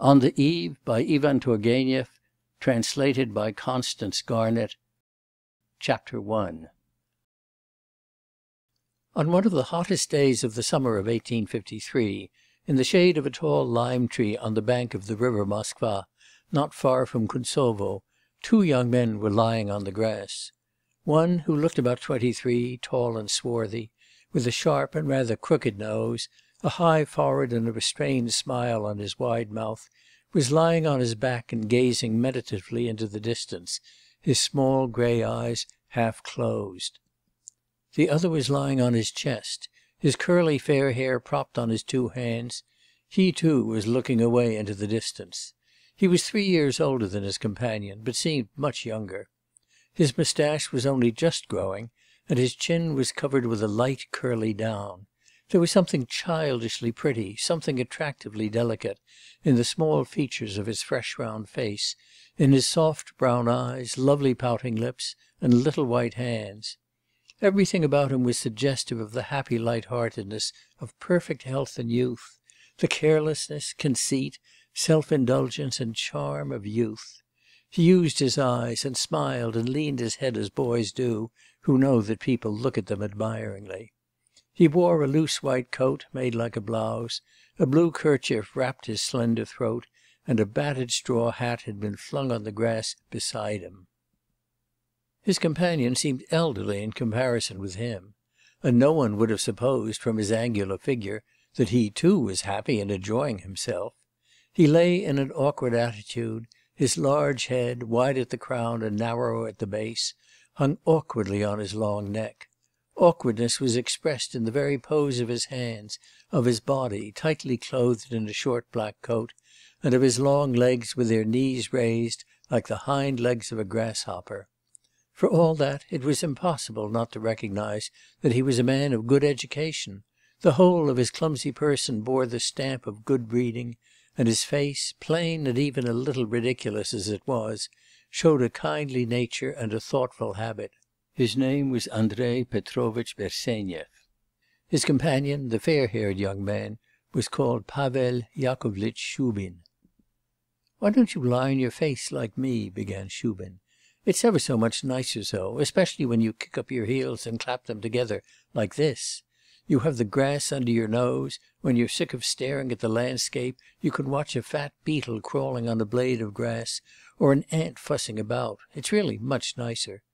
On the Eve by Ivan Turgenev, translated by Constance Garnett. CHAPTER I On one of the hottest days of the summer of 1853, in the shade of a tall lime tree on the bank of the river Moskva, not far from Kuntsovo, two young men were lying on the grass. One, who looked about twenty three, tall and swarthy, with a sharp and rather crooked nose, a high forehead and a restrained smile on his wide mouth, was lying on his back and gazing meditatively into the distance, his small grey eyes half closed. The other was lying on his chest, his curly fair hair propped on his two hands; he too was looking away into the distance. He was three years older than his companion, but seemed much younger. His moustache was only just growing, and his chin was covered with a light curly down. There was something childishly pretty, something attractively delicate, in the small features of his fresh round face, in his soft brown eyes, lovely pouting lips, and little white hands. Everything about him was suggestive of the happy light heartedness of perfect health and youth, the carelessness, conceit, self indulgence, and charm of youth. He used his eyes, and smiled and leaned his head as boys do, who know that people look at them admiringly. He wore a loose white coat, made like a blouse, a blue kerchief wrapped his slender throat, and a battered straw hat had been flung on the grass beside him. His companion seemed elderly in comparison with him, and no one would have supposed, from his angular figure, that he too was happy and enjoying himself. He lay in an awkward attitude; his large head, wide at the crown and narrow at the base, hung awkwardly on his long neck. Awkwardness was expressed in the very pose of his hands, of his body, tightly clothed in a short black coat, and of his long legs with their knees raised, like the hind legs of a grasshopper. For all that, it was impossible not to recognise that he was a man of good education; the whole of his clumsy person bore the stamp of good breeding, and his face, plain and even a little ridiculous as it was, showed a kindly nature and a thoughtful habit. His name was Andrei Petrovitch Bersenyev. His companion, the fair haired young man, was called Pavel Yakovlitch Shubin. "Why don't you lie on your face like me?' began Shubin. "It's ever so much nicer so, especially when you kick up your heels and clap them together, like this. You have the grass under your nose; when you're sick of staring at the landscape, you can watch a fat beetle crawling on a blade of grass, or an ant fussing about. It's really much nicer.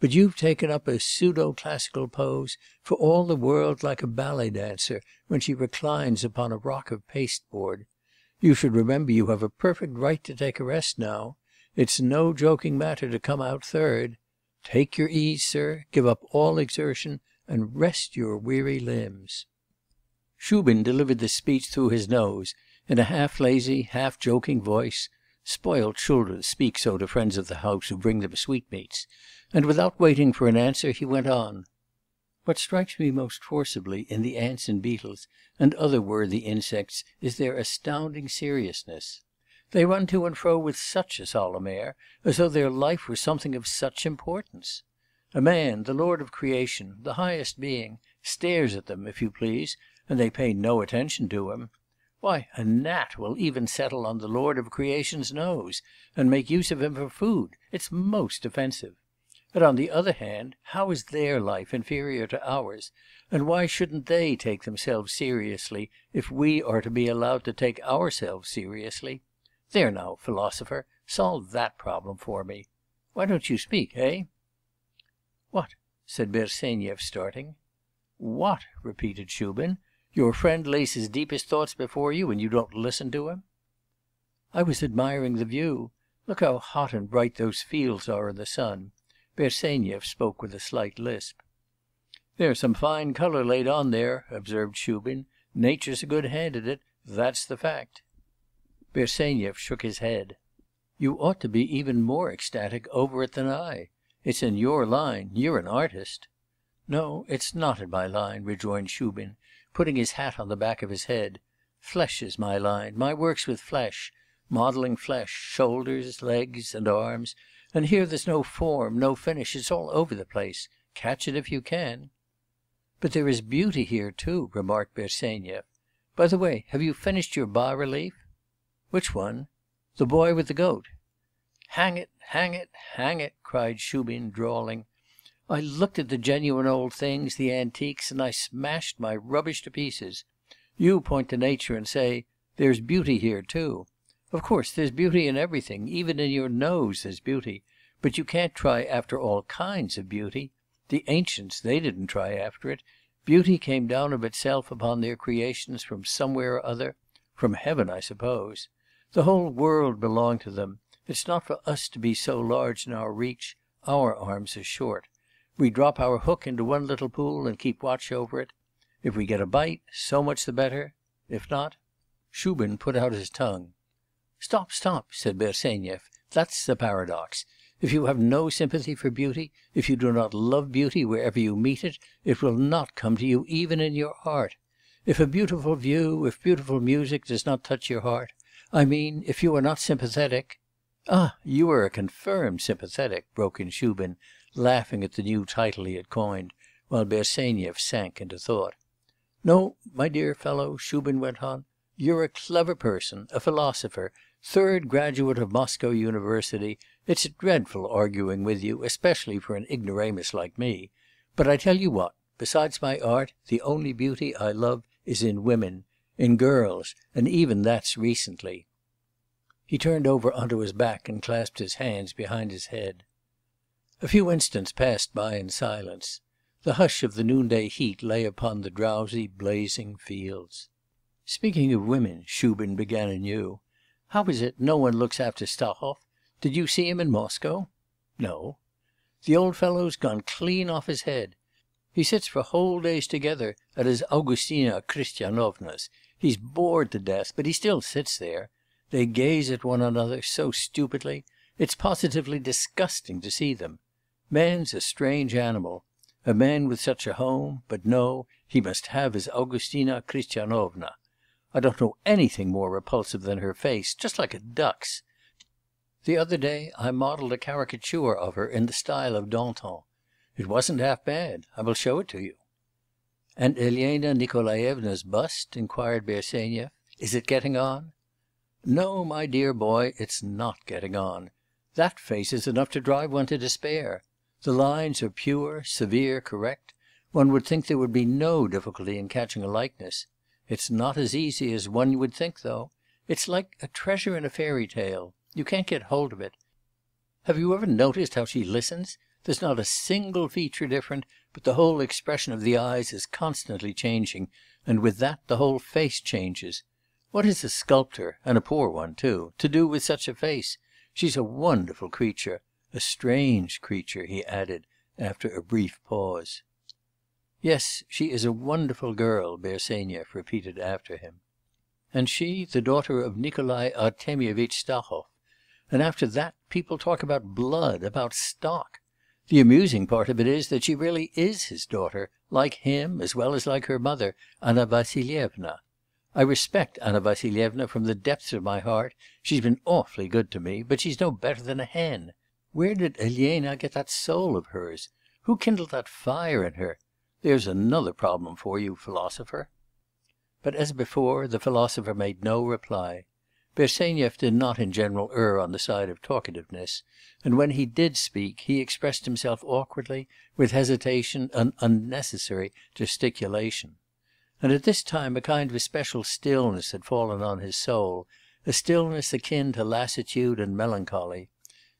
But you've taken up a pseudo classical pose, for all the world like a ballet dancer when she reclines upon a rock of pasteboard. You should remember you have a perfect right to take a rest now. It's no joking matter to come out third. Take your ease, sir, give up all exertion, and rest your weary limbs.' Shubin delivered this speech through his nose, in a half lazy, half joking voice (spoilt children speak so to friends of the house who bring them sweetmeats), and without waiting for an answer he went on: "What strikes me most forcibly in the ants and beetles and other worthy insects is their astounding seriousness. They run to and fro with such a solemn air, as though their life were something of such importance. A man, the lord of creation, the highest being, stares at them, if you please, and they pay no attention to him. Why, a gnat will even settle on the lord of creation's nose, and make use of him for food; it's most offensive. And on the other hand, how is their life inferior to ours, and why shouldn't they take themselves seriously, if we are to be allowed to take ourselves seriously? There now, philosopher, solve that problem for me. Why don't you speak, eh? What? said Bersenyev, starting. What? repeated Shubin. Your friend lays his deepest thoughts before you, and you don't listen to him? I was admiring the view. Look how hot and bright those fields are in the sun.' Bersenyev spoke with a slight lisp. 'There's some fine colour laid on there,' observed Shubin. 'Nature's a good hand at it, that's the fact.' Bersenyev shook his head. 'You ought to be even more ecstatic over it than I. It's in your line; you're an artist.' 'No, it's not in my line,' rejoined Shubin, putting his hat on the back of his head. 'Flesh is my line; my work's with flesh modelling flesh, shoulders, legs, and arms, and here there's no form, no finish, it's all over the place. Catch it if you can. But there is beauty here too,' remarked Bersenyev. By the way, have you finished your bas-relief? Which one? The boy with the goat. Hang it, hang it, hang it!' cried Shubin, drawling. I looked at the genuine old things, the antiques, and I smashed my rubbish to pieces. You point to nature and say, "There's beauty here too." Of course there's beauty in everything, even in your nose there's beauty; but you can't try after all kinds of beauty. The ancients, they didn't try after it; beauty came down of itself upon their creations from somewhere or other from heaven, I suppose. The whole world belonged to them; it's not for us to be so large in our reach; our arms are short. We drop our hook into one little pool and keep watch over it. If we get a bite, so much the better; if not ' Shubin put out his tongue. 'Stop, stop,' said Bersenyev, 'that's the paradox. If you have no sympathy for beauty, if you do not love beauty wherever you meet it, it will not come to you even in your art. If a beautiful view, if beautiful music does not touch your heart I mean, if you are not sympathetic ' 'Ah, you are a confirmed sympathetic,' broke in Shubin, laughing at the new title he had coined, while Bersenyev sank into thought. 'No, my dear fellow,' Shubin went on, 'you're a clever person, a philosopher, third graduate of Moscow University; it's dreadful arguing with you, especially for an ignoramus like me. But I tell you what: besides my art, the only beauty I love is in women in girls, and even that's recently.' He turned over on to his back and clasped his hands behind his head. A few instants passed by in silence. The hush of the noonday heat lay upon the drowsy, blazing fields. Speaking of women,' Shubin began anew, 'how is it no one looks after Stahov? Did you see him in Moscow? No. The old fellow's gone clean off his head. He sits for whole days together at his Augustina Christianovna's; he's bored to death, but he still sits there. They gaze at one another so stupidly; it's positively disgusting to see them. Man's a strange animal. A man with such a home; but no, he must have his Augustina Christianovna. I don't know anything more repulsive than her face, just like a duck's. The other day I modelled a caricature of her in the style of Danton. It wasn't half bad. I will show it to you. And Elena Nikolaevna's bust?' inquired Bersenyev. Is it getting on? No, my dear boy, it's not getting on. That face is enough to drive one to despair. The lines are pure, severe, correct; one would think there would be no difficulty in catching a likeness. It's not as easy as one would think, though. It's like a treasure in a fairy tale. You can't get hold of it. Have you ever noticed how she listens? There's not a single feature different, but the whole expression of the eyes is constantly changing, and with that the whole face changes. What is a sculptor and a poor one too to do with such a face? She's a wonderful creature a strange creature,' he added after a brief pause. 'Yes, she is a wonderful girl,' Bersenyev repeated after him. 'And she the daughter of Nikolai Artemyevitch Stahov. And after that people talk about blood, about stock. The amusing part of it is that she really is his daughter, like him as well as like her mother, Anna Vassilyevna. I respect Anna Vassilyevna from the depths of my heart; she's been awfully good to me, but she's no better than a hen. Where did Elena get that soul of hers? Who kindled that fire in her? There's another problem for you, philosopher!' But as before, the philosopher made no reply. Bersenyev did not in general err on the side of talkativeness, and when he did speak, he expressed himself awkwardly, with hesitation and unnecessary gesticulation. And at this time a kind of especial stillness had fallen on his soul, a stillness akin to lassitude and melancholy.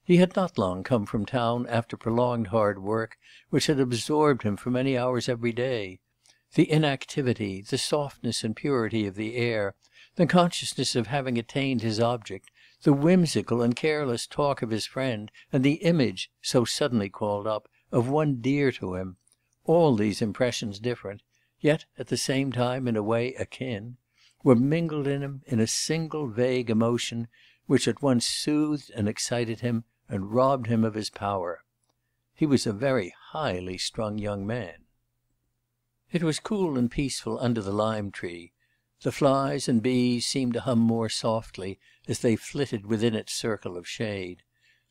He had not long come from town after prolonged hard work, which had absorbed him for many hours every day. The inactivity, the softness and purity of the air, the consciousness of having attained his object, the whimsical and careless talk of his friend, and the image so suddenly called up of one dear to him all these impressions different, yet at the same time in a way akin were mingled in him in a single vague emotion, which at once soothed and excited him, and robbed him of his power. He was a very highly strung young man. It was cool and peaceful under the lime tree. The flies and bees seemed to hum more softly as they flitted within its circle of shade.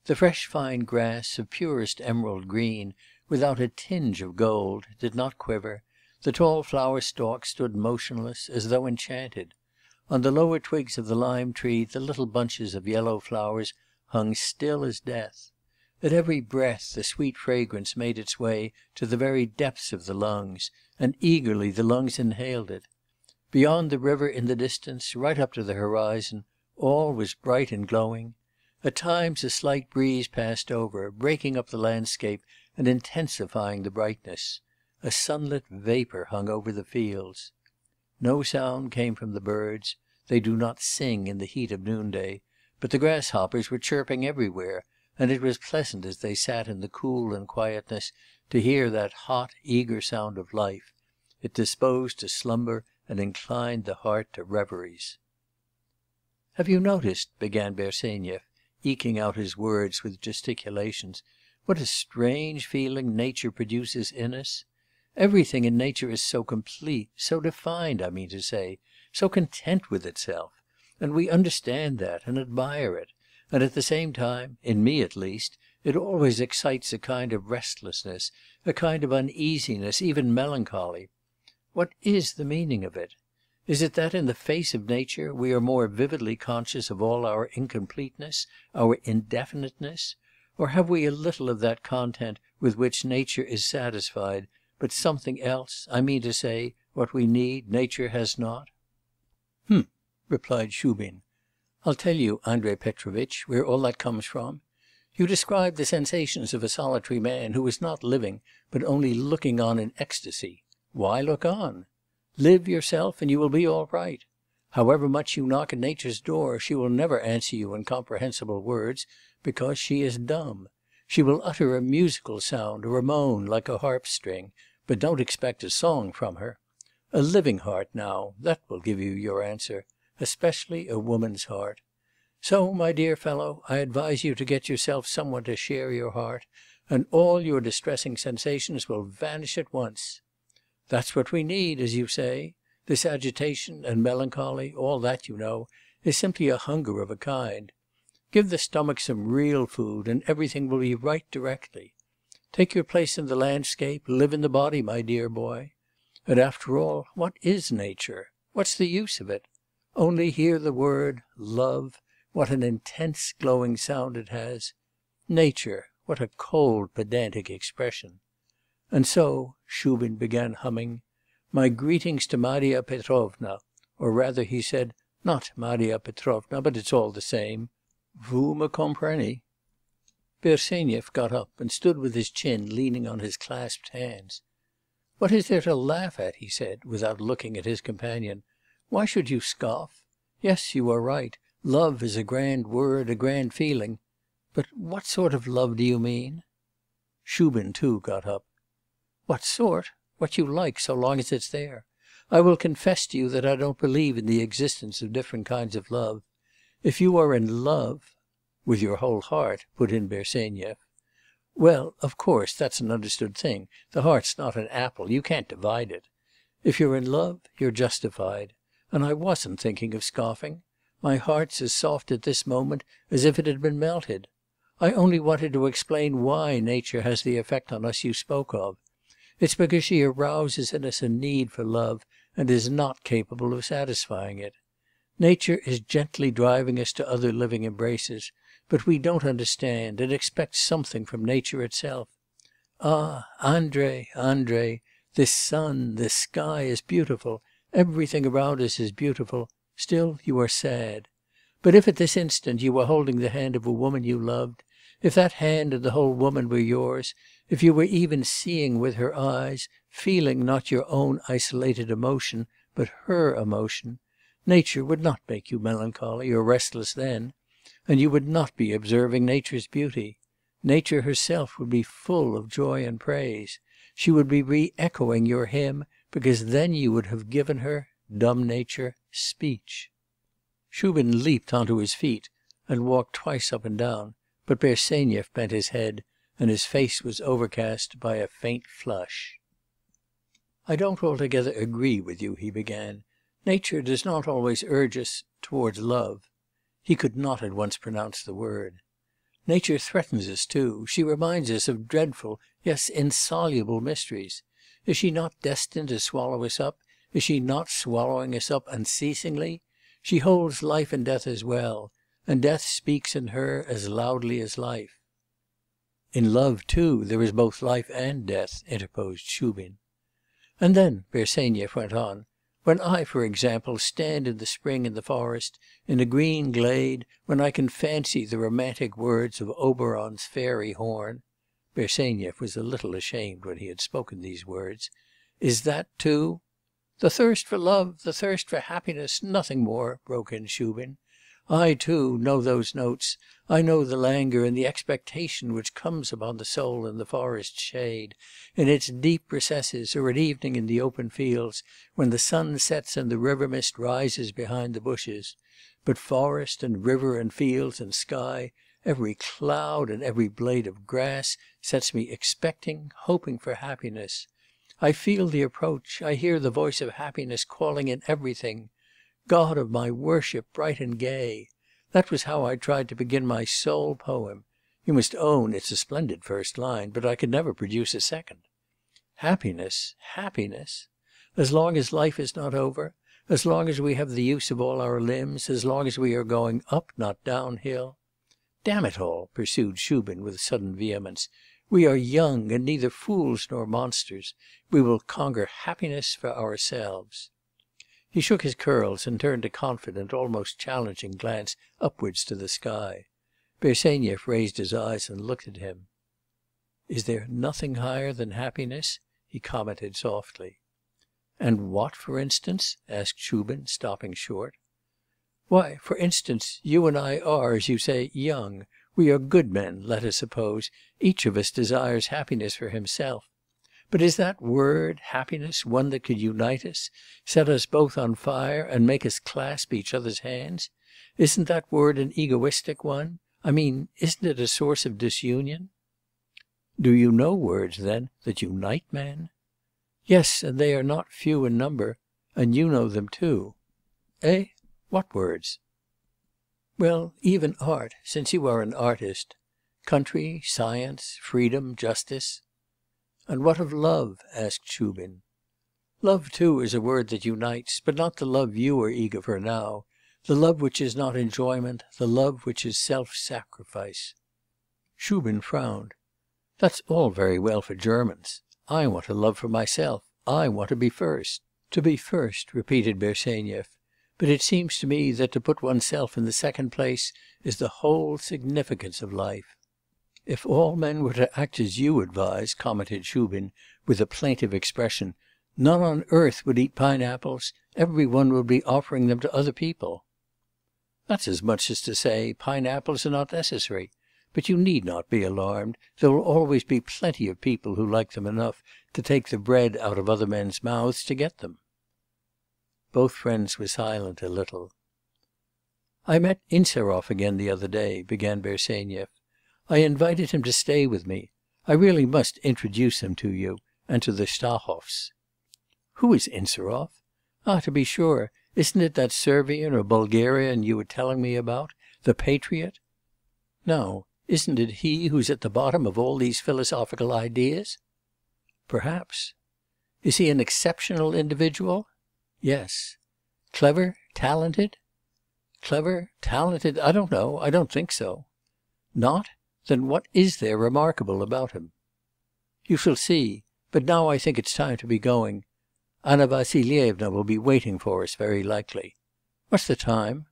The fresh fine grass, of purest emerald green, without a tinge of gold, did not quiver; the tall flower stalks stood motionless, as though enchanted. On the lower twigs of the lime tree the little bunches of yellow flowers hung still as death. At every breath the sweet fragrance made its way to the very depths of the lungs, and eagerly the lungs inhaled it. Beyond the river in the distance, right up to the horizon, all was bright and glowing. At times a slight breeze passed over, breaking up the landscape and intensifying the brightness. A sunlit vapour hung over the fields. No sound came from the birds; they do not sing in the heat of noonday; but the grasshoppers were chirping everywhere, and it was pleasant as they sat in the cool and quietness to hear that hot, eager sound of life; it disposed to slumber and inclined the heart to reveries. 'Have you noticed,' began Bersenyev, eking out his words with gesticulations, 'what a strange feeling nature produces in us? Everything in nature is so complete, so defined, I mean to say, so content with itself; and we understand that, and admire it; and at the same time, in me at least, it always excites a kind of restlessness, a kind of uneasiness, even melancholy. What is the meaning of it? Is it that in the face of nature we are more vividly conscious of all our incompleteness, our indefiniteness? or have we a little of that content with which nature is satisfied, but something else, I mean to say, what we need, nature has not?' 'Hm!' Replied Shubin. 'I'll tell you, Andrei Petrovitch, where all that comes from. You describe the sensations of a solitary man who is not living, but only looking on in ecstasy. Why look on? Live yourself and you will be all right. However much you knock at nature's door, she will never answer you in comprehensible words, because she is dumb. She will utter a musical sound or a moan like a harp string, but don't expect a song from her. A living heart now, that will give you your answer, especially a woman's heart. So, my dear fellow, I advise you to get yourself some one to share your heart, and all your distressing sensations will vanish at once. That's what we need, as you say. This agitation and melancholy, all that, you know, is simply a hunger of a kind. Give the stomach some real food, and everything will be right directly. Take your place in the landscape, live in the body, my dear boy. And after all, what is nature? What's the use of it? Only hear the word love, what an intense glowing sound it has. Nature, what a cold pedantic expression. And so, Shubin began humming, My greetings to Marya Petrovna, or rather he said, not Marya Petrovna, but it's all the same. Vous me comprenez? Bersenyev got up and stood with his chin leaning on his clasped hands. 'What is there to laugh at?' he said, without looking at his companion. 'Why should you scoff? Yes, you are right, love is a grand word, a grand feeling. But what sort of love do you mean?' Shubin too got up. 'What sort? What you like, so long as it's there. I will confess to you that I don't believe in the existence of different kinds of love. If you are in love ' 'With your whole heart,' put in Bersenyev. 'Well, of course, that's an understood thing; the heart's not an apple, you can't divide it. If you're in love, you're justified. And I wasn't thinking of scoffing. My heart's as soft at this moment as if it had been melted. I only wanted to explain why nature has the effect on us you spoke of. It's because she arouses in us a need for love, and is not capable of satisfying it. Nature is gently driving us to other living embraces, but we don't understand, and expect something from nature itself. Ah, Andrei, Andrei, this sun, this sky is beautiful, everything around us is beautiful, still you are sad. But if at this instant you were holding the hand of a woman you loved, if that hand and the whole woman were yours, if you were even seeing with her eyes, feeling not your own isolated emotion, but her emotion, nature would not make you melancholy or restless then and you would not be observing nature's beauty. Nature herself would be full of joy and praise. She would be re echoing your hymn, because then you would have given her dumb nature speech. Shubin leaped on to his feet and walked twice up and down, but Bersenyev bent his head, and his face was overcast by a faint flush. "I don't altogether agree with you,' he began. "Nature does not always urge us towards love. He could not at once pronounce the word. Nature threatens us too; she reminds us of dreadful, yes, insoluble mysteries. Is she not destined to swallow us up, is she not swallowing us up unceasingly? She holds life and death as well, and death speaks in her as loudly as life.' 'In love, too, there is both life and death,' interposed Shubin. 'And then,' Bersenyev went on, 'when I, for example, stand in the spring in the forest, in a green glade, when I can fancy the romantic words of Oberon's fairy horn' (Bersenyev was a little ashamed when he had spoken these words), 'is that, too ' 'The thirst for love, the thirst for happiness, nothing more,' broke in Shubin. 'I, too, know those notes; I know the languor and the expectation which comes upon the soul in the forest's shade, in its deep recesses, or at evening in the open fields, when the sun sets and the river mist rises behind the bushes; but forest and river and fields and sky, every cloud and every blade of grass, sets me expecting, hoping for happiness. I feel the approach, I hear the voice of happiness calling in everything. God of my worship, bright and gay! That was how I tried to begin my sole poem. You must own it's a splendid first line, but I could never produce a second. Happiness, happiness! As long as life is not over, as long as we have the use of all our limbs, as long as we are going up, not down hill. Damn it all!' pursued Shubin with sudden vehemence, 'we are young, and neither fools nor monsters. We will conquer happiness for ourselves. He shook his curls and turned a confident, almost challenging glance upwards to the sky. Bersenyev raised his eyes and looked at him. 'Is there nothing higher than happiness?' he commented softly. 'And what, for instance?' asked Shubin, stopping short. 'Why, for instance, you and I are, as you say, young; we are good men, let us suppose; each of us desires happiness for himself. But is that word, happiness, one that could unite us, set us both on fire, and make us clasp each other's hands? Isn't that word an egoistic one? I mean, isn't it a source of disunion?" "Do you know words, then, that unite men?" "Yes, and they are not few in number. And you know them too.' 'Eh? What words?" "Well, even art, since you are an artist. Country, science, freedom, justice." "And what of love?' asked Shubin. "Love, too, is a word that unites, but not the love you are eager for now; the love which is not enjoyment, the love which is self sacrifice.' Shubin frowned. "That's all very well for Germans. I want a love for myself; I want to be first. first.' 'To be first,' repeated Bersenyev. 'But it seems to me that to put oneself in the second place is the whole significance of life. If all men were to act as you advise,' commented Shubin with a plaintive expression, 'none on earth would eat pine apples; every one would be offering them to other people.' 'That's as much as to say, pine apples are not necessary. But you need not be alarmed; there will always be plenty of people who like them enough to take the bread out of other men's mouths to get them.' Both friends were silent a little. 'I met Insarov again the other day,' began Bersenyev. I invited him to stay with me. I really must introduce him to you and to the Stahovs.' 'Who is Insarov? Ah, to be sure; isn't it that Servian or Bulgarian you were telling me about? The patriot? Now, isn't it he who's at the bottom of all these philosophical ideas?' 'Perhaps.' 'Is he an exceptional individual?' 'Yes.' 'Clever, talented?' Clever? Talented? 'Clever, talented, I don't know; I don't think so.' 'Not? Then what is there remarkable about him?' 'You shall see. But now I think it's time to be going. Anna Vassilyevna will be waiting for us, very likely. What's the time?'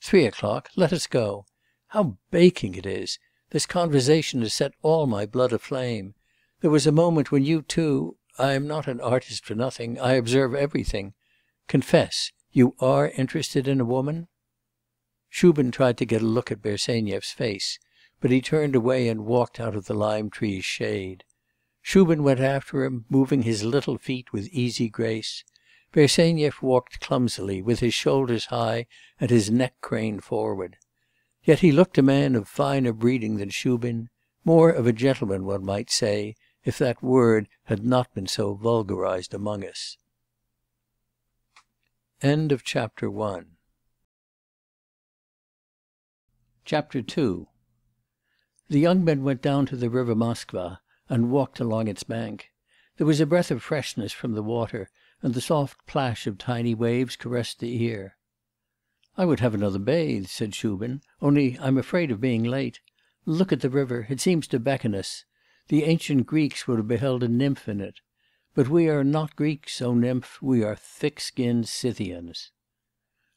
'Three o'clock. Let us go. How baking it is! This conversation has set all my blood aflame. There was a moment when you too I am not an artist for nothing, I observe everything. Confess, you are interested in a woman?' Shubin tried to get a look at Bersenyev's face, but he turned away and walked out of the lime tree's shade. Shubin went after him, moving his little feet with easy grace. Bersenyev walked clumsily, with his shoulders high and his neck craned forward. Yet he looked a man of finer breeding than Shubin, more of a gentleman one might say, if that word had not been so vulgarised among us. End of chapter one. Chapter two. The young men went down to the river Moskva and walked along its bank. There was a breath of freshness from the water, and the soft plash of tiny waves caressed the ear. "I would have another bathe,' said Shubin, "only I'm afraid of being late. Look at the river; it seems to beckon us. The ancient Greeks would have beheld a nymph in it. But we are not Greeks, O nymph, we are thick skinned Scythians.'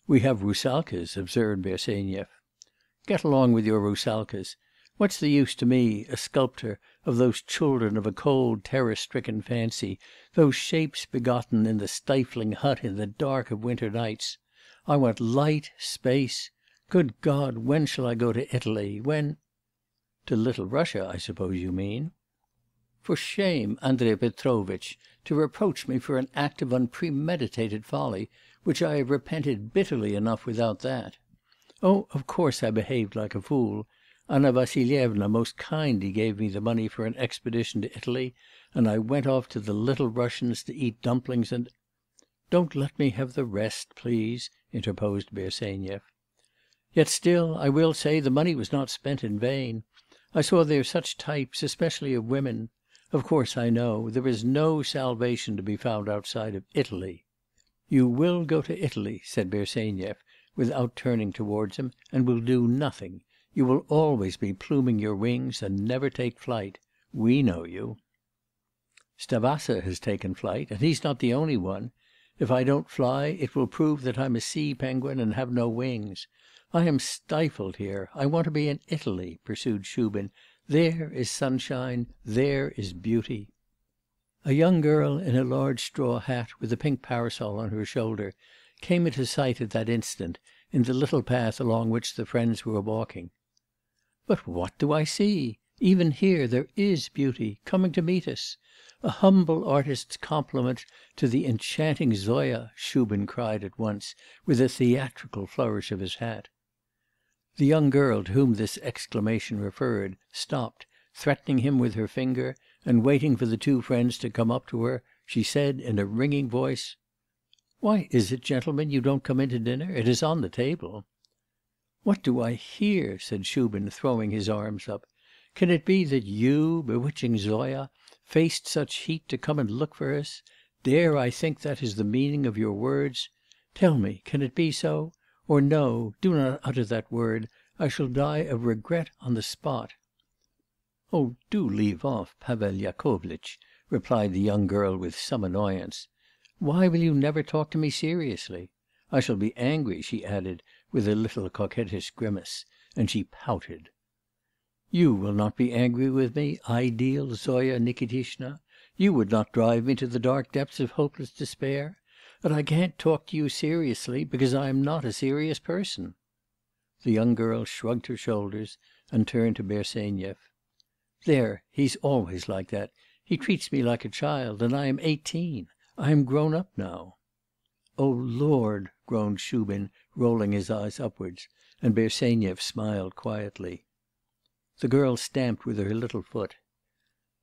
'We have roussalkas,' observed Bersenyev. 'Get along with your roussalkas. What's the use to me, a sculptor, of those children of a cold terror stricken fancy, those shapes begotten in the stifling hut in the dark of winter nights? I want light, space.... Good God, when shall I go to Italy, when ' 'To Little Russia, I suppose you mean?' 'For shame, Andrei Petrovitch, to reproach me for an act of unpremeditated folly, which I have repented bitterly enough without that. Oh, of course I behaved like a fool. Anna Vassilyevna most kindly gave me the money for an expedition to Italy, and I went off to the Little Russians to eat dumplings and ' 'Don't let me have the rest, please,' interposed Bersenyev. 'Yet still, I will say, the money was not spent in vain. I saw there such types, especially of women. Of course I know; there is no salvation to be found outside of Italy.' 'You will go to Italy,' said Bersenyev, without turning towards him, 'and will do nothing. You will always be pluming your wings, and never take flight. We know you. 'Stavasser has taken flight, and he's not the only one. If I don't fly, it will prove that I'm a sea penguin and have no wings. I am stifled here. I want to be in Italy,' pursued Shubin. 'There is sunshine, there is beauty.' A young girl in a large straw hat, with a pink parasol on her shoulder, came into sight at that instant, in the little path along which the friends were walking. 'But what do I see? Even here there is beauty, coming to meet us. A humble artist's compliment to the enchanting Zoya!' Shubin cried at once, with a theatrical flourish of his hat. The young girl to whom this exclamation referred, stopped, threatening him with her finger, and waiting for the two friends to come up to her, she said in a ringing voice: "Why is it, gentlemen, you don't come in to dinner? It is on the table." "What do I hear?' said Shubin, throwing his arms up. "Can it be that you, bewitching Zoya, faced such heat to come and look for us? Dare I think that is the meaning of your words? Tell me, can it be so? Or no, do not utter that word, I shall die of regret on the spot.' 'Oh, do leave off, Pavel Yakovlitch,' replied the young girl with some annoyance. 'Why will you never talk to me seriously? I shall be angry,' she added with a little coquettish grimace, and she pouted. 'You will not be angry with me, ideal Zoya Nikitishna? You would not drive me to the dark depths of hopeless despair? And I can't talk to you seriously, because I am not a serious person.' The young girl shrugged her shoulders and turned to Bersenyev. 'There, he's always like that; he treats me like a child, and I am eighteen. I am grown up now.' 'O Lord!' groaned Shubin, rolling his eyes upwards, and Bersenyev smiled quietly. The girl stamped with her little foot.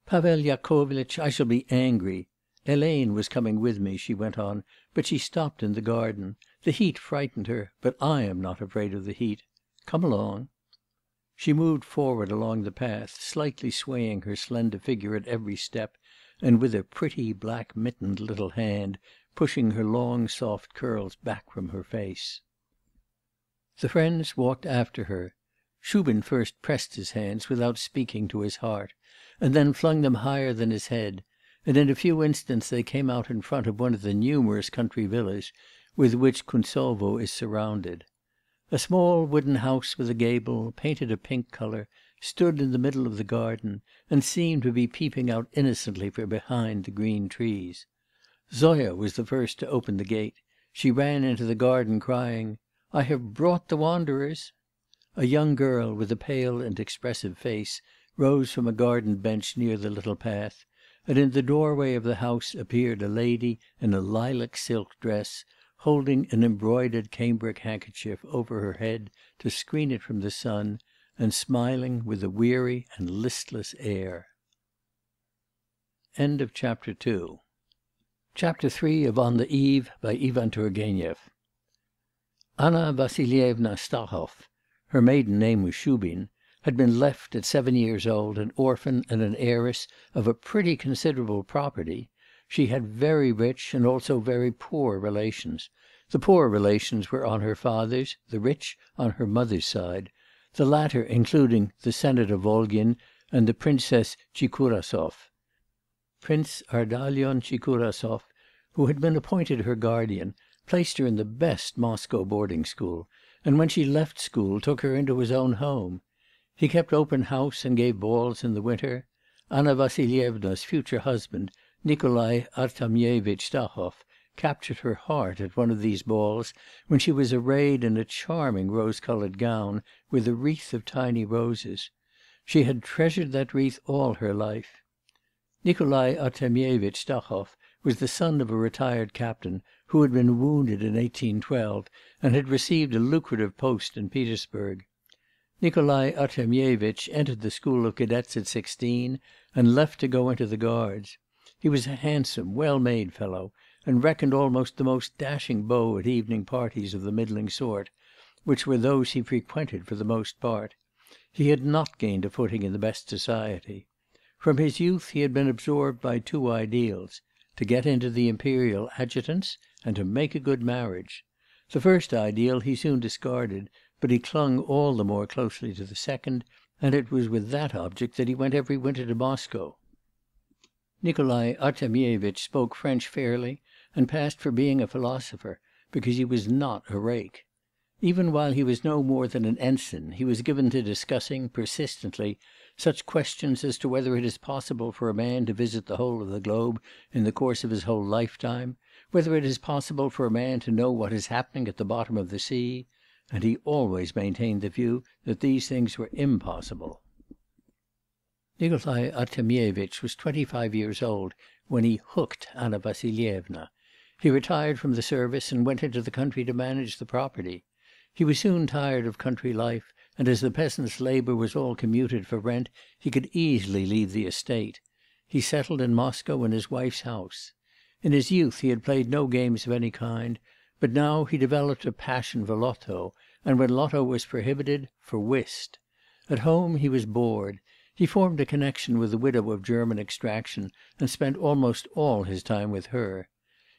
'Pavel Yakovlitch, I shall be angry. Helene was coming with me,' she went on, 'but she stopped in the garden. The heat frightened her, but I am not afraid of the heat. Come along.' She moved forward along the path, slightly swaying her slender figure at every step, and with a pretty black mittened little hand pushing her long soft curls back from her face. The friends walked after her. Shubin first pressed his hands, without speaking, to his heart, and then flung them higher than his head, and in a few instants they came out in front of one of the numerous country villas with which Kuntsovo is surrounded. A small wooden house with a gable, painted a pink colour, stood in the middle of the garden, and seemed to be peeping out innocently from behind the green trees. Zoya was the first to open the gate; she ran into the garden crying, 'I have brought the wanderers!' A young girl, with a pale and expressive face, rose from a garden bench near the little path, and in the doorway of the house appeared a lady in a lilac silk dress, holding an embroidered cambric handkerchief over her head to screen it from the sun, and smiling with a weary and listless air. End of chapter of On the Eve by Ivan Turgenev. Anna Vassilyevna Stahov her maiden name was Shubin had been left, at seven years old, an orphan and an heiress of a pretty considerable property; she had very rich and also very poor relations; The poor relations were on her father's, the rich on her mother's side, the latter including the Senator Volgin and the Princess Tchikurasov. Prince Ardalion Tchikurasov, who had been appointed her guardian, placed her in the best Moscow boarding school, and when she left school took her into his own home. He kept open house and gave balls in the winter. Anna Vassilyevna's future husband, Nikolai Artemyevitch Stahov, captured her heart at one of these balls when she was arrayed in a charming rose coloured gown with a wreath of tiny roses. She had treasured that wreath all her life. Nikolai Artemyevitch Stahov was the son of a retired captain, who had been wounded in 1812, and had received a lucrative post in Petersburg. Nikolai Artemyevitch entered the School of Cadets at sixteen, and left to go into the Guards. He was a handsome, well made fellow, and reckoned almost the most dashing beau at evening parties of the middling sort, which were those he frequented for the most part. He had not gained a footing in the best society. From his youth he had been absorbed by two ideals to get into the Imperial Adjutants, and to make a good marriage. The first ideal he soon discarded, but he clung all the more closely to the second, and it was with that object that he went every winter to Moscow. Nikolai Artemyevitch spoke French fairly, and passed for being a philosopher, because he was not a rake. Even while he was no more than an ensign, he was given to discussing, persistently, such questions as to whether it is possible for a man to visit the whole of the globe in the course of his whole lifetime, whether it is possible for a man to know what is happening at the bottom of the sea, and he always maintained the view that these things were impossible. Nikolai Artemyevitch was twenty five years old when he hooked Anna Vassilyevna. He retired from the service and went into the country to manage the property. He was soon tired of country life, and as the peasants' labour was all commuted for rent, he could easily leave the estate. He settled in Moscow in his wife's house. In his youth he had played no games of any kind, but now he developed a passion for Lotto, and when Lotto was prohibited, for whist. At home he was bored. He formed a connection with a widow of German extraction, and spent almost all his time with her.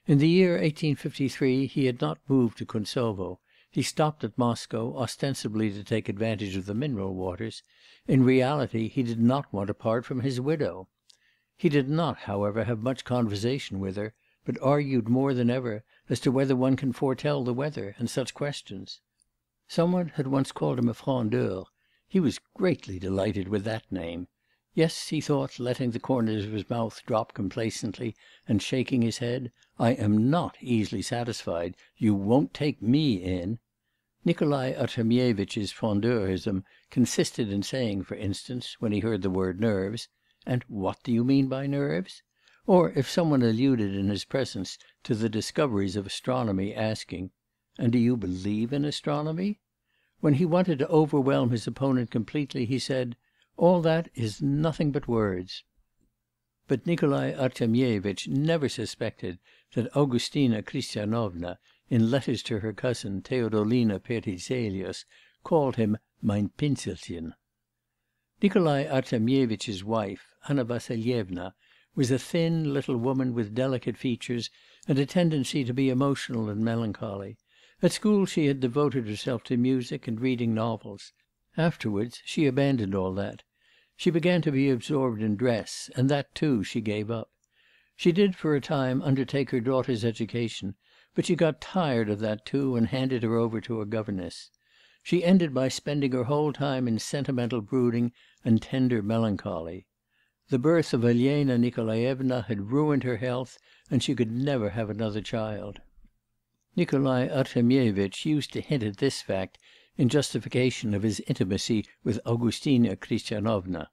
In the year 1853 he had not moved to Kuntsovo; he stopped at Moscow, ostensibly to take advantage of the mineral waters; in reality he did not want to part from his widow. He did not, however, have much conversation with her, but argued more than ever as to whether one can foretell the weather, and such questions. Some one had once called him a frondeur; he was greatly delighted with that name. Yes, he thought, letting the corners of his mouth drop complacently, and shaking his head, I am not easily satisfied; you won't take me in. Nikolai Artemyevitch's frondeurism consisted in saying, for instance, when he heard the word nerves, 'And what do you mean by nerves?' Or if some one alluded in his presence to the discoveries of astronomy, asking, "And do you believe in astronomy?' When he wanted to overwhelm his opponent completely, he said, "All that is nothing but words.' But Nikolai Artemyevitch never suspected that Augustina Christianovna, in letters to her cousin Theodolina Peterzelius, called him mein Pinselchen. Nikolai Artemyevitch's wife, Anna Vassilyevna, was a thin little woman with delicate features and a tendency to be emotional and melancholy. At school she had devoted herself to music and reading novels; afterwards she abandoned all that. She began to be absorbed in dress, and that, too, she gave up. She did for a time undertake her daughter's education, but she got tired of that too, and handed her over to a governess. She ended by spending her whole time in sentimental brooding and tender melancholy. The birth of Elena Nikolaevna had ruined her health, and she could never have another child. Nikolai Artemyevitch used to hint at this fact in justification of his intimacy with Augustina Christianovna.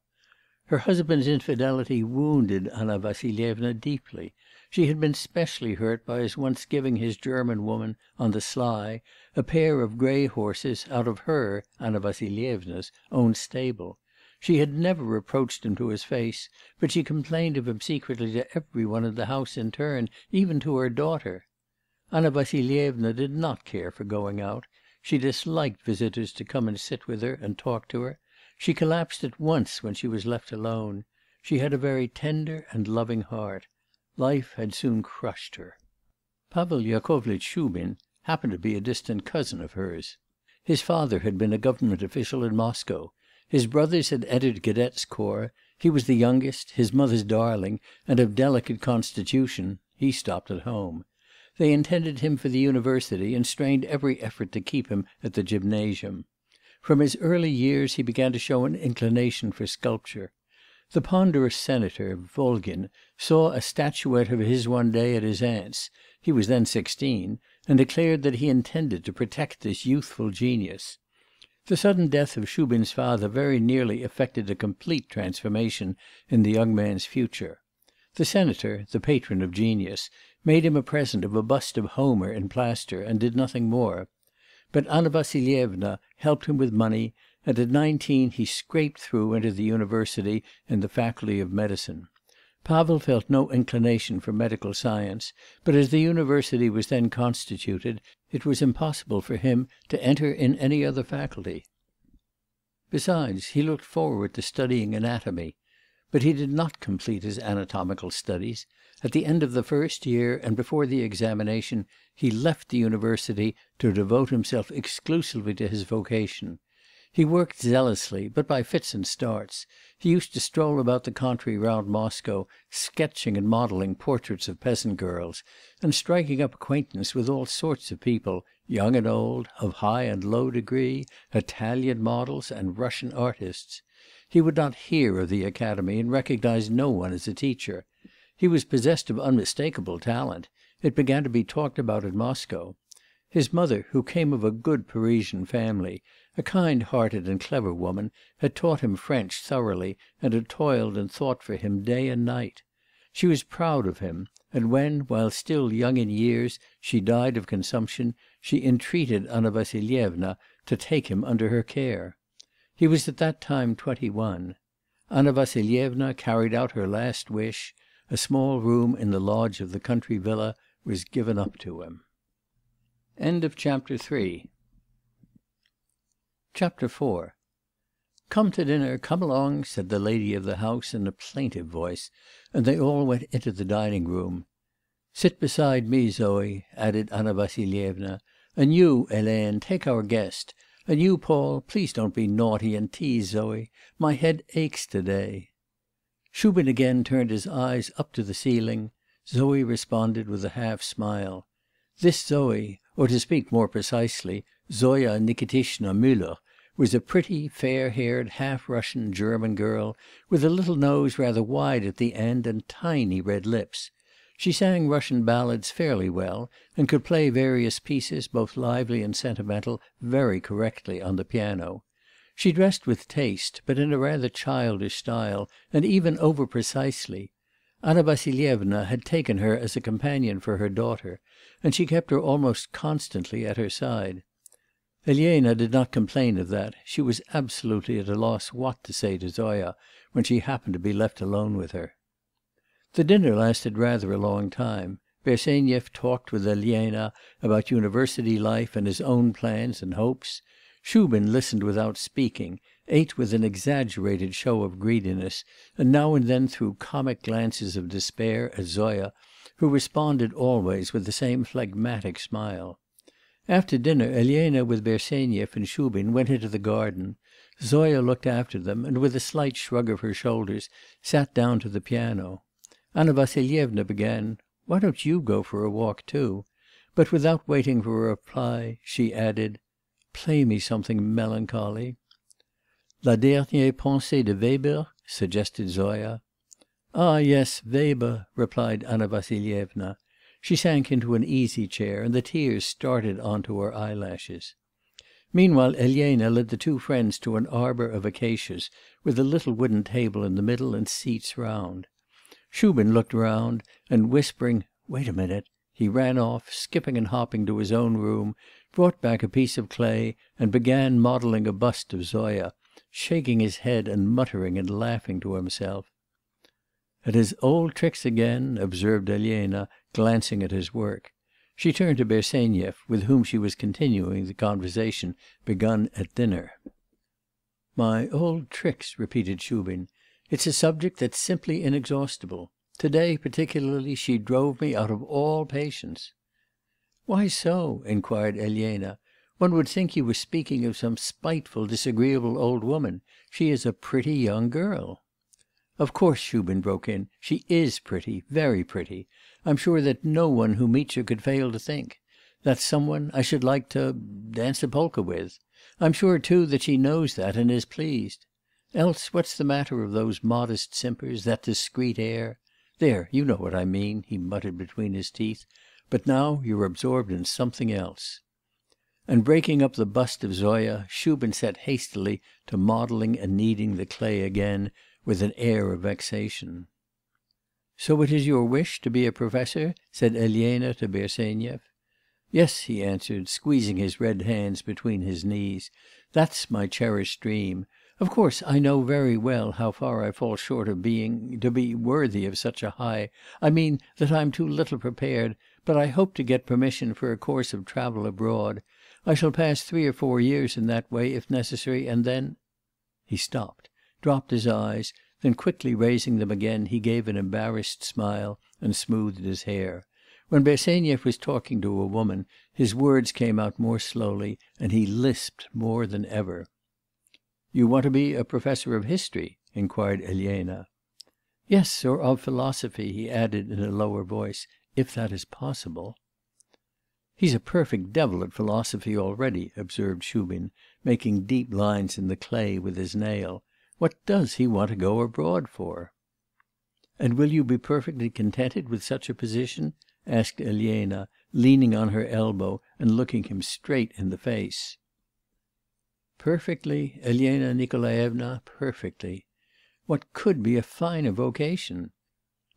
Her husband's infidelity wounded Anna Vassilyevna deeply; she had been specially hurt by his once giving his German woman, on the sly, a pair of grey horses out of her, Anna Vassilyevna's, own stable. She had never reproached him to his face, but she complained of him secretly to every one in the house in turn, even to her daughter. Anna Vassilyevna did not care for going out; she disliked visitors to come and sit with her and talk to her; she collapsed at once when she was left alone. She had a very tender and loving heart. Life had soon crushed her. Pavel Yakovlitch Shubin happened to be a distant cousin of hers. His father had been a government official in Moscow; his brothers had entered cadets' corps; he was the youngest, his mother's darling, and of delicate constitution; he stopped at home. They intended him for the university, and strained every effort to keep him at the gymnasium. From his early years he began to show an inclination for sculpture. The ponderous senator, Volgin, saw a statuette of his one day at his aunt's he was then sixteen and declared that he intended to protect this youthful genius. The sudden death of Shubin's father very nearly effected a complete transformation in the young man's future. The senator, the patron of genius, made him a present of a bust of Homer in plaster, and did nothing more. But Anna Vassilyevna helped him with money, and at nineteen he scraped through into the university in the faculty of medicine. Pavel felt no inclination for medical science, but as the university was then constituted, it was impossible for him to enter in any other faculty. Besides, he looked forward to studying anatomy. But he did not complete his anatomical studies; at the end of the first year, and before the examination, he left the university to devote himself exclusively to his vocation. He worked zealously, but by fits and starts; he used to stroll about the country round Moscow, sketching and modelling portraits of peasant girls, and striking up acquaintance with all sorts of people, young and old, of high and low degree, Italian models and Russian artists. He would not hear of the Academy, and recognised no one as a teacher. He was possessed of unmistakable talent; it began to be talked about in Moscow. His mother, who came of a good Parisian family, a kind hearted and clever woman, had taught him French thoroughly, and had toiled and thought for him day and night. She was proud of him; and when, while still young in years, she died of consumption, she entreated Anna Vassilyevna to take him under her care. He was at that time twenty one. Anna Vassilyevna carried out her last wish; a small room in the lodge of the country villa was given up to him. End of chapter IV "Come to dinner, come along," said the lady of the house in a plaintive voice, and they all went into the dining room. "Sit beside me, Zoé," added Anna Vassilyevna, "and you, Helene, take our guest; and you, Paul, please don't be naughty and tease Zoé; my head aches to day." Shubin again turned his eyes up to the ceiling; Zoé responded with a half smile. This Zoé or to speak more precisely, Zoya Nikitishna Müller was a pretty, fair haired, half Russian German girl, with a little nose rather wide at the end, and tiny red lips. She sang Russian ballads fairly well, and could play various pieces, both lively and sentimental, very correctly on the piano. She dressed with taste, but in a rather childish style, and even over precisely. Anna Vassilyevna had taken her as a companion for her daughter, and she kept her almost constantly at her side. Elena did not complain of that; she was absolutely at a loss what to say to Zoya when she happened to be left alone with her. The dinner lasted rather a long time. Bersenyev talked with Elena about university life and his own plans and hopes. Shubin listened without speaking, ate with an exaggerated show of greediness, and now and then threw comic glances of despair at Zoya, who responded always with the same phlegmatic smile. After dinner Elena with Bersenyev and Shubin went into the garden; Zoya looked after them, and with a slight shrug of her shoulders sat down to the piano. Anna Vassilyevna began: 'Why don't you go for a walk too?' but without waiting for a reply, she added: 'Play me something melancholy.' 'La dernière pensée de Weber?' suggested Zoya. 'Ah, yes, Weber,' replied Anna Vassilyevna. She sank into an easy chair, and the tears started on to her eyelashes. Meanwhile Elena led the two friends to an arbour of acacias, with a little wooden table in the middle and seats round. Shubin looked round, and whispering 'Wait a minute,' he ran off, skipping and hopping to his own room, brought back a piece of clay, and began modelling a bust of Zoya shaking his head and muttering and laughing to himself. 'At his old tricks again,' observed Elena, glancing at his work. She turned to Bersenyev, with whom she was continuing the conversation begun at dinner. 'My old tricks,' repeated Shubin. 'It's a subject that's simply inexhaustible. To day particularly she drove me out of all patience. 'Why so?' inquired Elena. 'One would think you were speaking of some spiteful, disagreeable old woman. She is a pretty young girl.' 'Of course,' Shubin broke in, 'she is pretty, very pretty. I'm sure that no one who meets her could fail to think. That's some one I should like to dance a polka with. I'm sure, too, that she knows that, and is pleased. Else, what's the matter of those modest simpers, that discreet air? There, you know what I mean,' he muttered between his teeth. 'But now you're absorbed in something else.' And breaking up the bust of Zoya, Shubin set hastily to modelling and kneading the clay again, with an air of vexation. 'So it is your wish to be a professor?' said Elena to Bersenyev. 'Yes,' he answered, squeezing his red hands between his knees. 'That's my cherished dream. Of course I know very well how far I fall short of being to be worthy of such a high I mean that I'm too little prepared, but I hope to get permission for a course of travel abroad. I shall pass three or four years in that way, if necessary, and then ' He stopped, dropped his eyes, then quickly raising them again, he gave an embarrassed smile and smoothed his hair. When Bersenyev was talking to a woman, his words came out more slowly, and he lisped more than ever. 'You want to be a professor of history?' inquired Elena. 'Yes, or of philosophy,' he added in a lower voice, 'if that is possible.' 'He's a perfect devil at philosophy already,' observed Shubin, making deep lines in the clay with his nail. 'What does he want to go abroad for?' 'And will you be perfectly contented with such a position?' asked Elena, leaning on her elbow and looking him straight in the face. 'Perfectly, Elena Nikolaevna, perfectly. What could be a finer vocation?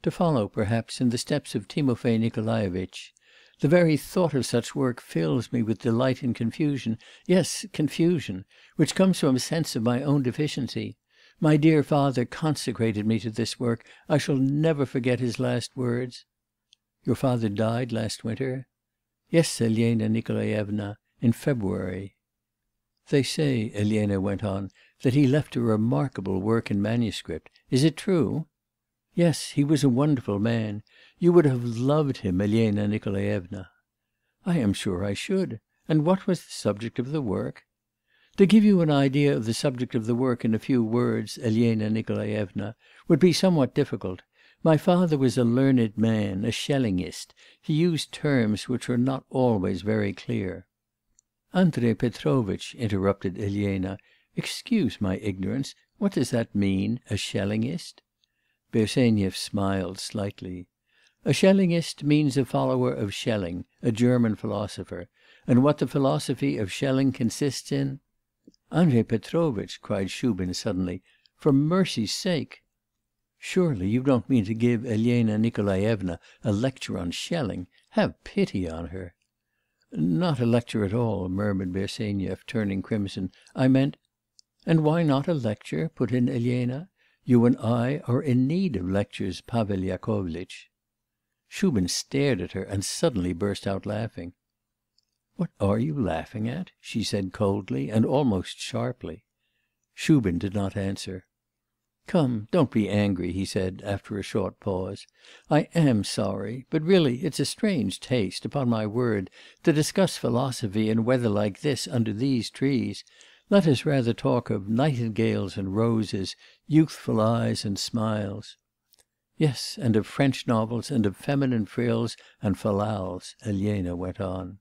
To follow, perhaps, in the steps of Timofay Nikolaevitch. The very thought of such work fills me with delight and confusion yes, confusion which comes from a sense of my own deficiency. My dear father consecrated me to this work. I shall never forget his last words.' 'Your father died last winter?' 'Yes, Elena Nikolaevna, in February.' 'They say,' Elena went on, 'that he left a remarkable work in manuscript. Is it true?' 'Yes, he was a wonderful man. You would have loved him, Elena Nikolaevna.' 'I am sure I should. And what was the subject of the work?' 'To give you an idea of the subject of the work in a few words, Elena Nikolaevna, would be somewhat difficult. My father was a learned man, a Schellingist; he used terms which were not always very clear ' 'Andrei Petrovitch,' interrupted Elena, 'excuse my ignorance, what does that mean, a Schellingist?' Bersenyev smiled slightly. 'A Schellingist means a follower of Schelling, a German philosopher, and what the philosophy of Schelling consists in ' 'Andrei Petrovitch!' cried Shubin suddenly, 'for mercy's sake ' 'Surely you don't mean to give Elena Nikolaevna a lecture on Schelling? Have pity on her!' 'Not a lecture at all,' murmured Bersenyev, turning crimson. 'I meant ' 'And why not a lecture?' put in Elena. 'You and I are in need of lectures, Pavel Yakovlitch.' Shubin stared at her and suddenly burst out laughing. 'What are you laughing at?' she said coldly and almost sharply. Shubin did not answer. 'Come, don't be angry,' he said, after a short pause. 'I am sorry. But really it's a strange taste, upon my word, to discuss philosophy in weather like this under these trees. Let us rather talk of nightingales and roses, youthful eyes and smiles.' 'Yes, and of French novels, and of feminine frills and fal lals,' Elena went on.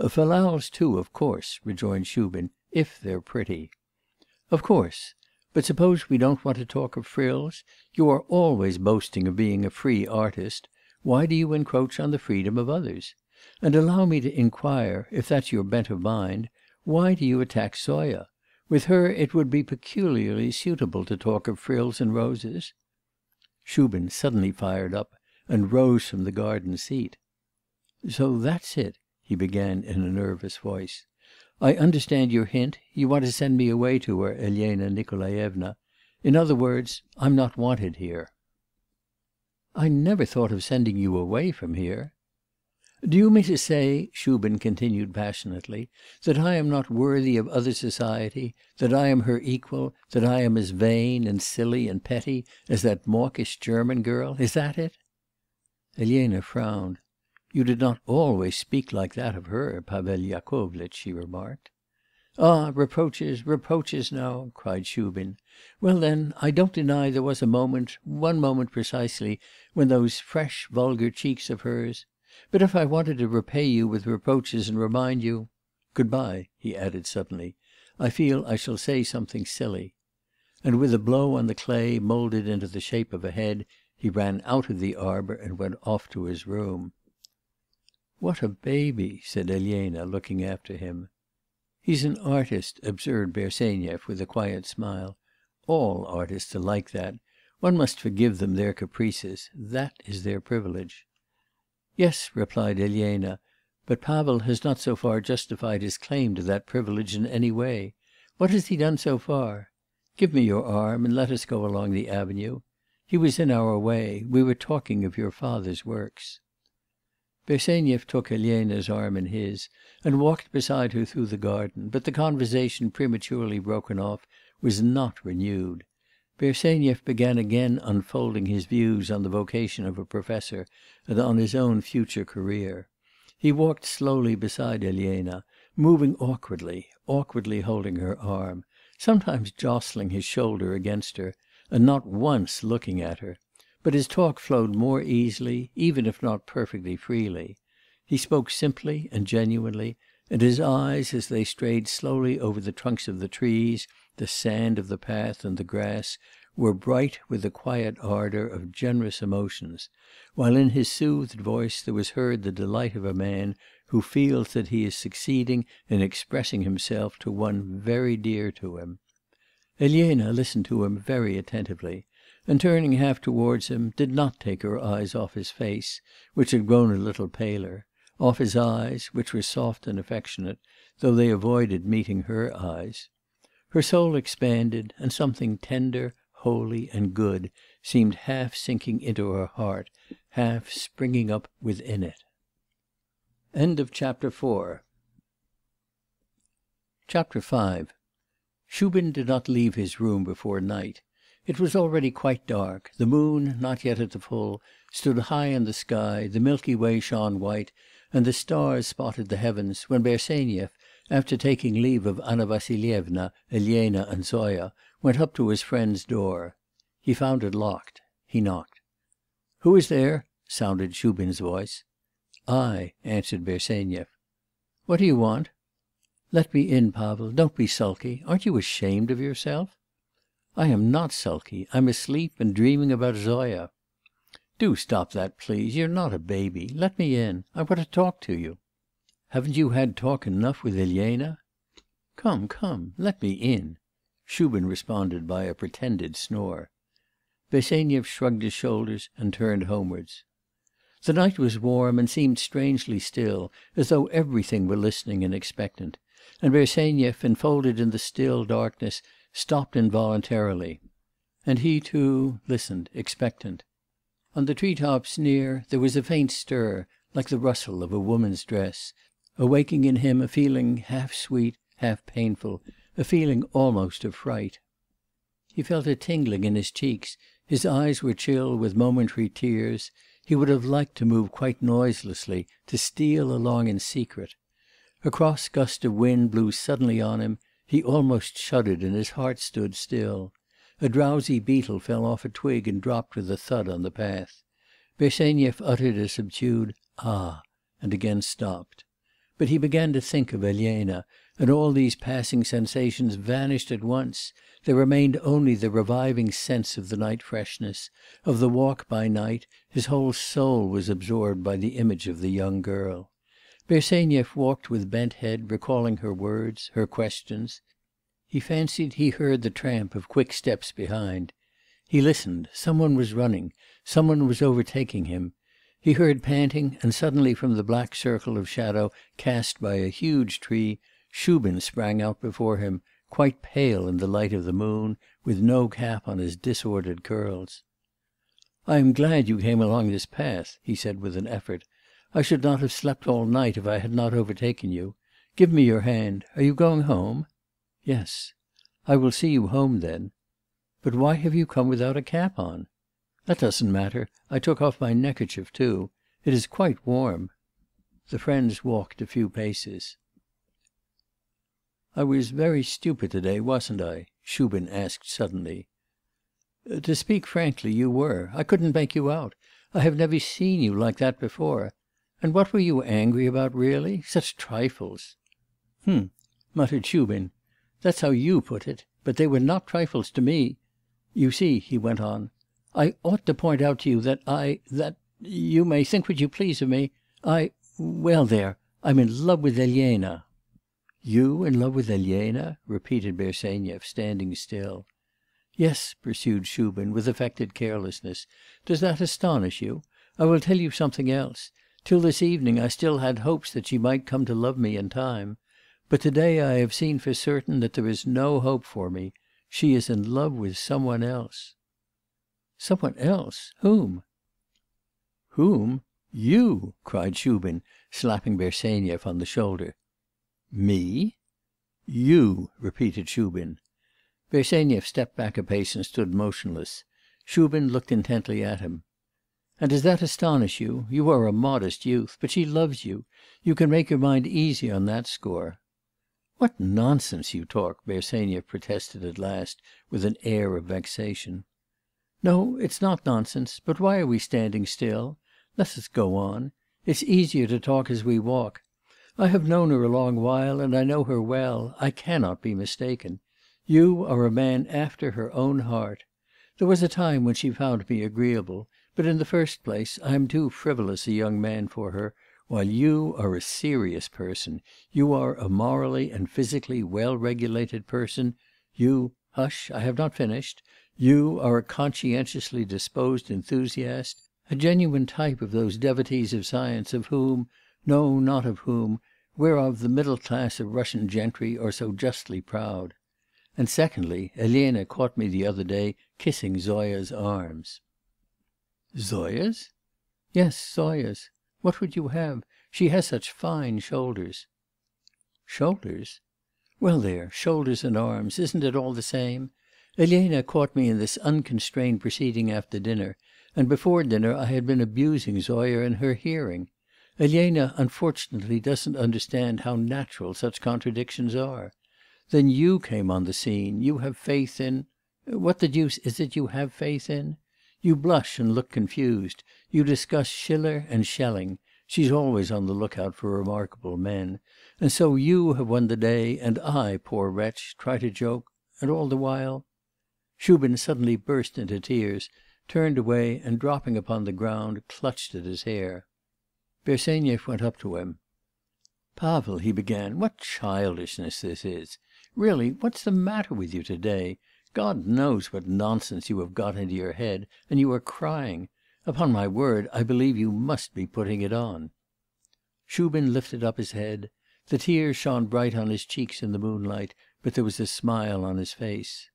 'Fal lals too, of course,' rejoined Shubin, 'if they're pretty.' 'Of course. But suppose we don't want to talk of frills? You are always boasting of being a free artist. Why do you encroach on the freedom of others? And allow me to inquire, if that's your bent of mind, why do you attack Zoya? With her it would be peculiarly suitable to talk of frills and roses.' Shubin suddenly fired up, and rose from the garden seat. 'So that's it,' he began in a nervous voice. 'I understand your hint; you want to send me away to her, Elena Nikolaevna. In other words, I'm not wanted here.' 'I never thought of sending you away from here.' 'Do you mean to say,' Shubin continued passionately, 'that I am not worthy of other society, that I am her equal, that I am as vain, and silly, and petty as that mawkish German girl? Is that it?' Elena frowned. 'You did not always speak like that of her, Pavel Yakovlitch,' she remarked. 'Ah, reproaches, reproaches now!' cried Shubin. 'Well, then, I don't deny there was a moment, one moment precisely, when those fresh, vulgar cheeks of hers but if I wanted to repay you with reproaches and remind you Good bye,' he added suddenly. 'I feel I shall say something silly.' And with a blow on the clay moulded into the shape of a head, he ran out of the arbour and went off to his room. 'What a baby!' said Elena, looking after him. 'He's an artist,' observed Bersenyev with a quiet smile. 'All artists are like that. One must forgive them their caprices; that is their privilege.' 'Yes,' replied Elena, 'but Pavel has not so far justified his claim to that privilege in any way. What has he done so far? Give me your arm and let us go along the avenue. He was in our way; we were talking of your father's works.' Bersenyev took Elena's arm in his, and walked beside her through the garden, but the conversation prematurely broken off was not renewed. Bersenyev began again unfolding his views on the vocation of a professor and on his own future career. He walked slowly beside Elena, moving awkwardly, awkwardly holding her arm, sometimes jostling his shoulder against her, and not once looking at her; but his talk flowed more easily, even if not perfectly freely. He spoke simply and genuinely, and his eyes, as they strayed slowly over the trunks of the trees, the sand of the path and the grass, were bright with the quiet ardour of generous emotions, while in his soothed voice there was heard the delight of a man who feels that he is succeeding in expressing himself to one very dear to him. Elena listened to him very attentively, and turning half towards him, did not take her eyes off his face, which had grown a little paler, off his eyes, which were soft and affectionate, though they avoided meeting her eyes. Her soul expanded, and something tender, holy, and good seemed half sinking into her heart, half springing up within it. End of chapter four. Chapter five. Shubin did not leave his room before night. It was already quite dark; the moon, not yet at the full, stood high in the sky, the Milky Way shone white, and the stars spotted the heavens, when Bersenyev, after taking leave of Anna Vassilyevna, Elena and Zoya, went up to his friend's door. He found it locked. He knocked. 'Who is there?' sounded Shubin's voice. 'I,' answered Bersenyev. 'What do you want?' 'Let me in, Pavel; don't be sulky. Aren't you ashamed of yourself?' 'I am not sulky. I'm asleep and dreaming about Zoya.' 'Do stop that, please; you're not a baby. Let me in. I want to talk to you.' 'Haven't you had talk enough with Elena?' 'Come, come, let me in.' Shubin responded by a pretended snore. Bersenyev shrugged his shoulders and turned homewards. The night was warm and seemed strangely still, as though everything were listening and expectant and Bersenyev, enfolded in the still darkness, stopped involuntarily. And he, too, listened, expectant. On the tree tops near there was a faint stir, like the rustle of a woman's dress, awaking in him a feeling half sweet, half painful, a feeling almost of fright. He felt a tingling in his cheeks, his eyes were chill with momentary tears; he would have liked to move quite noiselessly, to steal along in secret. A cross gust of wind blew suddenly on him; he almost shuddered and his heart stood still. A drowsy beetle fell off a twig and dropped with a thud on the path. Bersenyev uttered a subdued 'Ah!' and again stopped. But he began to think of Elena, and all these passing sensations vanished at once; there remained only the reviving sense of the night freshness, of the walk by night, his whole soul was absorbed by the image of the young girl. Bersenyev walked with bent head, recalling her words, her questions. He fancied he heard the tramp of quick steps behind. He listened; some one was running, some one was overtaking him. He heard panting, and suddenly from the black circle of shadow cast by a huge tree, Shubin sprang out before him, quite pale in the light of the moon, with no cap on his disordered curls. 'I am glad you came along this path,' he said with an effort. 'I should not have slept all night if I had not overtaken you. Give me your hand. Are you going home?' 'Yes.' 'I will see you home then. But why have you come without a cap on?' 'That doesn't matter. I took off my neckerchief too. It is quite warm. The friends walked a few paces. 'I was very stupid to day, wasn't I?' Shubin asked suddenly. 'To speak frankly, you were. I couldn't make you out. I have never seen you like that before. And what were you angry about, really? Such trifles!' 'Hm!' muttered Shubin. 'That's how you put it. But they were not trifles to me. You see,' he went on, 'I ought to point out to you that I that you may think what you please of me I well, there I'm in love with Elena.' 'You in love with Elena?' repeated Bersenyev, standing still. 'Yes,' pursued Shubin with affected carelessness. 'Does that astonish you? I will tell you something else. Till this evening I still had hopes that she might come to love me in time. But to day I have seen for certain that there is no hope for me. She is in love with some one else.' 'Some one else? Whom? You!' cried Shubin, slapping Bersenyev on the shoulder. "Me?" "You," repeated Shubin. Bersenyev stepped back a pace and stood motionless. Shubin looked intently at him. 'And does that astonish you? You are a modest youth. But she loves you. You can make your mind easy on that score.' 'What nonsense you talk!' Bersenyev protested at last with an air of vexation. 'No, it's not nonsense. But why are we standing still? Let us go on. It's easier to talk as we walk. I have known her a long while, and I know her well. I cannot be mistaken. You are a man after her own heart. There was a time when she found me agreeable; but in the first place, I am too frivolous a young man for her, while you are a serious person, you are a morally and physically well regulated person, you hush, I have not finished you are a conscientiously disposed enthusiast, a genuine type of those devotees of science of whom no, not of whom whereof the middle class of Russian gentry are so justly proud. And secondly, Elena caught me the other day kissing Zoya's arms.' 'Zoya's?' 'Yes, Zoya's. What would you have? She has such fine shoulders.' 'Shoulders?' 'Well, there, shoulders and arms, isn't it all the same? Elena caught me in this unconstrained proceeding after dinner, and before dinner I had been abusing Zoya in her hearing. Elena unfortunately doesn't understand how natural such contradictions are. Then you came on the scene, you have faith in what the deuce is it you have faith in? You blush and look confused, you discuss Schiller and Schelling she's always on the look out for remarkable men and so you have won the day, and I, poor wretch, try to joke and all the while ' Shubin suddenly burst into tears, turned away, and dropping upon the ground, clutched at his hair. Bersenyev went up to him. 'Pavel,' he began, 'what childishness this is! Really, what's the matter with you to day? God knows what nonsense you have got into your head, and you are crying. Upon my word, I believe you must be putting it on.' Shubin lifted up his head. The tears shone bright on his cheeks in the moonlight, but there was a smile on his face.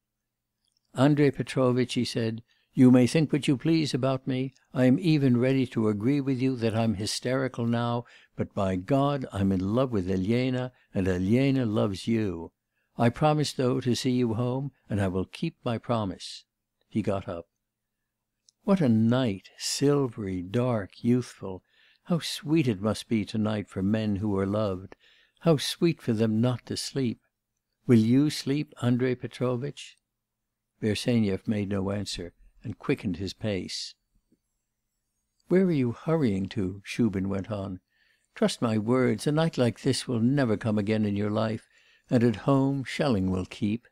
'Andrei Petrovitch,' he said, 'you may think what you please about me; I am even ready to agree with you that I'm hysterical now, but by God I'm in love with Elena, and Elena loves you. I promised, though, to see you home, and I will keep my promise.' He got up. What a night! silvery, dark, youthful. How sweet it must be to night for men who are loved! How sweet for them not to sleep! Will you sleep, Andrei Petrovitch?' Bersenyev made no answer, and quickened his pace. 'Where are you hurrying to?' Shubin went on. 'Trust my words, a night like this will never come again in your life, and at home Schelling will keep.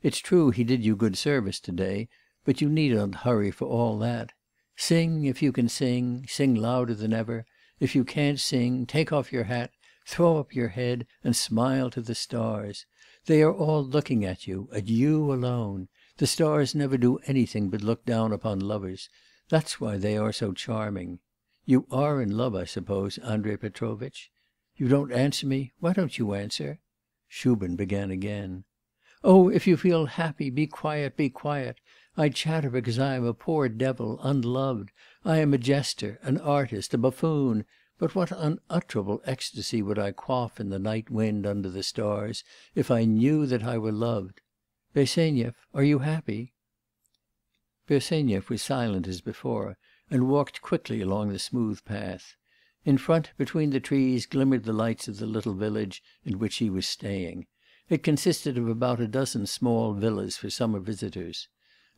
It's true he did you good service to day, but you need not hurry for all that. Sing, if you can sing, sing louder than ever; if you can't sing, take off your hat, throw up your head, and smile to the stars. They are all looking at you, at you alone. The stars never do anything but look down upon lovers; that's why they are so charming. You are in love, I suppose, Andrei Petrovitch? You don't answer me; why don't you answer?' Shubin began again. 'Oh, if you feel happy, be quiet, be quiet! I chatter because I am a poor devil, unloved. I am a jester, an artist, a buffoon; but what unutterable ecstasy would I quaff in the night wind under the stars, if I knew that I were loved! Bersenyev, are you happy?' Bersenyev was silent as before, and walked quickly along the smooth path. In front, between the trees, glimmered the lights of the little village in which he was staying. It consisted of about a dozen small villas for summer visitors.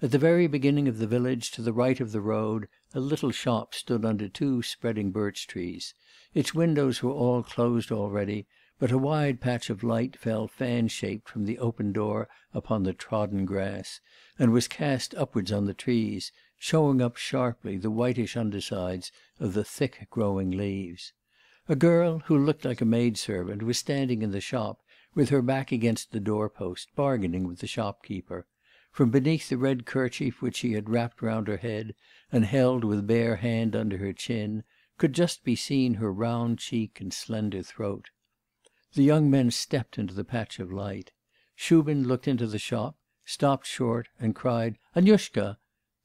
At the very beginning of the village, to the right of the road, a little shop stood under two spreading birch trees; its windows were all closed already, but a wide patch of light fell fan shaped from the open door upon the trodden grass, and was cast upwards on the trees, showing up sharply the whitish undersides of the thick growing leaves. A girl, who looked like a maid servant, was standing in the shop, with her back against the doorpost, bargaining with the shopkeeper; from beneath the red kerchief which she had wrapped round her head, and held with bare hand under her chin, could just be seen her round cheek and slender throat. The young men stepped into the patch of light. Shubin looked into the shop, stopped short, and cried, cried 'Annushka!'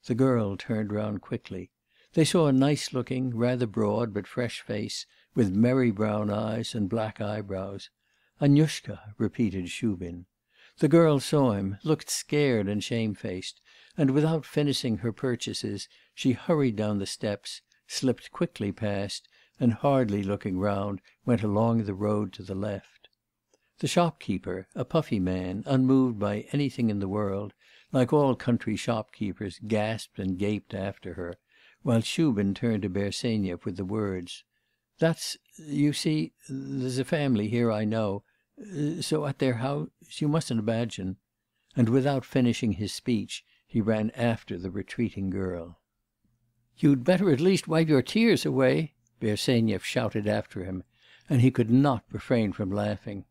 The girl turned round quickly. They saw a nice looking, rather broad but fresh face, with merry brown eyes and black eyebrows. 'Annushka!' repeated Shubin. The girl saw him, looked scared and shamefaced, and without finishing her purchases, she hurried down the steps, slipped quickly past, and hardly looking round, went along the road to the left. The shopkeeper, a puffy man, unmoved by anything in the world, like all country shopkeepers, gasped and gaped after her, while Shubin turned to Bersenyev with the words: 'That's you see there's a family here I know so at their house you mustn't imagine ' and without finishing his speech he ran after the retreating girl. 'You'd better at least wipe your tears away,' Bersenyev shouted after him, and he could not refrain from laughing.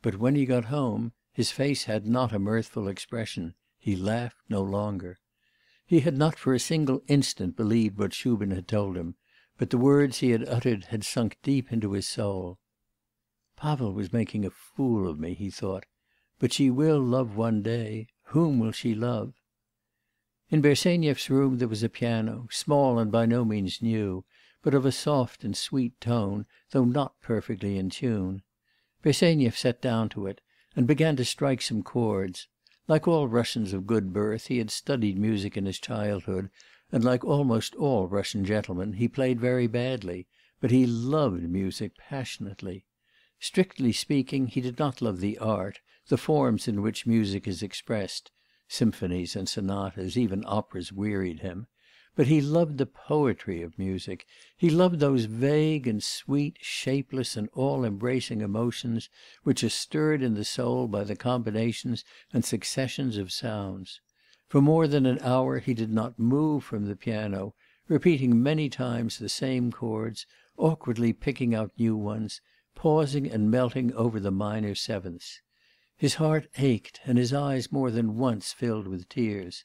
But when he got home, his face had not a mirthful expression; he laughed no longer. He had not for a single instant believed what Shubin had told him, but the words he had uttered had sunk deep into his soul. 'Pavel was making a fool of me,' he thought. 'But she will love one day. Whom will she love?' In Bersenyev's room there was a piano, small and by no means new, but of a soft and sweet tone, though not perfectly in tune. Bersenyev sat down to it, and began to strike some chords. Like all Russians of good birth, he had studied music in his childhood, and like almost all Russian gentlemen, he played very badly, but he loved music passionately. Strictly speaking, he did not love the art, the forms in which music is expressed (symphonies and sonatas, even operas wearied him), but he loved the poetry of music, he loved those vague and sweet, shapeless and all embracing emotions which are stirred in the soul by the combinations and successions of sounds. For more than an hour he did not move from the piano, repeating many times the same chords, awkwardly picking out new ones, pausing and melting over the minor sevenths. His heart ached, and his eyes more than once filled with tears.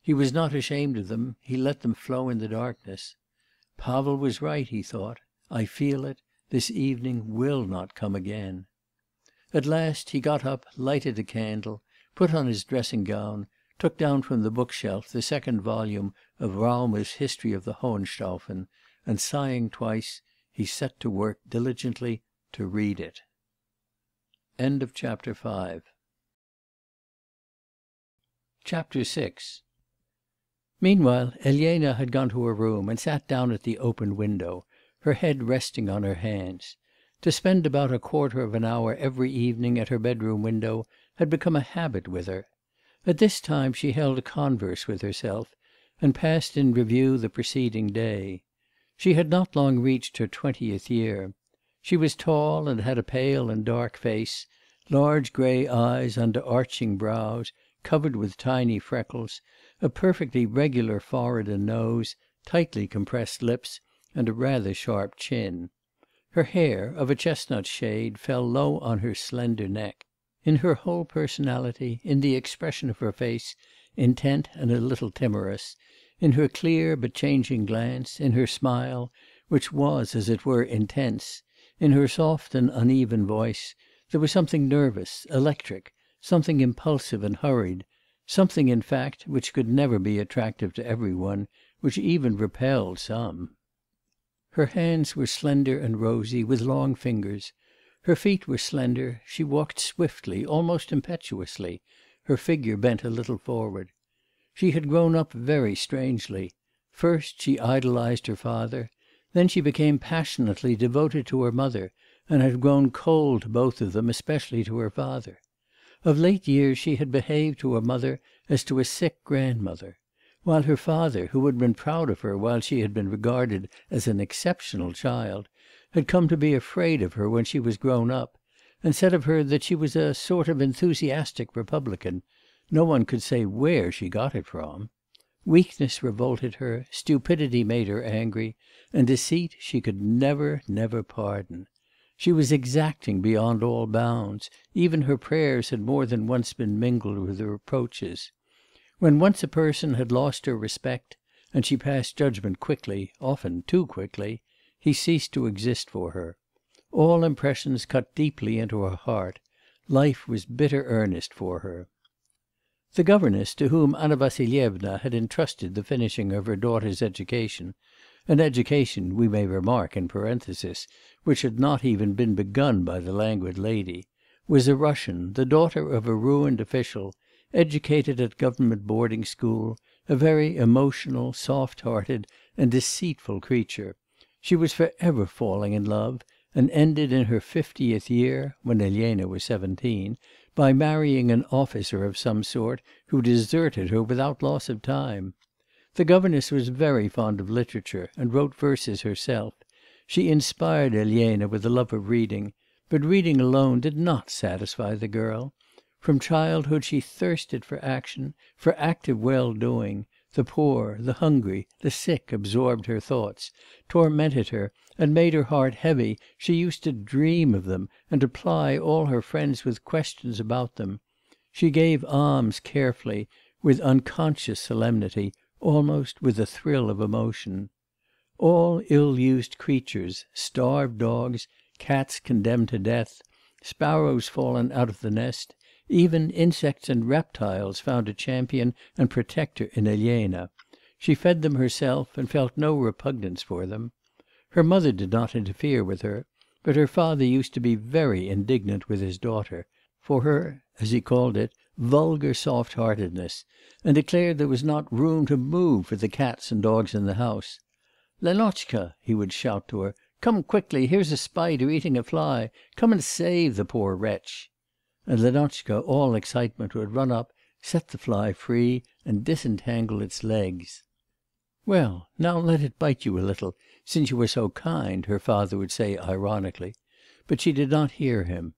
He was not ashamed of them; he let them flow in the darkness. 'Pavel was right,' he thought; 'I feel it; this evening will not come again.' At last he got up, lighted a candle, put on his dressing gown, took down from the bookshelf the second volume of Raumer's History of the Hohenstaufen, and sighing twice, he set to work diligently to read it. End of chapter VI Meanwhile Elena had gone to her room, and sat down at the open window, her head resting on her hands. To spend about a quarter of an hour every evening at her bedroom window had become a habit with her. At this time she held converse with herself, and passed in review the preceding day. She had not long reached her twentieth year. She was tall, and had a pale and dark face, large grey eyes under arching brows, covered with tiny freckles, a perfectly regular forehead and nose, tightly compressed lips, and a rather sharp chin. Her hair, of a chestnut shade, fell low on her slender neck. In her whole personality, in the expression of her face, intent and a little timorous, in her clear but changing glance, in her smile, which was as it were intense, in her soft and uneven voice, there was something nervous, electric, something impulsive and hurried, something, in fact, which could never be attractive to every one, which even repelled some. Her hands were slender and rosy, with long fingers; her feet were slender; she walked swiftly, almost impetuously; her figure bent a little forward. She had grown up very strangely; first she idolised her father, Then she became passionately devoted to her mother, and had grown cold to both of them, especially to her father. Of late years she had behaved to her mother as to a sick grandmother; while her father, who had been proud of her while she had been regarded as an exceptional child, had come to be afraid of her when she was grown up, and said of her that she was a sort of enthusiastic republican no one could say where she got it from. Weakness revolted her, stupidity made her angry, and deceit she could never, never pardon. She was exacting beyond all bounds; even her prayers had more than once been mingled with reproaches. When once a person had lost her respect and she passed judgment quickly, often too quickly he ceased to exist for her. All impressions cut deeply into her heart; life was bitter earnest for her. The governess to whom Anna Vassilyevna had entrusted the finishing of her daughter's education an education, we may remark in parenthesis, which had not even been begun by the languid lady was a Russian, the daughter of a ruined official, educated at government boarding school, a very emotional, soft hearted, and deceitful creature; she was for ever falling in love, and ended in her fiftieth year (when Elena was seventeen) by marrying an officer of some sort who deserted her without loss of time. The governess was very fond of literature, and wrote verses herself; she inspired Elena with a love of reading; but reading alone did not satisfy the girl. From childhood she thirsted for action, for active well doing; the poor, the hungry, the sick absorbed her thoughts, tormented her, and made her heart heavy; she used to dream of them, and to ply all her friends with questions about them. She gave alms carefully, with unconscious solemnity, almost with a thrill of emotion. All ill used creatures, starved dogs, cats condemned to death, sparrows fallen out of the nest, even insects and reptiles found a champion and protector in Elena; she fed them herself, and felt no repugnance for them. Her mother did not interfere with her; but her father used to be very indignant with his daughter, for her, as he called it, vulgar soft heartedness, and declared there was not room to move for the cats and dogs in the house. 'Lenotchka!' he would shout to her, 'come quickly, here's a spider eating a fly; come and save the poor wretch!' And Lenotchka, all excitement, would run up, set the fly free, and disentangle its legs. 'Well, now let it bite you a little, since you are so kind,' her father would say ironically; but she did not hear him.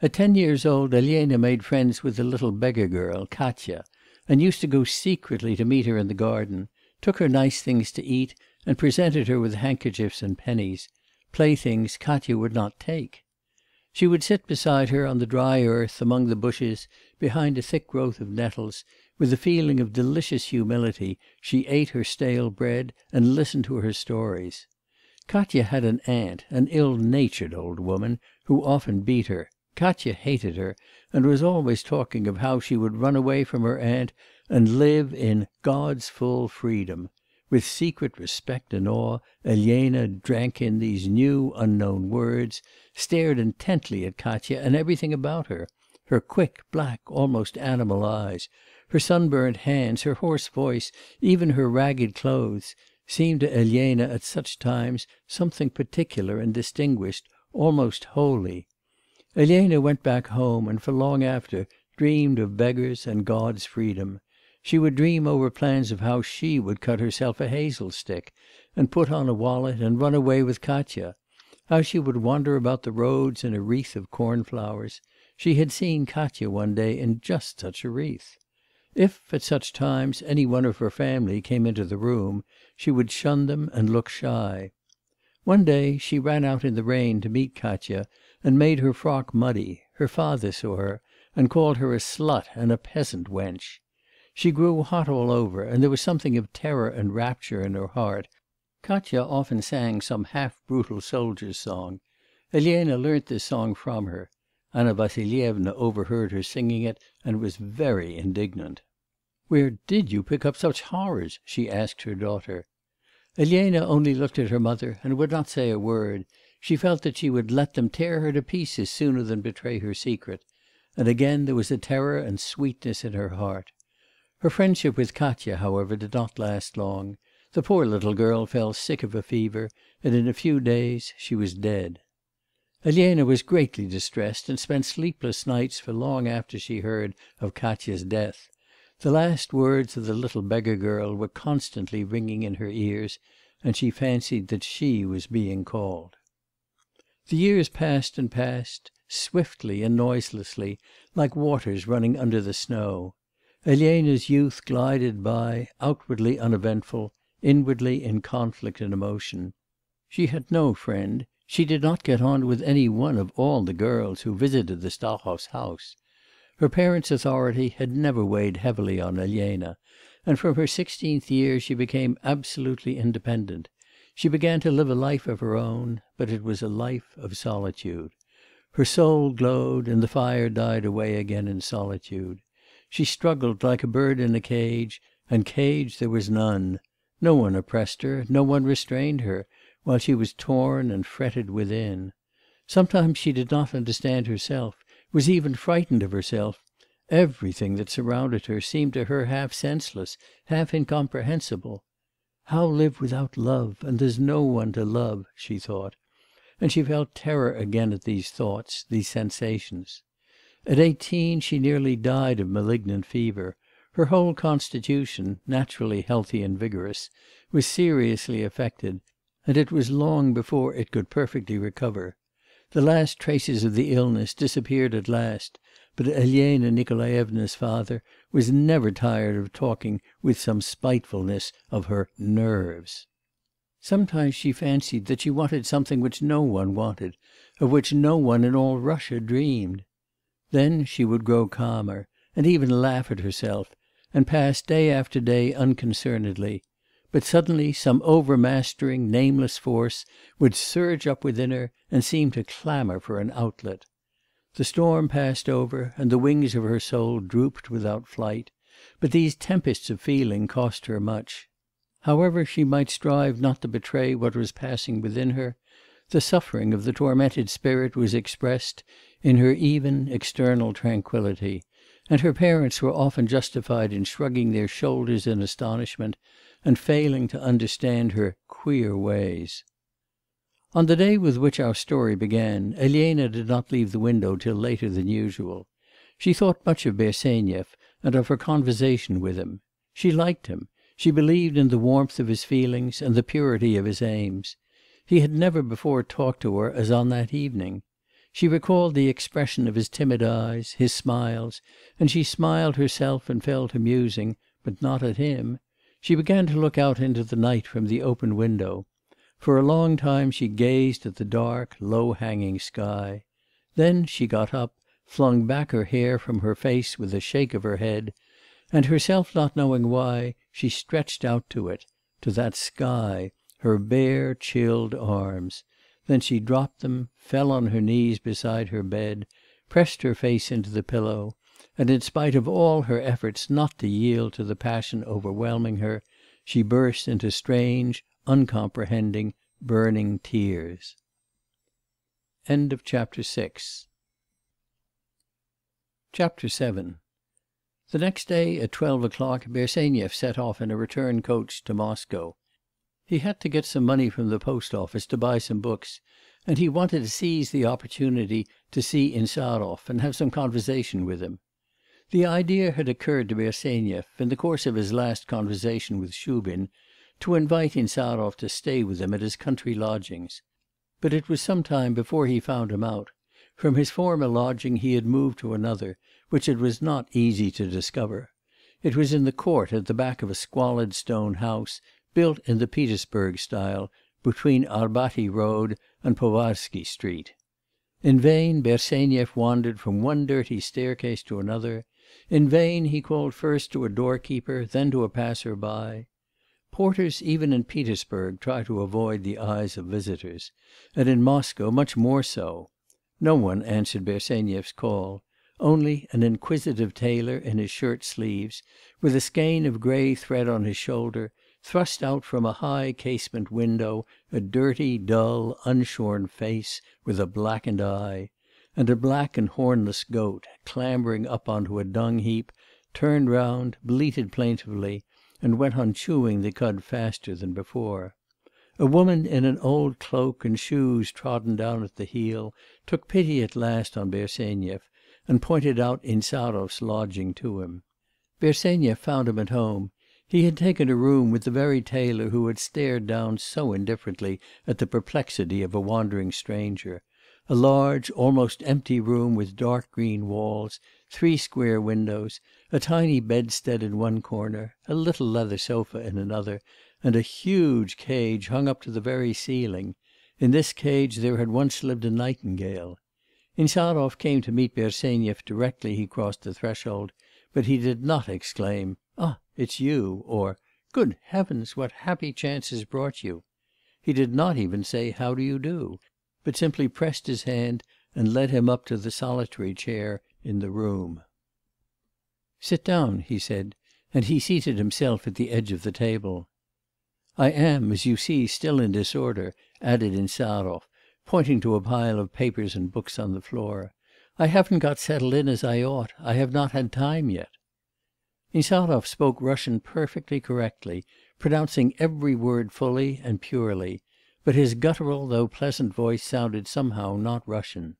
At ten years old Elena made friends with a little beggar girl, Katya, and used to go secretly to meet her in the garden, took her nice things to eat, and presented her with handkerchiefs and pennies playthings Katya would not take. She would sit beside her on the dry earth, among the bushes, behind a thick growth of nettles; with a feeling of delicious humility she ate her stale bread and listened to her stories. Katya had an aunt, an ill natured old woman, who often beat her Katya hated her, and was always talking of how she would run away from her aunt and live in 'God's full freedom.' With secret respect and awe, Elena drank in these new unknown words, stared intently at Katya and everything about her; her quick, black, almost animal eyes, her sunburnt hands, her hoarse voice, even her ragged clothes, seemed to Elena at such times something particular and distinguished, almost holy. Elena went back home, and for long after dreamed of beggars and God's freedom; she would dream over plans of how she would cut herself a hazel stick, and put on a wallet and run away with Katya; how she would wander about the roads in a wreath of cornflowers she had seen Katya one day in just such a wreath. If, at such times, any one of her family came into the room, she would shun them and look shy. One day she ran out in the rain to meet Katya and made her frock muddy; her father saw her, and called her a slut and a peasant wench. She grew hot all over, and there was something of terror and rapture in her heart. Katya often sang some half brutal soldier's song. Elena learnt this song from her. Anna Vassilyevna overheard her singing it, and was very indignant. 'Where did you pick up such horrors?' she asked her daughter. Elena only looked at her mother, and would not say a word; she felt that she would let them tear her to pieces sooner than betray her secret; and again there was a terror and sweetness in her heart. Her friendship with Katya, however, did not last long. The poor little girl fell sick of a fever, and in a few days she was dead. Elena was greatly distressed, and spent sleepless nights for long after she heard of Katya's death. The last words of the little beggar girl were constantly ringing in her ears, and she fancied that she was being called. The years passed and passed, swiftly and noiselessly, like waters running under the snow. Elena's youth glided by, outwardly uneventful, inwardly in conflict and emotion. She had no friend; she did not get on with any one of all the girls who visited the Stahovs' house. Her parents' authority had never weighed heavily on Elena, and from her sixteenth year she became absolutely independent; she began to live a life of her own, but it was a life of solitude. Her soul glowed, and the fire died away again in solitude. She struggled like a bird in a cage, and cage there was none; no one oppressed her, no one restrained her, while she was torn and fretted within. Sometimes she did not understand herself, was even frightened of herself; everything that surrounded her seemed to her half senseless, half incomprehensible. 'How live without love, and there's no one to love?' she thought; and she felt terror again at these thoughts, these sensations. At eighteen she nearly died of malignant fever; her whole constitution, naturally healthy and vigorous, was seriously affected, and it was long before it could perfectly recover. The last traces of the illness disappeared at last, but Elena Nikolaevna's father was never tired of talking with some spitefulness of her 'nerves.' Sometimes she fancied that she wanted something which no one wanted, of which no one in all Russia dreamed. Then she would grow calmer, and even laugh at herself, and pass day after day unconcernedly; but suddenly some overmastering, nameless force would surge up within her, and seem to clamour for an outlet. The storm passed over, and the wings of her soul drooped without flight; but these tempests of feeling cost her much. However she might strive not to betray what was passing within her, the suffering of the tormented spirit was expressed in her even, external tranquillity, and her parents were often justified in shrugging their shoulders in astonishment, and failing to understand her 'queer ways.' On the day with which our story began, Elena did not leave the window till later than usual. She thought much of Bersenyev, and of her conversation with him. She liked him; she believed in the warmth of his feelings and the purity of his aims. He had never before talked to her as on that evening. She recalled the expression of his timid eyes, his smiles, and she smiled herself and fell to musing, but not at him. She began to look out into the night from the open window. For a long time she gazed at the dark, low hanging sky. Then she got up, flung back her hair from her face with a shake of her head, and, herself not knowing why, she stretched out to it to that sky her bare, chilled arms; then she dropped them, fell on her knees beside her bed, pressed her face into the pillow, and in spite of all her efforts not to yield to the passion overwhelming her, she burst into strange, uncomprehending, burning tears. End of chapter VII The next day at twelve o'clock Bersenyev set off in a return coach to Moscow. He had to get some money from the post office to buy some books, and he wanted to seize the opportunity to see Insarov and have some conversation with him. The idea had occurred to Bersenyev, in the course of his last conversation with Shubin, to invite Insarov to stay with him at his country lodgings. But it was some time before he found him out; from his former lodging he had moved to another, which it was not easy to discover. It was in the court at the back of a squalid stone house, built in the Petersburg style, between Arbaty Road and Povarsky Street. In vain Bersenyev wandered from one dirty staircase to another; in vain he called first to a doorkeeper, then to a passer by. Porters even in Petersburg try to avoid the eyes of visitors, and in Moscow much more so. No one answered Bersenyev's call; only an inquisitive tailor in his shirt sleeves, with a skein of grey thread on his shoulder, thrust out from a high casement window a dirty, dull, unshorn face with a blackened eye; and a black and hornless goat, clambering up on to a dung heap, turned round, bleated plaintively, and went on chewing the cud faster than before. A woman in an old cloak and shoes trodden down at the heel took pity at last on Bersenyev, and pointed out Insarov's lodging to him. Bersenyev found him at home; he had taken a room with the very tailor who had stared down so indifferently at the perplexity of a wandering stranger a large, almost empty room with dark green walls, three square windows, a tiny bedstead in one corner, a little leather sofa in another, and a huge cage hung up to the very ceiling; in this cage there had once lived a nightingale. Insarov came to meet Bersenyev directly he crossed the threshold, but he did not exclaim, 'Ah, it's you!' or 'Good heavens, what happy chance has brought you?' He did not even say 'How do you do?' but simply pressed his hand and led him up to the solitary chair in the room. "Sit down,' he said, and he seated himself at the edge of the table. "I am, as you see, still in disorder,' added Insarov, pointing to a pile of papers and books on the floor. "I haven't got settled in as I ought; I have not had time yet.' Insarov spoke Russian perfectly correctly, pronouncing every word fully and purely; but his guttural though pleasant voice sounded somehow not Russian.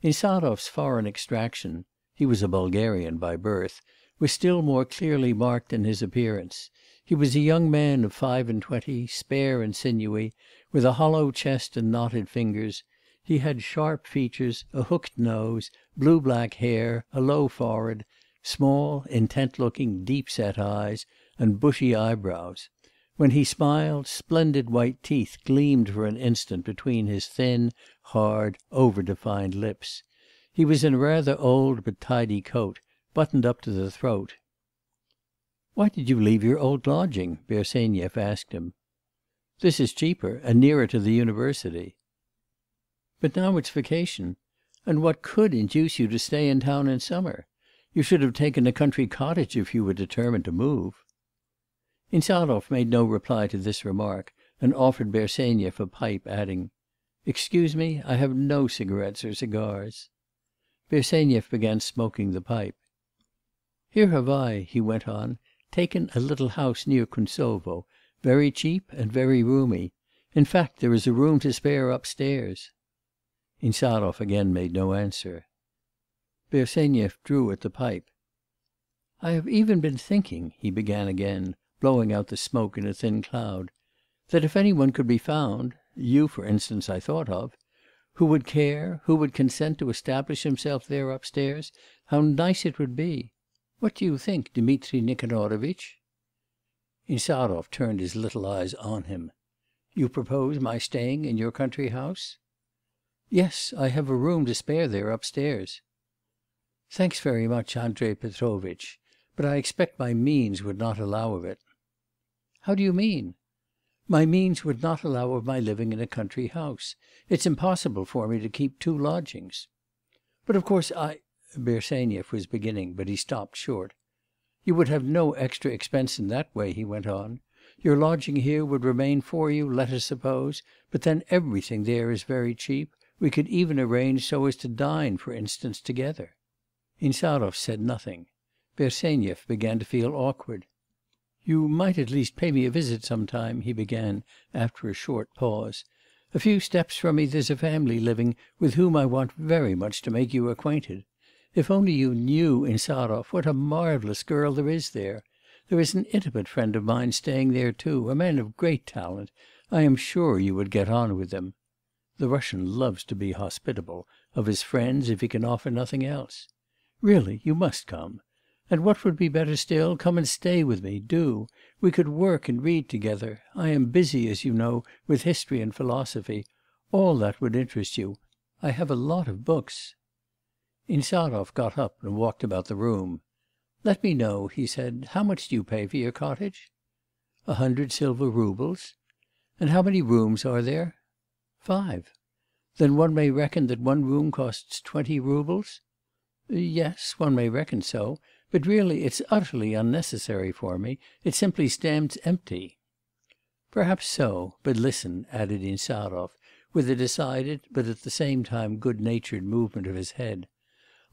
Insarov's foreign extraction (he was a Bulgarian by birth) was still more clearly marked in his appearance; he was a young man of five and twenty, spare and sinewy, with a hollow chest and knotted fingers; he had sharp features, a hooked nose, blue black hair, a low forehead, small, intent looking, deep set eyes, and bushy eyebrows. When he smiled, splendid white teeth gleamed for an instant between his thin, hard, over defined lips. He was in a rather old but tidy coat, buttoned up to the throat. 'Why did you leave your old lodging?' Bersenyev asked him. 'This is cheaper, and nearer to the university.' 'But now it's vacation. And what could induce you to stay in town in summer? You should have taken a country cottage if you were determined to move. Insarov made no reply to this remark, and offered Bersenyev a pipe, adding: 'Excuse me, I have no cigarettes or cigars.' Bersenyev began smoking the pipe. 'Here have I,' he went on, 'taken a little house near Kuntsovo, very cheap and very roomy. In fact, there is a room to spare upstairs.' Insarov again made no answer. Bersenyev drew at the pipe. 'I have even been thinking,' he began again, blowing out the smoke in a thin cloud, 'that if any one could be found you, for instance, I thought of who would care, who would consent to establish himself there upstairs, how nice it would be. What do you think, Dmitri Nikanorovitch?' Insarov turned his little eyes on him. 'You propose my staying in your country house?' 'Yes, I have a room to spare there upstairs.' 'Thanks very much, Andrei Petrovitch, but I expect my means would not allow of it.' 'How do you mean?' 'My means would not allow of my living in a country house. It's impossible for me to keep two lodgings. But of course I ' Bersenyev was beginning, but he stopped short. 'You would have no extra expense in that way,' he went on. 'Your lodging here would remain for you, let us suppose, but then everything there is very cheap; we could even arrange so as to dine, for instance, together.' Insarov said nothing. Bersenyev began to feel awkward. 'You might at least pay me a visit some time,' he began after a short pause. 'A few steps from me there's a family living with whom I want very much to make you acquainted. If only you knew, Insarov, what a marvellous girl there is there! There is an intimate friend of mine staying there too, a man of great talent; I am sure you would get on with him.' The Russian loves to be hospitable of his friends if he can offer nothing else. 'Really, you must come. And what would be better still, come and stay with me, do. We could work and read together. I am busy, as you know, with history and philosophy. All that would interest you. I have a lot of books.' Insarov got up and walked about the room. 'Let me know,' he said, 'how much do you pay for your cottage?' 'A hundred silver roubles.' 'And how many rooms are there?' 'Five.' 'Then one may reckon that one room costs twenty roubles?' 'Yes, one may reckon so. But really it's utterly unnecessary for me; it simply stands empty.' 'Perhaps so; but listen,' added Insarov, with a decided but at the same time good natured movement of his head.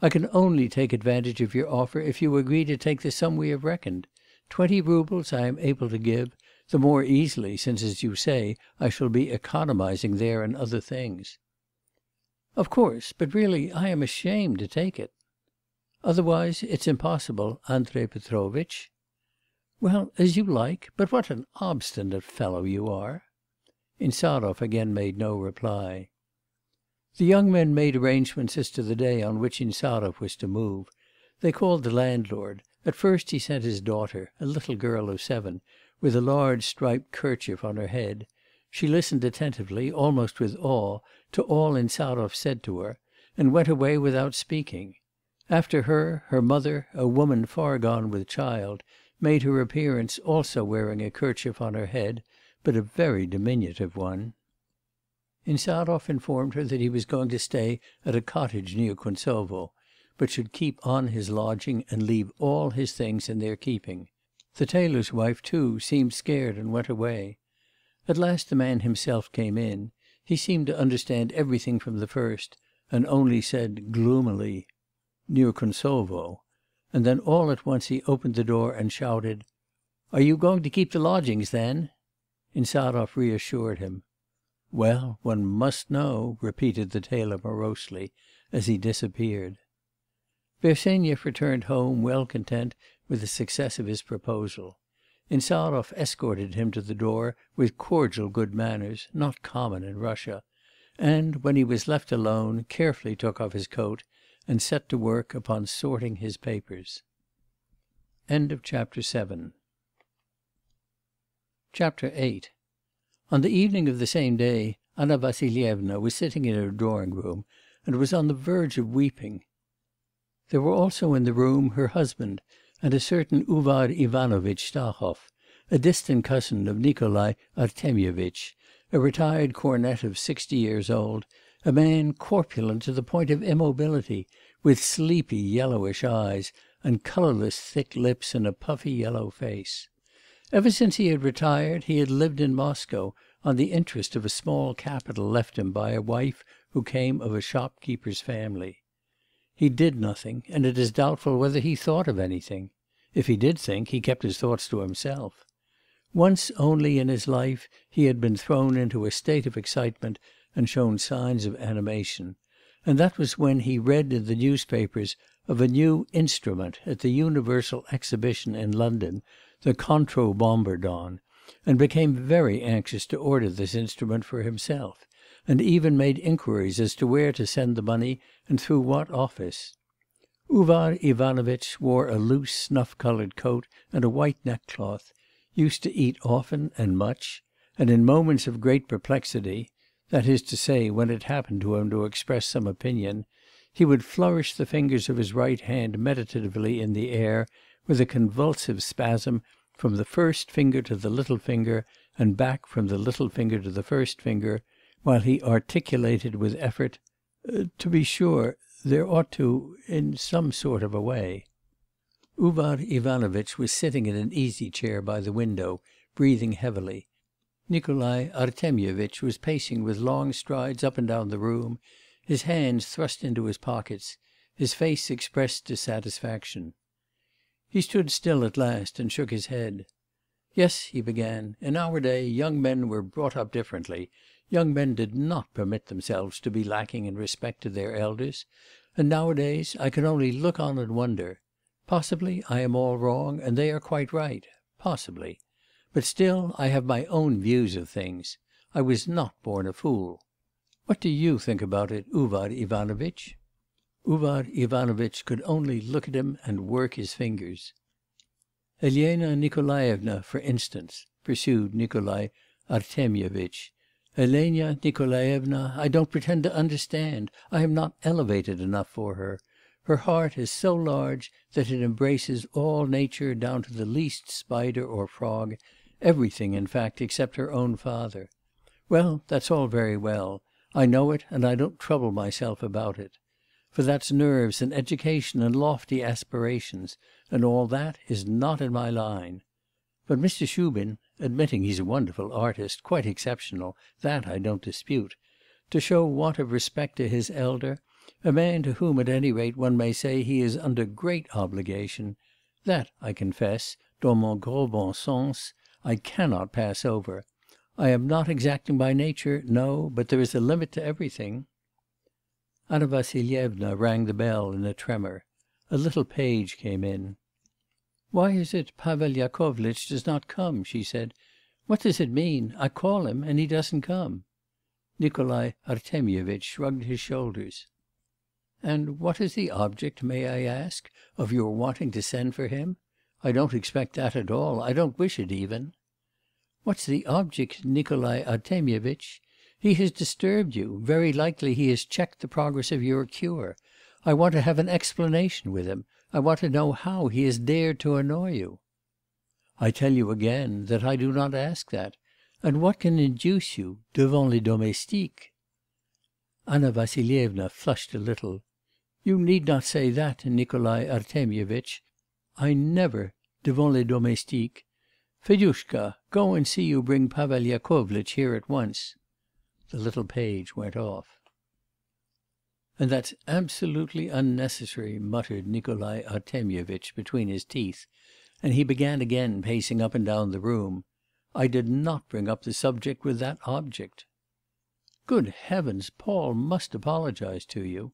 'I can only take advantage of your offer if you agree to take the sum we have reckoned. Twenty roubles I am able to give, the more easily since, as you say, I shall be economising there in other things.' 'Of course; but really I am ashamed to take it.' 'Otherwise it's impossible, Andrei Petrovitch.' 'Well, as you like. But what an obstinate fellow you are!' Insarov again made no reply. The young men made arrangements as to the day on which Insarov was to move. They called the landlord; at first he sent his daughter, a little girl of seven, with a large striped kerchief on her head; she listened attentively, almost with awe, to all Insarov said to her, and went away without speaking. After her, her mother, a woman far gone with child, made her appearance also wearing a kerchief on her head, but a very diminutive one. Insarov informed her that he was going to stay at a cottage near Kuntsovo, but should keep on his lodging and leave all his things in their keeping. The tailor's wife, too, seemed scared and went away. At last the man himself came in; he seemed to understand everything from the first, and only said gloomily, 'Near Kuntsovo,' and then all at once he opened the door and shouted: 'Are you going to keep the lodgings then?' Insarov reassured him. 'Well, one must know,' repeated the tailor morosely, as he disappeared. Bersenyev returned home well content with the success of his proposal. Insarov escorted him to the door with cordial good manners, not common in Russia, and, when he was left alone, carefully took off his coat, and set to work upon sorting his papers. End of Chapter VIII On the evening of the same day, Anna Vassilyevna was sitting in her drawing room, and was on the verge of weeping. There were also in the room her husband and a certain Uvar Ivanovitch Stahov, a distant cousin of Nikolai Artemyevitch, a retired cornet of sixty years old, a man corpulent to the point of immobility, with sleepy yellowish eyes, and colourless thick lips and a puffy yellow face. Ever since he had retired, he had lived in Moscow on the interest of a small capital left him by a wife who came of a shopkeeper's family. He did nothing, and it is doubtful whether he thought of anything. If he did think, he kept his thoughts to himself. Once only in his life he had been thrown into a state of excitement and shown signs of animation, and that was when he read in the newspapers of a new instrument at the Universal Exhibition in London, the Contro Bombardon, and became very anxious to order this instrument for himself, and even made inquiries as to where to send the money and through what office. Uvar Ivanovitch wore a loose snuff coloured coat and a white neckcloth, used to eat often and much, and in moments of great perplexity that is to say, when it happened to him to express some opinion he would flourish the fingers of his right hand meditatively in the air, with a convulsive spasm, from the first finger to the little finger, and back from the little finger to the first finger, while he articulated with effort, uh, "To be sure there ought to in some sort of a way.' Uvar Ivanovitch was sitting in an easy chair by the window, breathing heavily. Nikolai Artemyevitch was pacing with long strides up and down the room, his hands thrust into his pockets; his face expressed dissatisfaction. He stood still at last, and shook his head. 'Yes,' he began, 'in our day young men were brought up differently; young men did not permit themselves to be lacking in respect to their elders; and nowadays I can only look on and wonder. Possibly I am all wrong, and they are quite right possibly. But still I have my own views of things. I was not born a fool. What do you think about it, Uvar Ivanovitch?' Uvar Ivanovitch could only look at him and work his fingers. 'Elena Nikolaevna, for instance,' pursued Nikolai Artemyevitch, 'Elena Nikolaevna, I don't pretend to understand, I am not elevated enough for her. Her heart is so large that it embraces all nature down to the least spider or frog, everything, in fact, except her own father. Well, that's all very well; I know it, and I don't trouble myself about it. For that's nerves and education and lofty aspirations, and all that is not in my line. But Mr. Shubin admitting he's a wonderful artist, quite exceptional, that I don't dispute to show want of respect to his elder, a man to whom at any rate one may say he is under great obligation that, I confess, dans mon gros bon sens, I cannot pass over. I am not exacting by nature, no; but there is a limit to everything.' Anna Vassilyevna rang the bell in a tremor. A little page came in. 'Why is it Pavel Yakovlitch does not come?' she said. 'What does it mean? I call him, and he doesn't come.' Nikolai Artemyevitch shrugged his shoulders. 'And what is the object, may I ask, of your wanting to send for him? I don't expect that at all; I don't wish it even. What's the object, Nikolai Artemyevitch? He has disturbed you; very likely he has checked the progress of your cure. I want to have an explanation with him; I want to know how he has dared to annoy you. I tell you again, that I do not ask that. And what can induce you devant les domestiques?' Anna Vassilyevna flushed a little. You need not say that, Nikolai Artemyevitch. I never devant les domestiques. Fedushka, go and see you bring Pavel Yakovlitch here at once.' The little page went off. 'And that's absolutely unnecessary,' muttered Nikolai Artemyevitch between his teeth, and he began again pacing up and down the room. 'I did not bring up the subject with that object.' 'Good heavens! Paul must apologise to you.'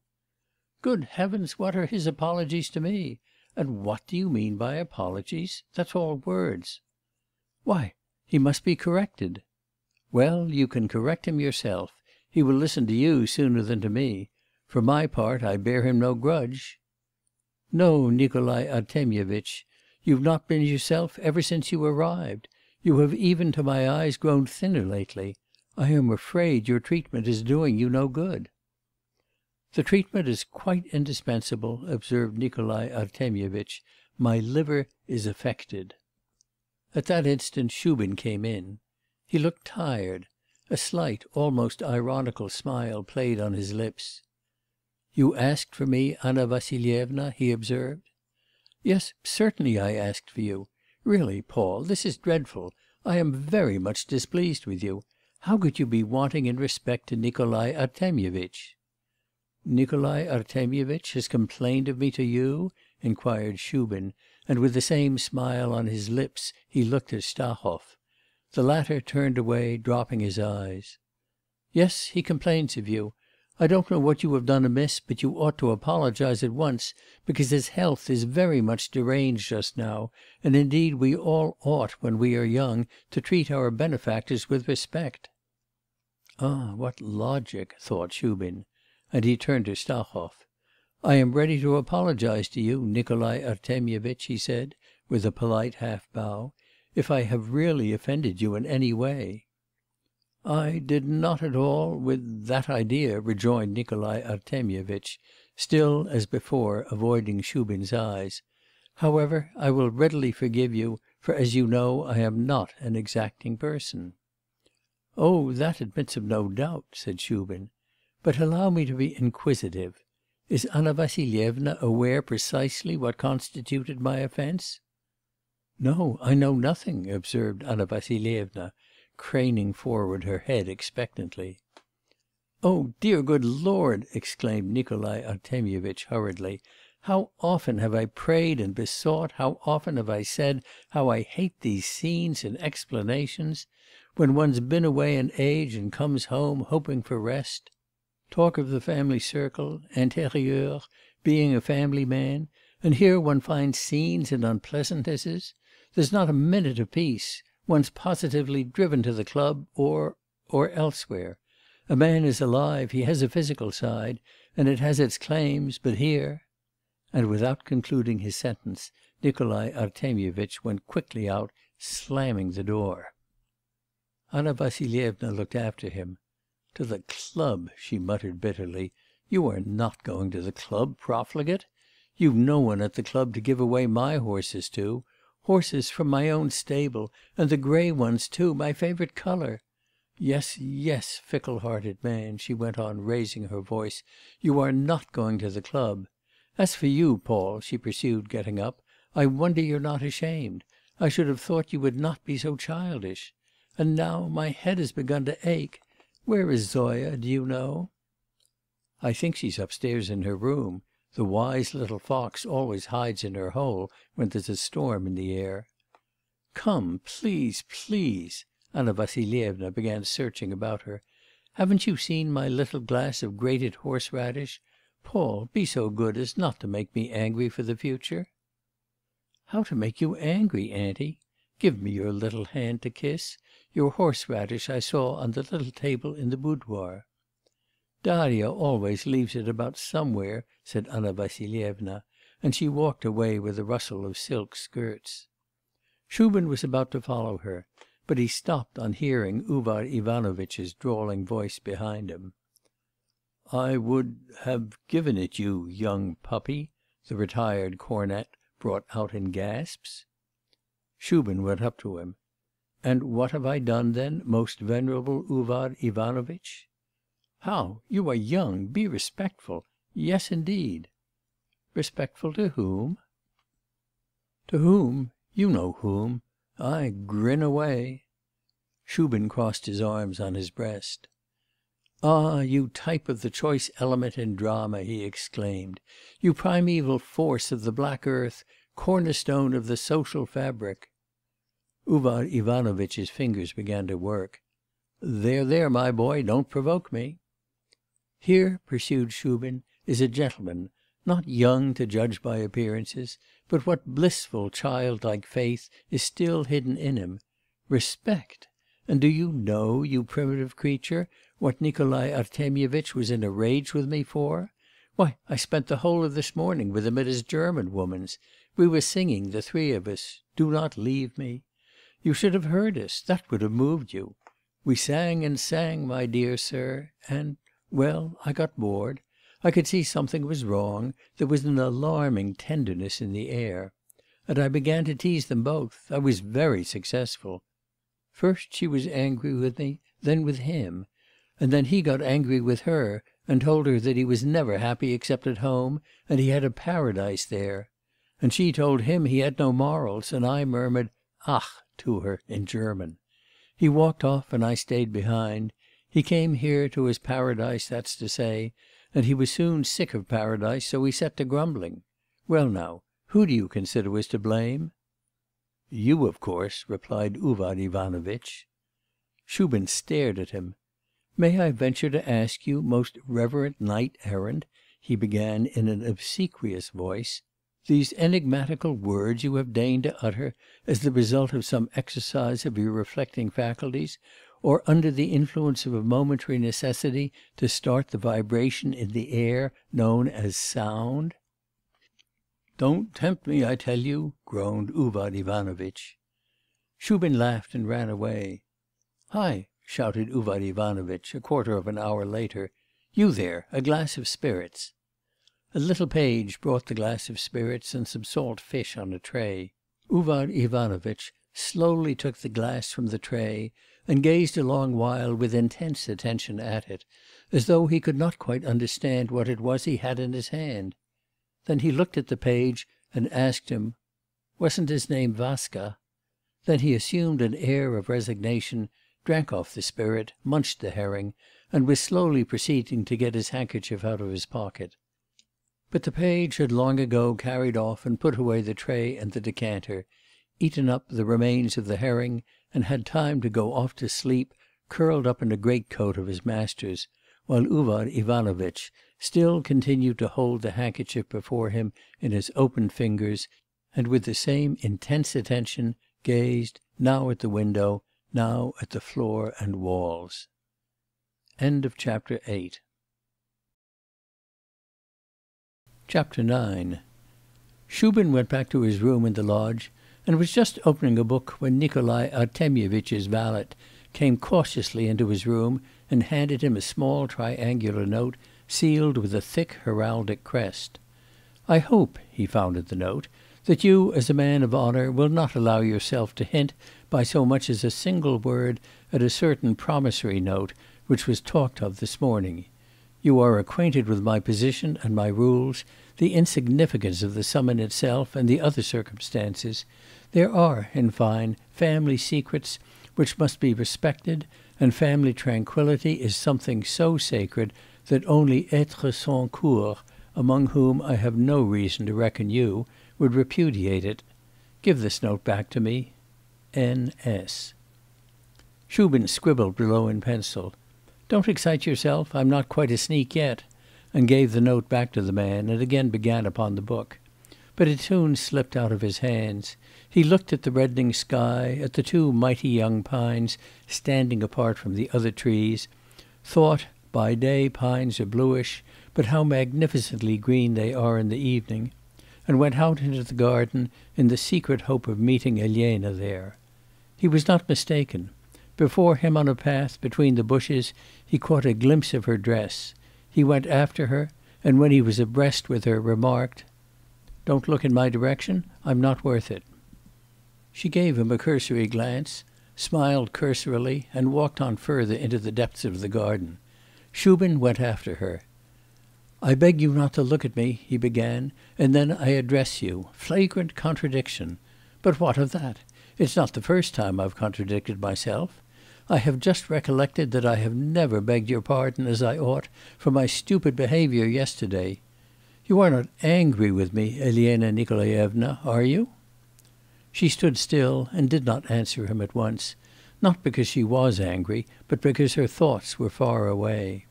'Good heavens, what are his apologies to me? And what do you mean by apologies? That's all words.' 'Why, he must be corrected.' 'Well, you can correct him yourself. He will listen to you sooner than to me. For my part, I bear him no grudge.' 'No, Nikolai Artemyevitch. You've not been yourself ever since you arrived. You have even to my eyes grown thinner lately. I am afraid your treatment is doing you no good.' 'The treatment is quite indispensable,' observed Nikolai Artemyevitch. 'My liver is affected.' At that instant Shubin came in. He looked tired; a slight, almost ironical smile played on his lips. 'You asked for me, Anna Vassilyevna?' he observed. 'Yes, certainly I asked for you. Really, Paul, this is dreadful. I am very much displeased with you. How could you be wanting in respect to Nikolai Artemyevitch?' 'Nikolai Artemyevitch has complained of me to you?' inquired Shubin, and with the same smile on his lips he looked at Stahov. The latter turned away, dropping his eyes. 'Yes, he complains of you. I don't know what you have done amiss, but you ought to apologise at once, because his health is very much deranged just now, and indeed we all ought, when we are young, to treat our benefactors with respect.' 'Ah, what logic!' thought Shubin, and he turned to Stahov. 'I am ready to apologise to you, Nikolai Artemyevitch,' he said, with a polite half bow, 'if I have really offended you in any way.' 'I did not at all with that idea,' rejoined Nikolai Artemyevitch, still, as before, avoiding Shubin's eyes. 'However, I will readily forgive you, for, as you know, I am not an exacting person.' 'Oh, that admits of no doubt,' said Shubin. 'But allow me to be inquisitive. Is Anna Vassilyevna aware precisely what constituted my offence?' 'No, I know nothing,' observed Anna Vassilyevna, craning forward her head expectantly. 'Oh, dear good Lord!' exclaimed Nikolai Artemyevitch hurriedly. 'How often have I prayed and besought, how often have I said how I hate these scenes and explanations! When one's been away an age and comes home, hoping for rest talk of the family circle, intérieur, being a family man and here one finds scenes and unpleasantnesses. There's not a minute of peace; one's positively driven to the club, or or elsewhere. A man is alive, he has a physical side, and it has its claims, but here ' And without concluding his sentence, Nikolai Artemyevitch went quickly out, slamming the door. Anna Vassilyevna looked after him. 'To the club!' she muttered bitterly. 'You are not going to the club, profligate? You've no one at the club to give away my horses to horses from my own stable, and the grey ones too, my favourite colour. Yes, yes, fickle hearted man,' she went on, raising her voice, 'you are not going to the club. As for you, Paul,' she pursued, getting up, 'I wonder you're not ashamed. I should have thought you would not be so childish. And now my head has begun to ache. Where is Zoya, do you know?' 'I think she's upstairs in her room. The wise little fox always hides in her hole when there's a storm in the air. 'Come, please, please' Anna Vassilyevna began searching about her 'haven't you seen my little glass of grated horseradish? Paul, be so good as not to make me angry for the future.' 'How to make you angry, auntie? Give me your little hand to kiss. Your horseradish I saw on the little table in the boudoir.' 'Daria always leaves it about somewhere,' said Anna Vassilyevna, and she walked away with a rustle of silk skirts. Shubin was about to follow her, but he stopped on hearing Uvar Ivanovitch's drawling voice behind him. 'I would have given it you, young puppy,' the retired cornet brought out in gasps. Shubin went up to him. 'And what have I done then, most venerable Uvar Ivanovitch?' 'How? You are young; be respectful. Yes, indeed.' 'Respectful to whom?' 'To whom? You know whom. Ay, grin away.' Shubin crossed his arms on his breast. 'Ah, you type of the choice element in drama!' he exclaimed. 'You primeval force of the black earth, corner stone of the social fabric!' Uvar Ivanovitch's fingers began to work. 'There, there, there, my boy, don't provoke me.' 'Here,' pursued Shubin, 'is a gentleman not young to judge by appearances, but what blissful childlike faith is still hidden in him! Respect! And do you know, you primitive creature, what Nikolai Artemyevitch was in a rage with me for? Why, I spent the whole of this morning with him at his German woman's. We were singing, the three of us, "Do not leave me." You should have heard us; that would have moved you. We sang and sang, my dear sir, and well, I got bored. I could see something was wrong; there was an alarming tenderness in the air. And I began to tease them both. I was very successful. First she was angry with me, then with him. And then he got angry with her, and told her that he was never happy except at home, and he had a paradise there. And she told him he had no morals, and I murmured "Ach!" To her in German. He walked off, and I stayed behind. He came here, to his paradise, that's to say, and he was soon sick of paradise, so he set to grumbling. Well now, who do you consider was to blame?' 'You, of course,' replied Uvar Ivanovitch. Shubin stared at him. 'May I venture to ask you, most reverend knight errant,' he began in an obsequious voice, 'these enigmatical words you have deigned to utter as the result of some exercise of your reflecting faculties, or under the influence of a momentary necessity to start the vibration in the air known as sound?' 'Don't tempt me, I tell you,' groaned Uvar Ivanovitch. Shubin laughed and ran away. 'Hi!' shouted Uvar Ivanovitch, a quarter of an hour later. 'You there, a glass of spirits.' A little page brought the glass of spirits and some salt fish on a tray. Uvar Ivanovitch slowly took the glass from the tray and gazed a long while with intense attention at it, as though he could not quite understand what it was he had in his hand. Then he looked at the page and asked him, wasn't his name Vaska?' Then he assumed an air of resignation, drank off the spirit, munched the herring, and was slowly proceeding to get his handkerchief out of his pocket. But the page had long ago carried off and put away the tray and the decanter, eaten up the remains of the herring, and had time to go off to sleep, curled up in a greatcoat of his master's, while Uvar Ivanovitch still continued to hold the handkerchief before him in his open fingers, and with the same intense attention gazed, now at the window, now at the floor and walls. End of chapter IX Shubin went back to his room in the lodge and was just opening a book when Nikolai Artemyevitch's valet came cautiously into his room and handed him a small triangular note sealed with a thick heraldic crest. 'I hope,' he found in the note, 'that you, as a man of honour, will not allow yourself to hint by so much as a single word at a certain promissory note which was talked of this morning. You are acquainted with my position and my rules, the insignificance of the sum in itself and the other circumstances; there are, in fine, family secrets which must be respected, and family tranquillity is something so sacred that only êtres sans cour, among whom I have no reason to reckon you, would repudiate it. Give this note back to me. N.S. Shubin scribbled below in pencil, 'Don't excite yourself, I'm not quite a sneak yet,' and gave the note back to the man, and again began upon the book. But it soon slipped out of his hands. He looked at the reddening sky, at the two mighty young pines standing apart from the other trees, thought, by day pines are bluish, but how magnificently green they are in the evening, and went out into the garden in the secret hope of meeting Elena there. He was not mistaken. Before him on a path between the bushes he caught a glimpse of her dress; he went after her, and when he was abreast with her, remarked: "Don't look in my direction, I'm not worth it.' She gave him a cursory glance, smiled cursorily, and walked on further into the depths of the garden. Shubin went after her. "I beg you not to look at me,' he began, "and then I address you. Flagrant contradiction! But what of that? It's not the first time I've contradicted myself. I have just recollected that I have never begged your pardon as I ought for my stupid behaviour yesterday. You are not angry with me, Elena Nikolaevna, are you?' She stood still and did not answer him at once, not because she was angry, but because her thoughts were far away.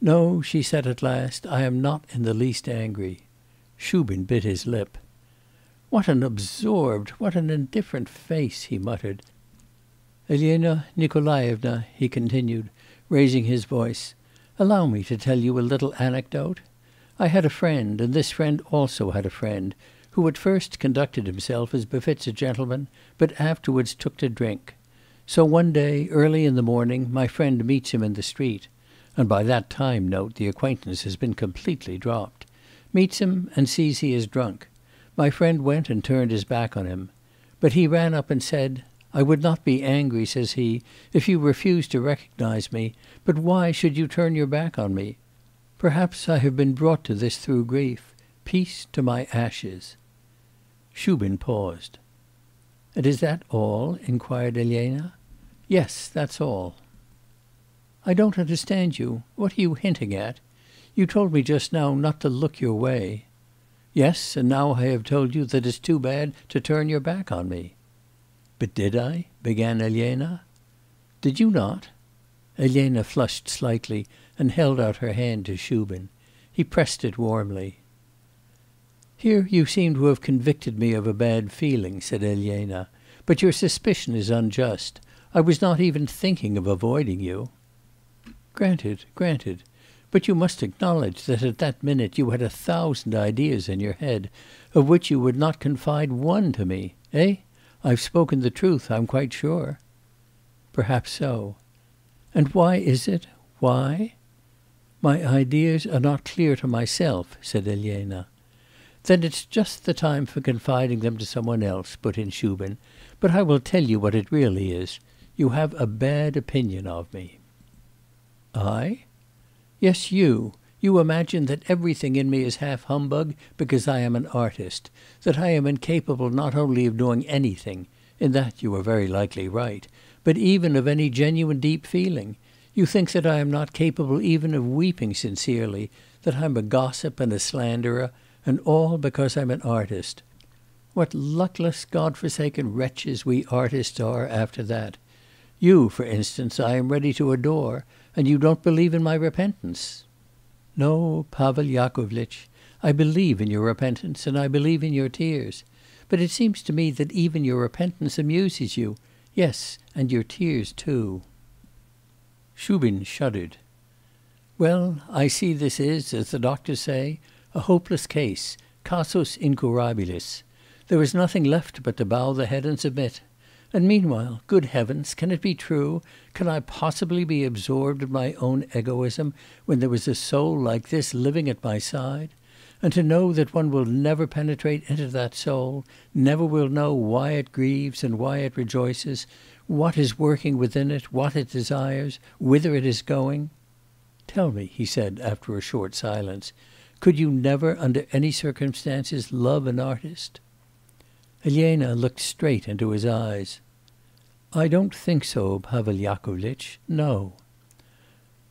"'No,' she said at last, "'I am not in the least angry.' Shubin bit his lip. "'What an absorbed, what an indifferent face!' he muttered. 'Elena Nikolaevna,' he continued, raising his voice, 'allow me to tell you a little anecdote. I had a friend, and this friend also had a friend, who at first conducted himself as befits a gentleman, but afterwards took to drink. So one day, early in the morning, my friend meets him in the street and by that time note the acquaintance has been completely dropped meets him and sees he is drunk. My friend went and turned his back on him. But he ran up and said, "I would not be angry," says he, "if you refused to recognise me, but why should you turn your back on me? Perhaps I have been brought to this through grief. Peace to my ashes!" Shubin paused. 'And is that all?' inquired Elena. 'Yes, that's all.' 'I don't understand you. What are you hinting at? You told me just now not to look your way.' 'Yes, and now I have told you that it's too bad to turn your back on me.' 'But did I?' began Elena. 'Did you not?' Elena flushed slightly and held out her hand to Shubin. He pressed it warmly. 'Here you seem to have convicted me of a bad feeling,' said Elena, 'but your suspicion is unjust. I was not even thinking of avoiding you.' 'Granted, granted. But you must acknowledge that at that minute you had a thousand ideas in your head, of which you would not confide one to me. Eh? I've spoken the truth, I'm quite sure." "Perhaps so." "And why is it? why?" "My ideas are not clear to myself,' said Elena. "Then it's just the time for confiding them to some one else,' put in Shubin. "But I will tell you what it really is. You have a bad opinion of me." "I?" "Yes, you. You imagine that everything in me is half humbug because I am an artist, that I am incapable not only of doing anything in that you are very likely right but even of any genuine deep feeling. You think that I am not capable even of weeping sincerely, that I'm a gossip and a slanderer and all because I'm an artist. What luckless, God forsaken wretches we artists are after that! You, for instance, I am ready to adore, and you don't believe in my repentance. No, Pavel Yakovlitch, I believe in your repentance and I believe in your tears. But it seems to me that even your repentance amuses you yes, and your tears too.' Shubin shuddered. "'Well, I see this is, as the doctors say, a hopeless case, casus incurabilis. There is nothing left but to bow the head and submit. And meanwhile, good heavens, can it be true, can I possibly be absorbed in my own egoism, when there is a soul like this living at my side? And to know that one will never penetrate into that soul, never will know why it grieves and why it rejoices, what is working within it, what it desires, whither it is going? Tell me,' he said after a short silence, could you never, under any circumstances, love an artist?' Elena looked straight into his eyes. 'I don't think so, Pavel Yakovlitch; no.'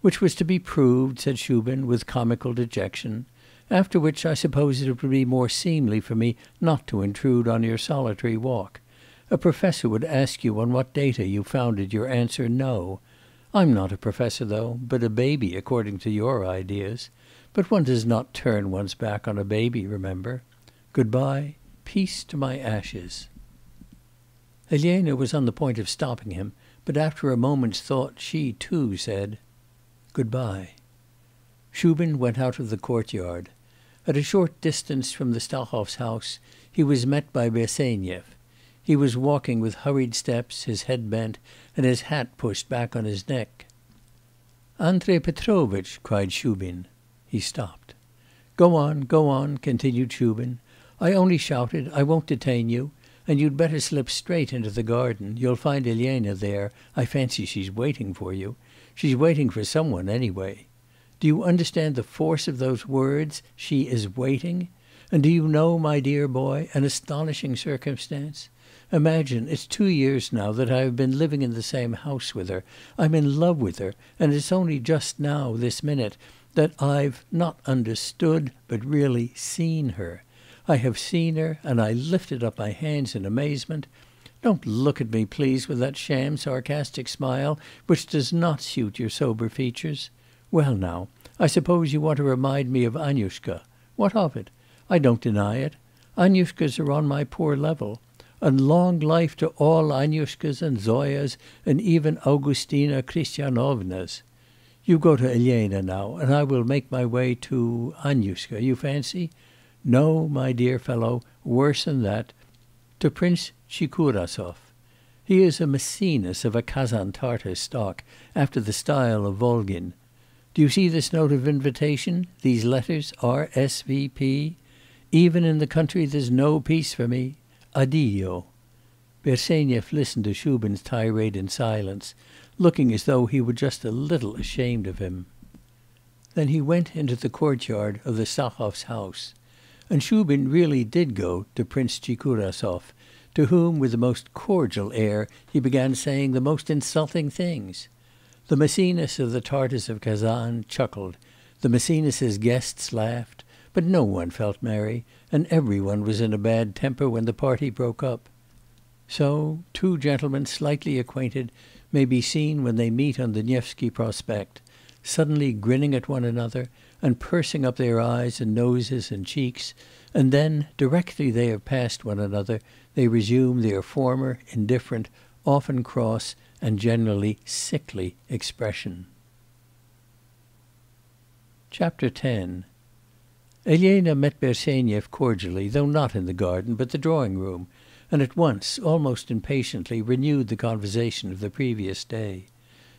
'Which was to be proved,' said Shubin with comical dejection. 'After which I suppose it would be more seemly for me not to intrude on your solitary walk. A professor would ask you on what data you founded your answer no. I'm not a professor, though, but a baby according to your ideas. But one does not turn one's back on a baby, remember. Good bye. Peace to my ashes.' Elena was on the point of stopping him, but after a moment's thought she too said: 'Good bye.' Shubin went out of the courtyard. At a short distance from the Stahovs' house he was met by Bersenyev. He was walking with hurried steps, his head bent, and his hat pushed back on his neck. 'Andrei Petrovitch!' cried Shubin. He stopped. 'Go on, go on,' continued Shubin. 'I only shouted, I won't detain you. And you'd better slip straight into the garden; you'll find Elena there, I fancy she's waiting for you. She's waiting for some one, anyway. Do you understand the force of those words "she is waiting"? And do you know, my dear boy, an astonishing circumstance? Imagine, it's two years now that I have been living in the same house with her, I'm in love with her, and it's only just now, this minute, that I've, not understood, but really seen her. I have seen her, and I lifted up my hands in amazement. Don't look at me, please, with that sham sarcastic smile which does not suit your sober features. Well now, I suppose you want to remind me of Annushka. What of it? I don't deny it. Annushkas are on my poor level. And long life to all Annushkas and Zoyas and even Augustina Christianovnas. You go to Elena now, and I will make my way to Annushka, you fancy? No, my dear fellow, worse than that to Prince Tchikurasov. He is a Maecenas of a Kazan Tartar stock, after the style of Volgin. Do you see this note of invitation, these letters R.S.V.P.? Even in the country there's no peace for me. Addio.' Bersenyev listened to Shubin's tirade in silence, looking as though he were just a little ashamed of him. Then he went into the courtyard of the Stahovs' house. And Shubin really did go to Prince Tchikurasov, to whom, with the most cordial air, he began saying the most insulting things. The Maecenas of the Tartars of Kazan chuckled, the Maecenas' guests laughed, but no one felt merry, and every one was in a bad temper when the party broke up. So two gentlemen slightly acquainted may be seen when they meet on the Nevsky Prospect, suddenly grinning at one another, and pursing up their eyes and noses and cheeks, and then, directly they have passed one another, they resume their former indifferent, often cross, and generally sickly expression. Chapter 10 Elena met Bersenyev cordially, though not in the garden, but the drawing room, and at once, almost impatiently, renewed the conversation of the previous day.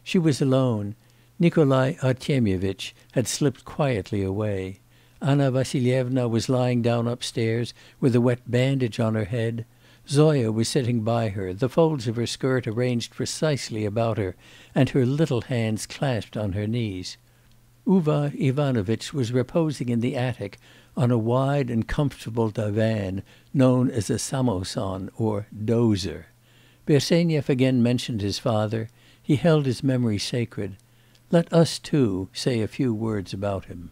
She was alone. Nikolai Artemyevitch had slipped quietly away. Anna Vassilyevna was lying down upstairs with a wet bandage on her head. Zoya was sitting by her, the folds of her skirt arranged precisely about her, and her little hands clasped on her knees. Uvar Ivanovitch was reposing in the attic on a wide and comfortable divan known as a samoson or dozer. Bersenyev again mentioned his father; he held his memory sacred. Let us, too, say a few words about him.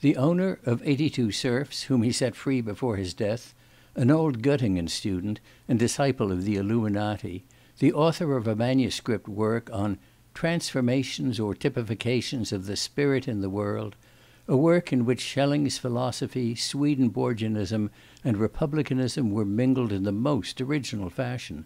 The owner of eighty two serfs, whom he set free before his death, an old Göttingen student, and disciple of the Illuminati, the author of a manuscript work on Transformations or Typifications of the Spirit in the World,' a work in which Schelling's philosophy, Swedenborgianism, and republicanism were mingled in the most original fashion.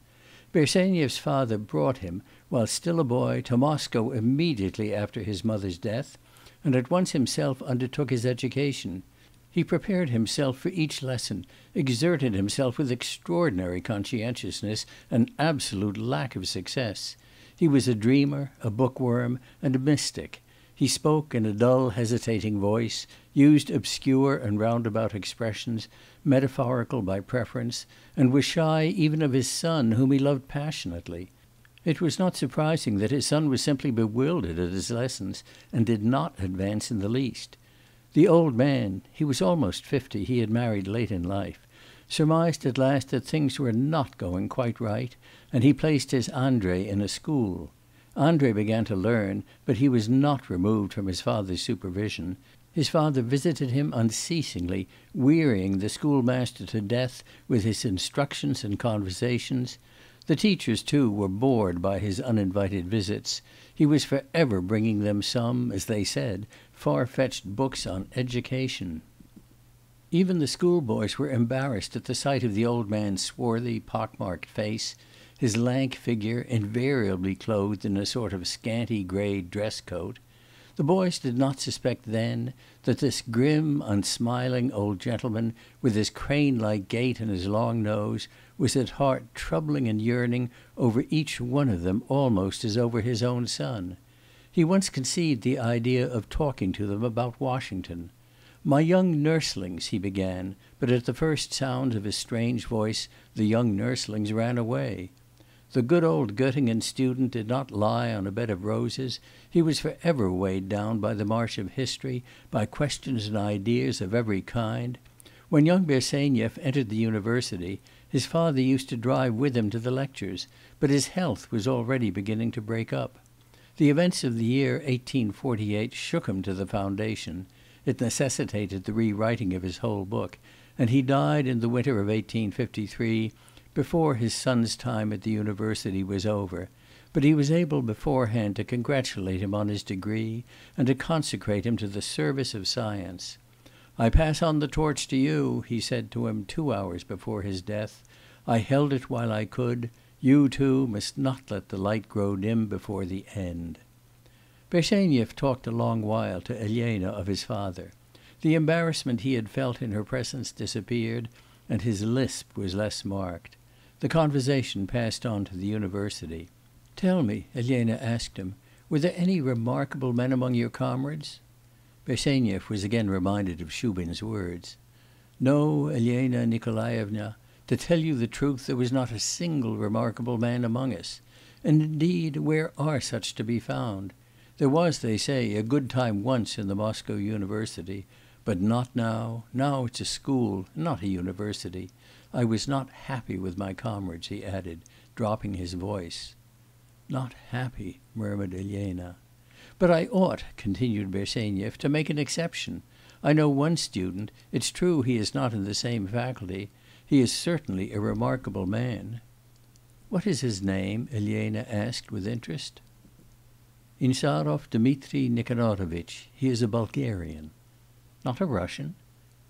Bersenyev's father brought him, while still a boy, to Moscow immediately after his mother's death, and at once himself undertook his education. He prepared himself for each lesson, exerted himself with extraordinary conscientiousness and absolute lack of success. He was a dreamer, a bookworm, and a mystic. He spoke in a dull hesitating voice, used obscure and roundabout expressions, metaphorical by preference, and was shy even of his son, whom he loved passionately. It was not surprising that his son was simply bewildered at his lessons, and did not advance in the least. The old man he was almost fifty, he had married late in life surmised at last that things were not going quite right, and he placed his Andrei in a school. Andrei began to learn, but he was not removed from his father's supervision. His father visited him unceasingly, wearying the schoolmaster to death with his instructions and conversations. The teachers, too, were bored by his uninvited visits; he was for ever bringing them some, as they said, far fetched books on education. Even the schoolboys were embarrassed at the sight of the old man's swarthy, pock marked face, his lank figure, invariably clothed in a sort of scanty grey dress coat. The boys did not suspect then that this grim, unsmiling old gentleman, with his crane like gait and his long nose, was at heart troubling and yearning over each one of them almost as over his own son. He once conceived the idea of talking to them about Washington. "My young nurslings," he began, but at the first sound of his strange voice the young nurslings ran away. The good old Gottingen student did not lie on a bed of roses; he was for ever weighed down by the march of history, by questions and ideas of every kind. When young Bersenyev entered the university, his father used to drive with him to the lectures, but his health was already beginning to break up. The events of the year 1848 shook him to the foundation; it necessitated the rewriting of his whole book, and he died in the winter of 1853 before his son's time at the university was over, but he was able beforehand to congratulate him on his degree, and to consecrate him to the service of science. "I pass on the torch to you," he said to him two hours before his death. "I held it while I could; you, too, must not let the light grow dim before the end." Bersenyev talked a long while to Elena of his father. The embarrassment he had felt in her presence disappeared, and his lisp was less marked. The conversation passed on to the university. 'Tell me,' Elena asked him, 'were there any remarkable men among your comrades?' Bersenyev was again reminded of Shubin's words. 'No, Elena Nikolaevna; to tell you the truth, there was not a single remarkable man among us. And, indeed, where are such to be found? There was, they say, a good time once in the Moscow university, but not now; now it's a school, not a university. I was not happy with my comrades,' he added, dropping his voice. 'Not happy,' murmured Elena. 'But I ought,' continued Bersenyev, 'to make an exception. I know one student; it's true he is not in the same faculty. He is certainly a remarkable man.' 'What is his name?' Elena asked with interest. 'Insarov Dmitri Nikanorovitch. He is a Bulgarian.' 'Not a Russian?'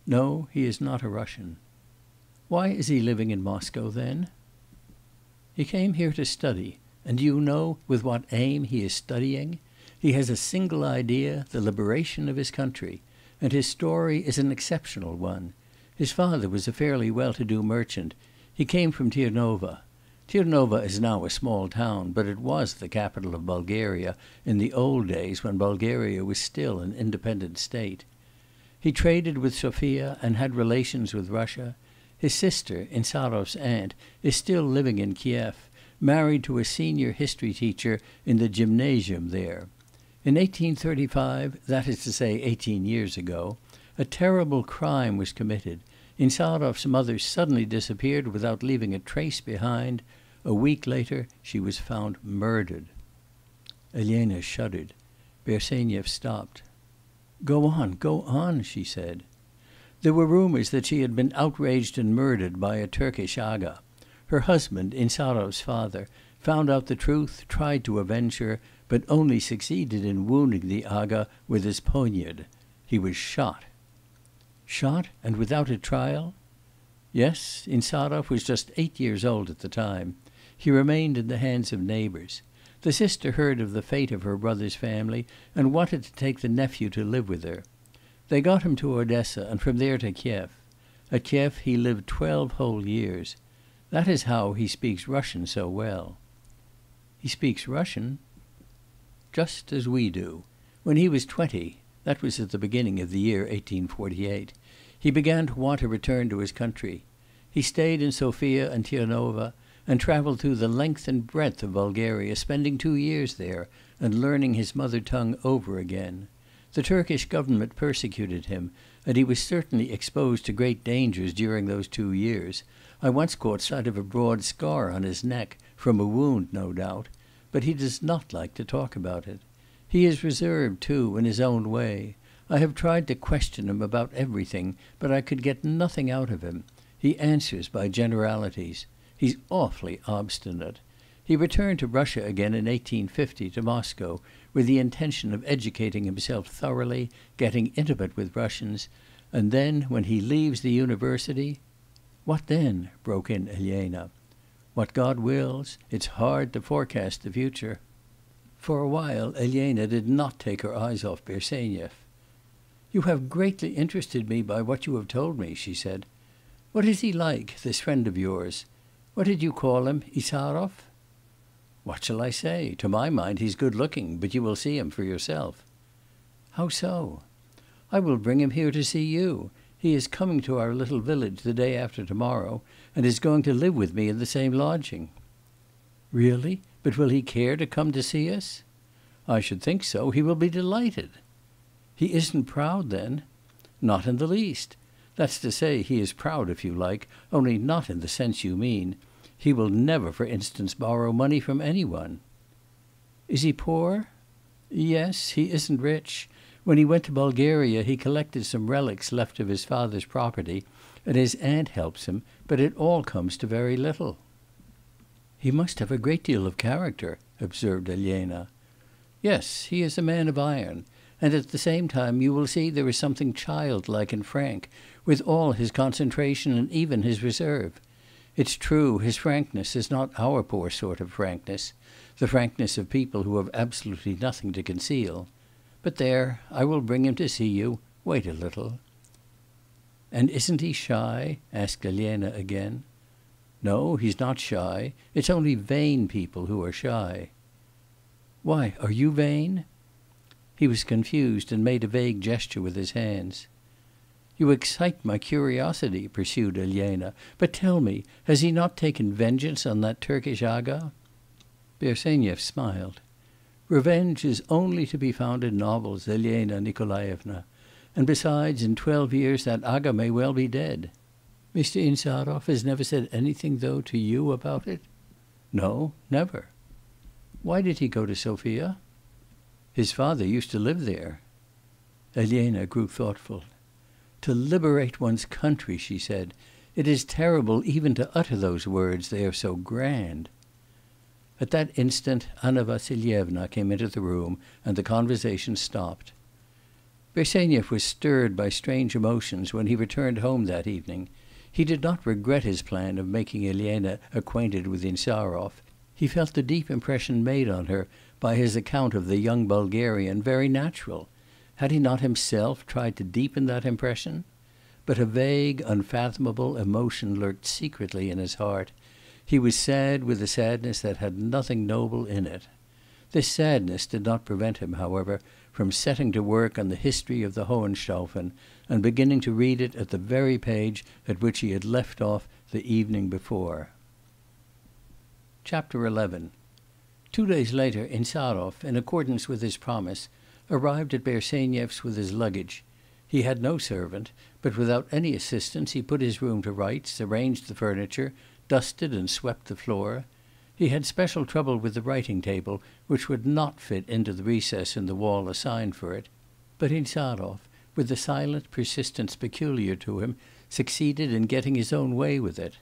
'No, he is not a Russian.' 'Why is he living in Moscow, then?' 'He came here to study. And do you know with what aim he is studying? He has a single idea, the liberation of his country. And his story is an exceptional one. His father was a fairly well to do merchant; he came from Tirnova. Tirnova is now a small town, but it was the capital of Bulgaria in the old days when Bulgaria was still an independent state. He traded with Sophia and had relations with Russia. His sister, Insarov's aunt, is still living in Kiev, married to a senior history teacher in the gymnasium there. In 1835, that is to say eighteen years ago, a terrible crime was committed. Insarov's mother suddenly disappeared without leaving a trace behind; a week later she was found murdered.' Elena shuddered. Bersenyev stopped. 'Go on, go on,' she said. There were rumours that she had been outraged and murdered by a Turkish aga. Her husband, Insarov's father, found out the truth, tried to avenge her, but only succeeded in wounding the aga with his poniard. He was shot. Shot, and without a trial? Yes, Insarov was just eight years old at the time. He remained in the hands of neighbours. The sister heard of the fate of her brother's family, and wanted to take the nephew to live with her. They got him to Odessa, and from there to Kiev. At Kiev he lived twelve whole years. That is how he speaks Russian so well. He speaks Russian?' 'Just as we do. When he was twenty that was at the beginning of the year 1848 he began to want to return to his country. He stayed in Sophia and Tirnova, and travelled through the length and breadth of Bulgaria, spending two years there, and learning his mother tongue over again. The Turkish government persecuted him, and he was certainly exposed to great dangers during those two years. I once caught sight of a broad scar on his neck, from a wound, no doubt; but he does not like to talk about it. He is reserved, too, in his own way. I have tried to question him about everything, but I could get nothing out of him. He answers by generalities. He's awfully obstinate. He returned to Russia again in 1850, to Moscow, with the intention of educating himself thoroughly, getting intimate with Russians, and then, when he leaves the university ' 'What then?' broke in Elena. 'What God wills. It's hard to forecast the future.' For a while Elena did not take her eyes off Bersenyev. "'You have greatly interested me by what you have told me,' she said. "'What is he like, this friend of yours? What did you call him, Insarov? What shall I say? To my mind he's good looking, but you will see him for yourself.' "'How so?' "'I will bring him here to see you. He is coming to our little village the day after to morrow, and is going to live with me in the same lodging." "Really? But will he care to come to see us?" "I should think so. He will be delighted." "He isn't proud, then?" "Not in the least. That's to say, he is proud if you like, only not in the sense you mean. He will never, for instance, borrow money from any one.' 'Is he poor?" "Yes. He isn't rich. When he went to Bulgaria he collected some relics left of his father's property, and his aunt helps him, but it all comes to very little.' 'He must have a great deal of character,' observed Elena. 'Yes. He is a man of iron. And at the same time you will see there is something childlike and frank, with all his concentration and even his reserve. It's true, his frankness is not our poor sort of frankness the frankness of people who have absolutely nothing to conceal. But there, I will bring him to see you. Wait a little.' 'And isn't he shy?' asked Elena again. 'No, he's not shy. It's only vain people who are shy.' 'Why, are you vain?' He was confused, and made a vague gesture with his hands. 'You excite my curiosity,' pursued Elena. 'But tell me, has he not taken vengeance on that Turkish aga?' Bersenyev smiled. 'Revenge is only to be found in novels, Elena Nikolaevna. And besides, in twelve years that aga may well be dead. Mr. Insarov has never said anything, though, to you about it?' "'No, never.' "'Why did he go to Sofia?' "'His father used to live there.' Elena grew thoughtful. "'To liberate one's country!' she said. "'It is terrible even to utter those words, they are so grand. At that instant Anna Vassilyevna came into the room, and the conversation stopped. Bersenyev was stirred by strange emotions when he returned home that evening. He did not regret his plan of making Elena acquainted with Insarov; he felt the deep impression made on her by his account of the young Bulgarian very natural. Had he not himself tried to deepen that impression? But a vague, unfathomable emotion lurked secretly in his heart he was sad with a sadness that had nothing noble in it. This sadness did not prevent him, however, from setting to work on the history of the Hohenstaufen, and beginning to read it at the very page at which he had left off the evening before. Chapter 11 Two days later Insarov, in accordance with his promise, arrived at Bersenyev's with his luggage. He had no servant, but without any assistance he put his room to rights, arranged the furniture, dusted and swept the floor. He had special trouble with the writing table, which would not fit into the recess in the wall assigned for it; but Insarov, with the silent persistence peculiar to him, succeeded in getting his own way with it.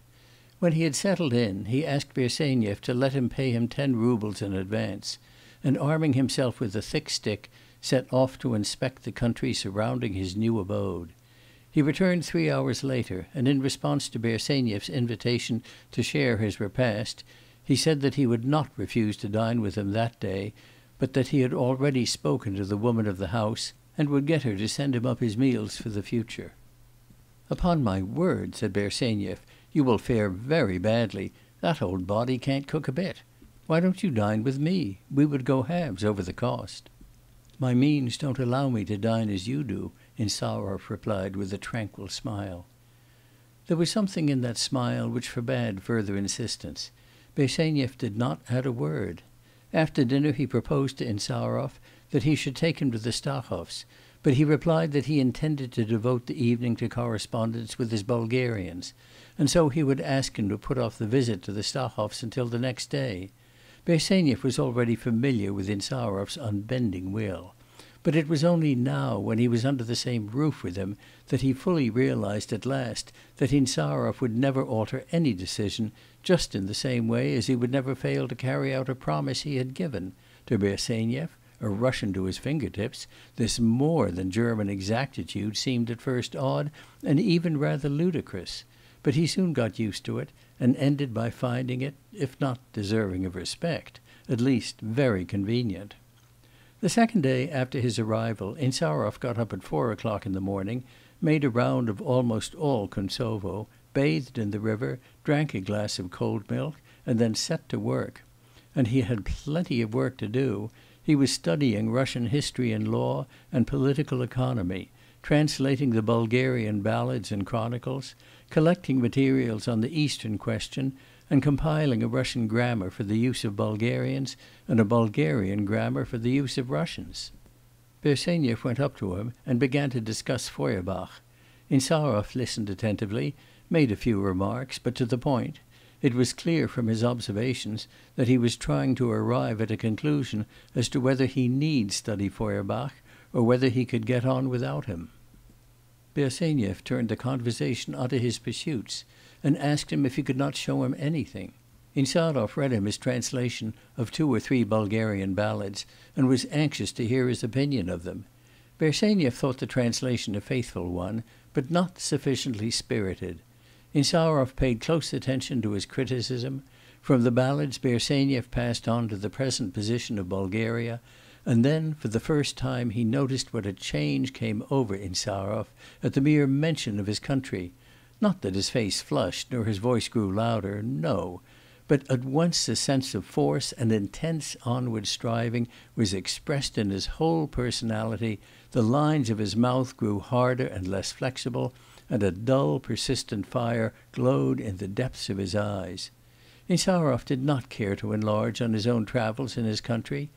When he had settled in, he asked Bersenyev to let him pay him ten roubles in advance, and arming himself with a thick stick, set off to inspect the country surrounding his new abode. He returned three hours later, and in response to Bersenyev's invitation to share his repast, he said that he would not refuse to dine with him that day, but that he had already spoken to the woman of the house, and would get her to send him up his meals for the future. "Upon my word,' said Bersenyev, "you will fare very badly; that old body can't cook a bit. Why don't you dine with me? We would go halves over the cost." "My means don't allow me to dine as you do,' Insarov replied with a tranquil smile. There was something in that smile which forbade further insistence. Bersenyev did not add a word. After dinner he proposed to Insarov that he should take him to the Stahovs, but he replied that he intended to devote the evening to correspondence with his Bulgarians, and so he would ask him to put off the visit to the Stahovs until the next day. Bersenyev was already familiar with Insarov's unbending will. But it was only now, when he was under the same roof with him, that he fully realised at last that Insarov would never alter any decision, just in the same way as he would never fail to carry out a promise he had given to Bersenyev, a Russian to his finger tips, this more than German exactitude seemed at first odd and even rather ludicrous; but he soon got used to it, and ended by finding it, if not deserving of respect, at least very convenient. The second day after his arrival Insarov got up at four o'clock in the morning, made a round of almost all Kuntsovo, bathed in the river, drank a glass of cold milk, and then set to work. And he had plenty of work to do; he was studying Russian history and law and political economy, translating the Bulgarian ballads and chronicles, collecting materials on the Eastern question, and compiling a Russian grammar for the use of Bulgarians and a Bulgarian grammar for the use of Russians. Bersenyev went up to him and began to discuss Feuerbach. Insarov listened attentively, made a few remarks, but to the point; it was clear from his observations that he was trying to arrive at a conclusion as to whether he need study Feuerbach, or whether he could get on without him. Bersenyev turned the conversation on to his pursuits and asked him if he could not show him anything. Insarov read him his translation of two or three Bulgarian ballads, and was anxious to hear his opinion of them. Bersenyev thought the translation a faithful one, but not sufficiently spirited. Insarov paid close attention to his criticism; from the ballads Bersenyev passed on to the present position of Bulgaria, and then for the first time he noticed what a change came over Insarov at the mere mention of his country not that his face flushed nor his voice grew louder no; but at once a sense of force and intense onward striving was expressed in his whole personality, the lines of his mouth grew harder and less flexible, and a dull persistent fire glowed in the depths of his eyes. Insarov did not care to enlarge on his own travels in his country,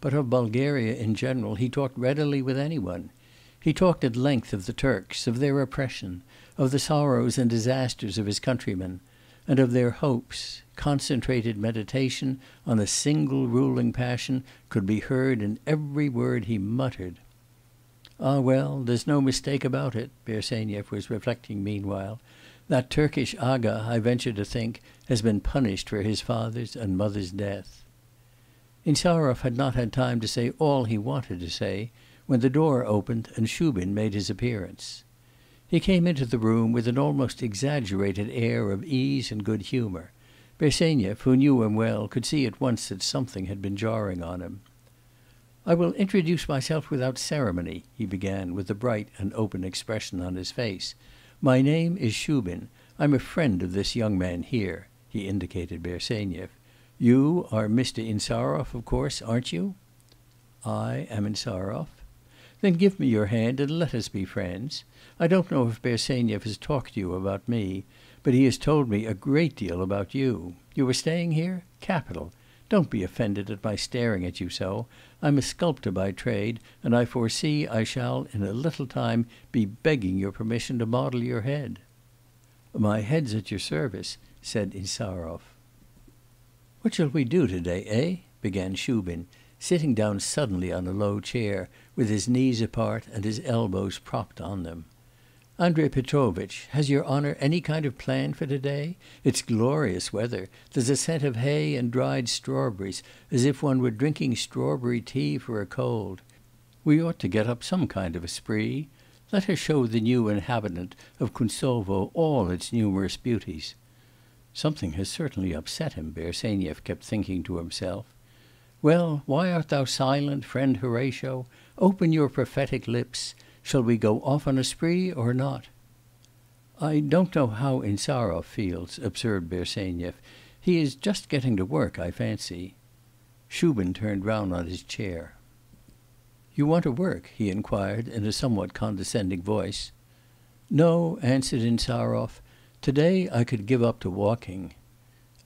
but of Bulgaria in general he talked readily with any one. He talked at length of the Turks, of their oppression of the sorrows and disasters of his countrymen, and of their hopes; concentrated meditation on a single ruling passion could be heard in every word he muttered. 'Ah well, there's no mistake about it,' Bersenyev was reflecting meanwhile, 'that Turkish aga, I venture to think, has been punished for his father's and mother's death.' Insarov had not had time to say all he wanted to say, when the door opened and Shubin made his appearance. He came into the room with an almost exaggerated air of ease and good humour. Bersenyev, who knew him well, could see at once that something had been jarring on him. 'I will introduce myself without ceremony,' he began, with a bright and open expression on his face. 'My name is Shubin. I'm a friend of this young man here,' he indicated Bersenyev. 'You are Mr. Insarov, of course, aren't you?' 'I am Insarov.' 'Then give me your hand and let us be friends. I don't know if Bersenyev has talked to you about me, but he has told me a great deal about you. You are staying here? Capital! Don't be offended at my staring at you so; I'm a sculptor by trade, and I foresee I shall in a little time be begging your permission to model your head.' 'My head's at your service,' said Insarov. 'What shall we do to day, eh?' began Shubin, sitting down suddenly on a low chair, with his knees apart and his elbows propped on them. 'Andrei Petrovitch, has your honour any kind of plan for to day? It's glorious weather; there's a scent of hay and dried strawberries, as if one were drinking strawberry tea for a cold. We ought to get up some kind of a spree. Let us show the new inhabitant of Kuntsovo all its numerous beauties.' (Something has certainly upset him, Bersenyev kept thinking to himself.) 'Well, why art thou silent, friend Horatio? Open your prophetic lips. Shall we go off on a spree or not?' 'I don't know how Insarov feels,' observed Bersenyev. 'He is just getting to work, I fancy.' Shubin turned round on his chair. 'You want to work?' he inquired in a somewhat condescending voice. 'No,' answered Insarov. day I could give up to walking.'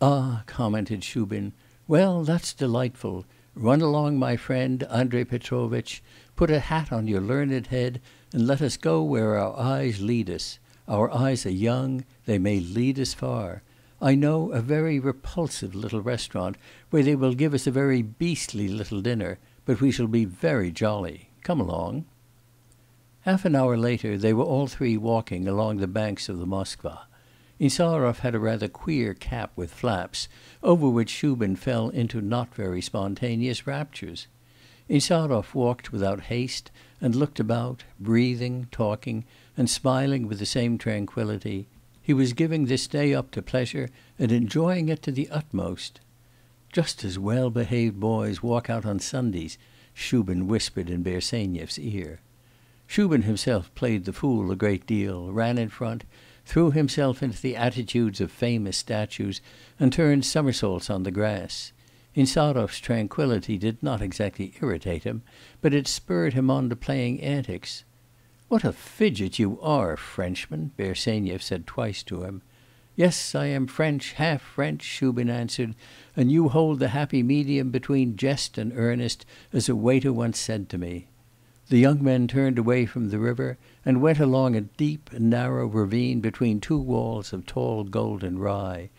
'Ah!' commented Shubin. 'Well, that's delightful. Run along, my friend, Andrei Petrovitch. Put a hat on your learned head, and let us go where our eyes lead us. Our eyes are young; they may lead us far. I know a very repulsive little restaurant where they will give us a very beastly little dinner, but we shall be very jolly. Come along.' Half an hour later they were all three walking along the banks of the Moskva. Insarov had a rather queer cap with flaps, over which Shubin fell into not very spontaneous raptures. Insarov walked without haste, and looked about, breathing, talking, and smiling with the same tranquillity; he was giving this day up to pleasure and enjoying it to the utmost. 'Just as well behaved boys walk out on Sundays,' Shubin whispered in Bersenyev's ear. Shubin himself played the fool a great deal, ran in front, threw himself into the attitudes of famous statues, and turned somersaults on the grass. Insarov's tranquillity did not exactly irritate him, but it spurred him on to playing antics. 'What a fidget you are, Frenchman!' Bersenyev said twice to him. 'Yes, I am French, half French,' Shubin answered, 'and you hold the happy medium between jest and earnest, as a waiter once said to me.' The young men turned away from the river, and went along a deep and narrow ravine between two walls of tall golden rye.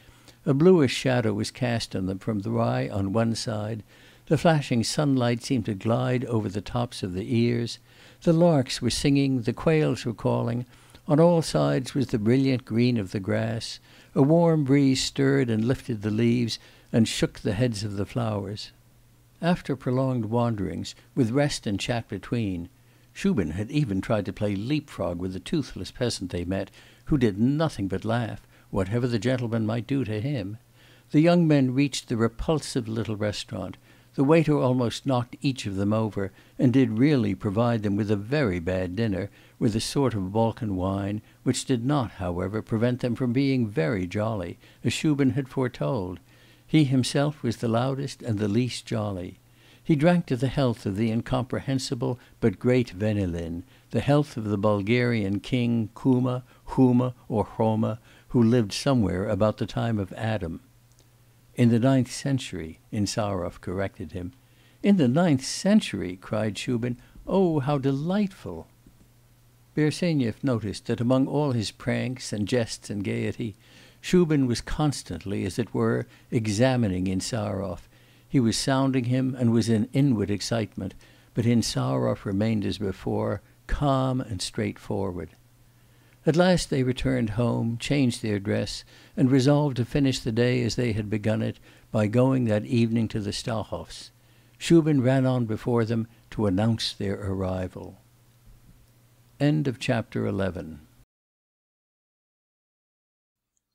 A bluish shadow was cast on them from the rye on one side; the flashing sunlight seemed to glide over the tops of the ears; the larks were singing, the quails were calling; on all sides was the brilliant green of the grass; a warm breeze stirred and lifted the leaves and shook the heads of the flowers. After prolonged wanderings, with rest and chat between Shubin had even tried to play leap frog with a toothless peasant they met, who did nothing but laugh, whatever the gentleman might do to him the young men reached the repulsive little restaurant; the waiter almost knocked each of them over, and did really provide them with a very bad dinner, with a sort of Balkan wine, which did not, however, prevent them from being very jolly, as Shubin had foretold. He himself was the loudest and the least jolly. He drank to the health of the incomprehensible but great Venelin, the health of the Bulgarian king Kuma, Huma, or Homa, who lived somewhere about the time of Adam. "In the ninth century,' Insarov corrected him. "In the ninth century!' cried Shubin. "Oh, how delightful!' Bersenyev noticed that among all his pranks and jests and gaiety, Shubin was constantly, as it were, examining Insarov; he was sounding him and was in inward excitement, but Insarov remained as before, calm and straightforward. At last they returned home, changed their dress, and resolved to finish the day as they had begun it, by going that evening to the Stahovs. Shubin ran on before them to announce their arrival. chapter eleven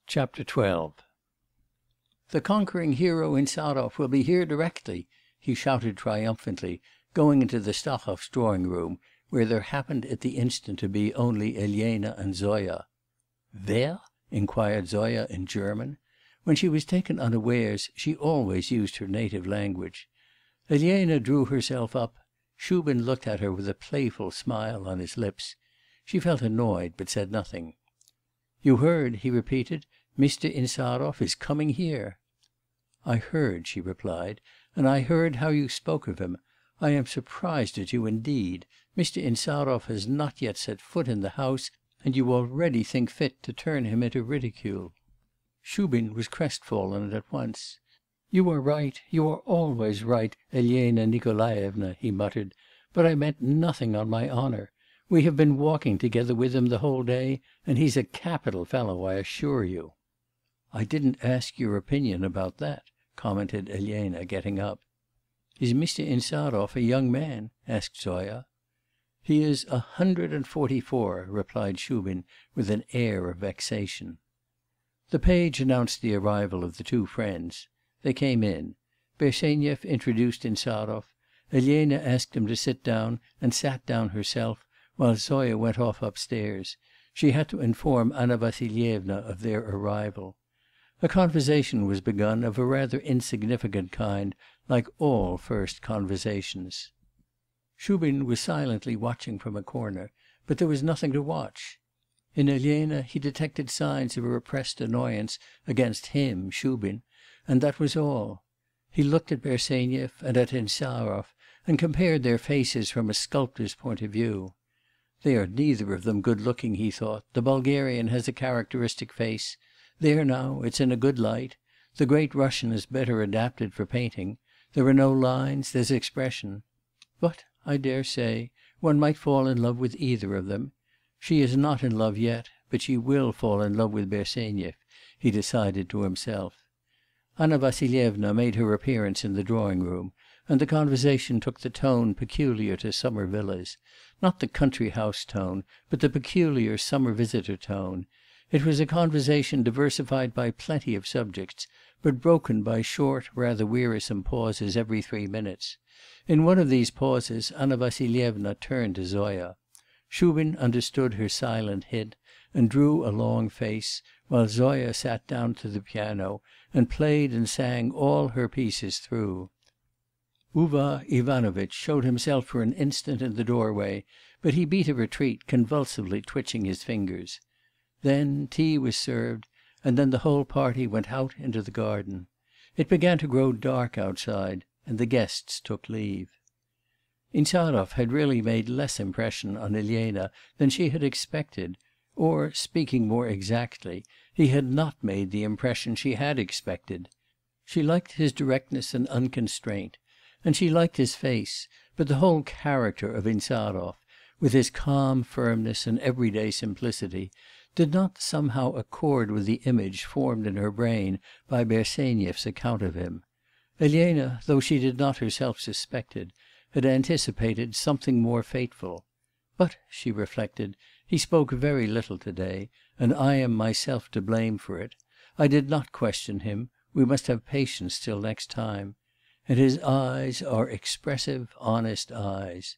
chapter XII The conquering hero Insarov will be here directly,' he shouted triumphantly, going into the Stahovs' drawing room, where there happened at the instant to be only Elena and Zoya. 'Wer?' inquired Zoya in German. When she was taken unawares, she always used her native language. Elena drew herself up; Shubin looked at her with a playful smile on his lips. She felt annoyed, but said nothing. 'You heard,' he repeated, 'Mr. Insarov is coming here.' 'I heard,' she replied, 'and I heard how you spoke of him. I am surprised at you indeed. Mr. Insarov has not yet set foot in the house, and you already think fit to turn him into ridicule.' Shubin was crestfallen at once. 'You are right, you are always right, Elena Nikolaevna,' he muttered, 'but I meant nothing, on my honour. We have been walking together with him the whole day, and he's a capital fellow, I assure you.' 'I didn't ask your opinion about that,' commented Elena, getting up. 'Is Mr. Insarov a young man?' asked Zoya. 'He is a hundred and forty four,' replied Shubin with an air of vexation. The page announced the arrival of the two friends. They came in. Bersenyev introduced Insarov; Elena asked him to sit down, and sat down herself, while Zoya went off upstairs; she had to inform Anna Vassilyevna of their arrival. A conversation was begun, of a rather insignificant kind, like all first conversations. Shubin was silently watching from a corner, but there was nothing to watch. In Elena he detected signs of a repressed annoyance against him, Shubin, and that was all. He looked at Bersenyev and at Insarov, and compared their faces from a sculptor's point of view. They are neither of them good looking,' he thought; the Bulgarian has a characteristic face; there now, it's in a good light; the Great Russian is better adapted for painting; there are no lines, there's expression. But I dare say One might fall in love with either of them. She is not in love yet, but she will fall in love with Bersenyev, he decided to himself. Anna Vassilyevna made her appearance in the drawing room, and the conversation took the tone peculiar to summer villas not the country house tone, but the peculiar summer visitor tone; it was a conversation diversified by plenty of subjects, but broken by short, rather wearisome pauses every three minutes. In one of these pauses Anna Vassilyevna turned to Zoya. Shubin understood her silent hint, and drew a long face, while Zoya sat down to the piano and played and sang all her pieces through. Uvar Ivanovitch showed himself for an instant in the doorway, but he beat a retreat, convulsively twitching his fingers. Then tea was served, and then the whole party went out into the garden. It began to grow dark outside, and the guests took leave. Insarov had really made less impression on Elena than she had expected; or, speaking more exactly, he had not made the impression she had expected. She liked his directness and unconstraint, and she liked his face, but the whole character of Insarov, with his calm firmness and everyday simplicity, did not somehow accord with the image formed in her brain by Bersenyev's account of him. Elena, though she did not herself suspect it, had anticipated something more fateful. But, she reflected, he spoke very little to day, and I am myself to blame for it. I did not question him; we must have patience till next time. And his eyes are expressive, honest eyes.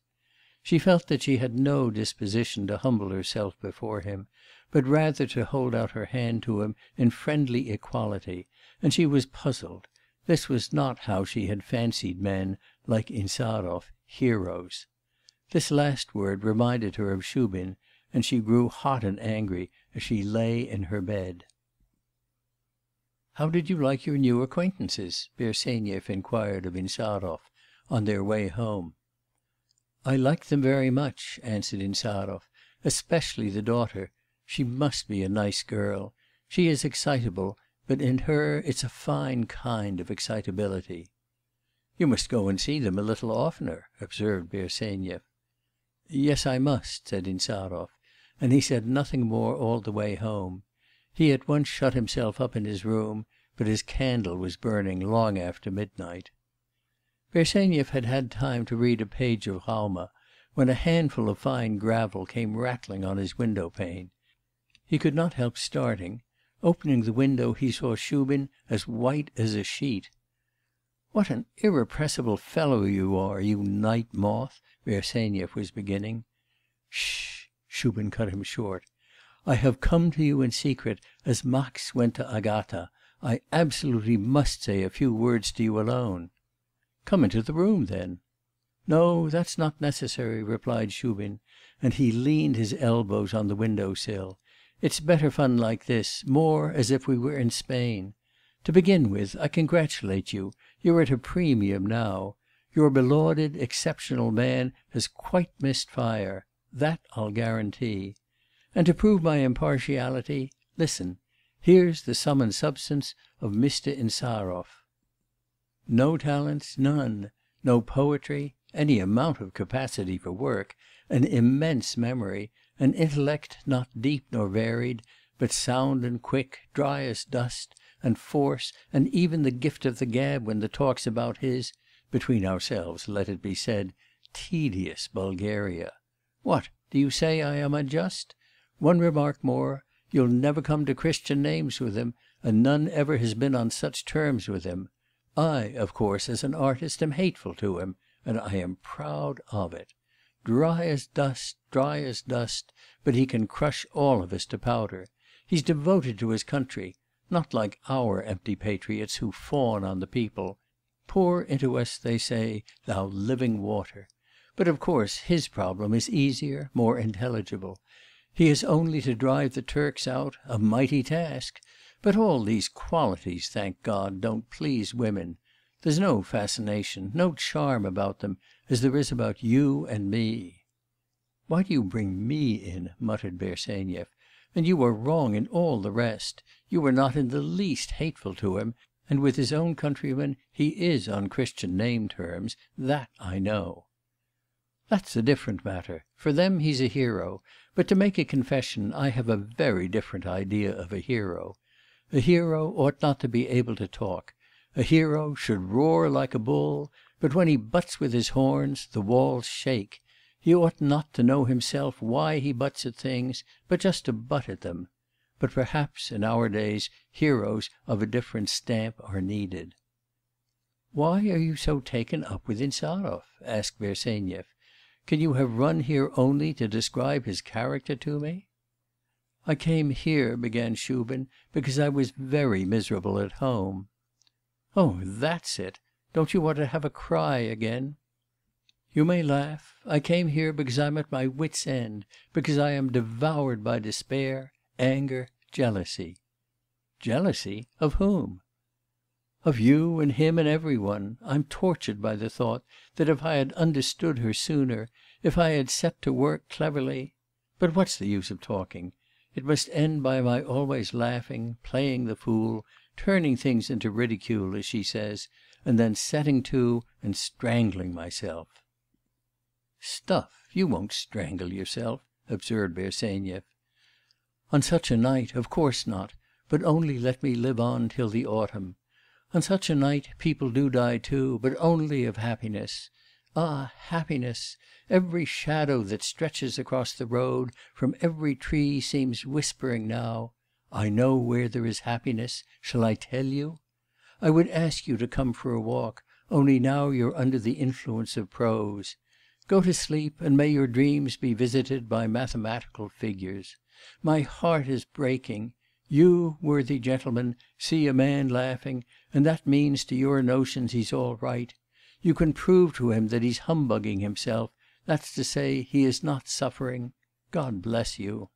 She felt that she had no disposition to humble herself before him, but rather to hold out her hand to him in friendly equality, and she was puzzled; this was not how she had fancied men, like Insarov, heroes. This last word reminded her of Shubin, and she grew hot and angry as she lay in her bed. 'How did you like your new acquaintances?' Bersenyev inquired of Insarov on their way home. 'I like them very much,' answered Insarov, 'especially the daughter. She must be a nice girl. She is excitable, but in her it's a fine kind of excitability.' 'You must go and see them a little oftener,' observed Bersenyev. 'Yes, I must,' said Insarov, and he said nothing more all the way home. He at once shut himself up in his room, but his candle was burning long after midnight. Bersenyev had had time to read a page of Raumer, when a handful of fine gravel came rattling on his window pane. He could not help starting; opening the window he saw Shubin as white as a sheet. 'What an irrepressible fellow you are, you night moth!' Bersenyev was beginning. beginning. 'Sh!' Shubin cut him short. 'I have come to you in secret, as Max went to Agatha. I absolutely must say a few words to you alone.' 'Come into the room, then.' 'No, that's not necessary,' replied Shubin, and he leaned his elbows on the window sill. 'It's better fun like this, more as if we were in Spain. To begin with, I congratulate you; you're at a premium now. Your belauded, exceptional man has quite missed fire; that I'll guarantee. And to prove my impartiality listen: here's the sum and substance of Mr. Insarov. No talents, none; no poetry; any amount of capacity for work; an immense memory; an intellect not deep nor varied, but sound and quick, dry as dust, and force, and even the gift of the gab when the talk's about his between ourselves, let it be said tedious Bulgaria. What, do you say I am unjust? One remark more: you'll never come to Christian names with him, and none ever has been on such terms with him. I, of course, as an artist, am hateful to him, and I am proud of it. Dry as dust, dry as dust, but he can crush all of us to powder. He's devoted to his country; not like our empty patriots who fawn on the people. Pour into us, they say, thou living water. But of course his problem is easier, more intelligible. He has only to drive the Turks out a mighty task! But all these qualities, thank God, don't please women. There's no fascination, no charm about them, as there is about you and me.' 'Why do you bring me in?' muttered Bersenyev. 'And you are wrong in all the rest. You are not in the least hateful to him, and with his own countrymen he is on Christian name terms; that I know. 'That's a different matter. For them he's a hero; but to make a confession, I have a very different idea of a hero. A hero ought not to be able to talk; a hero should roar like a bull; but when he butts with his horns, the walls shake. He ought not to know himself why he butts at things, but just to butt at them. But perhaps, in our days, heroes of a different stamp are needed.' 'Why are you so taken up with Insarov?' asked Bersenyev. 'Can you have run here only to describe his character to me?' 'I came here,' began Shubin, 'because I was very miserable at home.' 'Oh, that's it! Don't you want to have a cry again? You may laugh. I came here because I'm at my wits' end, because I am devoured by despair, anger, jealousy. Jealousy? Of whom? Of you and him and every one. I'm tortured by the thought that if I had understood her sooner, if I had set to work cleverly but what's the use of talking? It must end by my always laughing, playing the fool, turning things into ridicule, as she says, and then setting to and strangling myself. Stuff! you won't strangle yourself,' observed Bersenyev. 'On such a night, of course not; but only let me live on till the autumn. On such a night people do die too, but only of happiness. Ah, happiness! Every shadow that stretches across the road, from every tree seems whispering now, "I know where there is happiness; shall I tell you?" I would ask you to come for a walk, only now you're under the influence of prose. Go to sleep, and may your dreams be visited by mathematical figures. My heart is breaking. You, worthy gentlemen, see a man laughing, and that means to your notions he's all right. You can prove to him that he's humbugging himself, that's to say, he is not suffering. God bless you!'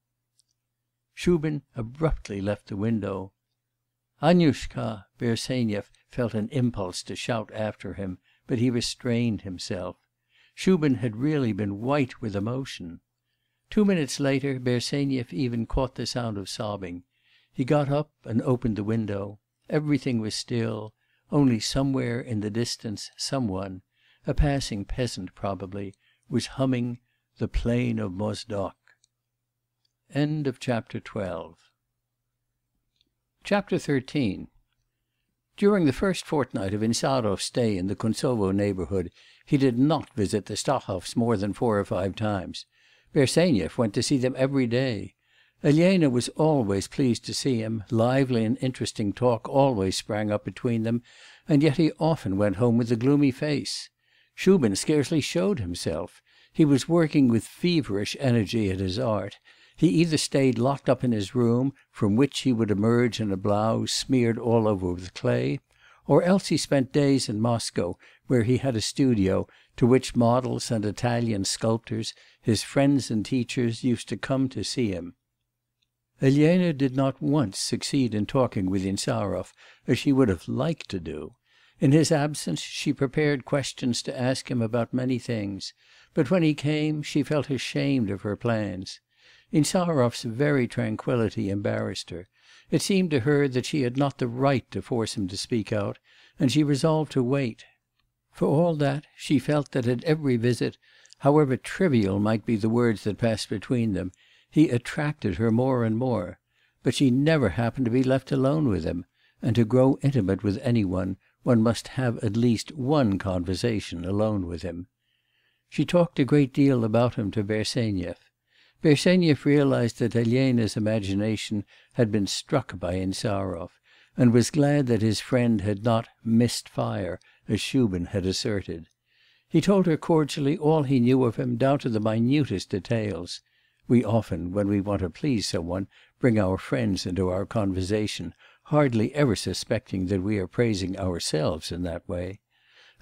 Shubin abruptly left the window. 'Annushka!' Bersenyev felt an impulse to shout after him, but he restrained himself. Shubin had really been white with emotion. Two minutes later Bersenyev even caught the sound of sobbing. He got up and opened the window. Everything was still; only somewhere in the distance some one a passing peasant probably was humming 'The Plain of Mozdok.' XIII During the first fortnight of Insarov's stay in the Kuntsovo neighbourhood, he did not visit the Stahovs more than four or five times. Bersenyev went to see them every day. Elena was always pleased to see him, lively and interesting talk always sprang up between them, and yet he often went home with a gloomy face. Shubin scarcely showed himself; he was working with feverish energy at his art; he either stayed locked up in his room, from which he would emerge in a blouse smeared all over with clay, or else he spent days in Moscow, where he had a studio, to which models and Italian sculptors, his friends and teachers, used to come to see him. Elena did not once succeed in talking with Insarov as she would have liked to do. In his absence she prepared questions to ask him about many things, but when he came, she felt ashamed of her plans. Insarov's very tranquillity embarrassed her; it seemed to her that she had not the right to force him to speak out, and she resolved to wait. For all that, she felt that at every visit, however trivial might be the words that passed between them, he attracted her more and more; but she never happened to be left alone with him, and to grow intimate with any one, one must have at least one conversation alone with him. She talked a great deal about him to Bersenyev. Bersenyev realised that Elena's imagination had been struck by Insarov, and was glad that his friend had not 'missed fire,' as Shubin had asserted. He told her cordially all he knew of him, down to the minutest details (we often, when we want to please some one, bring our friends into our conversation, hardly ever suspecting that we are praising ourselves in that way),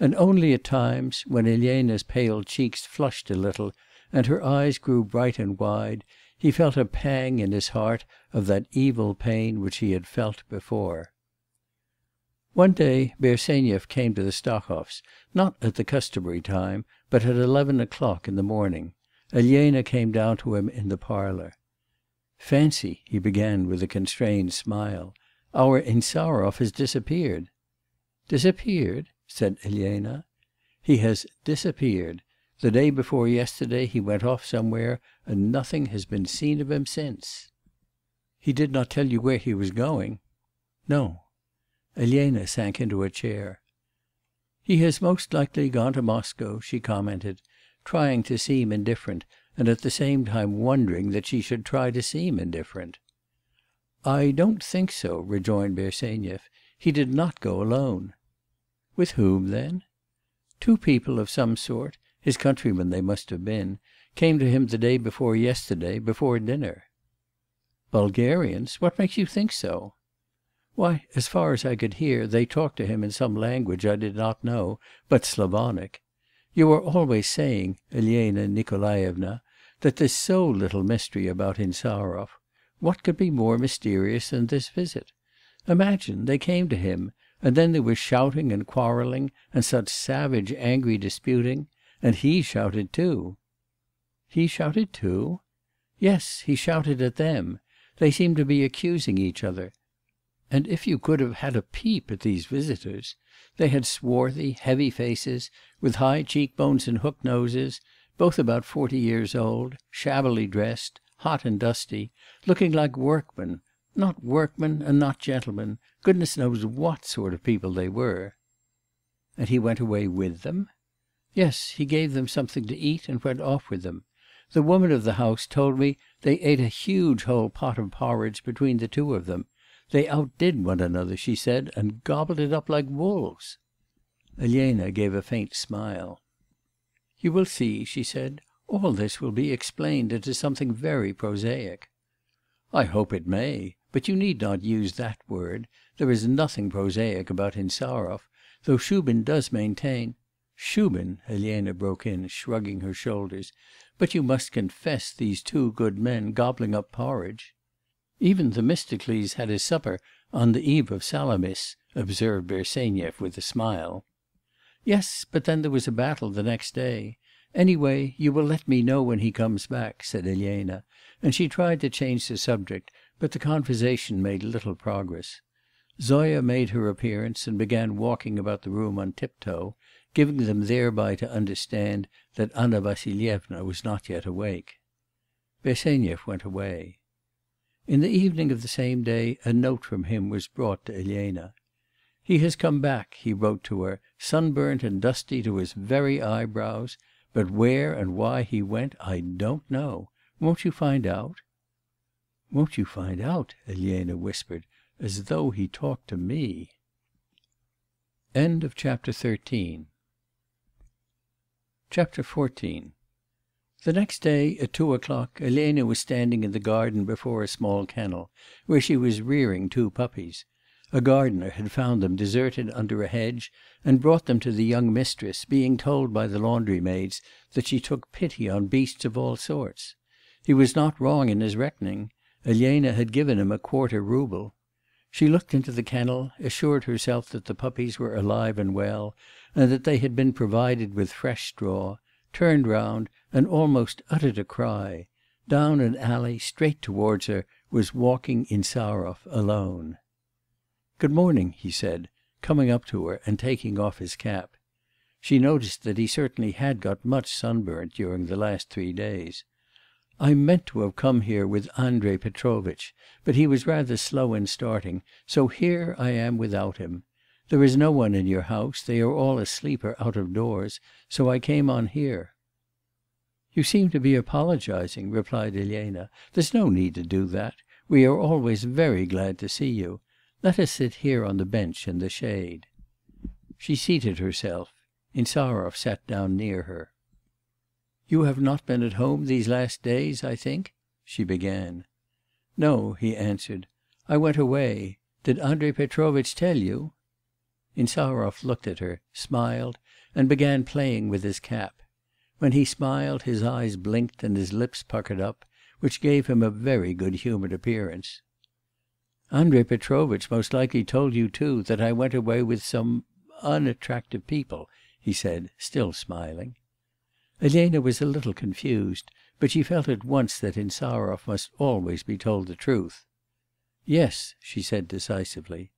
and only at times, when Elena's pale cheeks flushed a little, and her eyes grew bright and wide, he felt a pang in his heart of that evil pain which he had felt before. One day Bersenyev came to the Stahovs, not at the customary time, but at eleven o'clock in the morning. Elena came down to him in the parlour. 'Fancy,' he began with a constrained smile, 'our Insarov has disappeared.' 'Disappeared?' said Elena. 'He has disappeared. The day before yesterday he went off somewhere, and nothing has been seen of him since.' 'He did not tell you where he was going?' 'No.' Elena sank into a chair. 'He has most likely gone to Moscow,' she commented, trying to seem indifferent, and at the same time wondering that she should try to seem indifferent. 'I don't think so,' rejoined Bersenyev. 'He did not go alone.' 'With whom, then?' 'Two people of some sort his countrymen they must have been came to him the day before yesterday, before dinner.' 'Bulgarians? What makes you think so?' 'Why, as far as I could hear, they talked to him in some language I did not know, but Slavonic. You are always saying, Elena Nikolaevna, that there's so little mystery about Insarov. What could be more mysterious than this visit? Imagine, they came to him, and then there was shouting and quarrelling, and such savage angry disputing and he shouted too.' 'He shouted too?' 'Yes, he shouted at them. They seemed to be accusing each other. And if you could have had a peep at these visitors! They had swarthy, heavy faces, with high cheek bones and hook noses, both about forty years old, shabbily dressed, hot and dusty, looking like workmen not workmen and not gentlemen goodness knows what sort of people they were.' 'And he went away with them?' 'Yes, he gave them something to eat and went off with them. The woman of the house told me they ate a huge whole pot of porridge between the two of them. They outdid one another, she said, and gobbled it up like wolves.' Elena gave a faint smile. 'You will see,' she said, 'all this will be explained into something very prosaic.' 'I hope it may. But you need not use that word. There is nothing prosaic about Insarov, though Shubin does maintain ' 'Shubin!' Elena broke in, shrugging her shoulders. 'But you must confess these two good men gobbling up porridge ' 'Even Themistocles had his supper on the eve of Salamis,' observed Bersenyev with a smile. 'Yes, but then there was a battle the next day. Anyway, you will let me know when he comes back,' said Elena, and she tried to change the subject, but the conversation made little progress. Zoya made her appearance and began walking about the room on tiptoe, giving them thereby to understand that Anna Vassilyevna was not yet awake. Bersenyev went away. In the evening of the same day a note from him was brought to Elena. 'He has come back,' he wrote to her, 'sunburnt and dusty to his very eyebrows; but where and why he went I don't know. Won't you find out?' 'Won't you find out?' Elena whispered, as though he talked to me. XIV The next day, at two o'clock, Elena was standing in the garden before a small kennel, where she was rearing two puppies. A gardener had found them deserted under a hedge, and brought them to the young mistress, being told by the laundry maids that she took pity on beasts of all sorts. He was not wrong in his reckoning. Elena had given him a quarter rouble. She looked into the kennel, assured herself that the puppies were alive and well, and that they had been provided with fresh straw, turned round, and almost uttered a cry. Down an alley, straight towards her, was walking Insarov alone. 'Good morning,' he said, coming up to her and taking off his cap. She noticed that he certainly had got much sunburnt during the last three days. 'I meant to have come here with Andrei Petrovitch, but he was rather slow in starting, so here I am without him. There is no one in your house, they are all asleep or out of doors, so I came on here.' 'You seem to be apologising,' replied Elena. 'There's no need to do that. We are always very glad to see you. Let us sit here on the bench in the shade.' She seated herself. Insarov sat down near her. 'You have not been at home these last days, I think?' she began. 'No,' he answered. 'I went away. Did Andrei Petrovitch tell you?' Insarov looked at her, smiled, and began playing with his cap. When he smiled his eyes blinked and his lips puckered up, which gave him a very good humoured appearance. 'Andrei Petrovitch most likely told you too that I went away with some unattractive people,' he said, still smiling. Elena was a little confused, but she felt at once that Insarov must always be told the truth. 'Yes,' she said decisively.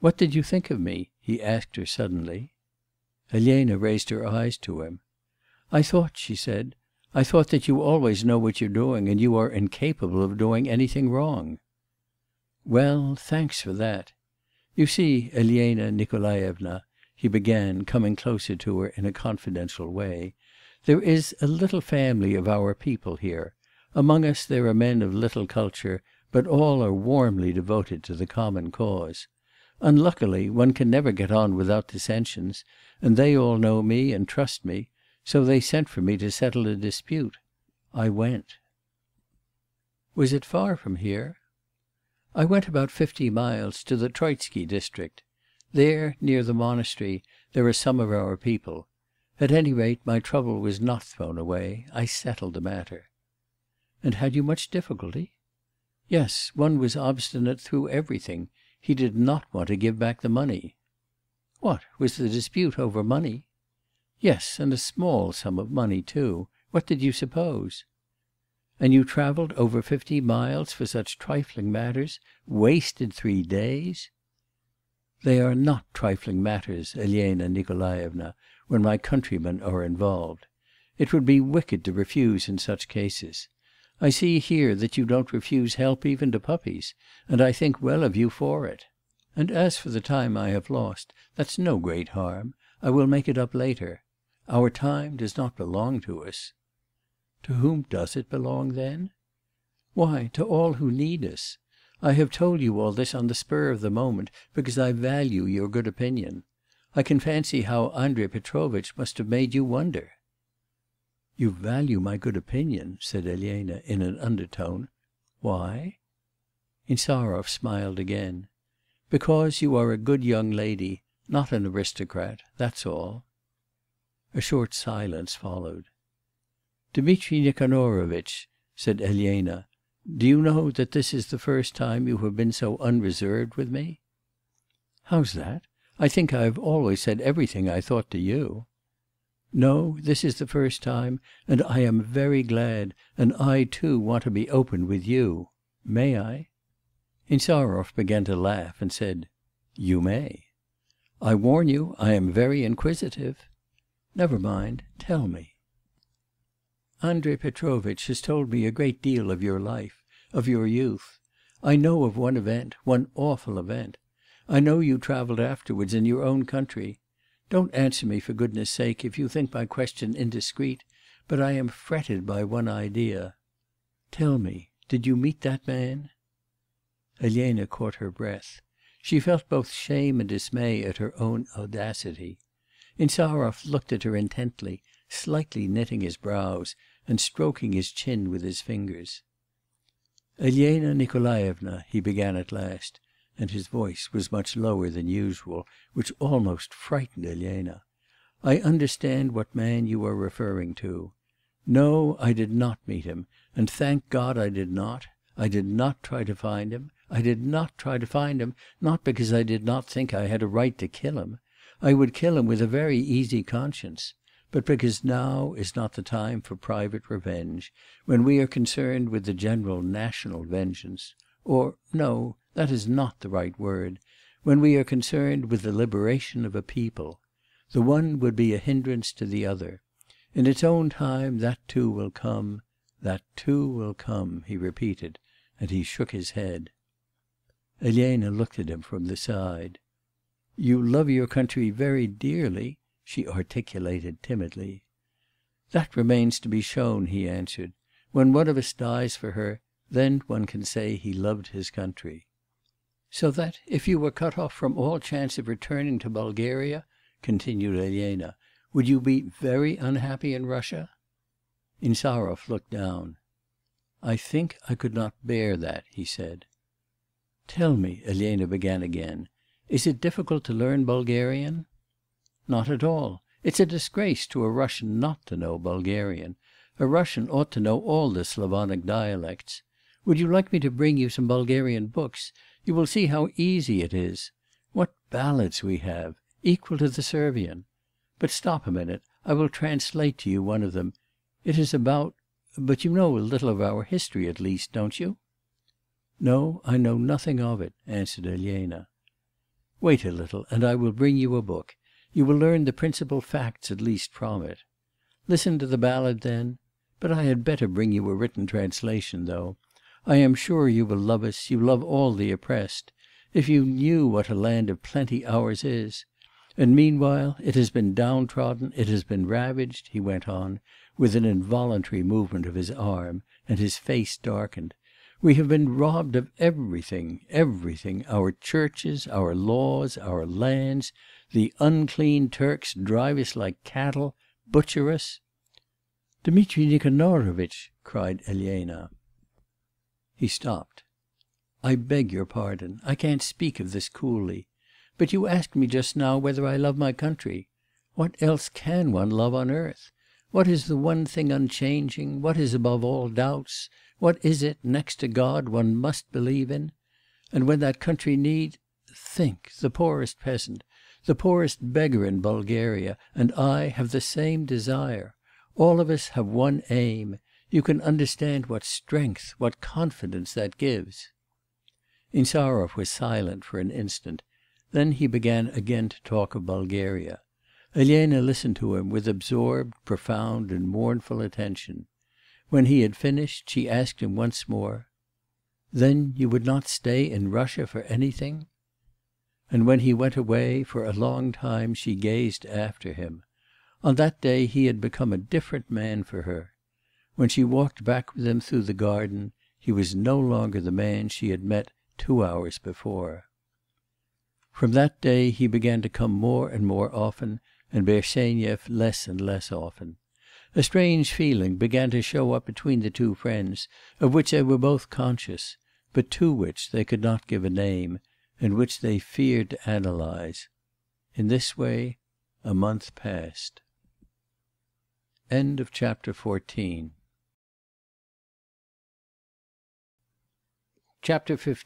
'What did you think of me?' he asked her suddenly. Elena raised her eyes to him. 'I thought,' she said, 'I thought that you always know what you're doing, and you are incapable of doing anything wrong.' 'Well, thanks for that. You see, Elena Nikolaevna,' he began, coming closer to her in a confidential way, 'there is a little family of our people here; among us there are men of little culture, but all are warmly devoted to the common cause. Unluckily, one can never get on without dissensions, and they all know me and trust me, so they sent for me to settle a dispute. I went." "Was it far from here?" "I went about fifty miles, to the Troitsky district. There, near the monastery, there are some of our people. At any rate, my trouble was not thrown away; I settled the matter." "And had you much difficulty?" "Yes; one was obstinate through everything. He did not want to give back the money. What, was the dispute over money? Yes, and a small sum of money too. What did you suppose? And you travelled over fifty miles for such trifling matters wasted three days? They are not trifling matters, Elena Nikolaevna, when my countrymen are involved. It would be wicked to refuse in such cases. I see here that you don't refuse help even to puppies, and I think well of you for it. And as for the time I have lost, that's no great harm; I will make it up later. Our time does not belong to us." "To whom does it belong, then?" "Why, to all who need us. I have told you all this on the spur of the moment, because I value your good opinion. I can fancy how Andrei Petrovitch must have made you wonder.' 'You value my good opinion?' said Elena in an undertone. 'Why?' Insarov smiled again. 'Because you are a good young lady, not an aristocrat that's all.' A short silence followed. 'Dmitri Nikanorovitch,' said Elena, 'do you know that this is the first time you have been so unreserved with me?' 'How's that? I think I have always said everything I thought to you.' 'No, this is the first time, and I am very glad, and I too want to be open with you. May I?' Insarov began to laugh, and said: 'You may.' 'I warn you, I am very inquisitive.' 'Never mind; tell me. 'Andrei Petrovitch has told me a great deal of your life, of your youth. I know of one event, one awful event. I know you travelled afterwards in your own country. Don't answer me for goodness sake if you think my question indiscreet, but I am fretted by one idea. Tell me, did you meet that man?' Elena caught her breath. She felt both shame and dismay at her own audacity. Insarov looked at her intently, slightly knitting his brows, and stroking his chin with his fingers. 'Elena Nikolaevna,' he began at last, and his voice was much lower than usual, which almost frightened Elena. 'I understand what man you are referring to. No, I did not meet him, and thank God I did not. I did not try to find him. I did not try to find him, not because I did not think I had a right to kill him I would kill him with a very easy conscience but because now is not the time for private revenge, when we are concerned with the general national vengeance or no, that is not the right word when we are concerned with the liberation of a people. The one would be a hindrance to the other. In its own time that too will come that too will come,' he repeated, and he shook his head. Elena looked at him from the side. 'You love your country very dearly?' she articulated timidly. 'That remains to be shown,' he answered. 'When one of us dies for her, then one can say he loved his country.' 'So that, if you were cut off from all chance of returning to Bulgaria,' continued Elena, 'would you be very unhappy in Russia?' Insarov looked down. 'I think I could not bear that,' he said. 'Tell me,' Elena began again, 'is it difficult to learn Bulgarian?' 'Not at all. It's a disgrace to a Russian not to know Bulgarian. A Russian ought to know all the Slavonic dialects. Would you like me to bring you some Bulgarian books? You will see how easy it is. What ballads we have! Equal to the Servian. But stop a minute, I will translate to you one of them. It is about but you know a little of our history at least, don't you?' 'No, I know nothing of it,' answered Elena. 'Wait a little, and I will bring you a book. You will learn the principal facts at least from it. Listen to the ballad then. But I had better bring you a written translation, though. I am sure you will love us, you love all the oppressed. If you knew what a land of plenty ours is! And meanwhile it has been down trodden, it has been ravaged,' he went on, with an involuntary movement of his arm, and his face darkened. 'We have been robbed of everything, everything, our churches, our laws, our lands; the unclean Turks drive us like cattle, butcher us ' 'Dmitri Nikanorovitch!' cried Elena. He stopped. "I beg your pardon; I can't speak of this coolly. But you asked me just now whether I love my country. What else can one love on earth? What is the one thing unchanging, what is above all doubts, what is it, next to God, one must believe in? And when that country need think, the poorest peasant, the poorest beggar in Bulgaria, and I have the same desire. All of us have one aim. You can understand what strength, what confidence that gives.' Insarov was silent for an instant; then he began again to talk of Bulgaria. Elena listened to him with absorbed, profound, and mournful attention. When he had finished, she asked him once more: 'Then you would not stay in Russia for anything?' And when he went away, for a long time she gazed after him. On that day he had become a different man for her. When she walked back with him through the garden, he was no longer the man she had met two hours before. From that day he began to come more and more often, and Bersenyev less and less often. A strange feeling began to show up between the two friends, of which they were both conscious, but to which they could not give a name, and which they feared to analyse. In this way a month passed. End of chapter XV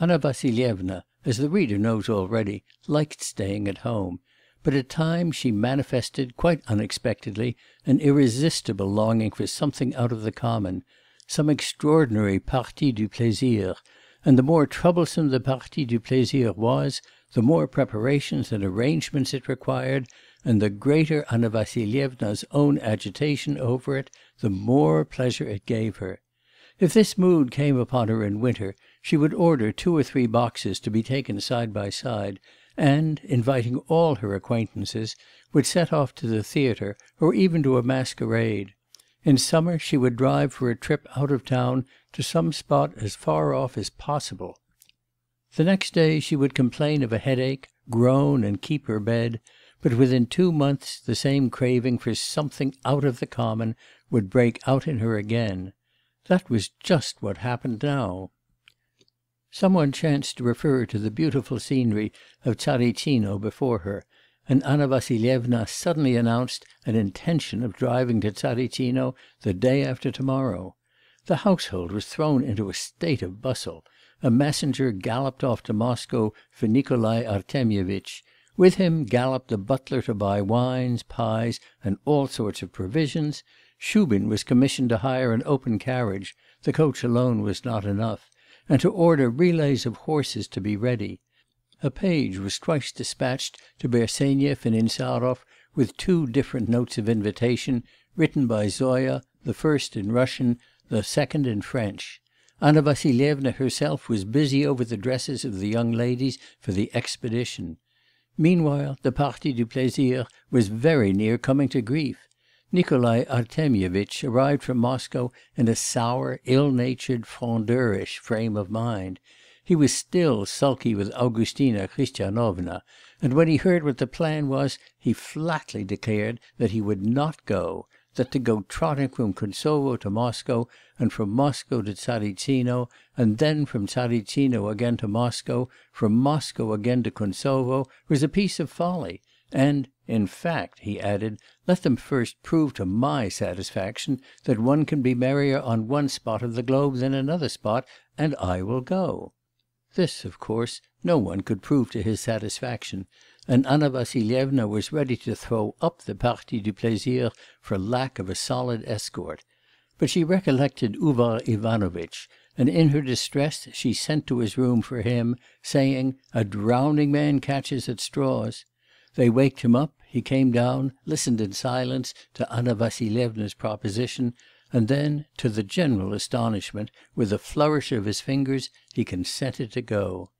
Anna Vassilyevna, as the reader knows already, liked staying at home, but at times she manifested, quite unexpectedly, an irresistible longing for something out of the common, some extraordinary partie du plaisir, and the more troublesome the partie du plaisir was, the more preparations and arrangements it required, and the greater Anna Vassilyevna's own agitation over it, the more pleasure it gave her. If this mood came upon her in winter, she would order two or three boxes to be taken side by side, and, inviting all her acquaintances, would set off to the theatre, or even to a masquerade. In summer she would drive for a trip out of town to some spot as far off as possible. The next day she would complain of a headache, groan and keep her bed, but within two months the same craving for something out of the common would break out in her again. That was just what happened now. Some one chanced to refer to the beautiful scenery of Tsaritsino before her, and Anna Vassilyevna suddenly announced an intention of driving to Tsaritsino the day after to morrow. The household was thrown into a state of bustle; a messenger galloped off to Moscow for Nikolai Artemyevitch; with him galloped the butler to buy wines, pies, and all sorts of provisions; Shubin was commissioned to hire an open carriage the coach alone was not enough and to order relays of horses to be ready. A page was twice despatched to Bersenyev and Insarov with two different notes of invitation, written by Zoya, the first in Russian, the second in French. Anna Vassilyevna herself was busy over the dresses of the young ladies for the expedition. Meanwhile the partie du plaisir was very near coming to grief. Nikolai Artemyevitch arrived from Moscow in a sour, ill natured, frondeurish frame of mind. He was still sulky with Augustina Christianovna, and when he heard what the plan was, he flatly declared that he would not go; that to go trotting from Kuntsovo to Moscow, and from Moscow to Tsaritsino, and then from Tsaritsino again to Moscow, from Moscow again to Kuntsovo, was a piece of folly, and 'in fact,' he added, 'let them first prove to my satisfaction that one can be merrier on one spot of the globe than another spot, and I will go.' This, of course, no one could prove to his satisfaction, and Anna Vassilyevna was ready to throw up the partie du plaisir for lack of a solid escort. But she recollected Uvar Ivanovitch, and in her distress she sent to his room for him, saying, 'A drowning man catches at straws.' They waked him up he came down, listened in silence to Anna Vassilyevna's proposition, and then, to the general astonishment, with a flourish of his fingers, he consented to go.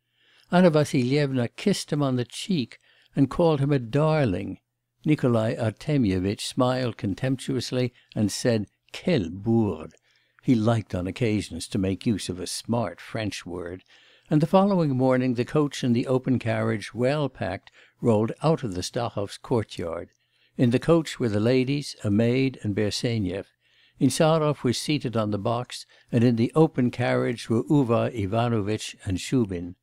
Anna Vassilyevna kissed him on the cheek, and called him a darling. Nikolai Artemyevitch smiled contemptuously and said 'Quelle bourde!' (he liked on occasions to make use of a smart French word), and the following morning the coach and the open carriage, well packed, rolled out of the Stahovs' courtyard. In the coach were the ladies, a maid, and Bersenyev. Insarov was seated on the box, and in the open carriage were Uvar Ivanovitch and Shubin.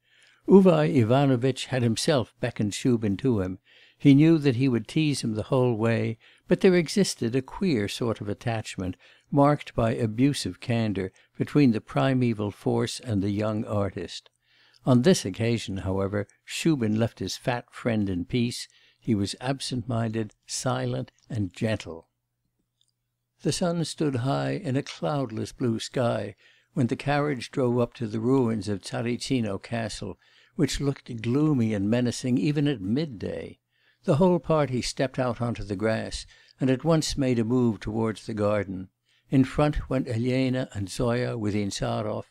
Uvar Ivanovitch had himself beckoned Shubin to him; he knew that he would tease him the whole way, but there existed a queer sort of attachment, marked by abusive candour, between the primeval force and the young artist. On this occasion, however, Shubin left his fat friend in peace; he was absent minded, silent, and gentle. The sun stood high in a cloudless blue sky when the carriage drove up to the ruins of Tsaritsino Castle, which looked gloomy and menacing even at midday. The whole party stepped out on to the grass, and at once made a move towards the garden. In front went Elena and Zoya with Insarov;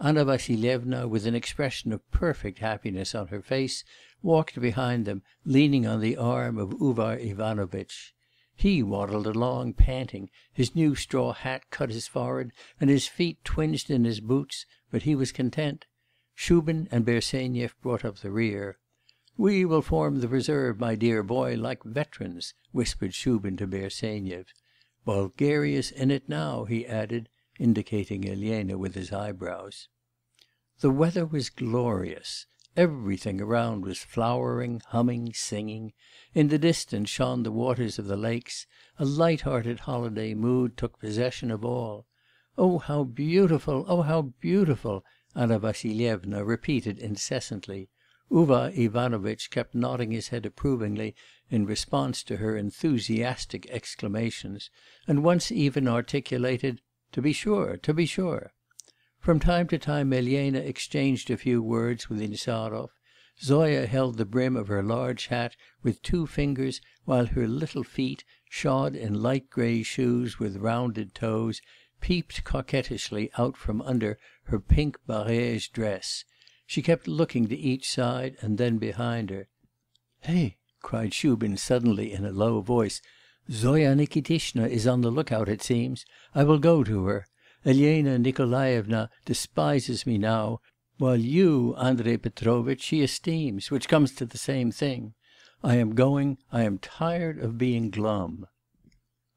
Anna Vassilyevna, with an expression of perfect happiness on her face, walked behind them, leaning on the arm of Uvar Ivanovitch. He waddled along panting, his new straw hat cut his forehead, and his feet twinged in his boots, but he was content. Shubin and Bersenyev brought up the rear. 'We will form the reserve, my dear boy, like veterans,' whispered Shubin to Bersenyev. 'Bulgaria's in it now,' he added, indicating Elena with his eyebrows. The weather was glorious. Everything around was flowering, humming, singing; in the distance shone the waters of the lakes; a light hearted holiday mood took possession of all. 'Oh, how beautiful! oh, how beautiful!' Anna Vassilyevna repeated incessantly. Uvar Ivanovitch kept nodding his head approvingly in response to her enthusiastic exclamations, and once even articulated, 'To be sure, to be sure.' From time to time Elena exchanged a few words with Insarov; Zoya held the brim of her large hat with two fingers, while her little feet, shod in light grey shoes with rounded toes, peeped coquettishly out from under her pink barège dress; she kept looking to each side and then behind her. 'Hey!' cried Shubin suddenly in a low voice, 'Zoya Nikitishna is on the look out, it seems. I will go to her. Elena Nikolaevna despises me now, while you, Andrei Petrovitch, she esteems, which comes to the same thing. I am going, I am tired of being glum.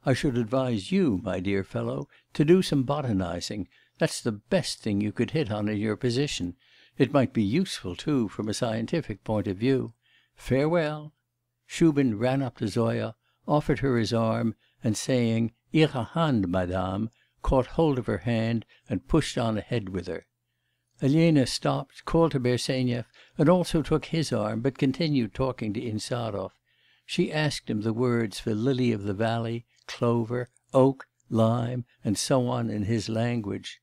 I should advise you, my dear fellow, to do some botanising; that's the best thing you could hit on in your position. It might be useful, too, from a scientific point of view. Farewell!' Shubin ran up to Zoya, offered her his arm, and saying, 'Ihre Hand, madame,' caught hold of her hand and pushed on ahead with her. Elena stopped, called to Bersenyev, and also took his arm, but continued talking to Insarov. She asked him the words for lily of the valley, clover, oak, lime, and so on in his language.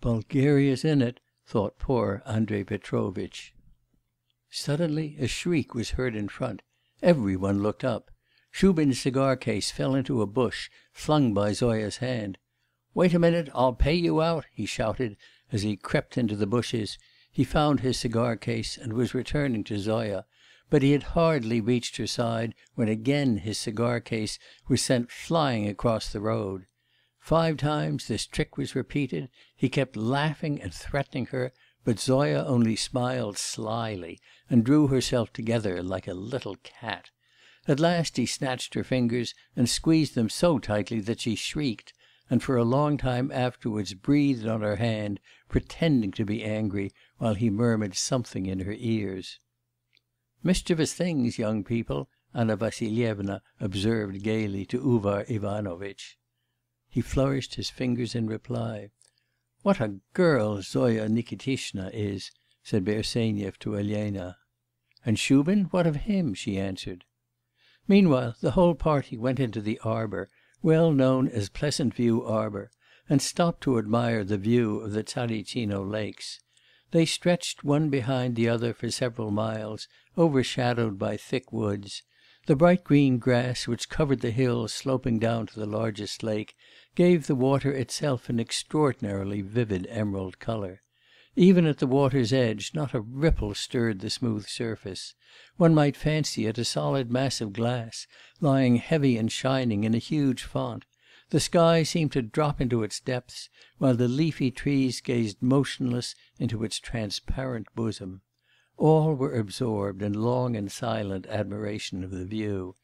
'Bulgaria's in it,' thought poor Andrei Petrovitch. Suddenly a shriek was heard in front; every one looked up. Shubin's cigar case fell into a bush, flung by Zoya's hand. 'Wait a minute, I'll pay you out,' he shouted as he crept into the bushes; he found his cigar case, and was returning to Zoya, but he had hardly reached her side when again his cigar case was sent flying across the road. Five times this trick was repeated; he kept laughing and threatening her, but Zoya only smiled slyly, and drew herself together like a little cat. At last he snatched her fingers, and squeezed them so tightly that she shrieked and for a long time afterwards breathed on her hand, pretending to be angry, while he murmured something in her ears. 'Mischievous things, young people,' Anna Vassilyevna observed gaily to Uvar Ivanovitch. He flourished his fingers in reply. 'What a girl Zoya Nikitishna is!' said Bersenyev to Elena. 'And Shubin, what of him?' she answered. Meanwhile the whole party went into the arbour, well known as Pleasant View Arbour, and stopped to admire the view of the Tsaritsino lakes. They stretched one behind the other for several miles, overshadowed by thick woods. The bright green grass which covered the hills sloping down to the largest lake, gave the water itself an extraordinarily vivid emerald colour. Even at the water's edge not a ripple stirred the smooth surface; one might fancy it a solid mass of glass, lying heavy and shining in a huge font; the sky seemed to drop into its depths, while the leafy trees gazed motionless into its transparent bosom. All were absorbed in long and silent admiration of the view;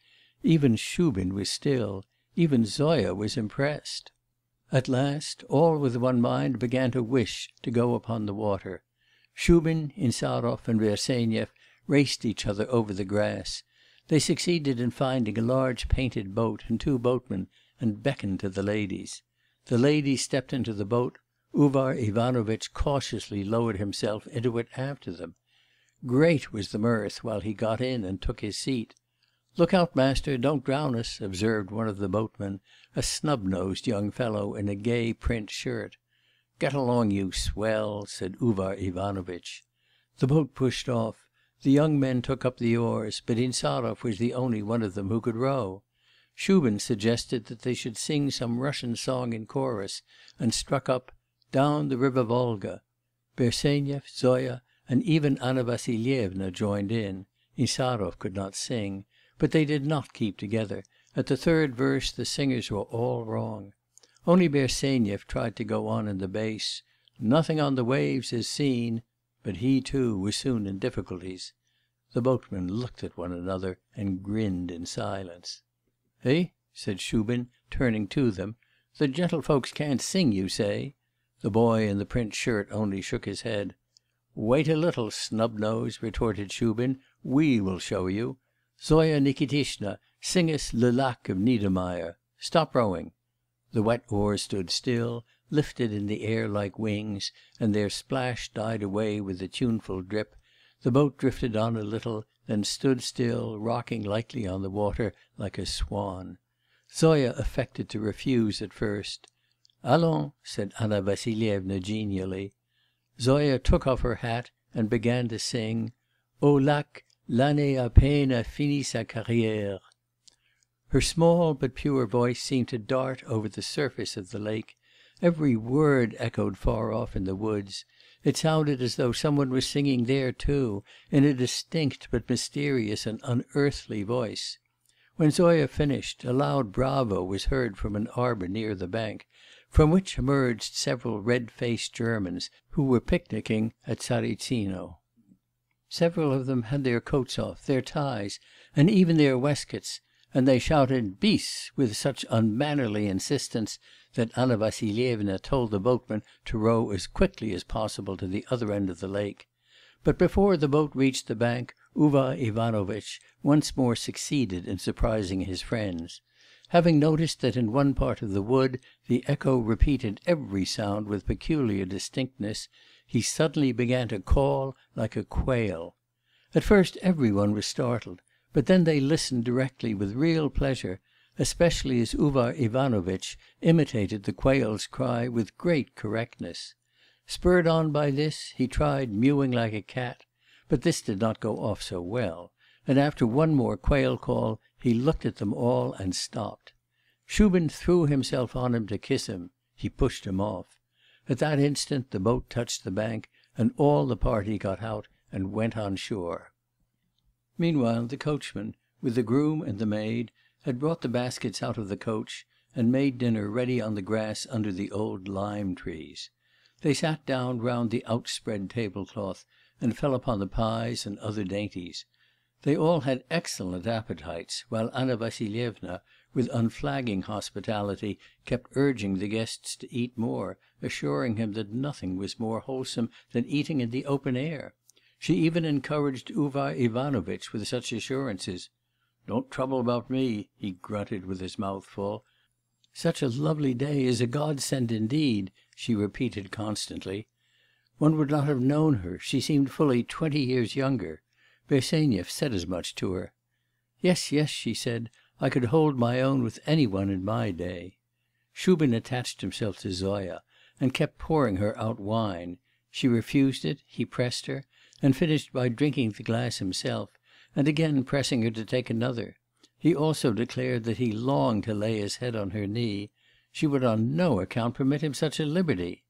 even Shubin was still, even Zoya was impressed. At last, all with one mind began to wish to go upon the water. Shubin, Insarov, and Bersenyev raced each other over the grass. They succeeded in finding a large painted boat and two boatmen, and beckoned to the ladies. The ladies stepped into the boat; Uvar Ivanovitch cautiously lowered himself into it after them. Great was the mirth while he got in and took his seat. 'Look out, master, don't drown us,' observed one of the boatmen, a snub nosed young fellow in a gay print shirt. 'Get along, you swell,' said Uvar Ivanovitch. The boat pushed off. The young men took up the oars, but Insarov was the only one of them who could row. Shubin suggested that they should sing some Russian song in chorus, and struck up 'Down the river Volga.' Bersenyev, Zoya, and even Anna Vassilyevna joined in; Insarov could not sing. But they did not keep together; at the third verse the singers were all wrong. Only Bersenyev tried to go on in the bass, 'Nothing on the waves is seen,' but he too was soon in difficulties. The boatmen looked at one another and grinned in silence. 'Eh?' said Shubin, turning to them, 'the gentlefolks can't sing, you say?' The boy in the print shirt only shook his head. 'Wait a little, snub nose,' retorted Shubin, 'we will show you. Zoya Nikitishna, sing us Le Lac of Niedermeyer. Stop rowing.' The wet oars stood still, lifted in the air like wings, and their splash died away with the tuneful drip; the boat drifted on a little, then stood still, rocking lightly on the water like a swan. Zoya affected to refuse at first. 'Allons,' said Anna Vassilyevna genially. Zoya took off her hat and began to sing: 'Au lac L'année à peine a fini sa carrière.' Her small but pure voice seemed to dart over the surface of the lake; every word echoed far off in the woods; it sounded as though some one was singing there too, in a distinct but mysterious and unearthly voice. When Zoya finished, a loud bravo was heard from an arbour near the bank, from which emerged several red faced Germans, who were picnicking at Tsaritsino. Several of them had their coats off, their ties, and even their waistcoats, and they shouted 'bis' with such unmannerly insistence that Anna Vassilyevna told the boatman to row as quickly as possible to the other end of the lake. But before the boat reached the bank, Uvar Ivanovitch once more succeeded in surprising his friends. Having noticed that in one part of the wood the echo repeated every sound with peculiar distinctness, he suddenly began to call like a quail. At first every one was startled, but then they listened directly with real pleasure, especially as Uvar Ivanovitch imitated the quail's cry with great correctness. Spurred on by this, he tried mewing like a cat; but this did not go off so well, and after one more quail call he looked at them all and stopped. Shubin threw himself on him to kiss him; he pushed him off. At that instant the boat touched the bank, and all the party got out and went on shore. Meanwhile the coachman, with the groom and the maid, had brought the baskets out of the coach, and made dinner ready on the grass under the old lime trees. They sat down round the outspread table cloth, and fell upon the pies and other dainties. They all had excellent appetites, while Anna Vassilyevna, with unflagging hospitality, kept urging the guests to eat more, assuring them that nothing was more wholesome than eating in the open air. She even encouraged Uvar Ivanovitch with such assurances. "Don't trouble about me,' he grunted with his mouth full. "Such a lovely day is a godsend indeed,' she repeated constantly. One would not have known her; she seemed fully twenty years younger. Bersenyev said as much to her. "Yes, yes,' she said, 'I could hold my own with any one in my day.' Shubin attached himself to Zoya, and kept pouring her out wine; she refused it, he pressed her, and finished by drinking the glass himself, and again pressing her to take another. He also declared that he longed to lay his head on her knee; she would on no account permit him such a liberty.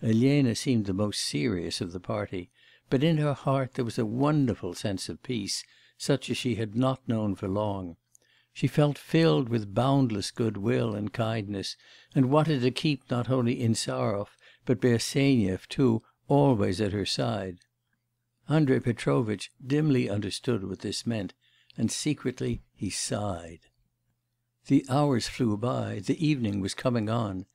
Elena seemed the most serious of the party; but in her heart there was a wonderful sense of peace, such as she had not known for long. She felt filled with boundless good will and kindness, and wanted to keep not only Insarov, but Bersenyev too, always at her side. Andrei Petrovitch dimly understood what this meant, and secretly he sighed. The hours flew by, the evening was coming on.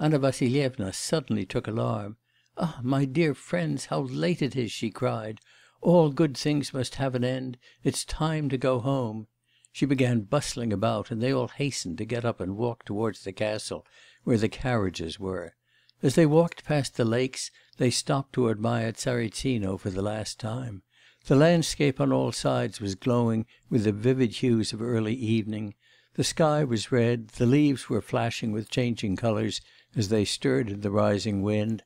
Anna Vassilyevna suddenly took alarm. alarm. 'Ah, my dear friends, how late it is!' she cried. 'All good things must have an end; it's time to go home.' She began bustling about, and they all hastened to get up and walk towards the castle, where the carriages were. As they walked past the lakes, they stopped to admire Tsaritsino for the last time. The landscape on all sides was glowing with the vivid hues of early evening; the sky was red, the leaves were flashing with changing colours as they stirred in the rising wind,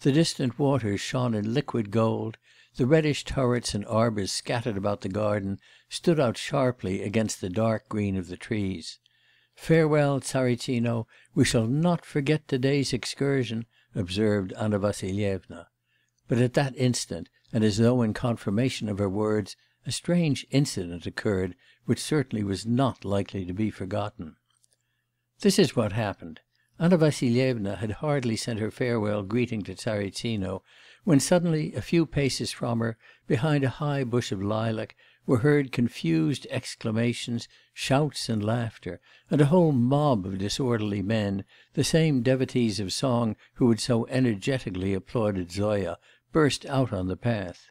the distant waters shone in liquid gold, the reddish turrets and arbours scattered about the garden stood out sharply against the dark green of the trees. Farewell, Tsaritsino, we shall not forget to day's excursion,' observed Anna Vassilyevna. But at that instant, and as though in confirmation of her words, a strange incident occurred, which certainly was not likely to be forgotten. This is what happened. Anna Vassilyevna had hardly sent her farewell greeting to Tsaritsino, when suddenly, a few paces from her, behind a high bush of lilac, were heard confused exclamations, shouts and laughter, and a whole mob of disorderly men, the same devotees of song who had so energetically applauded Zoya, burst out on the path.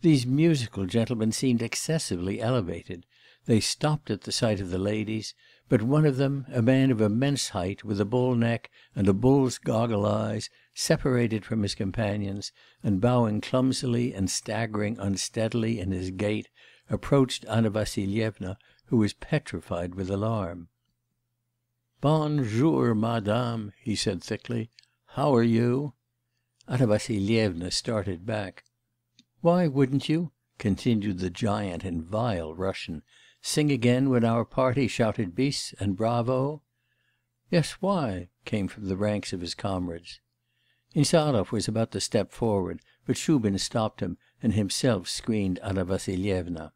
These musical gentlemen seemed excessively elevated; they stopped at the sight of the ladies; but one of them, a man of immense height, with a bull neck and a bull's goggle eyes, separated from his companions, and bowing clumsily and staggering unsteadily in his gait, approached Anna Vassilyevna, who was petrified with alarm. 'Bon jour, madame,' he said thickly. "How are you?' Anna Vassilyevna started back. "Why wouldn't you,' continued the giant in vile Russian. "Sing again when our party shouted bis and bravo?' 'Yes, why?' came from the ranks of his comrades. Insarov was about to step forward, but Shubin stopped him, and himself screened Anna Vassilyevna.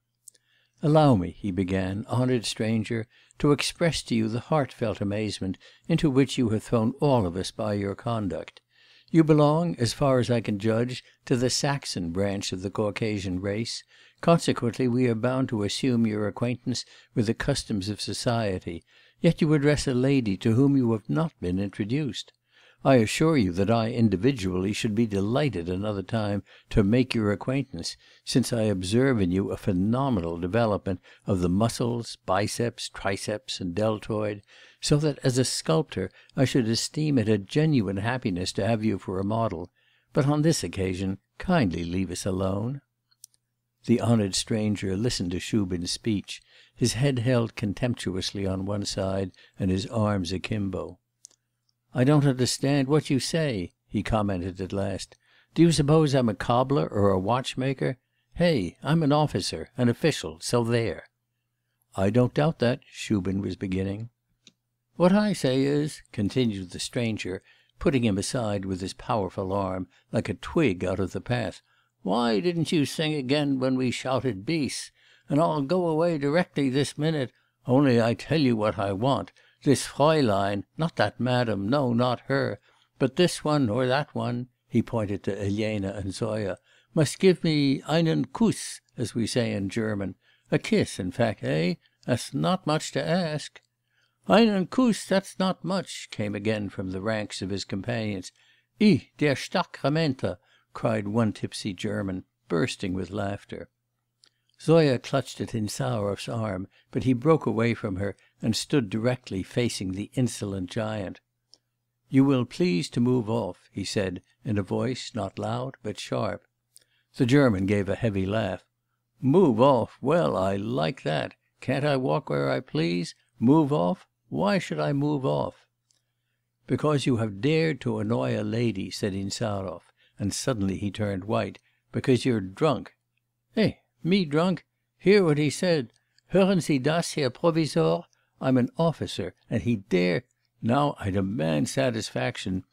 'Allow me,' he began, 'honoured stranger, to express to you the heartfelt amazement into which you have thrown all of us by your conduct. You belong, as far as I can judge, to the Saxon branch of the Caucasian race, consequently we are bound to assume your acquaintance with the customs of society, yet you address a lady to whom you have not been introduced. I assure you that I individually should be delighted another time to make your acquaintance, since I observe in you a phenomenal development of the muscles, biceps, triceps, and deltoid, so that, as a sculptor, I should esteem it a genuine happiness to have you for a model; but on this occasion kindly leave us alone.' The honoured stranger listened to Shubin's speech, his head held contemptuously on one side and his arms akimbo. 'I don't understand what you say,' he commented at last. "Do you suppose I'm a cobbler or a watchmaker? Hey! I'm an officer, an official, so there!" "I don't doubt that,' Shubin was beginning. "What I say is,' continued the stranger, putting him aside with his powerful arm, like a twig out of the path, "why didn't you sing again when we shouted bis? And I'll go away directly this minute, only I tell you what I want this Fraulein, not that madam, no, not her, but this one or that one,' he pointed to Elena and Zoya, 'must give me einen Kuss, as we say in German a kiss, in fact, eh? That's not much to ask.' 'Einen Kuss, that's not much,' came again from the ranks of his companions. companions. 'I, der Sacramenta!' cried one tipsy German, bursting with laughter. Zoya clutched at Insarov's arm, but he broke away from her and stood directly facing the insolent giant. "You will please to move off,' he said in a voice not loud but sharp. The German gave a heavy laugh. "Move off! well, I like that! Can't I walk where I please? Move off? Why should I move off?" "Because you have dared to annoy a lady,' said Insarov, and suddenly he turned white, "because you're drunk.' 'Eh? me drunk? Hear what he said! 'Hören Sie das, Herr Provisor? I'm an officer, and he dare now I demand satisfaction.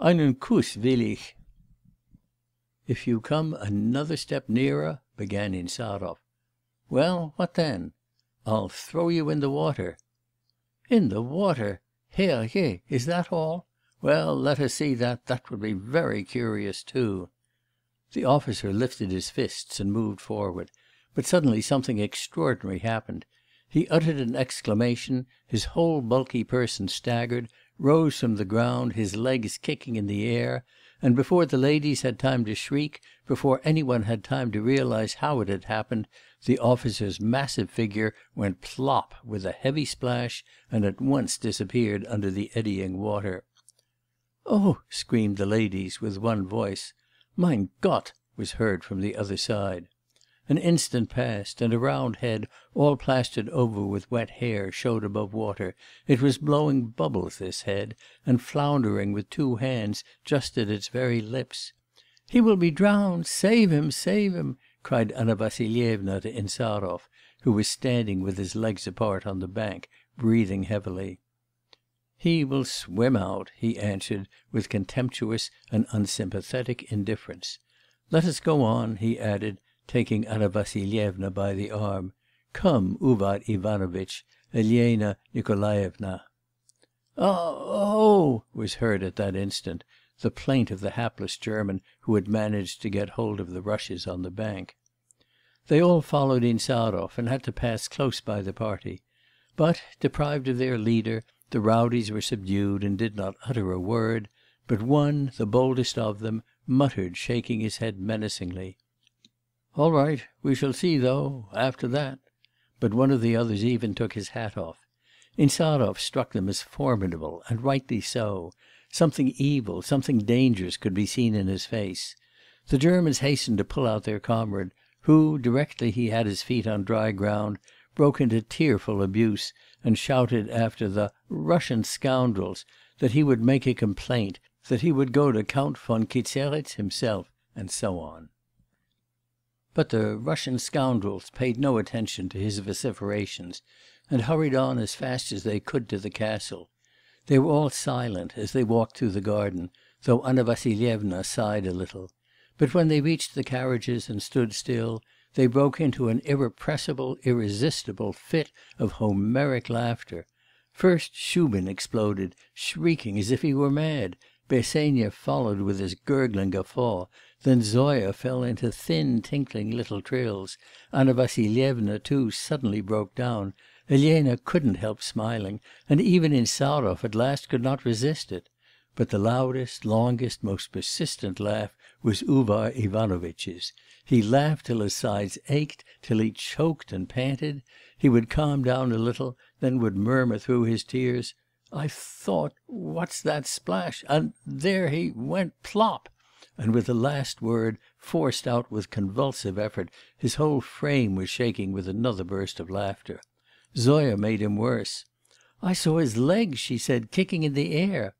Einen Kuss will ich.' 'If you come another step nearer ' began Insarov. 'Well, what then?' 'I'll throw you in the water.' 'In the water? Herr Je! is that all? Well, let us see that; that would be very curious too.' The officer lifted his fists and moved forward; but suddenly something extraordinary happened. He uttered an exclamation, his whole bulky person staggered, rose from the ground, his legs kicking in the air, and before the ladies had time to shriek, before any one had time to realise how it had happened, the officer's massive figure went plop with a heavy splash, and at once disappeared under the eddying water. "Oh!" screamed the ladies with one voice. 'Mein Gott!' was heard from the other side. An instant passed, and a round head, all plastered over with wet hair, showed above water; it was blowing bubbles, this head, and floundering with two hands just at its very lips. 'He will be drowned! Save him, save him!' cried Anna Vassilyevna to Insarov, who was standing with his legs apart on the bank, breathing heavily. 'He will swim out,' he answered with contemptuous and unsympathetic indifference. 'Let us go on,' he added, taking Anna Vassilyevna by the arm. 'Come, Uvar Ivanovitch, Elena Nikolaevna.' 'A oh!' was heard at that instant, the plaint of the hapless German who had managed to get hold of the rushes on the bank. They all followed Insarov, and had to pass close by the party. But, deprived of their leader, the rowdies were subdued and did not utter a word; but one, the boldest of them, muttered, shaking his head menacingly: 'All right; we shall see though after that ' but one of the others even took his hat off. Insarov struck them as formidable, and rightly so; something evil, something dangerous could be seen in his face. The Germans hastened to pull out their comrade, who, directly he had his feet on dry ground, broke into tearful abuse, and shouted after the 'Russian scoundrels,' that he would make a complaint, that he would go to Count von Kyzerits himself, and so on. But the Russian scoundrels' paid no attention to his vociferations, and hurried on as fast as they could to the castle. They were all silent as they walked through the garden, though Anna Vassilyevna sighed a little; but when they reached the carriages and stood still, they broke into an irrepressible, irresistible fit of Homeric laughter. First Shubin exploded, shrieking as if he were mad, Bersenyev followed with his gurgling guffaw, then Zoya fell into thin tinkling little trills, Anna Vassilyevna too suddenly broke down, Elena couldn't help smiling, and even Insarov at last could not resist it. But the loudest, longest, most persistent laugh was Uvar Ivanovitch's. He laughed till his sides ached, till he choked and panted; he would calm down a little, then would murmur through his tears: 'I thought what's that splash and there he went plop!' And with the last word, forced out with convulsive effort, his whole frame was shaking with another burst of laughter. Zoya made him worse. 'I saw his legs,' she said, 'kicking in the air.'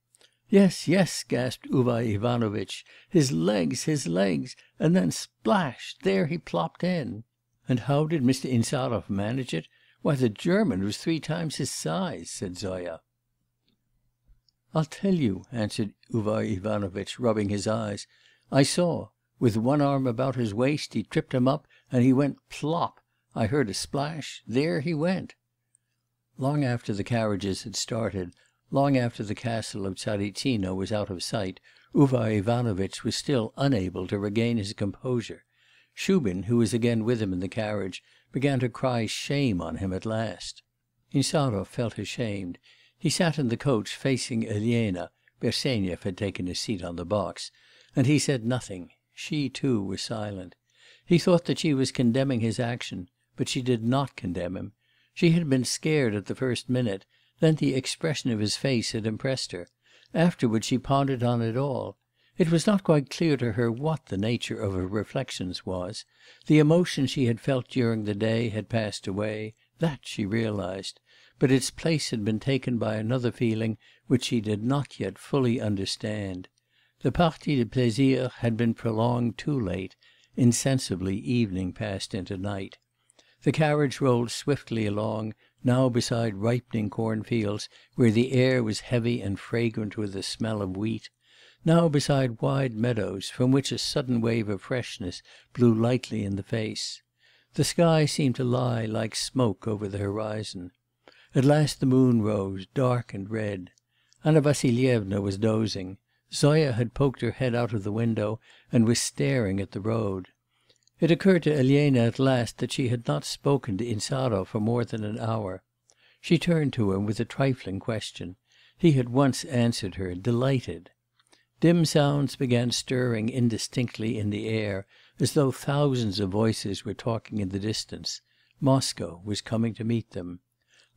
'Yes, yes, yes,' gasped Uvar Ivanovitch, 'his legs, his legs and then splash there he plopped in.' And how did Mr. Insarov manage it? Why, the German was three times his size,' said Zoya. 'I'll tell you,' answered Uvar Ivanovitch, rubbing his eyes. 'I saw. With one arm about his waist, he tripped him up, and he went plop. I heard a splash there he went.' Long after the carriages had started, long after the castle of Tsaritsino was out of sight, Uvar Ivanovitch was still unable to regain his composure. Shubin, who was again with him in the carriage, began to cry shame on him at last. Insarov felt ashamed. He sat in the coach facing Elena (Bersenyev had taken his seat on the box), and he said nothing; she too was silent. He thought that she was condemning his action; but she did not condemn him. She had been scared at the first minute, then the expression of his face had impressed her; afterwards she pondered on it all. It was not quite clear to her what the nature of her reflections was; the emotion she had felt during the day had passed away that she realised; but its place had been taken by another feeling which she did not yet fully understand. The partie de plaisir had been prolonged too late; insensibly evening passed into night. The carriage rolled swiftly along, now beside ripening cornfields where the air was heavy and fragrant with the smell of wheat, now beside wide meadows from which a sudden wave of freshness blew lightly in the face. The sky seemed to lie like smoke over the horizon. At last the moon rose, dark and red. Anna Vassilyevna was dozing. Zoya had poked her head out of the window and was staring at the road. It occurred to Elena at last that she had not spoken to Insarov for more than an hour. She turned to him with a trifling question. He at once answered her, delighted. Dim sounds began stirring indistinctly in the air, as though thousands of voices were talking in the distance; Moscow was coming to meet them.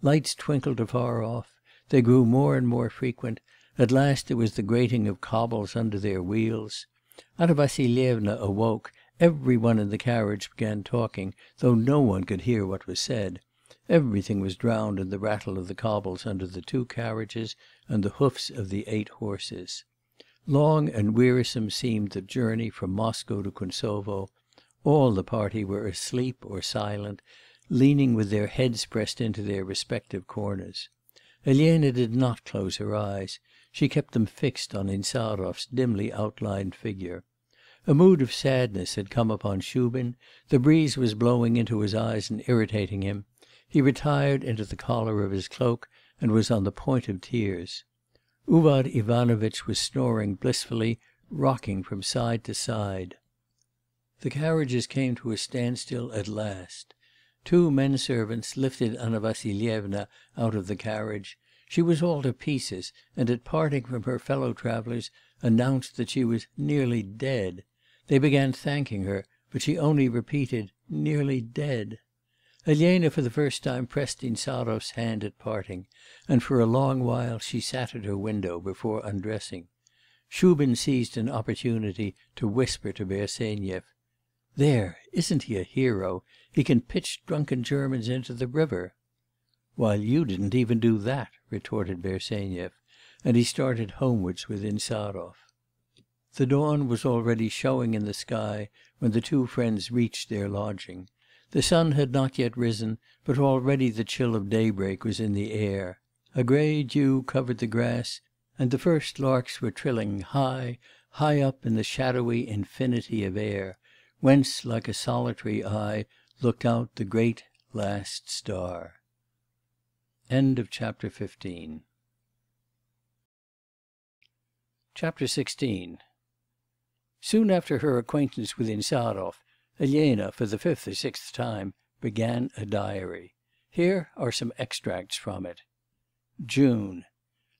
Lights twinkled afar off; they grew more and more frequent; at last there was the grating of cobbles under their wheels. Anna Vassilyevna awoke; every one in the carriage began talking, though no one could hear what was said; everything was drowned in the rattle of the cobbles under the two carriages and the hoofs of the eight horses. Long and wearisome seemed the journey from Moscow to Kuntsovo; all the party were asleep or silent, leaning with their heads pressed into their respective corners. Elena did not close her eyes; she kept them fixed on Insarov's dimly outlined figure. A mood of sadness had come upon Shubin; the breeze was blowing into his eyes and irritating him; he retired into the collar of his cloak and was on the point of tears. Uvar Ivanovitch was snoring blissfully, rocking from side to side. The carriages came to a standstill at last. Two men servants lifted Anna Vassilyevna out of the carriage; she was all to pieces, and at parting from her fellow travellers announced that she was nearly dead.' They began thanking her, but she only repeated 'nearly dead.' Elena for the first time pressed Insarov's hand at parting, and for a long while she sat at her window before undressing. Shubin seized an opportunity to whisper to Bersenyev: 'There, isn't he a hero? He can pitch drunken Germans into the river.' 'While you didn't even do that,' retorted Bersenyev, and he started homewards with Insarov. The dawn was already showing in the sky when the two friends reached their lodging. The sun had not yet risen, but already the chill of daybreak was in the air. A grey dew covered the grass, and the first larks were trilling high, high up in the shadowy infinity of air, whence like a solitary eye looked out the great last star. End of chapter XVI Soon after her acquaintance with Insarov, Elena, for the fifth or sixth time, began a diary. Here are some extracts from it. June.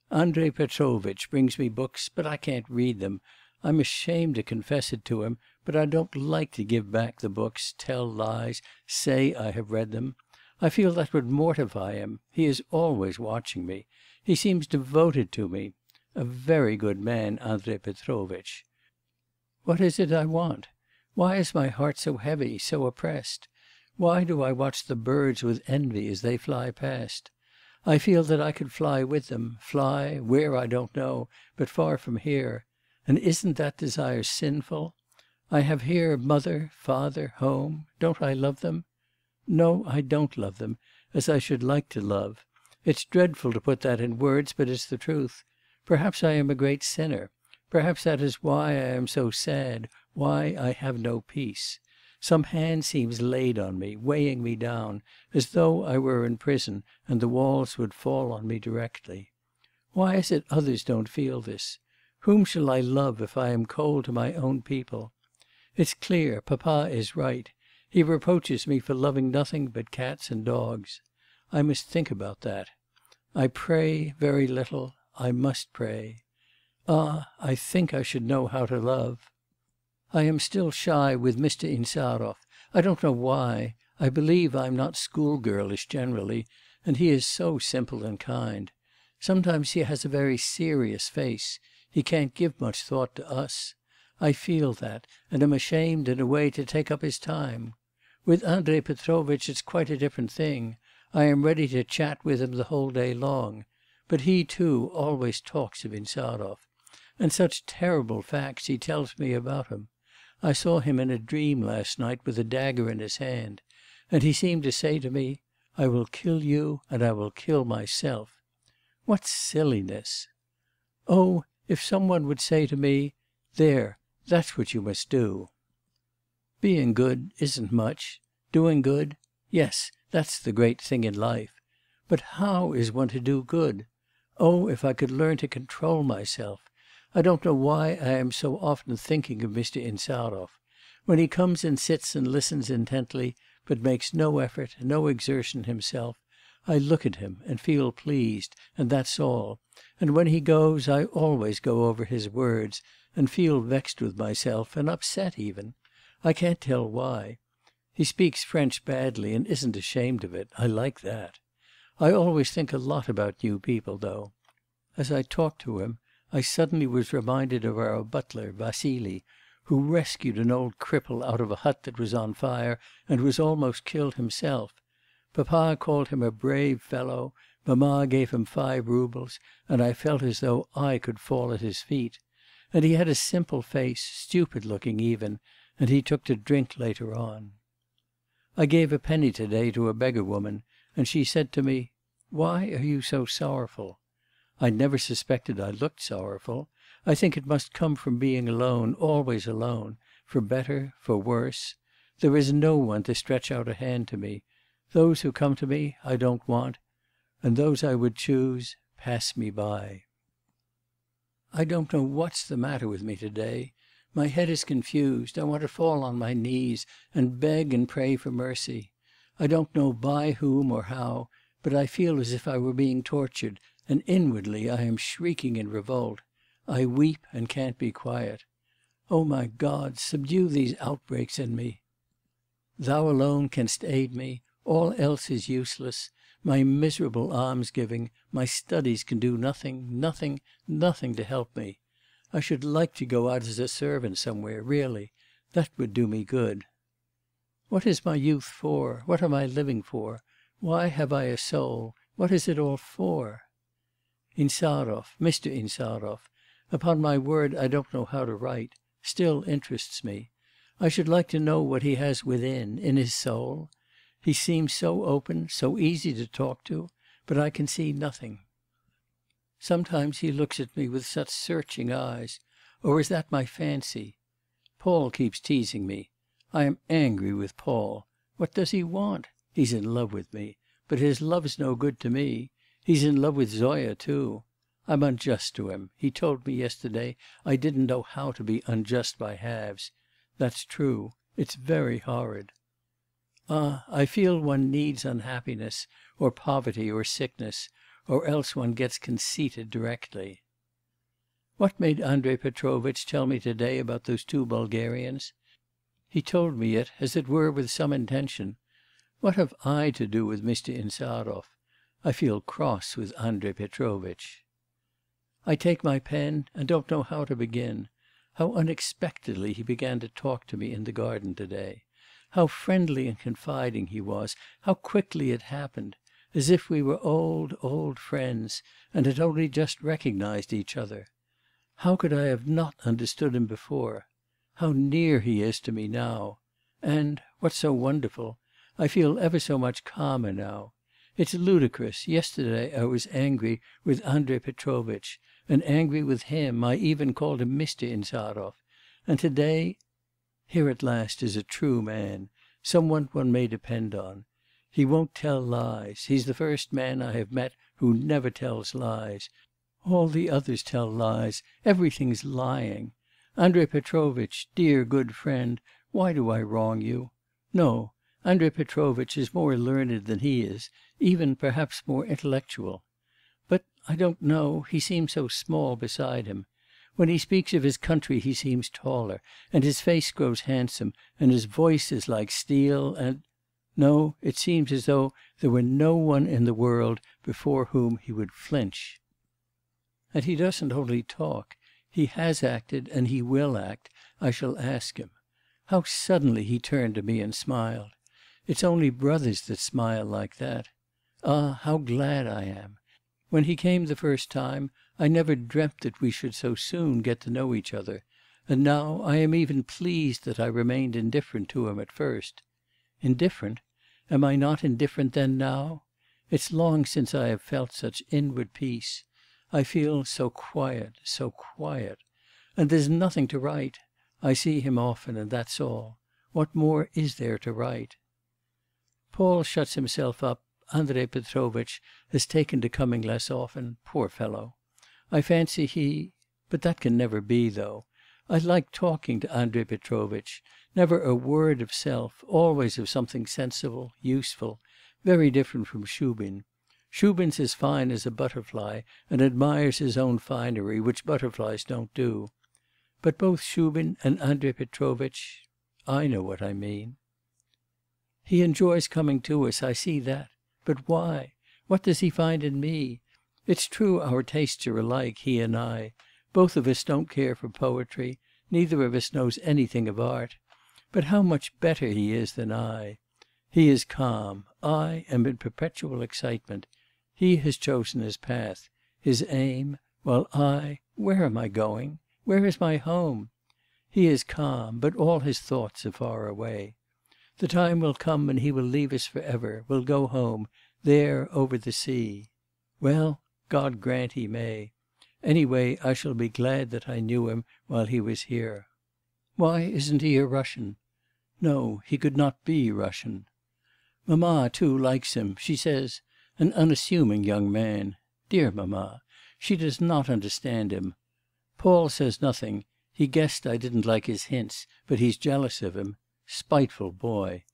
Andrei Petrovitch brings me books, but I can't read them. I'm ashamed to confess it to him, but I don't like to give back the books, tell lies, say I have read them. I feel that would mortify him; he is always watching me. He seems devoted to me. A very good man, Andrei Petrovitch. What is it I want? Why is my heart so heavy, so oppressed? Why do I watch the birds with envy as they fly past? I feel that I could fly with them, fly where I don't know, but far from here. And isn't that desire sinful? I have here mother, father, home; don't I love them? No, I don't love them, as I should like to love. It's dreadful to put that in words, but it's the truth. Perhaps I am a great sinner. Perhaps that is why I am so sad, why I have no peace. Some hand seems laid on me, weighing me down, as though I were in prison and the walls would fall on me directly. Why is it others don't feel this? Whom shall I love if I am cold to my own people? It's clear, papa is right. He reproaches me for loving nothing but cats and dogs. I must think about that. I pray very little; I must pray. Ah, I think I should know how to love. I am still shy with Mr. Insarov; I don't know why. I believe I am not schoolgirlish generally, and he is so simple and kind. Sometimes he has a very serious face; he can't give much thought to us. I feel that, and am ashamed in a way to take up his time. With Andrei Petrovitch it's quite a different thing; I am ready to chat with him the whole day long. But he, too, always talks of Insarov. And such terrible facts he tells me about him. I saw him in a dream last night with a dagger in his hand. and he seemed to say to me, "I will kill you and I will kill myself." What silliness! Oh, if some one would say to me, "There, that's what you must do!" Being good isn't much; doing good yes, that's the great thing in life. But how is one to do good? Oh, if I could learn to control myself! I don't know why I am so often thinking of Mr. Insarov. When he comes and sits and listens intently, but makes no effort, no exertion himself, I look at him and feel pleased, and that's all, and when he goes I always go over his words, and feel vexed with myself, and upset even. I can't tell why. He speaks French badly and isn't ashamed of it; I like that. I always think a lot about new people, though. As I talked to him, I suddenly was reminded of our butler, Vassily, who rescued an old cripple out of a hut that was on fire and was almost killed himself. Papa called him a brave fellow, mamma gave him five roubles, and I felt as though I could fall at his feet. And he had a simple face, stupid looking even, and he took to drink later on. I gave a penny to day to a beggar woman, and she said to me, "Why are you so sorrowful?" I never suspected I looked sorrowful. I think it must come from being alone, always alone, for better, for worse. There is no one to stretch out a hand to me; those who come to me I don't want, and those I would choose pass me by. I don't know what's the matter with me to day. My head is confused, I want to fall on my knees and beg and pray for mercy. I don't know by whom or how, but I feel as if I were being tortured, and inwardly I am shrieking in revolt. I weep and can't be quiet. O my God, subdue these outbreaks in me! Thou alone canst aid me; all else is useless; my miserable alms giving, my studies can do nothing, nothing, nothing to help me. I should like to go out as a servant somewhere, really; that would do me good. What is my youth for? What am I living for? Why have I a soul? What is it all for? Insarov, Mr. Insarov upon my word I don't know how to write still interests me. I should like to know what he has within, in his soul. He seems so open, so easy to talk to, but I can see nothing. Sometimes he looks at me with such searching eyes or is that my fancy? Paul keeps teasing me. I am angry with Paul. What does he want? He's in love with me. But his love's no good to me. He's in love with Zoya too. I'm unjust to him; he told me yesterday I didn't know how to be unjust by halves. That's true. It's very horrid. Ah, I feel one needs unhappiness, or poverty, or sickness, or else one gets conceited directly. What made Andrei Petrovitch tell me to day about those two Bulgarians? He told me it, as it were with some intention. What have I to do with Mr. Insarov? I feel cross with Andrei Petrovitch. I take my pen and don't know how to begin. How unexpectedly he began to talk to me in the garden to day! How friendly and confiding he was, how quickly it happened! As if we were old, old friends, and had only just recognised each other. How could I have not understood him before? How near he is to me now! And what's so wonderful? I feel ever so much calmer now. It's ludicrous, yesterday I was angry with Andrei Petrovitch, and angry with him, I even called him Mr. Insarov, and to day Here at last is a true man, some one one may depend on. He won't tell lies; he's the first man I have met who never tells lies. All the others tell lies, everything's lying. Andrei Petrovitch, dear good friend, why do I wrong you? No; Andrei Petrovitch is more learned than he is, even, perhaps, more intellectual. But I don't know, he seems so small beside him. When he speaks of his country he seems taller, and his face grows handsome, and his voice is like steel, and no, it seems as though there were no one in the world before whom he would flinch. And he doesn't only talk. He has acted, and he will act. I shall ask him. How suddenly he turned to me and smiled! It's only brothers that smile like that. Ah, how glad I am! When he came the first time, I never dreamt that we should so soon get to know each other, and now I am even pleased that I remained indifferent to him at first. Indifferent? Am I not indifferent then now? It's long since I have felt such inward peace. I feel so quiet, so quiet. And there's nothing to write. I see him often, and that's all. What more is there to write? Paul shuts himself up. Andrei Petrovitch has taken to coming less often, poor fellow. I fancy he but that can never be, though. I like talking to Andrei Petrovitch; never a word of self, always of something sensible, useful very different from Shubin. Shubin's as fine as a butterfly, and admires his own finery, which butterflies don't do. But both Shubin and Andrei Petrovitch I know what I mean. He enjoys coming to us, I see that. But why? What does he find in me? It's true our tastes are alike, he and I; both of us don't care for poetry, neither of us knows anything of art. But how much better he is than I! He is calm; I am in perpetual excitement. He has chosen his path, his aim, while I where am I going? Where is my home? He is calm, but all his thoughts are far away. The time will come when he will leave us for ever, will go home, there over the sea. Well, God grant he may. Anyway I shall be glad that I knew him while he was here. Why isn't he a Russian? No, he could not be Russian. Mamma, too, likes him; she says an unassuming young man. Dear mamma! She does not understand him. Paul says nothing; he guessed I didn't like his hints, but he's jealous of him. Spiteful boy!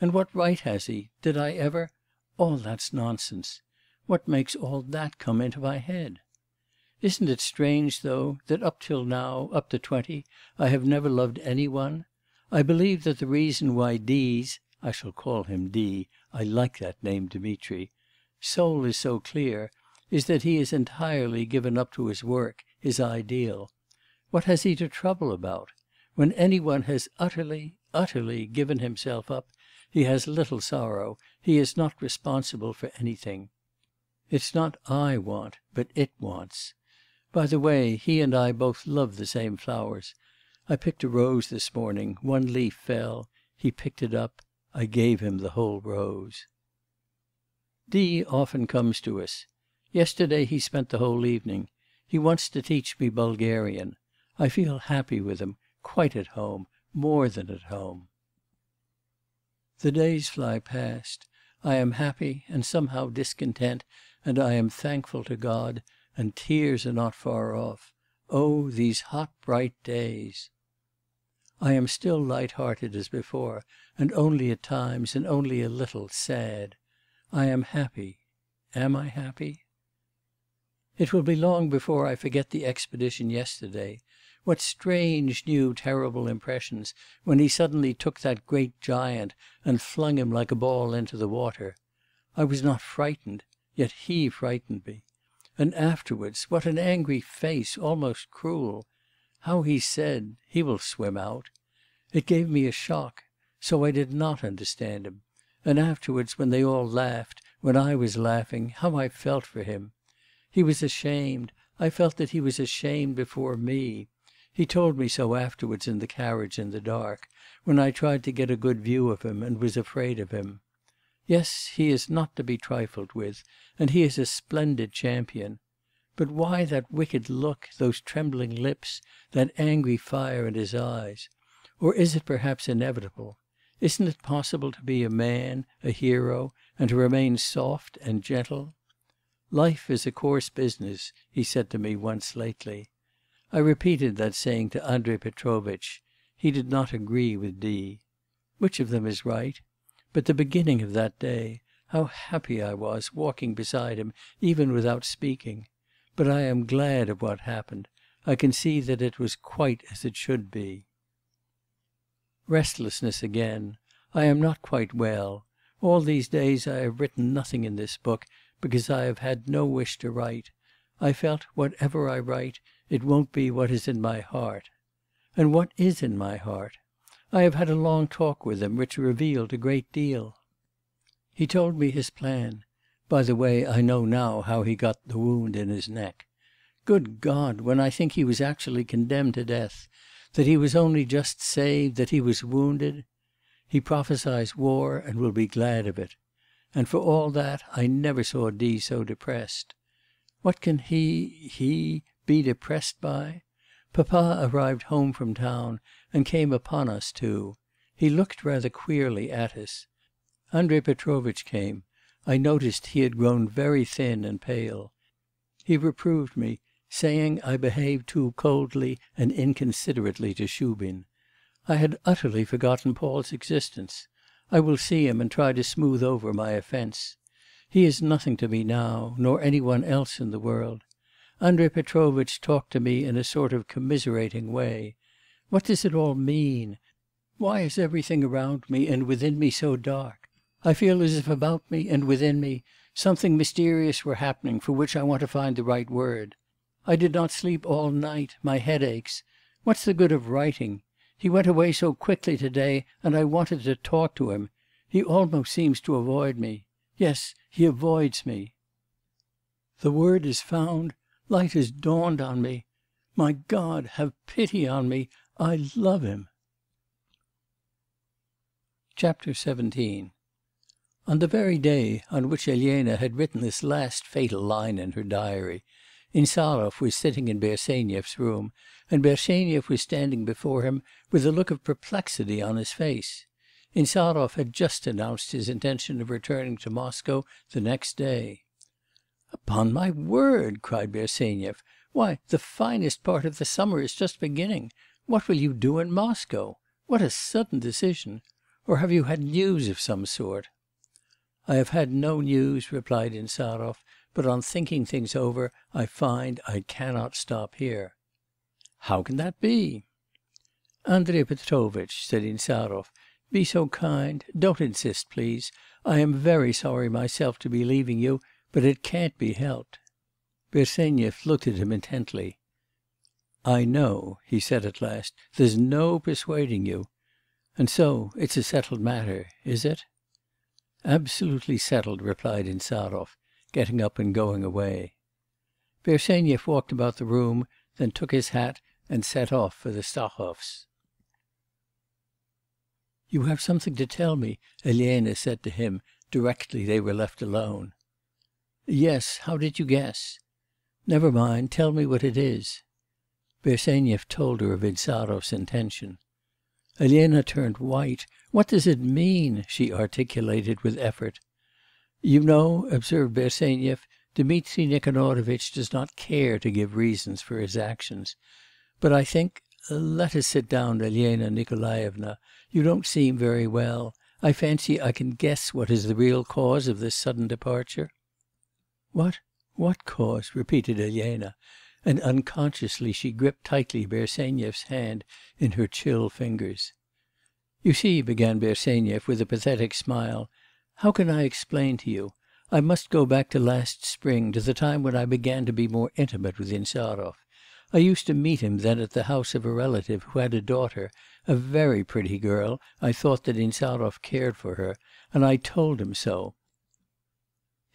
And what right has he? Did I ever all that's nonsense. What makes all that come into my head? Isn't it strange, though, that up till now, up to twenty, I have never loved any one? I believe that the reason why D.'s I shall call him D., I like that name, Dmitri soul is so clear, is that he is entirely given up to his work, his ideal. What has he to trouble about? When any one has utterly, utterly given himself up, he has little sorrow, he is not responsible for anything. It's not I want, but it wants. By the way, he and I both love the same flowers. I picked a rose this morning, one leaf fell, he picked it up, I gave him the whole rose. D. often comes to us. Yesterday he spent the whole evening. He wants to teach me Bulgarian. I feel happy with him, quite at home, more than at home. The days fly past. I am happy, and somehow discontent, and I am thankful to God, and tears are not far off. Oh, these hot bright days! I am still light hearted as before, and only at times, and only a little, sad. I am happy. Am I happy? It will be long before I forget the expedition yesterday. What strange, new, terrible impressions, when he suddenly took that great giant and flung him like a ball into the water. I was not frightened; yet he frightened me. And afterwards, what an angry face, almost cruel! How he said, 'He will swim out.' It gave me a shock. So I did not understand him. And afterwards, when they all laughed, when I was laughing, how I felt for him! He was ashamed; I felt that he was ashamed before me. He told me so afterwards in the carriage in the dark, when I tried to get a good view of him, and was afraid of him. Yes, he is not to be trifled with, and he is a splendid champion. But why that wicked look, those trembling lips, that angry fire in his eyes? Or is it perhaps inevitable? Isn't it possible to be a man, a hero, and to remain soft and gentle? Life is a coarse business,' he said to me once lately. I repeated that saying to Andrei Petrovitch; he did not agree with D. Which of them is right? But the beginning of that day how happy I was, walking beside him, even without speaking! But I am glad of what happened; I can see that it was quite as it should be. Restlessness again. I am not quite well. All these days I have written nothing in this book, because I have had no wish to write. I felt whatever I write, it won't be what is in my heart. And what is in my heart? I have had a long talk with him, which revealed a great deal. He told me his plan (by the way, I know now how he got the wound in his neck). Good God, when I think he was actually condemned to death, that he was only just saved, that he was wounded! he prophesies war and will be glad of it. And for all that, I never saw D. so depressed. What can he he be depressed by? Papa arrived home from town, and came upon us two. He looked rather queerly at us. Andrei Petrovitch came; I noticed he had grown very thin and pale. He reproved me, saying I behaved too coldly and inconsiderately to Shubin. I had utterly forgotten Paul's existence. I will see him and try to smooth over my offence. He is nothing to me now, nor any one else in the world. Andrei Petrovitch talked to me in a sort of commiserating way. What does it all mean? Why is everything around me and within me so dark? I feel as if about me and within me something mysterious were happening for which I want to find the right word. I did not sleep all night; my head aches. What's the good of writing? He went away so quickly to day, and I wanted to talk to him. He almost seems to avoid me. Yes, he avoids me. The word is found, light has dawned on me. My God, have pity on me! I love him. Chapter 17 On the very day on which Elena had written this last fatal line in her diary, Insarov was sitting in Bersenyev's room, and Bersenyev was standing before him with a look of perplexity on his face. Insarov had just announced his intention of returning to Moscow the next day. 'Upon my word!' cried Bersenyev, 'why, the finest part of the summer is just beginning. What will you do in Moscow? What a sudden decision! Or have you had news of some sort?' 'I have had no news,' replied Insarov, 'but on thinking things over, I find I cannot stop here.' 'How can that be?" 'Andrei Petrovitch,' said Insarov, 'be so kind, don't insist, please. I am very sorry myself to be leaving you, but it can't be helped.' Bersenyev looked at him intently. 'I know,' he said at last, 'there's no persuading you. And so it's a settled matter, is it?' 'Absolutely settled,' replied Insarov, getting up and going away. Bersenyev walked about the room, then took his hat and set off for the Stahovs. 'You have something to tell me,' Elena said to him directly they were left alone. 'Yes; how did you guess?' 'Never mind, tell me what it is.' Bersenyev told her of Insarov's intention. Elena turned white. 'What does it mean?' she articulated with effort. 'You know,' observed Bersenyev, 'Dmitri Nikanorovitch does not care to give reasons for his actions. But I think let us sit down, Elena Nikolaevna. You don't seem very well. I fancy I can guess what is the real cause of this sudden departure.' 'What what cause?' repeated Elena, and unconsciously she gripped tightly Bersenyev's hand in her chill fingers. 'You see,' began Bersenyev with a pathetic smile, 'how can I explain to you? I must go back to last spring, to the time when I began to be more intimate with Insarov. I used to meet him then at the house of a relative who had a daughter, a very pretty girl, I thought that Insarov cared for her, and I told him so.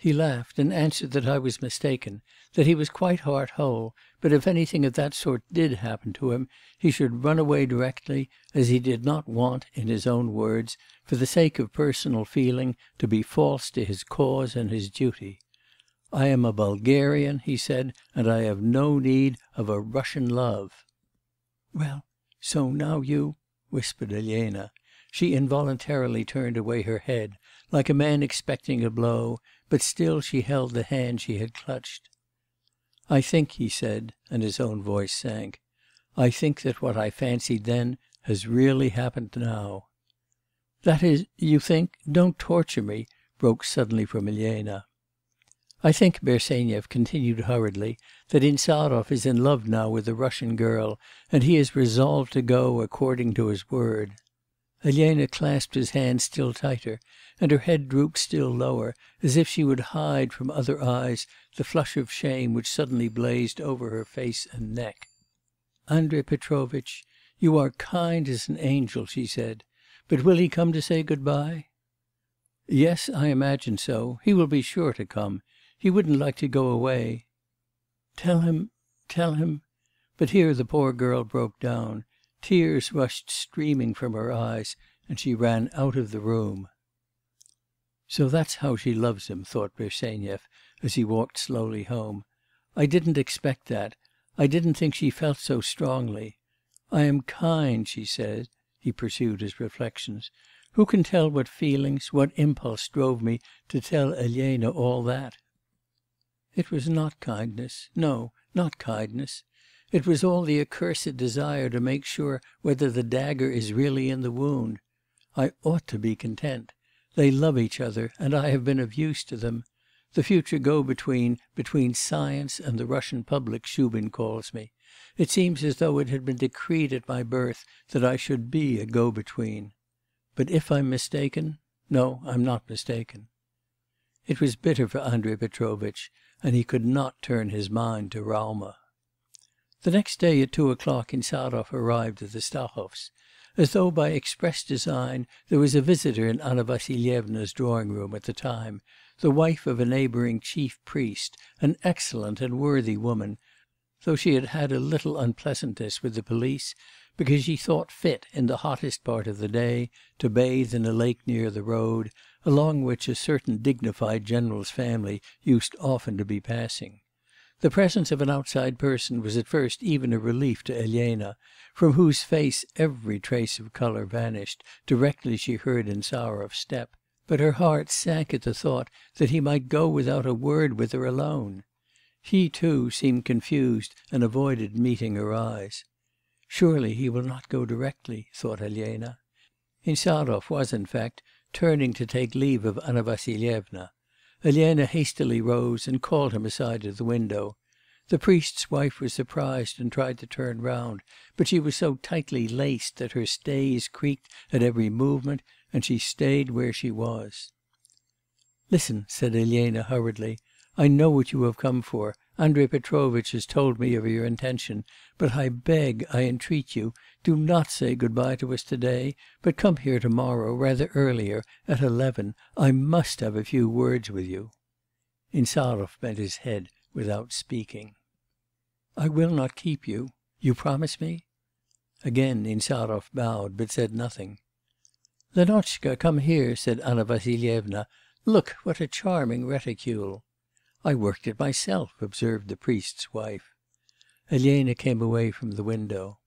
He laughed, and answered that I was mistaken, that he was quite heart whole, but if anything of that sort did happen to him, he should run away directly, as he did not want, in his own words, for the sake of personal feeling, to be false to his cause and his duty. I am a Bulgarian, he said, and I have no need of a Russian love. 'Well, so now you ' whispered Elena. She involuntarily turned away her head, like a man expecting a blow, but still she held the hand she had clutched. "I think,' he said, and his own voice sank, "I think that what I fancied then has really happened now." "That is you think don't torture me,' broke suddenly from Elena. "I think,' Bersenyev continued hurriedly, "that Insarov is in love now with a Russian girl, and he is resolved to go according to his word.' Elena clasped his hand still tighter, and her head drooped still lower, as if she would hide from other eyes the flush of shame which suddenly blazed over her face and neck. 'Andrei Petrovitch, you are kind as an angel,' she said, 'but will he come to say good bye?' 'Yes, I imagine so. He will be sure to come. He wouldn't like to go away.' 'Tell him tell him ' But here the poor girl broke down. Tears rushed streaming from her eyes, and she ran out of the room. 'So that's how she loves him,' thought Bersenyev as he walked slowly home. 'I didn't expect that; I didn't think she felt so strongly. I am kind, she says,' he pursued his reflections. 'Who can tell what feelings, what impulse drove me to tell Elena all that? It was not kindness; no, not kindness. It was all the accursed desire to make sure whether the dagger is really in the wound. I ought to be content. They love each other, and I have been of use to them. The future go between between science and the Russian public, Shubin calls me. It seems as though it had been decreed at my birth that I should be a go between. But if I'm mistaken? No, I'm not mistaken.' It was bitter for Andrei Petrovitch, and he could not turn his mind to Raumer. The next day at two o'clock Insarov arrived at the Stahovs. As though by express design, there was a visitor in Anna Vassilyevna's drawing room at the time, the wife of a neighbouring chief priest, an excellent and worthy woman, though she had had a little unpleasantness with the police because she thought fit, in the hottest part of the day, to bathe in a lake near the road, along which a certain dignified general's family used often to be passing. The presence of an outside person was at first even a relief to Elena, from whose face every trace of colour vanished directly she heard Insarov's step; but her heart sank at the thought that he might go without a word with her alone. He, too, seemed confused and avoided meeting her eyes. 'Surely he will not go directly,' thought Elena. Insarov was, in fact, turning to take leave of Anna Vassilyevna. Elena hastily rose and called him aside to the window. The priest's wife was surprised and tried to turn round, but she was so tightly laced that her stays creaked at every movement, and she stayed where she was. 'Listen,' said Elena hurriedly, 'I know what you have come for. Andrei Petrovitch has told me of your intention, but I beg, I entreat you, do not say good bye to us to day, but come here to morrow, rather earlier, at eleven. I must have a few words with you.' Insarov bent his head without speaking. 'I will not keep you. You promise me?' Again Insarov bowed, but said nothing. 'Lenotchka, come here,' said Anna Vassilyevna. 'Look, what a charming reticule!' 'I worked it myself,' observed the priest's wife. Elena came away from the window.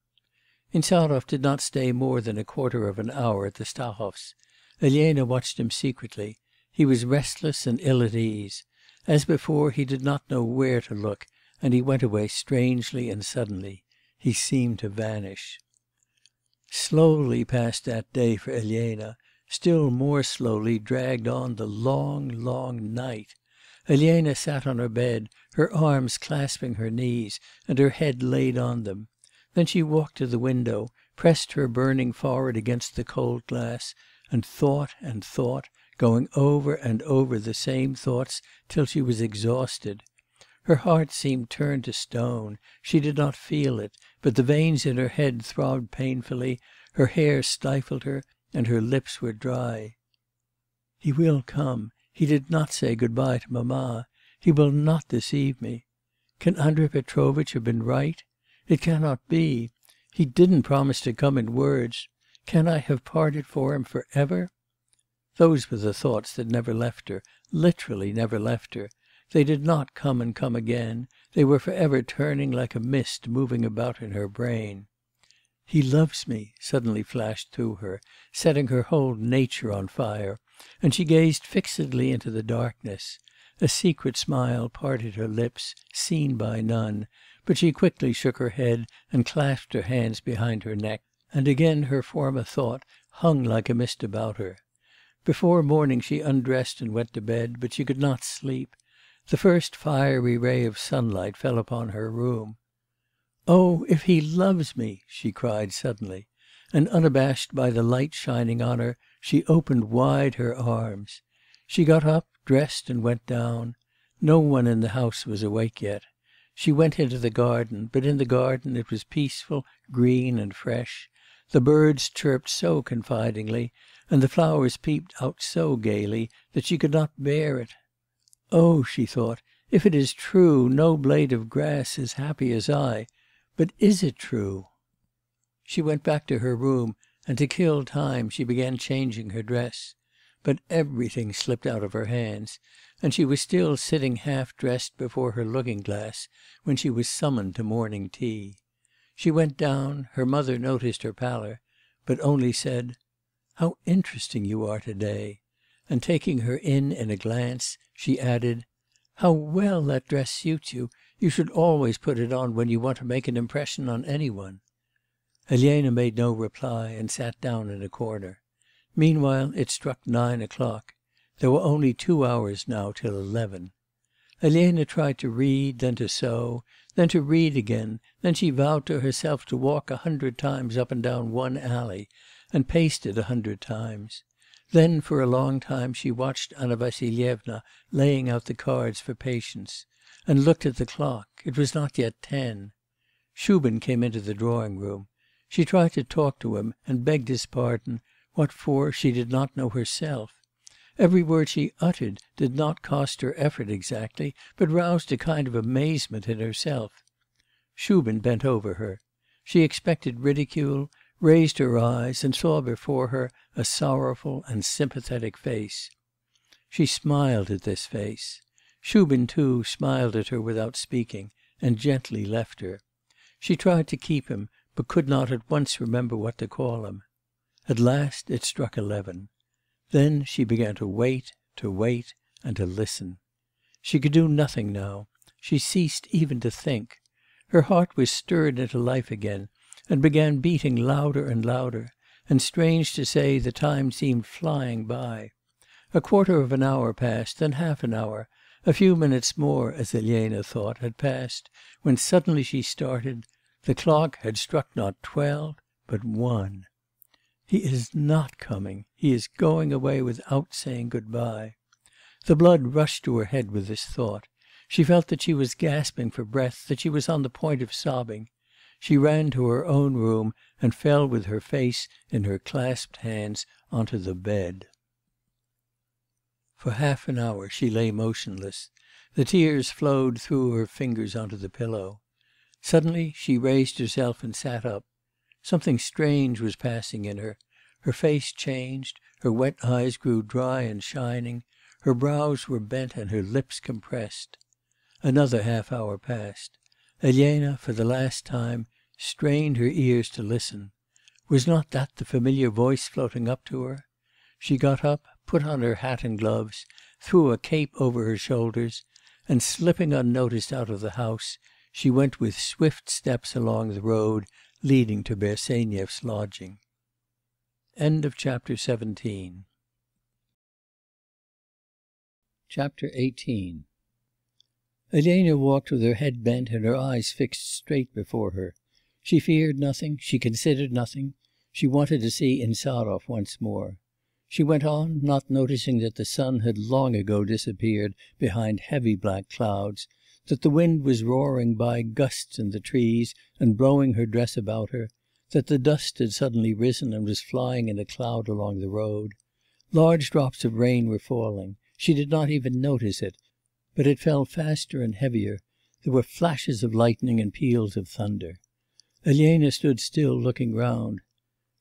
Insarov did not stay more than a quarter of an hour at the Stahovs. Elena watched him secretly. He was restless and ill at ease. As before, he did not know where to look, and he went away strangely and suddenly. He seemed to vanish. Slowly passed that day for Elena; still more slowly dragged on the long, long night. Elena sat on her bed, her arms clasping her knees, and her head laid on them. Then she walked to the window, pressed her burning forehead against the cold glass, and thought and thought, going over and over the same thoughts till she was exhausted. Her heart seemed turned to stone; she did not feel it, but the veins in her head throbbed painfully, her hair stifled her, and her lips were dry. 'He will come. He did not say good bye to mamma. He will not deceive me. Can Andrei Petrovitch have been right? It cannot be. He didn't promise to come in words. Can I have parted for him for ever?' Those were the thoughts that never left her, literally never left her; they did not come and come again; they were for ever turning like a mist moving about in her brain. 'He loves me,' suddenly flashed through her, setting her whole nature on fire, and she gazed fixedly into the darkness. A secret smile parted her lips, seen by none, but she quickly shook her head and clasped her hands behind her neck, and again her former thought hung like a mist about her. Before morning she undressed and went to bed, but she could not sleep. The first fiery ray of sunlight fell upon her room. 'Oh, if he loves me!' she cried suddenly, and unabashed by the light shining on her, she opened wide her arms. She got up, dressed, and went down. No one in the house was awake yet. She went into the garden, but in the garden it was peaceful, green, and fresh; the birds chirped so confidingly, and the flowers peeped out so gaily, that she could not bear it. Oh, she thought, if it is true, no blade of grass is happy as I but is it true?' She went back to her room, and to kill time she began changing her dress; but everything slipped out of her hands, and she was still sitting half dressed before her looking glass when she was summoned to morning tea. She went down, her mother noticed her pallor, but only said: 'How interesting you are to day!' and taking her in in a glance, she added: 'How well that dress suits you; you should always put it on when you want to make an impression on any one.' Elena made no reply, and sat down in a corner. Meanwhile it struck nine o'clock. There were only two hours now till eleven. Elena tried to read, then to sew, then to read again, then she vowed to herself to walk a hundred times up and down one alley, and paced it a hundred times. Then for a long time she watched Anna Vassilyevna laying out the cards for patience, and looked at the clock; it was not yet ten. Shubin came into the drawing room. She tried to talk to him, and begged his pardon, what for she did not know herself. Every word she uttered did not cost her effort exactly, but roused a kind of amazement in herself. Shubin bent over her. She expected ridicule, raised her eyes, and saw before her a sorrowful and sympathetic face. She smiled at this face. Shubin too smiled at her without speaking, and gently left her. She tried to keep him, but could not at once remember what to call him. At last it struck eleven. Then she began to wait, to wait, and to listen. She could do nothing now; she ceased even to think. Her heart was stirred into life again, and began beating louder and louder, and strange to say, the time seemed flying by. A quarter of an hour passed, then half an hour, a few minutes more, as Elena thought, had passed, when suddenly she started; the clock had struck not twelve, but one. 'He is not coming; he is going away without saying good bye.' The blood rushed to her head with this thought; she felt that she was gasping for breath, that she was on the point of sobbing. She ran to her own room, and fell with her face in her clasped hands on to the bed. For half an hour she lay motionless; the tears flowed through her fingers on to the pillow. Suddenly she raised herself and sat up. Something strange was passing in her; her face changed, her wet eyes grew dry and shining, her brows were bent and her lips compressed. Another half hour passed. Elena, for the last time, strained her ears to listen. Was not that the familiar voice floating up to her? She got up, put on her hat and gloves, threw a cape over her shoulders, and slipping unnoticed out of the house, she went with swift steps along the road leading to Bersenyev's lodging. End of chapter 17 Chapter 18 Elena walked with her head bent and her eyes fixed straight before her. She feared nothing, she considered nothing; she wanted to see Insarov once more. She went on, not noticing that the sun had long ago disappeared behind heavy black clouds, that the wind was roaring by gusts in the trees and blowing her dress about her, that the dust had suddenly risen and was flying in a cloud along the road. Large drops of rain were falling; she did not even notice it, but it fell faster and heavier, there were flashes of lightning and peals of thunder. Elena stood still looking round.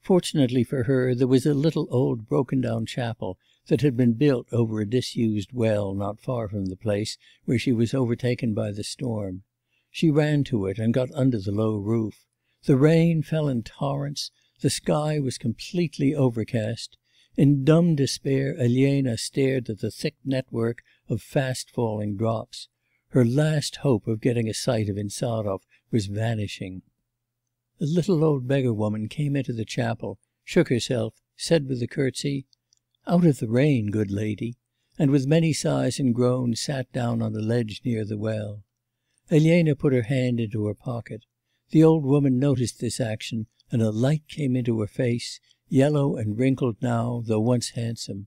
Fortunately for her, there was a little old broken down chapel that had been built over a disused well not far from the place where she was overtaken by the storm. She ran to it and got under the low roof. The rain fell in torrents, the sky was completely overcast. In dumb despair Elena stared at the thick network of fast falling drops. Her last hope of getting a sight of Insarov was vanishing. A little old beggar woman came into the chapel, shook herself, said with a curtsy, 'Out of the rain, good lady,' and with many sighs and groans sat down on a ledge near the well. Elena put her hand into her pocket. The old woman noticed this action, and a light came into her face, yellow and wrinkled now, though once handsome.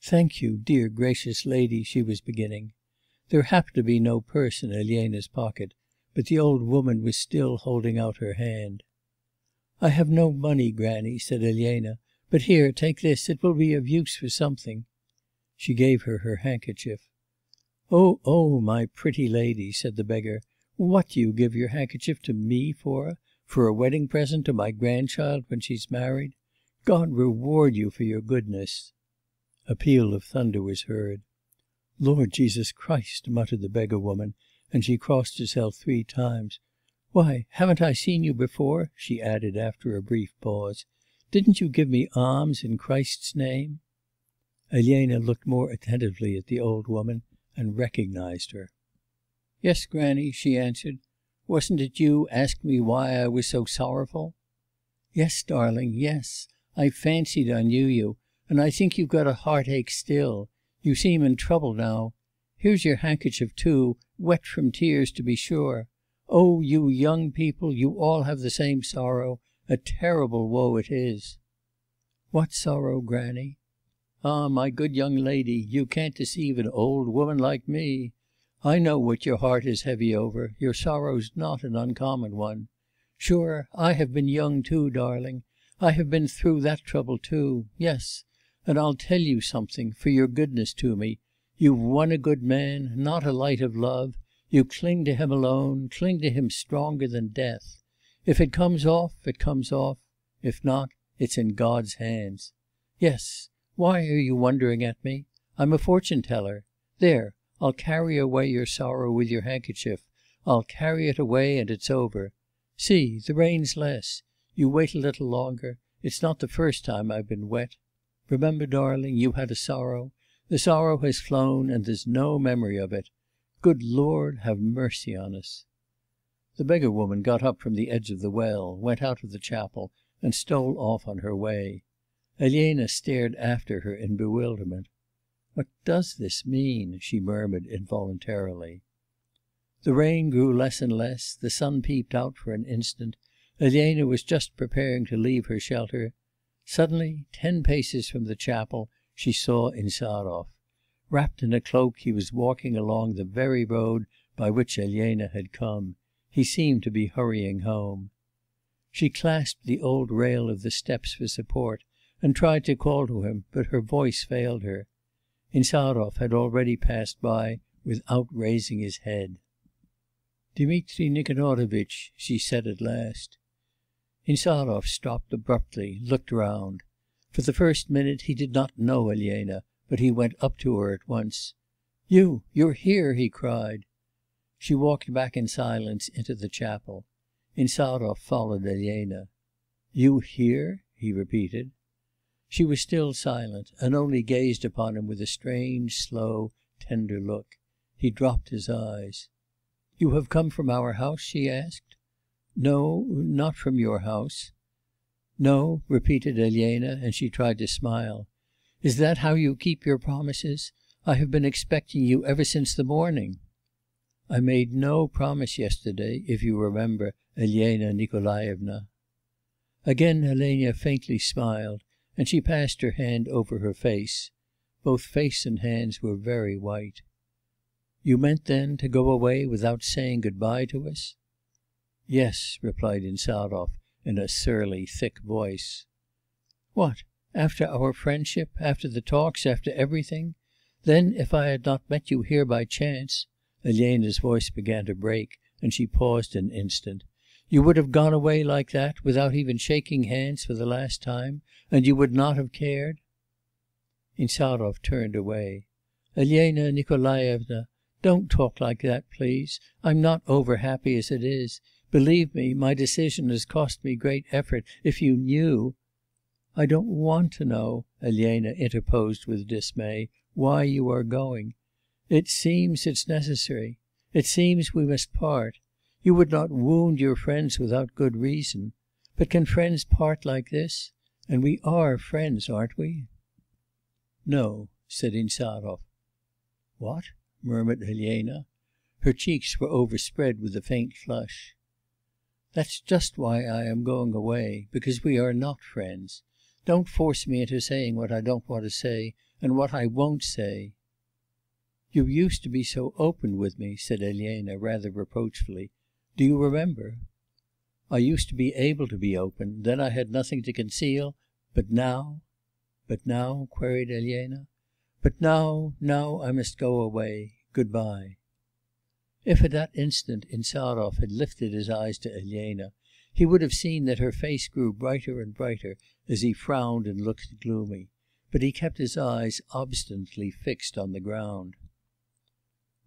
'Thank you, dear gracious lady,' she was beginning. There happened to be no purse in Elena's pocket, but the old woman was still holding out her hand. 'I have no money, granny,' said Elena, 'but here, take this, it will be of use for something.' She gave her her handkerchief. 'Oh, oh, oh, my pretty lady,' said the beggar, 'what do you give your handkerchief to me for? For a wedding present to my grandchild when she's married? God reward you for your goodness!' A peal of thunder was heard. 'Lord Jesus Christ!' muttered the beggar woman, and she crossed herself three times. 'Why, haven't I seen you before?' she added after a brief pause. 'Didn't you give me alms in Christ's name?' Elena looked more attentively at the old woman and recognised her. 'Yes, grannie,' she answered. 'Wasn't it you asked me why I was so sorrowful?' 'Yes, darling, yes. I fancied I knew you. And I think you've got a heartache still. You seem in trouble now. Here's your handkerchief too, wet from tears to be sure. Oh, you young people, you all have the same sorrow, a terrible woe it is.' 'What sorrow, grannie?' 'Ah, my good young lady, you can't deceive an old woman like me. I know what your heart is heavy over, your sorrow's not an uncommon one. Sure, I have been young too, darling. I have been through that trouble too. Yes. And I'll tell you something, for your goodness to me. You've won a good man, not a light of love. You cling to him alone, cling to him stronger than death. If it comes off, it comes off. If not, it's in God's hands. Yes. Why are you wondering at me? I'm a fortune teller. There, I'll carry away your sorrow with your handkerchief. I'll carry it away and it's over. See, the rain's less. You wait a little longer. It's not the first time I've been wet. Remember, darling, you had a sorrow. The sorrow has flown, and there's no memory of it. Good Lord, have mercy on us!' The beggar woman got up from the edge of the well, went out of the chapel, and stole off on her way. Elena stared after her in bewilderment. 'What does this mean?' she murmured involuntarily. The rain grew less and less, the sun peeped out for an instant, Elena was just preparing to leave her shelter. Suddenly, ten paces from the chapel, she saw Insarov. Wrapped in a cloak, he was walking along the very road by which Elena had come. He seemed to be hurrying home. She clasped the old rail of the steps for support, and tried to call to him, but her voice failed her. Insarov had already passed by without raising his head. 'Dmitri Nikanorovitch,' she said at last. Insarov stopped abruptly, looked round. For the first minute he did not know Elena, but he went up to her at once. 'You! you're here!' he cried. She walked back in silence into the chapel. Insarov followed Elena. 'You here?' he repeated. She was still silent, and only gazed upon him with a strange, slow, tender look. He dropped his eyes. 'You have come from our house?' she asked. 'No, not from your house.' 'No?' repeated Elena, and she tried to smile. 'Is that how you keep your promises? I have been expecting you ever since the morning.' 'I made no promise yesterday, if you remember, Elena Nikolaevna.' Again Elena faintly smiled, and she passed her hand over her face. Both face and hands were very white. 'You meant, then, to go away without saying good bye to us?' 'Yes,' replied Insarov in a surly, thick voice. 'What? After our friendship, after the talks, after everything? Then, if I had not met you here by chance' Elena's voice began to break, and she paused an instant 'you would have gone away like that, without even shaking hands for the last time, and you would not have cared?' Insarov turned away. 'Elena Nikolaevna, don't talk like that, please. I'm not over happy as it is. Believe me, my decision has cost me great effort. If you knew ' 'I don't want to know,' Elena interposed with dismay, 'why you are going. It seems it's necessary. It seems we must part. You would not wound your friends without good reason. But can friends part like this? And we are friends, aren't we?' 'No,' said Insarov. 'What?' murmured Elena. Her cheeks were overspread with a faint flush. 'That's just why I am going away, because we are not friends. Don't force me into saying what I don't want to say, and what I won't say.' 'You used to be so open with me,' said Elena rather reproachfully. 'Do you remember?' 'I used to be able to be open, then I had nothing to conceal, but now ' 'But now?' queried Elena. 'But now, now I must go away. Good bye.' If at that instant Insarov had lifted his eyes to Elena, he would have seen that her face grew brighter and brighter as he frowned and looked gloomy; but he kept his eyes obstinately fixed on the ground.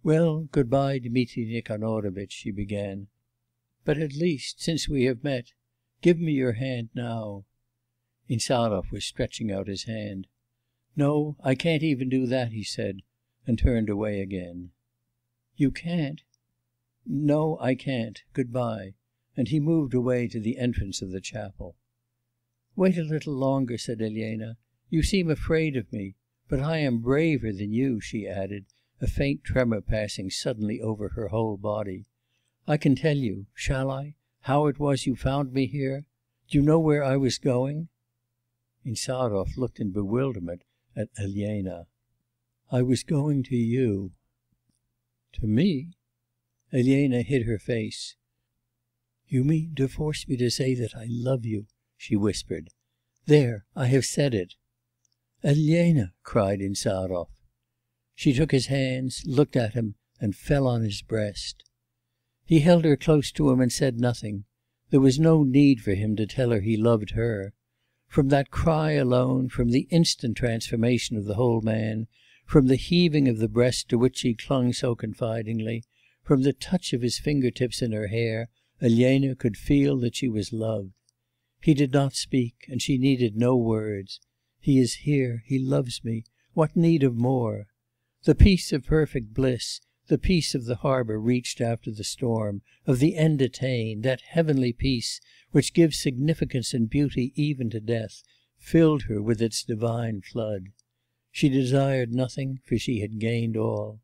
'Well, good bye, Dmitri Nikanorovitch,' she began. 'But at least, since we have met, give me your hand now.' Insarov was stretching out his hand. 'No, I can't even do that,' he said, and turned away again. 'You can't?' 'No, I can't. Good bye,' and he moved away to the entrance of the chapel. 'Wait a little longer,' said Elena. 'You seem afraid of me. But I am braver than you,' she added, a faint tremor passing suddenly over her whole body. 'I can tell you shall I? how it was you found me here? Do you know where I was going?' Insarov looked in bewilderment at Elena. 'I was going to you.' 'To me?' Elena hid her face. 'You mean to force me to say that I love you,' she whispered. 'There, I have said it.' 'Elena!' cried Insarov. She took his hands, looked at him, and fell on his breast. He held her close to him and said nothing. There was no need for him to tell her he loved her. From that cry alone, from the instant transformation of the whole man, from the heaving of the breast to which she clung so confidingly, from the touch of his finger tips in her hair, Elena could feel that she was loved. He did not speak, and she needed no words. He is here, he loves me, what need of more? The peace of perfect bliss, the peace of the harbour reached after the storm, of the end attained, that heavenly peace, which gives significance and beauty even to death, filled her with its divine flood. She desired nothing, for she had gained all.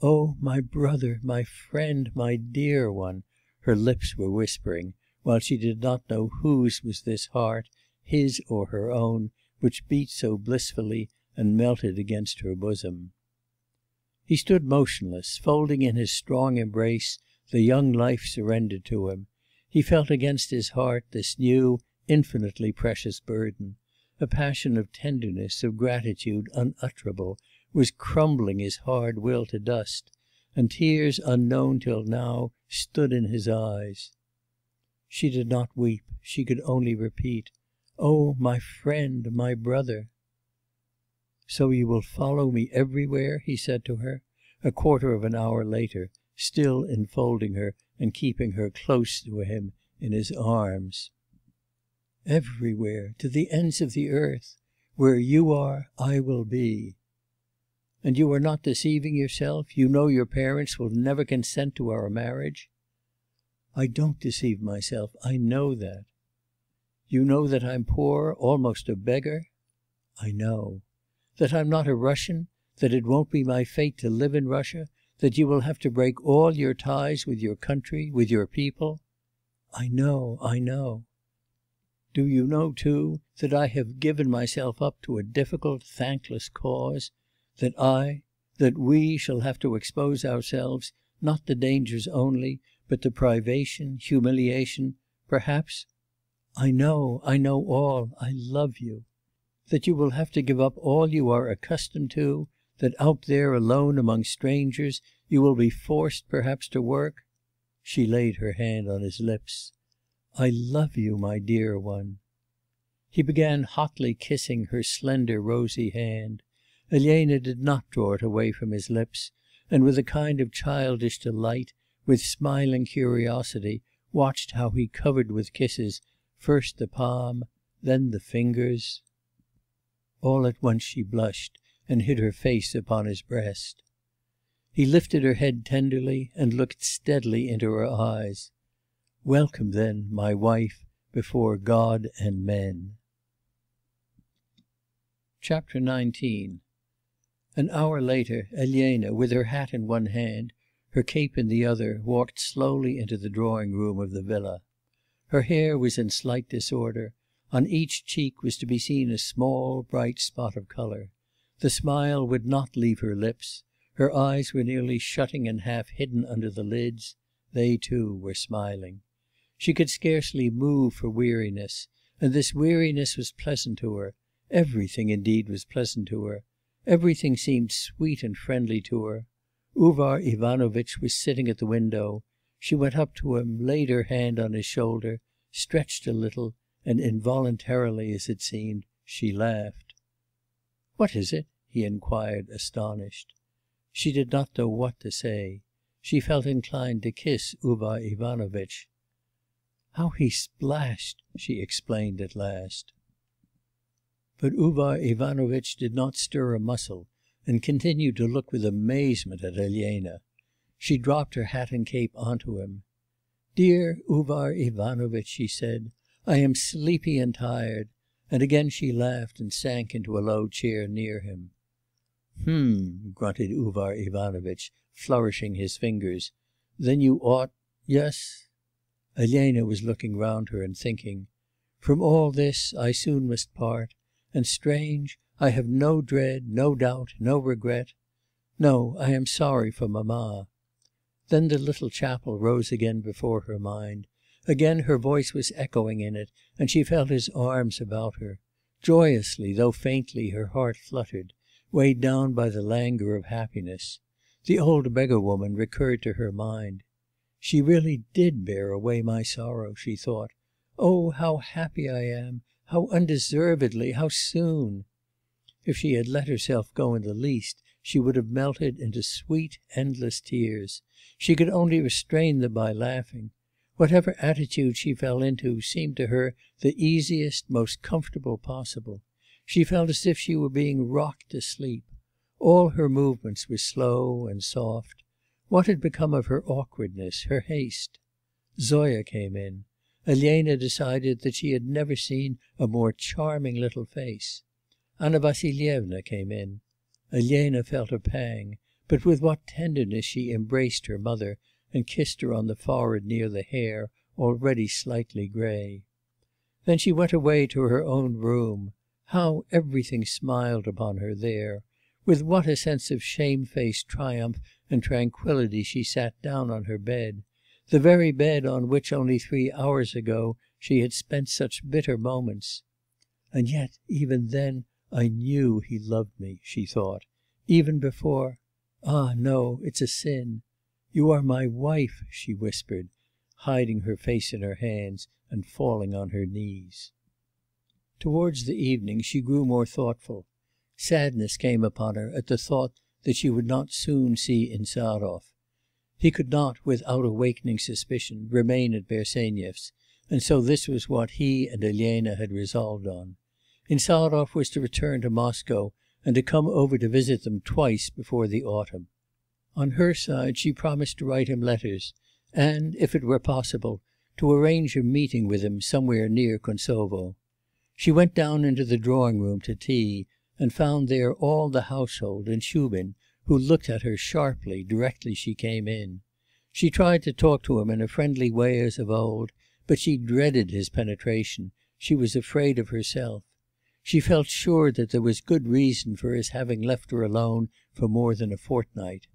"Oh, my brother, my friend, my dear one!' her lips were whispering, while she did not know whose was this heart, his or her own, which beat so blissfully and melted against her bosom. He stood motionless, folding in his strong embrace the young life surrendered to him; he felt against his heart this new, infinitely precious burden; a passion of tenderness, of gratitude, unutterable, was crumbling his hard will to dust, and tears unknown till now stood in his eyes. She did not weep, she could only repeat, 'Oh, my friend, my brother!' 'So you will follow me everywhere?' he said to her, a quarter of an hour later, still enfolding her and keeping her close to him in his arms. 'Everywhere, to the ends of the earth. Where you are, I will be.' And you are not deceiving yourself, you know your parents will never consent to our marriage?' I don't deceive myself, I know that. You know that I'm poor, almost a beggar? I know.' That I'm not a Russian? That it won't be my fate to live in Russia? That you will have to break all your ties with your country, with your people? I know, I know. Do you know, too, that I have given myself up to a difficult, thankless cause? That I that we shall have to expose ourselves, not to dangers only, but to privation, humiliation, perhaps I know, I know all, I love you that you will have to give up all you are accustomed to, that out there alone among strangers you will be forced perhaps to work?' She laid her hand on his lips i love you, my dear one.' He began hotly kissing her slender rosy hand. Elena did not draw it away from his lips, and with a kind of childish delight, with smiling curiosity, watched how he covered with kisses first the palm, then the fingers. All at once she blushed, and hid her face upon his breast. He lifted her head tenderly, and looked steadily into her eyes. Welcome, then, my wife, before God and men.' Chapter 19 An hour later, Elena, with her hat in one hand, her cape in the other, walked slowly into the drawing room of the villa. Her hair was in slight disorder, on each cheek was to be seen a small bright spot of colour. The smile would not leave her lips; her eyes were nearly shutting and half hidden under the lids; they too were smiling. She could scarcely move for weariness, and this weariness was pleasant to her; everything indeed was pleasant to her; everything seemed sweet and friendly to her. Uvar Ivanovitch was sitting at the window; she went up to him, laid her hand on his shoulder, stretched a little, and involuntarily, as it seemed, she laughed. "What is it?' he inquired astonished. She did not know what to say. She felt inclined to kiss Uvar Ivanovitch. "How he splashed!' she explained at last. But Uvar Ivanovitch did not stir a muscle, and continued to look with amazement at Elena. She dropped her hat and cape on to him. 'Dear Uvar Ivanovitch,' she said, 'I am sleepy and tired,' and again she laughed and sank into a low chair near him. 'Hm!' grunted Uvar Ivanovitch, flourishing his fingers. 'Then you ought... yes?' Elena was looking round her and thinking: 'From all this I soon must part... and strange, I have no dread, no doubt, no regret... No, I am sorry for mamma.' Then the little chapel rose again before her mind; again her voice was echoing in it, and she felt his arms about her. Joyously, though faintly, her heart fluttered, weighed down by the languor of happiness. The old beggar woman recurred to her mind. 'She really did bear away my sorrow,' she thought. 'Oh, how happy I am! how undeservedly, how soon!' If she had let herself go in the least, she would have melted into sweet, endless tears. She could only restrain them by laughing. Whatever attitude she fell into seemed to her the easiest, most comfortable possible. She felt as if she were being rocked to sleep. All her movements were slow and soft. What had become of her awkwardness, her haste? Zoya came in. Elena decided that she had never seen a more charming little face. Anna Vassilyevna came in. Elena felt a pang, but with what tenderness she embraced her mother and kissed her on the forehead near the hair, already slightly grey. Then she went away to her own room. How everything smiled upon her there! With what a sense of shamefaced triumph and tranquillity she sat down on her bed the very bed on which, only three hours ago, she had spent such bitter moments. And yet, even then, I knew he loved me,' she thought. Even before... ah, no, it's a sin. You are my wife,' she whispered, hiding her face in her hands and falling on her knees. Towards the evening she grew more thoughtful. Sadness came upon her at the thought that she would not soon see Insarov. He could not, without awakening suspicion, remain at Bersenyev's, and so this was what he and Elena had resolved on. Insarov was to return to Moscow, and to come over to visit them twice before the autumn. On her side she promised to write him letters, and, if it were possible, to arrange a meeting with him somewhere near Kuntsovo. She went down into the drawing room to tea, and found there all the household and Shubin, who looked at her sharply directly she came in. She tried to talk to him in a friendly way as of old, but she dreaded his penetration, she was afraid of herself. She felt sure that there was good reason for his having left her alone for more than a fortnight.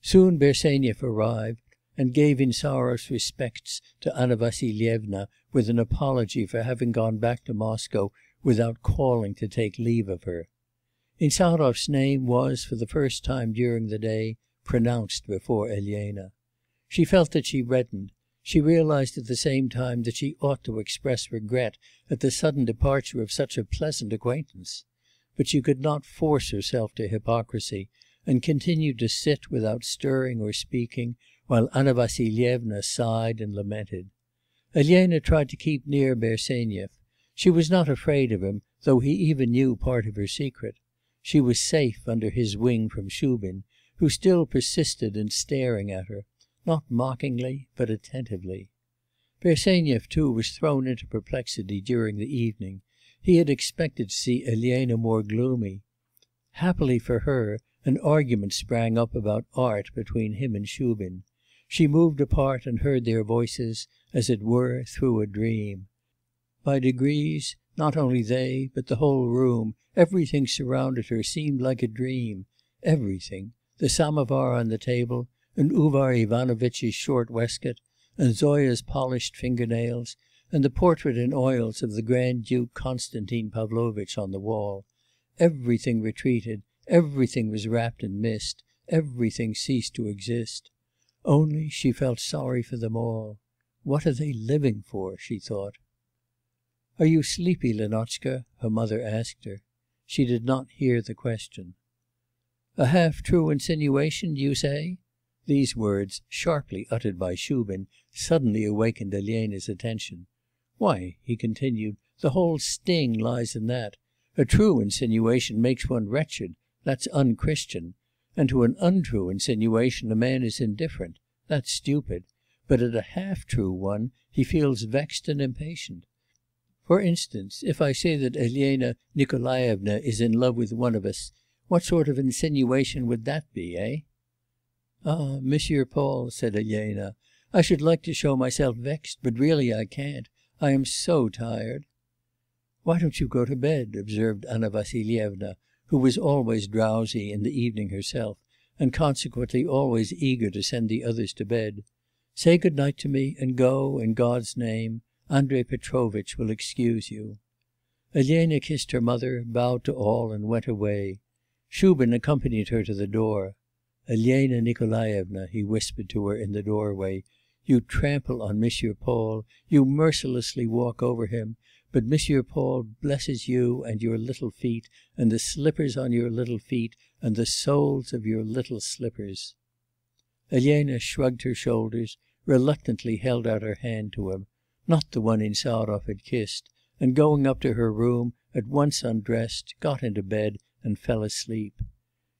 Soon Bersenyev arrived, and gave Insarov's respects to Anna Vassilyevna with an apology for having gone back to Moscow without calling to take leave of her. Insarov's name was, for the first time during the day, pronounced before Elena. She felt that she reddened; she realised at the same time that she ought to express regret at the sudden departure of such a pleasant acquaintance. But she could not force herself to hypocrisy, and continued to sit without stirring or speaking, while Anna Vassilyevna sighed and lamented. Elena tried to keep near Bersenyev. She was not afraid of him, though he even knew part of her secret. She was safe under his wing from Shubin, who still persisted in staring at her, not mockingly, but attentively. Bersenyev, too, was thrown into perplexity during the evening; he had expected to see Elena more gloomy. Happily for her, an argument sprang up about art between him and Shubin. She moved apart and heard their voices, as it were, through a dream. By degrees, not only they, but the whole room, everything surrounded her seemed like a dream everything the samovar on the table, and Uvar Ivanovitch's short waistcoat, and Zoya's polished finger nails, and the portrait in oils of the Grand Duke Constantine Pavlovitch on the wall everything retreated, everything was wrapped in mist, everything ceased to exist. Only she felt sorry for them all. What are they living for? she thought. 'Are you sleepy, Lenotchka?' her mother asked her. She did not hear the question. 'A half true insinuation, do you say?' These words, sharply uttered by Shubin, suddenly awakened Elena's attention. 'Why,' he continued, 'the whole sting lies in that. A true insinuation makes one wretched that's unchristian; and to an untrue insinuation a man is indifferent that's stupid; but at a half true one he feels vexed and impatient. For instance, if I say that Elena Nikolaevna is in love with one of us, what sort of insinuation would that be, eh?' 'Ah, Monsieur Paul,' said Elena, 'I should like to show myself vexed, but really I can't. I am so tired.' 'Why don't you go to bed?' observed Anna Vassilyevna, who was always drowsy in the evening herself, and consequently always eager to send the others to bed, say good night to me, and go, in God's name. Andrei Petrovitch will excuse you.' Elena kissed her mother, bowed to all, and went away. Shubin accompanied her to the door. Elena Nikolaevna,' he whispered to her in the doorway, you trample on Monsieur Paul, you mercilessly walk over him, but Monsieur Paul blesses you and your little feet, and the slippers on your little feet, and the soles of your little slippers.' Elena shrugged her shoulders, reluctantly held out her hand to him not the one Insarov had kissed and going up to her room, at once undressed, got into bed and fell asleep.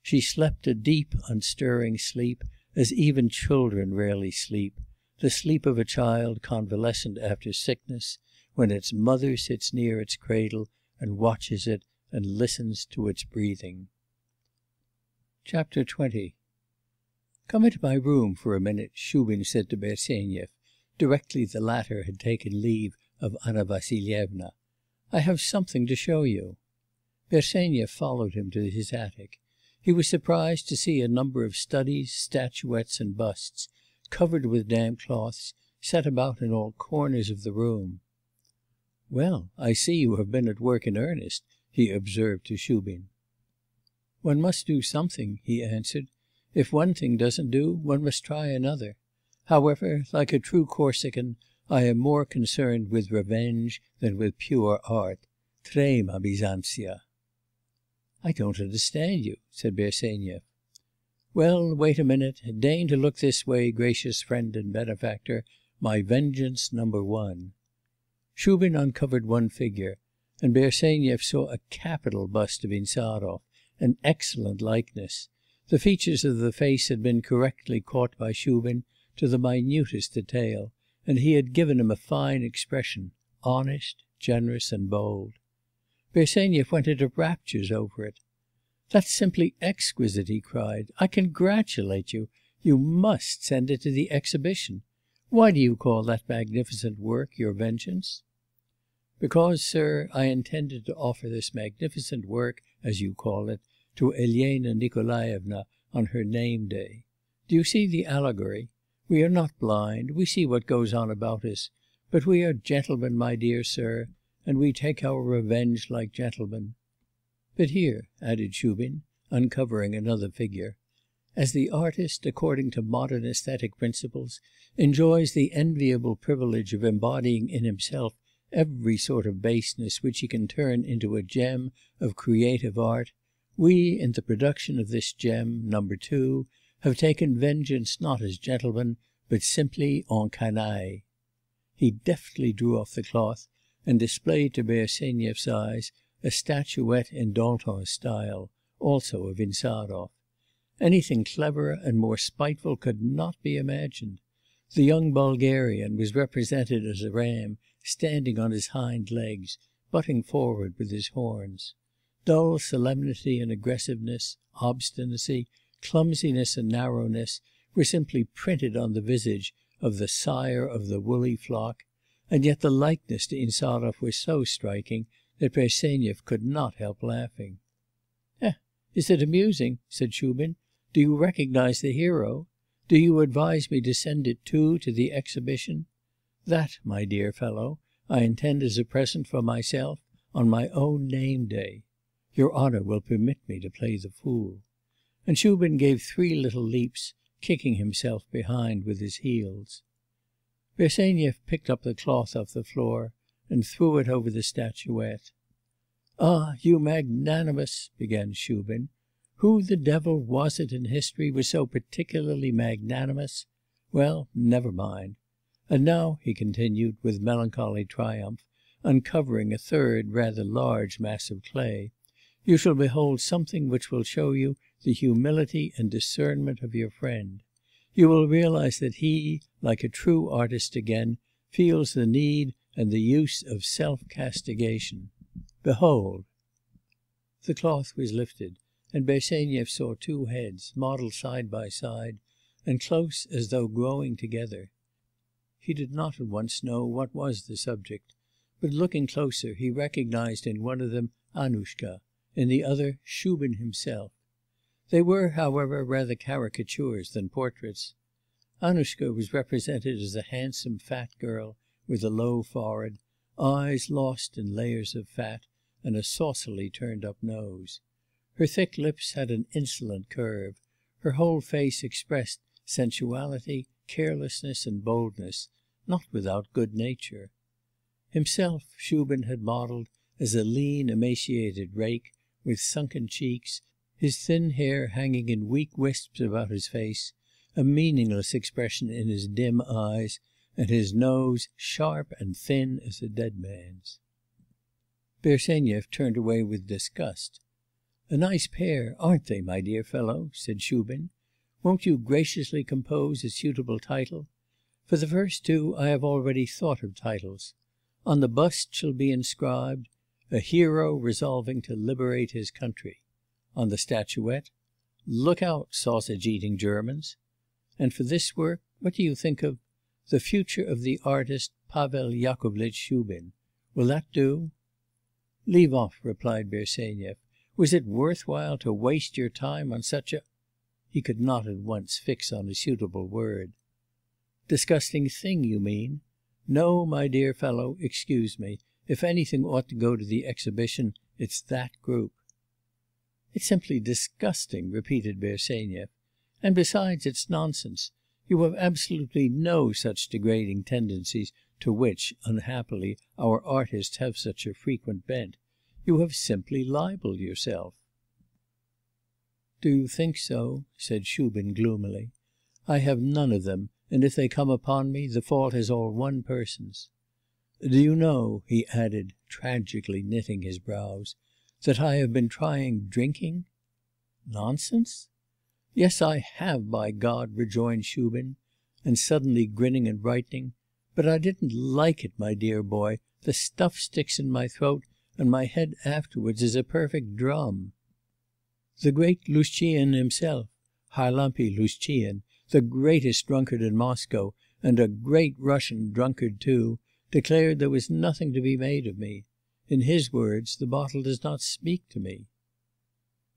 She slept a deep unstirring sleep, as even children rarely sleep, the sleep of a child convalescent after sickness, when its mother sits near its cradle and watches it and listens to its breathing. Chapter 20 Come into my room for a minute,' Shubin said to Bersenyev, directly the latter had taken leave of Anna Vassilyevna. I have something to show you.' Bersenyev followed him to his attic. He was surprised to see a number of studies, statuettes, and busts, covered with damp cloths, set about in all corners of the room. 'Well, I see you have been at work in earnest,' he observed to Shubin. 'One must do something,' he answered. 'If one thing doesn't do, one must try another. However, like a true Corsican, I am more concerned with revenge than with pure art. Trema Bisanzia.' 'I don't understand you,' said Bersenyev. 'Well, wait a minute. Deign to look this way, gracious friend and benefactor, my vengeance number one.' Shubin uncovered one figure, and Bersenyev saw a capital bust of Insarov, an excellent likeness. The features of the face had been correctly caught by Shubin to the minutest detail, and he had given him a fine expression, honest, generous, and bold. Bersenyev went into raptures over it. 'That's simply exquisite!' he cried. 'I congratulate you. You must send it to the exhibition. Why do you call that magnificent work your vengeance?' 'Because, sir, I intended to offer this magnificent work, as you call it, to Elena Nikolaevna on her name day. Do you see the allegory? We are not blind, we see what goes on about us, but we are gentlemen, my dear sir, and we take our revenge like gentlemen. But here,' added Shubin, uncovering another figure, 'as the artist, according to modern aesthetic principles, enjoys the enviable privilege of embodying in himself every sort of baseness which he can turn into a gem of creative art, we, in the production of this gem, number two, have taken vengeance not as gentlemen, but simply en canaille.' He deftly drew off the cloth and displayed to Bersenyev's eyes a statuette in Dantan's style, also of Insarov. Anything cleverer and more spiteful could not be imagined. The young Bulgarian was represented as a ram standing on his hind legs, butting forward with his horns. Dull solemnity and aggressiveness, obstinacy, clumsiness and narrowness were simply printed on the visage of the sire of the woolly flock, and yet the likeness to Insarov was so striking that Bersenyev could not help laughing. 'Eh, is it amusing?' said Shubin. "'Do you recognise the hero? Do you advise me to send it too to the exhibition? That, my dear fellow, I intend as a present for myself on my own name day. Your honour will permit me to play the fool.' And Shubin gave three little leaps, kicking himself behind with his heels. Bersenyev picked up the cloth off the floor and threw it over the statuette. "'Ah, you magnanimous ' began Shubin. "'Who the devil was it in history was so particularly magnanimous? Well, never mind. And now,' he continued, with melancholy triumph, uncovering a third rather large mass of clay, 'you shall behold something which will show you the humility and discernment of your friend. You will realise that he, like a true artist again, feels the need and the use of self castigation. Behold!' The cloth was lifted, and Bersenyev saw two heads, modelled side by side, and close as though growing together. He did not at once know what was the subject, but looking closer he recognised in one of them Annushka, in the other Shubin himself. They were, however, rather caricatures than portraits. Annushka was represented as a handsome fat girl with a low forehead, eyes lost in layers of fat, and a saucily turned up nose. Her thick lips had an insolent curve; her whole face expressed sensuality, carelessness, and boldness, not without good nature. Himself Shubin had modelled as a lean emaciated rake, with sunken cheeks, his thin hair hanging in weak wisps about his face, a meaningless expression in his dim eyes, and his nose sharp and thin as a dead man's. Bersenyev turned away with disgust. A nice pair, aren't they, my dear fellow?' said Shubin. 'Won't you graciously compose a suitable title? For the first two I have already thought of titles. On the bust shall be inscribed, "A hero resolving to liberate his country." On the statuette, "Look out, sausage eating Germans." And for this work, what do you think of "The future of the artist Pavel Yakovlitch Shubin." Will that do?' 'Leave off,' replied Bersenyev. 'Was it worth while to waste your time on such a ' He could not at once fix on a suitable word. 'Disgusting thing, you mean? No, my dear fellow, excuse me, if anything ought to go to the exhibition, it's that group.' 'It's simply disgusting,' repeated Bersenyev. 'And besides, it's nonsense. You have absolutely no such degrading tendencies to which, unhappily, our artists have such a frequent bent. You have simply libelled yourself.' 'Do you think so?' said Shubin gloomily. 'I have none of them, and if they come upon me, the fault is all one person's. Do you know,' he added, tragically knitting his brows, 'that I have been trying drinking?' 'Nonsense?' 'Yes, I have, by God!' rejoined Shubin, and suddenly grinning and brightening, 'but I didn't like it, my dear boy, the stuff sticks in my throat, and my head afterwards is a perfect drum.' The great Lushtchihin himself, Harlampy Lushtchihin, the greatest drunkard in Moscow, and a great Russian drunkard too, declared there was nothing to be made of me. In his words, the bottle does not speak to me.'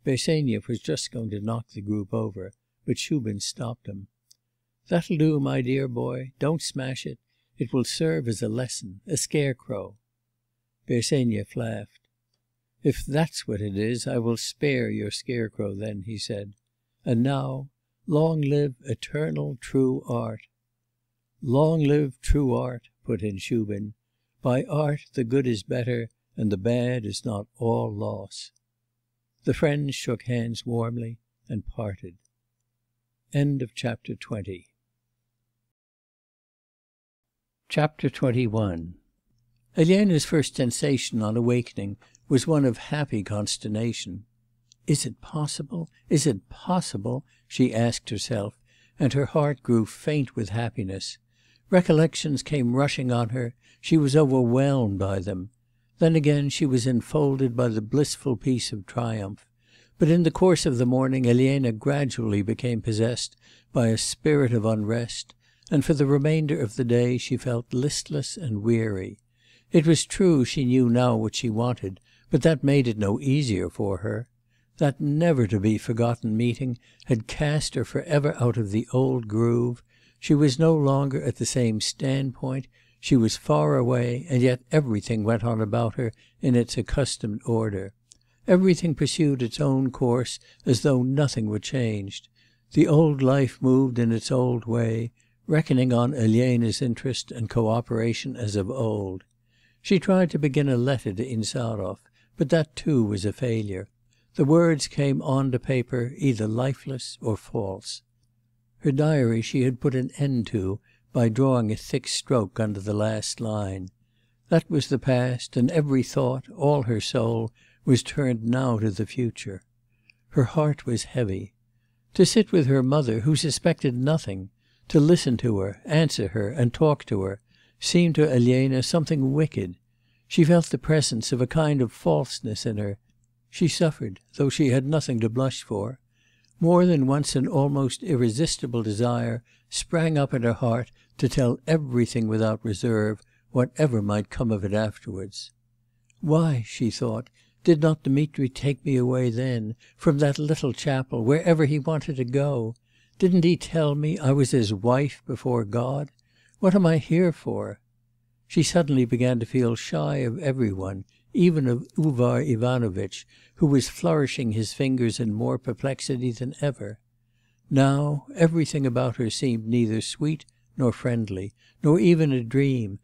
Bersenyev was just going to knock the group over, but Shubin stopped him. 'That'll do, my dear boy, don't smash it; it will serve as a lesson, a scarecrow.' Bersenyev laughed. 'If that's what it is, I will spare your scarecrow then,' he said. 'And now Long live eternal true art!' 'Long live true art!' put in Shubin. 'By art the good is better, and the bad is not all loss.' The friends shook hands warmly and parted. End of chapter XXI Elena's first sensation on awakening was one of happy consternation. 'Is it possible, is it possible?' she asked herself, and her heart grew faint with happiness. Recollections came rushing on her; she was overwhelmed by them. Then again she was enfolded by the blissful peace of triumph. But in the course of the morning Elena gradually became possessed by a spirit of unrest, and for the remainder of the day she felt listless and weary. It was true she knew now what she wanted, but that made it no easier for her. That never to be forgotten meeting had cast her for ever out of the old groove; she was no longer at the same standpoint; she was far away, and yet everything went on about her in its accustomed order. Everything pursued its own course as though nothing were changed. The old life moved in its old way; reckoning on Elena's interest and co operation as of old. She tried to begin a letter to Insarov, but that too was a failure; the words came on to paper either lifeless or false. Her diary she had put an end to by drawing a thick stroke under the last line. That was the past, and every thought, all her soul, was turned now to the future. Her heart was heavy. To sit with her mother, who suspected nothing, to listen to her, answer her, and talk to her, seemed to Elena something wicked. She felt the presence of a kind of falseness in her; she suffered, though she had nothing to blush for. More than once an almost irresistible desire sprang up in her heart to tell everything without reserve, whatever might come of it afterwards. Why, she thought, did not Dmitri take me away then, from that little chapel, wherever he wanted to go? Didn't he tell me I was his wife before God? What am I here for? She suddenly began to feel shy of every one, even of Uvar Ivanovitch, who was flourishing his fingers in more perplexity than ever. Now everything about her seemed neither sweet nor friendly, nor even a dream,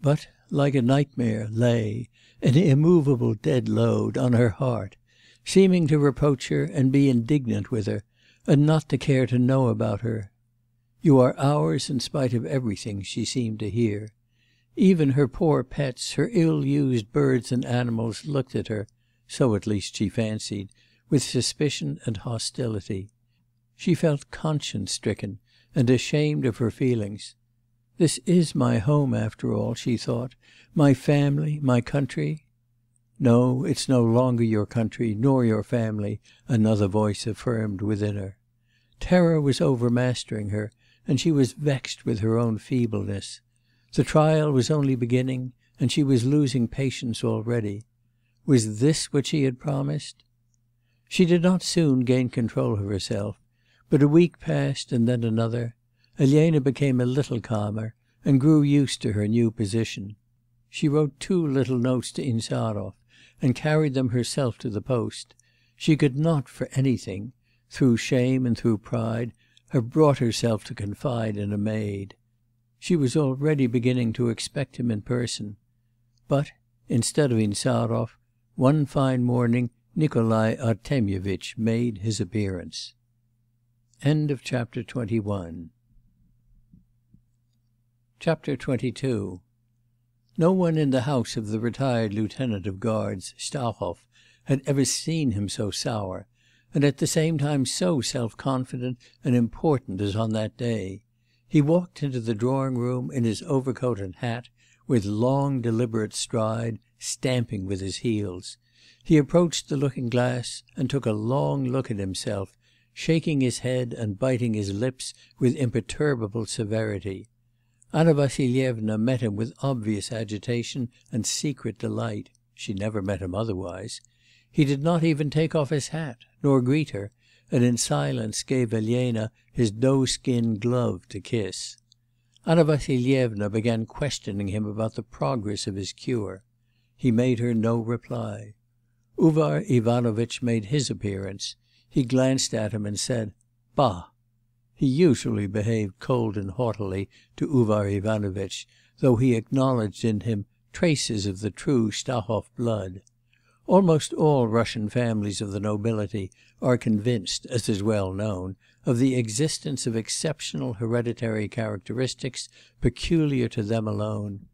but, like a nightmare, lay, an immovable dead load, on her heart, seeming to reproach her and be indignant with her, and not to care to know about her. You are ours in spite of everything, she seemed to hear. Even her poor pets, her ill used birds and animals looked at her so at least she fancied with suspicion and hostility. She felt conscience stricken, and ashamed of her feelings. This is my home, after all, she thought, my family, my country. No, it's no longer your country, nor your family, another voice affirmed within her. Terror was overmastering her, and she was vexed with her own feebleness. The trial was only beginning, and she was losing patience already. Was this what she had promised? She did not soon gain control of herself; but a week passed, and then another. Elena became a little calmer, and grew used to her new position. She wrote two little notes to Insarov, and carried them herself to the post. She could not for anything through shame and through pride have brought herself to confide in a maid. She was already beginning to expect him in person. But, instead of Insarov, one fine morning Nikolai Artemyevitch made his appearance. End of chapter XXII No one in the house of the retired lieutenant of guards, Stahov, had ever seen him so sour, and at the same time so self confident and important as on that day. He walked into the drawing room in his overcoat and hat, with long deliberate stride, stamping with his heels. He approached the looking glass and took a long look at himself, shaking his head and biting his lips with imperturbable severity. Anna Vassilyevna met him with obvious agitation and secret delight (she never met him otherwise). He did not even take off his hat, nor greet her, and in silence gave Elena his doeskin glove to kiss. Anna Vassilyevna began questioning him about the progress of his cure. He made her no reply. Uvar Ivanovitch made his appearance; he glanced at him and said, Bah! He usually behaved cold and haughtily to Uvar Ivanovitch, though he acknowledged in him traces of the true Stahov blood. Almost all Russian families of the nobility are convinced, as is well known, of the existence of exceptional hereditary characteristics peculiar to them alone.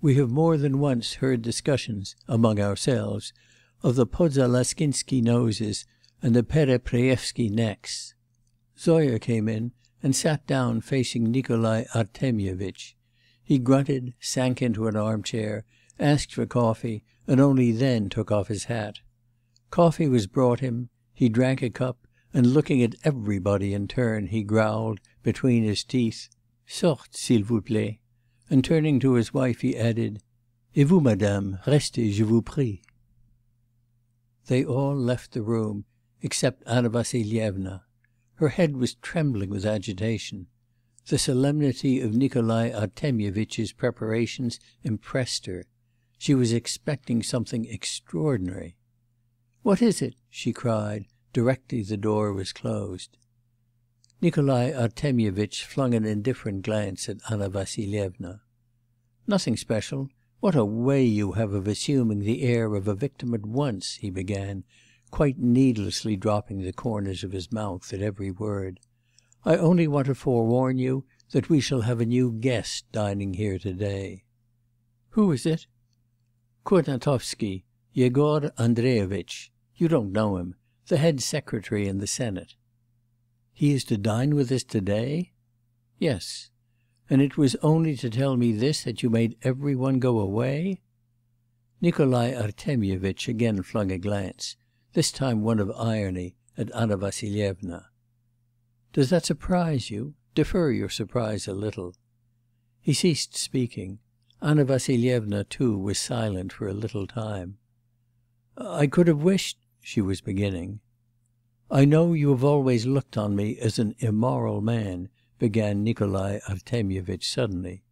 We have more than once heard discussions, among ourselves, of the Podzalaskinsky noses and the Perepreyevsky necks. Zoya came in and sat down facing Nikolai Artemyevitch. He grunted, sank into an armchair, asked for coffee, and only then took off his hat. Coffee was brought him; he drank a cup, and looking at everybody in turn, he growled, between his teeth, 'Sortes, s'il vous plaît,' and turning to his wife he added, 'Et vous, madame, restez, je vous prie.' They all left the room, except Anna Vassilyevna. Her head was trembling with agitation. The solemnity of Nikolai Artemyevitch's preparations impressed her. She was expecting something extraordinary. "What is it?' she cried, directly the door was closed. Nikolai Artemyevitch flung an indifferent glance at Anna Vassilyevna. "Nothing special. What a way you have of assuming the air of a victim at once!' he began, quite needlessly dropping the corners of his mouth at every word. "I only want to forewarn you that we shall have a new guest dining here to day." "Who is it?' 'Kurnatovsky, Yegor Andreyevitch. You don't know him. The head secretary in the senate.' 'He is to dine with us to day?' 'Yes.' 'And it was only to tell me this that you made every one go away?' Nikolai Artemyevitch again flung a glance this time one of irony at Anna Vassilyevna. 'Does that surprise you? Defer your surprise a little.' He ceased speaking. Anna Vassilyevna too was silent for a little time. 'I could have wished ' she was beginning. 'I know you have always looked on me as an immoral man,' began Nikolai Artemyevitch suddenly.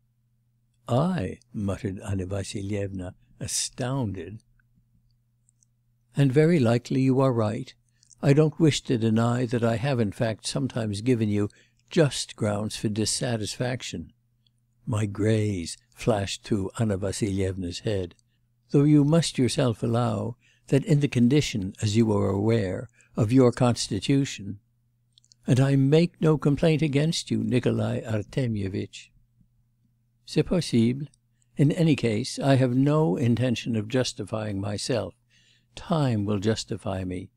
'I?' muttered Anna Vassilyevna, astounded. 'And very likely you are right. I don't wish to deny that I have in fact sometimes given you just grounds for dissatisfaction.' 'My greys!' flashed through Anna Vassilyevna's head. 'Though you must yourself allow that in the condition, as you are aware, of your constitution ' 'And I make no complaint against you, Nikolai Artemyevitch.' 'C'est possible. In any case, I have no intention of justifying myself time will justify me.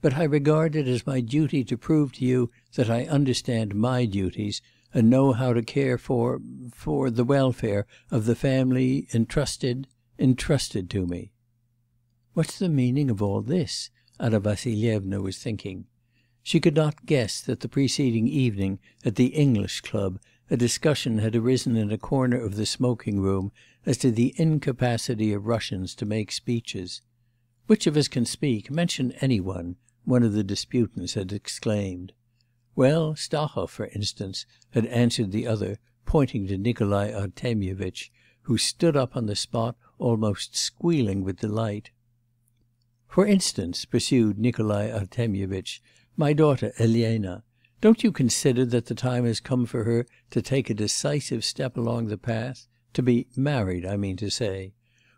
But I regard it as my duty to prove to you that I understand my duties, and know how to care for for the welfare of the family entrusted entrusted to me. What's the meaning of all this?' Anna Vassilyevna was thinking. She could not guess that the preceding evening, at the English club, a discussion had arisen in a corner of the smoking room as to the incapacity of Russians to make speeches. Which of us can speak? Mention any one,' one of the disputants had exclaimed. 'Well, Stahov, for instance,' had answered the other, pointing to Nikolai Artemyevitch, who stood up on the spot, almost squealing with delight. 'For instance,' pursued Nikolai Artemyevitch, 'my daughter Elena. Don't you consider that the time has come for her to take a decisive step along the path to be married, I mean to say?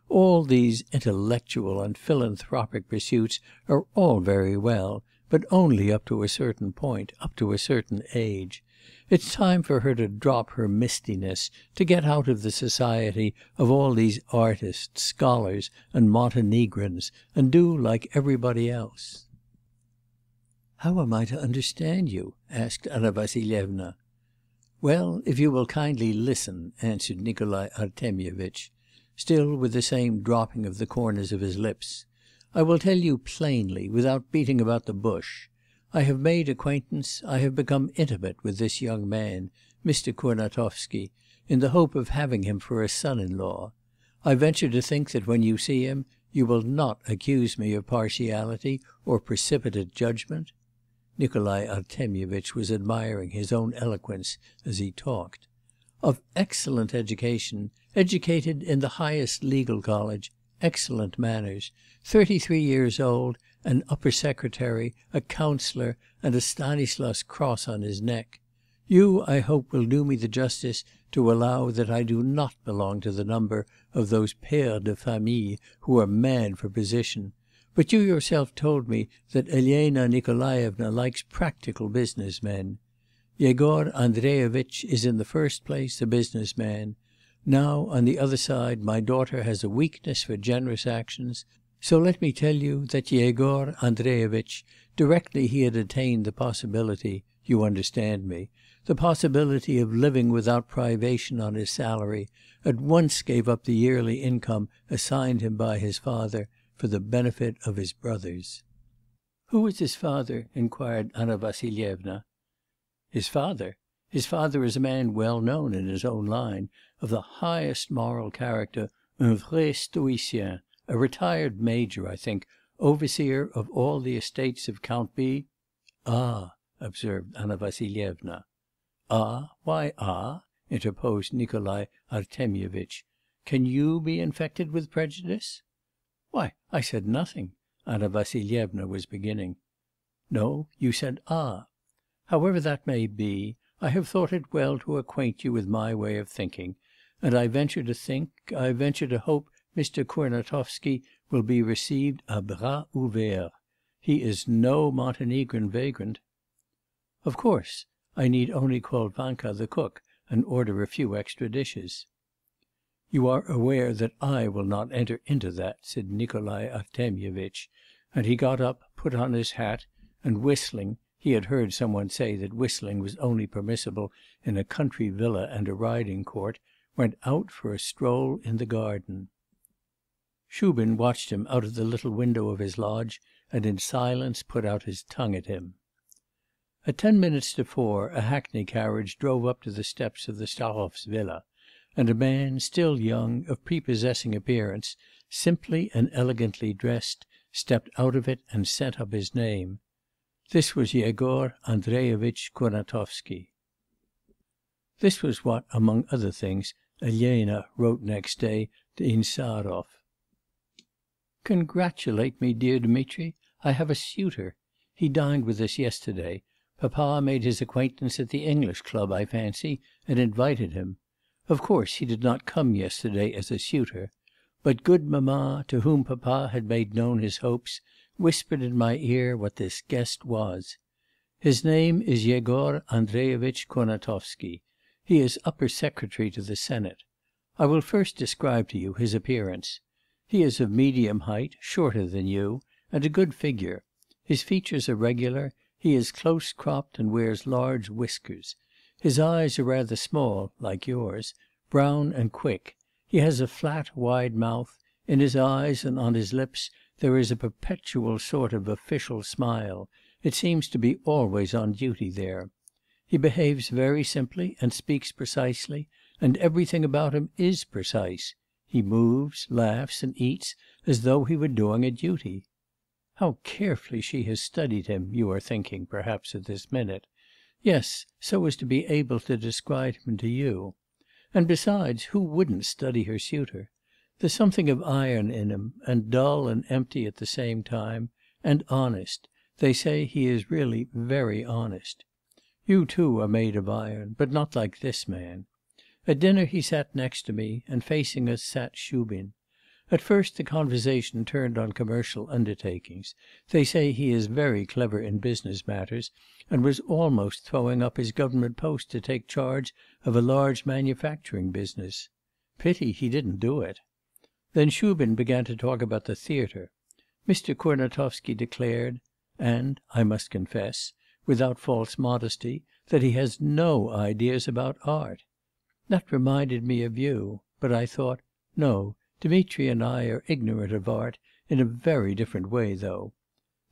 All these intellectual and philanthropic pursuits are all very well, but only up to a certain point, up to a certain age. It's time for her to drop her mistiness, to get out of the society of all these artists, scholars, and Montenegrins, and do like everybody else. How am I to understand you?' asked Anna Vassilyevna. Well, if you will kindly listen,' answered Nikolai Artemyevitch still with the same dropping of the corners of his lips. 'I will tell you plainly, without beating about the bush. I have made acquaintance, I have become intimate with this young man, Mr. Kurnatovsky, in the hope of having him for a son in law. I venture to think that when you see him, you will not accuse me of partiality or precipitate judgment.' Nikolai Artemyevitch was admiring his own eloquence as he talked. 'Of excellent education, educated in the highest legal college, excellent manners, thirty three years old, an upper secretary, a councillor, and a Stanislas cross on his neck. You, I hope, will do me the justice to allow that I do not belong to the number of those pères de famille who are mad for position. But you yourself told me that Elena Nikolaevna likes practical business men. Yegor Andreyevitch is in the first place a business man. Now, on the other side, my daughter has a weakness for generous actions, so let me tell you that Yegor Andreyevitch, directly he had attained the possibility you understand me the possibility of living without privation on his salary, at once gave up the yearly income assigned him by his father, for the benefit of his brothers. 'Who is his father?' inquired Anna Vassilyevna. "His father? His father is a man well known in his own line, of the highest moral character, un vrai stoicien, a retired major, I think, overseer of all the estates of Count B ' 'Ah!' observed Anna Vassilyevna. 'Ah? Why ah?' interposed Nikolai Artemyevitch. 'Can you be infected with prejudice?' 'Why, I said nothing,' Anna Vassilyevna was beginning. 'No, you said ah. However that may be, I have thought it well to acquaint you with my way of thinking, and I venture to think, I venture to hope Mr. Kurnatovsky will be received à bras ouverts. He is no Montenegrin vagrant.' 'Of course. I need only call Vanka the cook and order a few extra dishes.' 'You are aware that I will not enter into that,' said Nikolai Artemyevitch, and he got up, put on his hat, and whistling (he had heard some one say that whistling was only permissible in a country villa and a riding court), went out for a stroll in the garden. Shubin watched him out of the little window of his lodge and in silence put out his tongue at him. At ten minutes to four a hackney carriage drove up to the steps of the Stahovs' villa, and a man, still young, of prepossessing appearance, simply and elegantly dressed, stepped out of it and sent up his name. This was Yegor Andreyevitch Kurnatovsky. This was what, among other things, Elena wrote next day to Insarov: 'Congratulate me, dear Dmitri. I have a suitor. He dined with us yesterday. Papa made his acquaintance at the English club, I fancy, and invited him. Of course he did not come yesterday as a suitor. But good mamma, to whom papa had made known his hopes, whispered in my ear what this guest was. His name is Yegor Andreyevitch Kurnatovsky. He is upper secretary to the Senate. I will first describe to you his appearance. He is of medium height, shorter than you, and a good figure. His features are regular, he is close cropped and wears large whiskers. His eyes are rather small (like yours), brown and quick; he has a flat, wide mouth; in his eyes and on his lips there is a perpetual sort of official smile; it seems to be always on duty there. He behaves very simply and speaks precisely, and everything about him is precise; he moves, laughs, and eats as though he were doing a duty. How carefully she has studied him, you are thinking, perhaps, at this minute. Yes, so as to be able to describe him to you. And besides, who wouldn't study her suitor? There's something of iron in him, and dull and empty at the same time, and honest; they say he is really very honest. You too are made of iron, but not like this man. At dinner he sat next to me, and facing us sat Shubin. At first the conversation turned on commercial undertakings; they say he is very clever in business matters, and was almost throwing up his government post to take charge of a large manufacturing business. Pity he didn't do it. Then Shubin began to talk about the theatre. Mr. Kurnatovsky declared and, I must confess, without false modesty, that he has no ideas about art. That reminded me of you; but I thought, no, Dmitri and I are ignorant of art, in a very different way, though.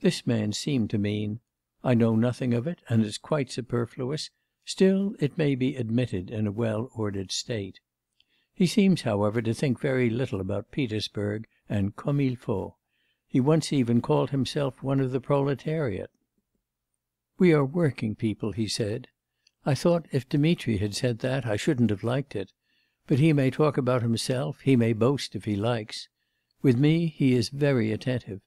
This man seemed to mean: I know nothing of it, and it's quite superfluous; still it may be admitted in a well ordered state. He seems, however, to think very little about Petersburg and comme il faut. He once even called himself one of the proletariat. 'We are working people,' he said. I thought if Dmitri had said that, I shouldn't have liked it. But he may talk about himself, he may boast if he likes. With me he is very attentive,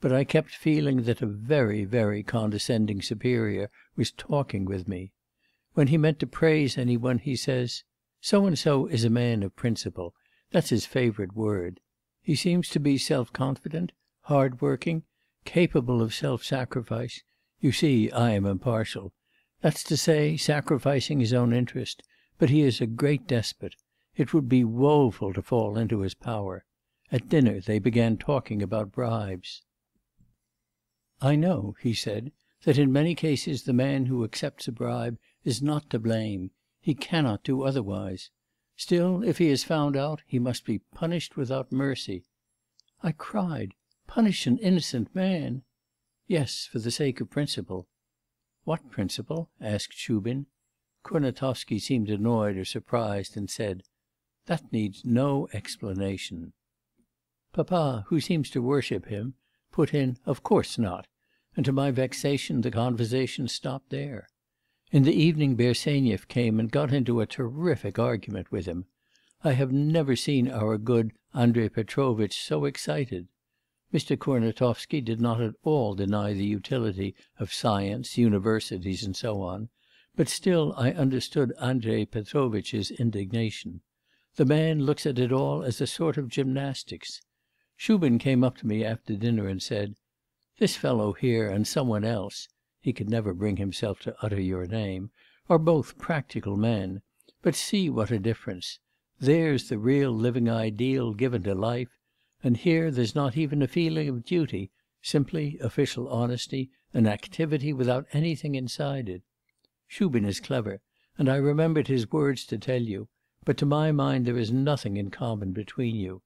but I kept feeling that a very, very condescending superior was talking with me. When he meant to praise any one, he says: "So and so is a man of principle," that's his favourite word. He seems to be self confident, hard working, capable of self sacrifice you see I am impartial that's to say, sacrificing his own interest, but he is a great despot. It would be woeful to fall into his power. At dinner they began talking about bribes. "I know,' he said, "that in many cases the man who accepts a bribe is not to blame; he cannot do otherwise. Still, if he is found out, he must be punished without mercy.' I cried: 'Punish an innocent man!' 'Yes, for the sake of principle.' 'What principle?' asked Shubin. Kurnatovsky seemed annoyed or surprised, and said: 'That needs no explanation.' Papa, who seems to worship him, put in 'Of course not,' and to my vexation the conversation stopped there. In the evening Bersenyev came and got into a terrific argument with him. I have never seen our good Andrei Petrovitch so excited. Mr. Kurnatovsky did not at all deny the utility of science, universities, and so on; but still I understood Andrei Petrovitch's indignation. The man looks at it all as a sort of gymnastics. Shubin came up to me after dinner and said: 'This fellow here and some one else' (he could never bring himself to utter your name are both practical men; but see what a difference! There's the real living ideal given to life, and here there's not even a feeling of duty, simply official honesty, and activity without anything inside it. Shubin is clever, and I remembered his words to tell you; but to my mind there is nothing in common between you.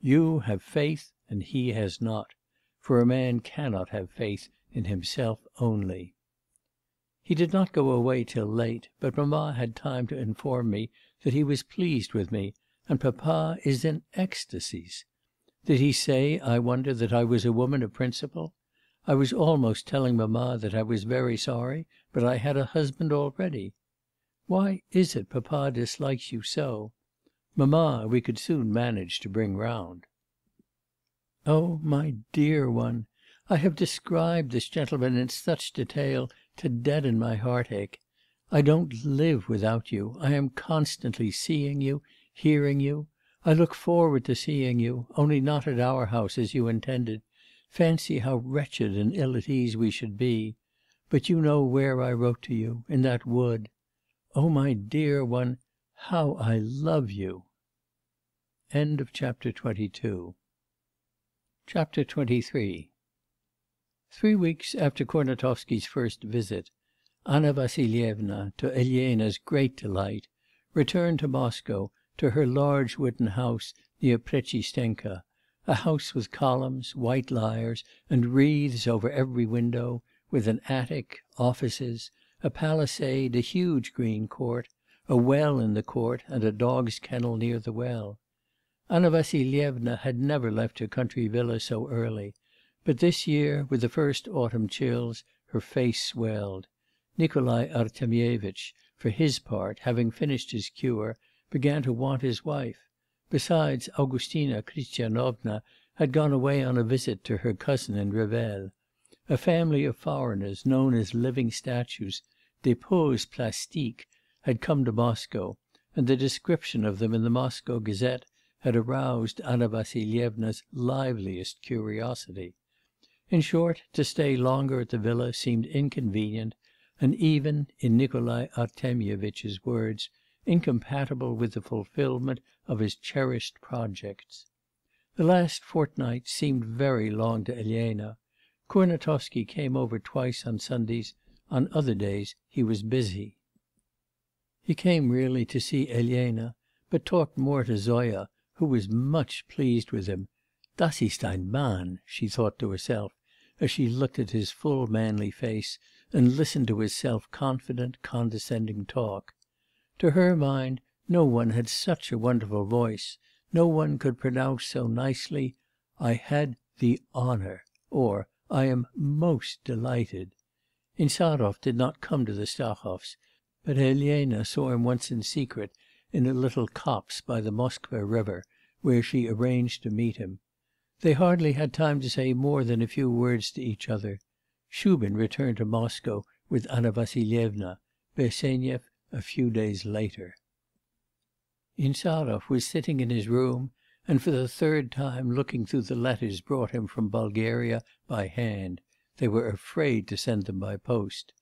You have faith, and he has not; for a man cannot have faith in himself only.' He did not go away till late, but mamma had time to inform me that he was pleased with me, and papa is in ecstasies. Did he say, I wonder, that I was a woman of principle? I was almost telling mamma that I was very sorry, but I had a husband already. Why is it papa dislikes you so? Mamma we could soon manage to bring round. Oh, my dear one! I have described this gentleman in such detail to deaden my heartache. I don't live without you; I am constantly seeing you, hearing you. I look forward to seeing you, only not at our house as you intended; fancy how wretched and ill at ease we should be! But you know where I wrote to you in that wood. Oh, my dear one, how I love you!' End of chapter XXIII Three weeks after Kurnatovsky's first visit, Anna Vassilyevna, to Elena's great delight, returned to Moscow, to her large wooden house near Prechistenka, a house with columns, white lyres, and wreaths over every window, with an attic, offices, a palisade, a huge green court, a well in the court, and a dog's kennel near the well. Anna Vassilyevna had never left her country villa so early; but this year, with the first autumn chills, her face swelled. Nikolai Artemyevitch, for his part, having finished his cure, began to want his wife; besides, Augustina Christianovna had gone away on a visit to her cousin in Revel. A family of foreigners, known as living statues, des poses plastiques, had come to Moscow, and the description of them in the Moscow Gazette had aroused Anna Vassilyevna's liveliest curiosity. In short, to stay longer at the villa seemed inconvenient, and even, in Nikolai Artemyevitch's words, incompatible with the fulfilment of his cherished projects. The last fortnight seemed very long to Elena. Kurnatovsky came over twice on Sundays; on other days he was busy. He came really to see Elena, but talked more to Zoya, who was much pleased with him. 'Das ist ein Mann,' she thought to herself, as she looked at his full manly face, and listened to his self confident, condescending talk. To her mind, no one had such a wonderful voice, no one could pronounce so nicely, 'I had the honour,' or 'I am most delighted.' Insarov did not come to the Stahovs, but Elena saw him once in secret in a little copse by the Moskva river, where she arranged to meet him. They hardly had time to say more than a few words to each other. Shubin returned to Moscow with Anna Vassilyevna, Bersenyev a few days later. Insarov was sitting in his room, and for the third time looking through the letters brought him from Bulgaria by hand they were afraid to send them by post.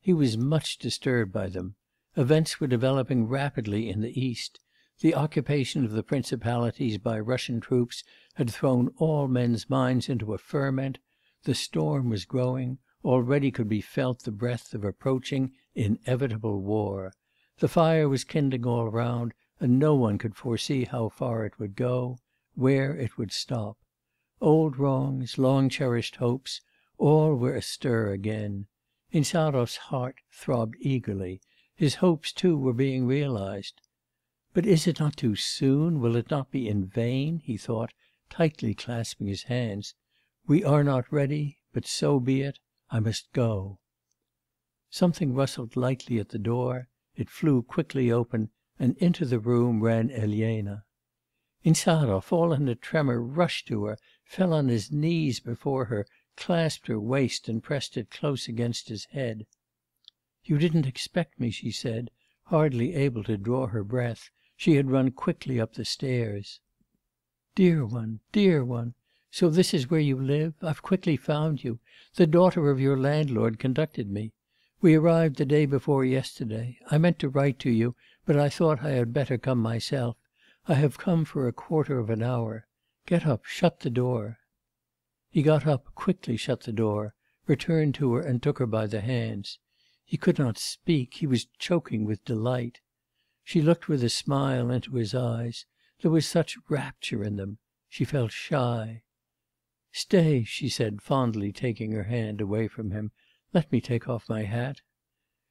He was much disturbed by them. Events were developing rapidly in the east; the occupation of the principalities by Russian troops had thrown all men's minds into a ferment; the storm was growing; already could be felt the breath of approaching, inevitable war; the fire was kindling all round, and no one could foresee how far it would go, where it would stop. Old wrongs, long cherished hopes, all were astir again. Insarov's heart throbbed eagerly; his hopes too were being realised. 'But is it not too soon, will it not be in vain?' he thought, tightly clasping his hands. 'We are not ready, but so be it. I must go.' Something rustled lightly at the door; it flew quickly open, and into the room ran Elena. Insarov, all in a tremor, rushed to her, fell on his knees before her, clasped her waist and pressed it close against his head. 'You didn't expect me,' she said, hardly able to draw her breath; she had run quickly up the stairs. 'Dear one, dear one! So this is where you live? I've quickly found you. The daughter of your landlord conducted me. We arrived the day before yesterday. I meant to write to you, but I thought I had better come myself. I have come for a quarter of an hour. Get up, shut the door.' He got up, quickly shut the door, returned to her and took her by the hands. He could not speak, he was choking with delight. She looked with a smile into his eyes; there was such rapture in them. She felt shy. 'Stay,' she said, fondly taking her hand away from him, 'let me take off my hat.'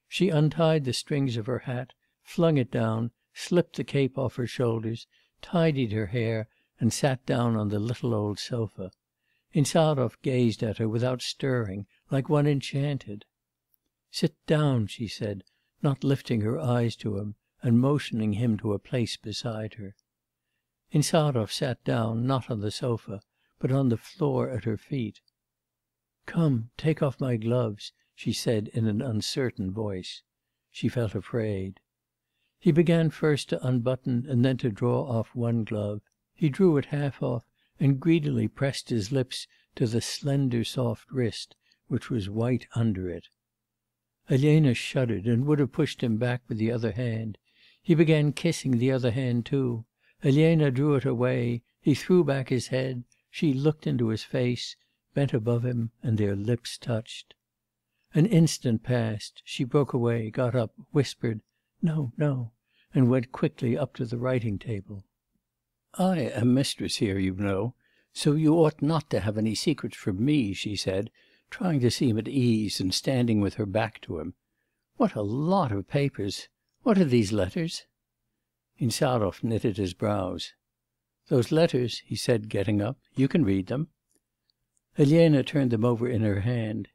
She untied the strings of her hat, flung it down, slipped the cape off her shoulders, tidied her hair, and sat down on the little old sofa. Insarov gazed at her without stirring, like one enchanted. 'Sit down,' she said, not lifting her eyes to him, and motioning him to a place beside her. Insarov sat down, not on the sofa, but on the floor at her feet. 'Come, take off my gloves,' she said in an uncertain voice. She felt afraid. He began first to unbutton and then to draw off one glove; he drew it half off, and greedily pressed his lips to the slender soft wrist, which was white under it. Elena shuddered and would have pushed him back with the other hand. He began kissing the other hand too. Elena drew it away; he threw back his head, she looked into his face, bent above him, and their lips touched. An instant passed; she broke away, got up, whispered, 'No, no, no,' and went quickly up to the writing table. 'I am mistress here, you know, so you ought not to have any secrets from me,' she said, trying to seem at ease, and standing with her back to him. 'What a lot of papers! What are these letters?' Insarov knitted his brows. 'Those letters,' he said, getting up, 'you can read them.' Elena turned them over in her hand.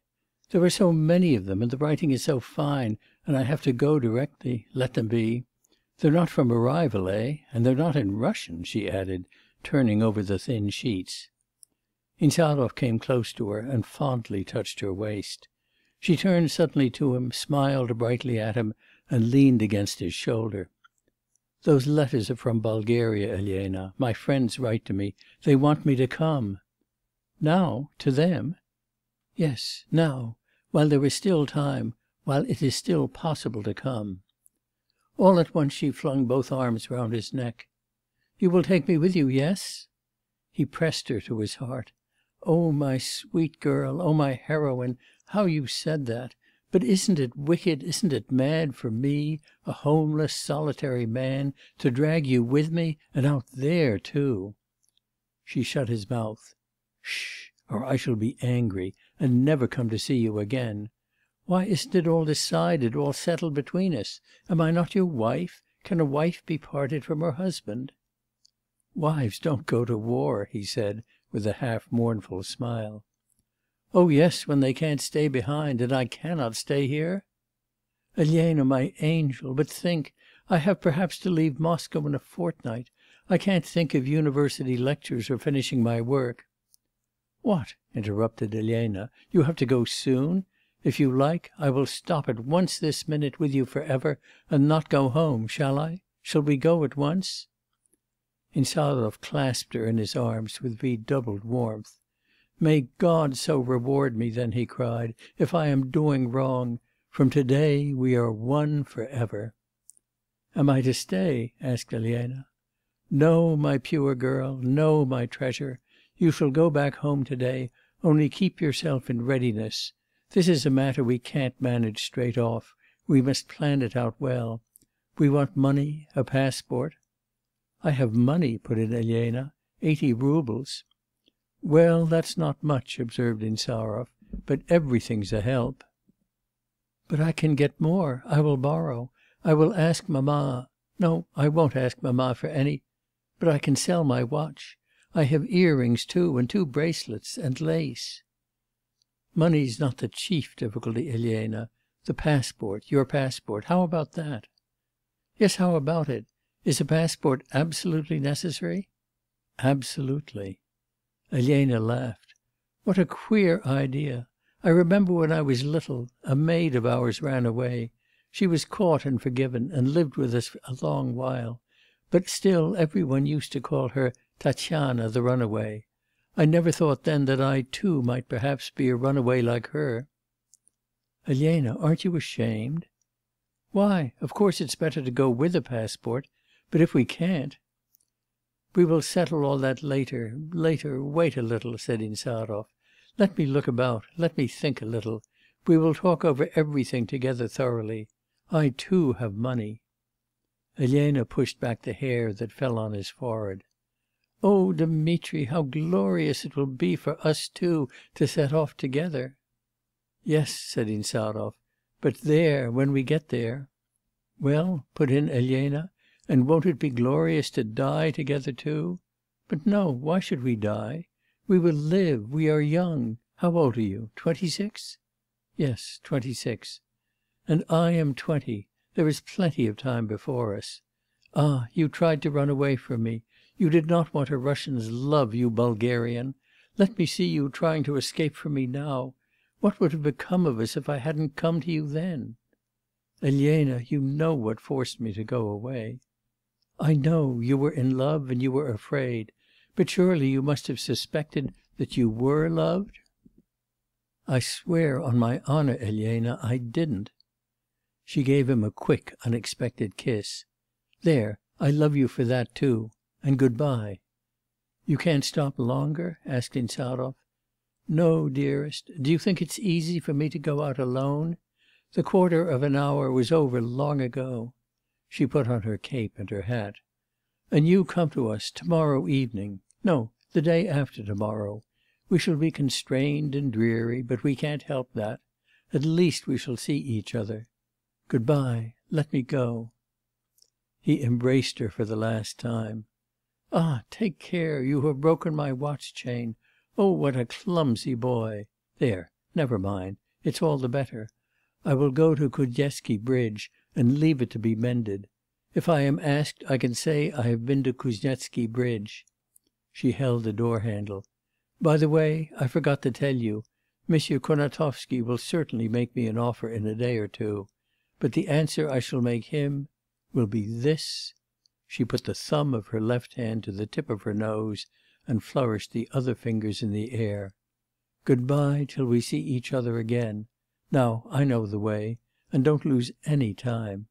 'There are so many of them, and the writing is so fine, and I have to go directly let them be. They're not from a rival, eh? And they're not in Russian,' she added, turning over the thin sheets. Insarov came close to her and fondly touched her waist. She turned suddenly to him, smiled brightly at him, and leaned against his shoulder. 'Those letters are from Bulgaria, Elena; my friends write to me; they want me to come.' 'Now? to them?' 'Yes, now; while there is still time, while it is still possible to come.' All at once she flung both arms round his neck. 'You will take me with you, yes?' He pressed her to his heart. 'O my sweet girl, oh, my heroine, how you said that! But isn't it wicked, isn't it mad for me, a homeless, solitary man, to drag you with me, and out there too?' She shut his mouth. 'Sh or I shall be angry, and never come to see you again. Why isn't it all decided, all settled between us? Am I not your wife? Can a wife be parted from her husband?' 'Wives don't go to war,' he said with a half mournful smile. 'Oh yes, when they can't stay behind, and I cannot stay here?' 'Elena, my angel! But think, I have perhaps to leave Moscow in a fortnight. I can't think of university lectures or finishing my work.' 'What?' interrupted Elena, 'you have to go soon? If you like, I will stop at once this minute with you for ever, and not go home, shall I? Shall we go at once?' Insarov clasped her in his arms with redoubled warmth. 'May God so reward me then,' he cried, 'if I am doing wrong. From to day we are one for ever.' 'Am I to stay?' asked Elena. 'No, my pure girl, no, my treasure. You shall go back home to day, only keep yourself in readiness. This is a matter we can't manage straight off; we must plan it out well. We want money, a passport ' 'I have money,' put in Elena, 'eighty roubles.' 'Well, that's not much,' observed Insarov, 'but everything's a help.' 'But I can get more. I will borrow. I will ask mamma no, I won't ask mamma for any but I can sell my watch. I have earrings too, and two bracelets, and lace.' 'Money's not the chief difficulty, Elena. The passport, your passport, how about that?' 'Yes, how about it? Is a passport absolutely necessary? 'Absolutely.' Elena laughed. 'What a queer idea! I remember when I was little, a maid of ours ran away; she was caught and forgiven, and lived with us a long while; but still every one used to call her Tatyana the runaway. I never thought then that I too might perhaps be a runaway like her.' 'Elena, aren't you ashamed?' 'Why? Of course it's better to go with a passport. But if we can't ' 'We will settle all that later, later; wait a little,' said Insarov. 'Let me look about, let me think a little. We will talk over everything together thoroughly. I too have money.' Elena pushed back the hair that fell on his forehead. 'Oh, Dmitri, how glorious it will be for us two to set off together!' 'Yes,' said Insarov, 'but there, when we get there ' 'Well?' put in Elena, 'and won't it be glorious to die together too? But no, why should we die? We will live, we are young. How old are you? Twenty six?' 'Yes, twenty six.' 'And I am twenty. There is plenty of time before us. Ah, you tried to run away from me. You did not want a Russian's love, you Bulgarian! Let me see you trying to escape from me now. What would have become of us if I hadn't come to you then? Elena, you know what forced me to go away. I know, you were in love and you were afraid; but surely you must have suspected that you were loved?' 'I swear on my honour, Elena, I didn't.' She gave him a quick, unexpected kiss. 'There, I love you for that too. And good bye.' 'You can't stop longer?' asked Insarov. 'No, dearest. Do you think it's easy for me to go out alone? The quarter of an hour was over long ago.' She put on her cape and her hat. 'And you come to us, to morrow evening no, the day after to morrow. We shall be constrained and dreary, but we can't help that. At least we shall see each other. Good bye, let me go.' He embraced her for the last time. 'Ah, take care, you have broken my watch chain. Oh, what a clumsy boy! There, never mind, it's all the better. I will go to Kuznetsky bridge, and leave it to be mended. If I am asked, I can say I have been to Kuznetsky bridge.' She held the door handle. 'By the way, I forgot to tell you, Monsieur Kurnatovsky will certainly make me an offer in a day or two. But the answer I shall make him will be this' She put the thumb of her left hand to the tip of her nose, and flourished the other fingers in the air. bye till we see each other again. Now I know the way. And don't lose any time.'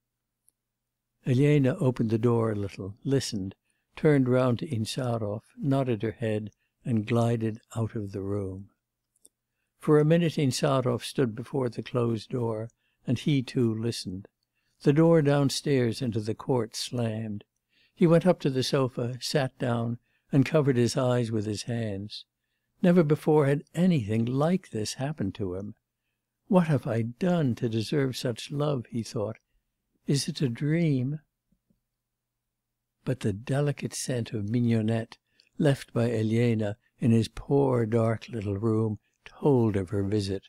Elena opened the door a little, listened, turned round to Insarov, nodded her head, and glided out of the room. For a minute Insarov stood before the closed door, and he too listened. The door downstairs into the court slammed. He went up to the sofa, sat down, and covered his eyes with his hands. Never before had anything like this happened to him. 'What have I done to deserve such love?' he thought. 'Is it a dream?' But the delicate scent of mignonette, left by Elena in his poor dark little room, told of her visit.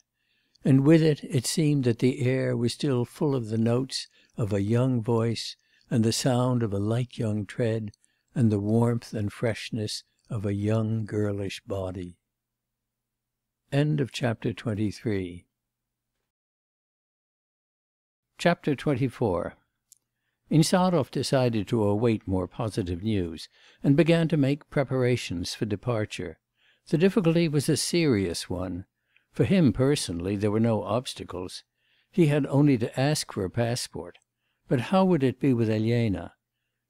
And with it, it seemed that the air was still full of the notes of a young voice, and the sound of a light young tread, and the warmth and freshness of a young girlish body. XXIV Insarov decided to await more positive news, and began to make preparations for departure. The difficulty was a serious one. For him personally there were no obstacles. He had only to ask for a passport. But how would it be with Elena?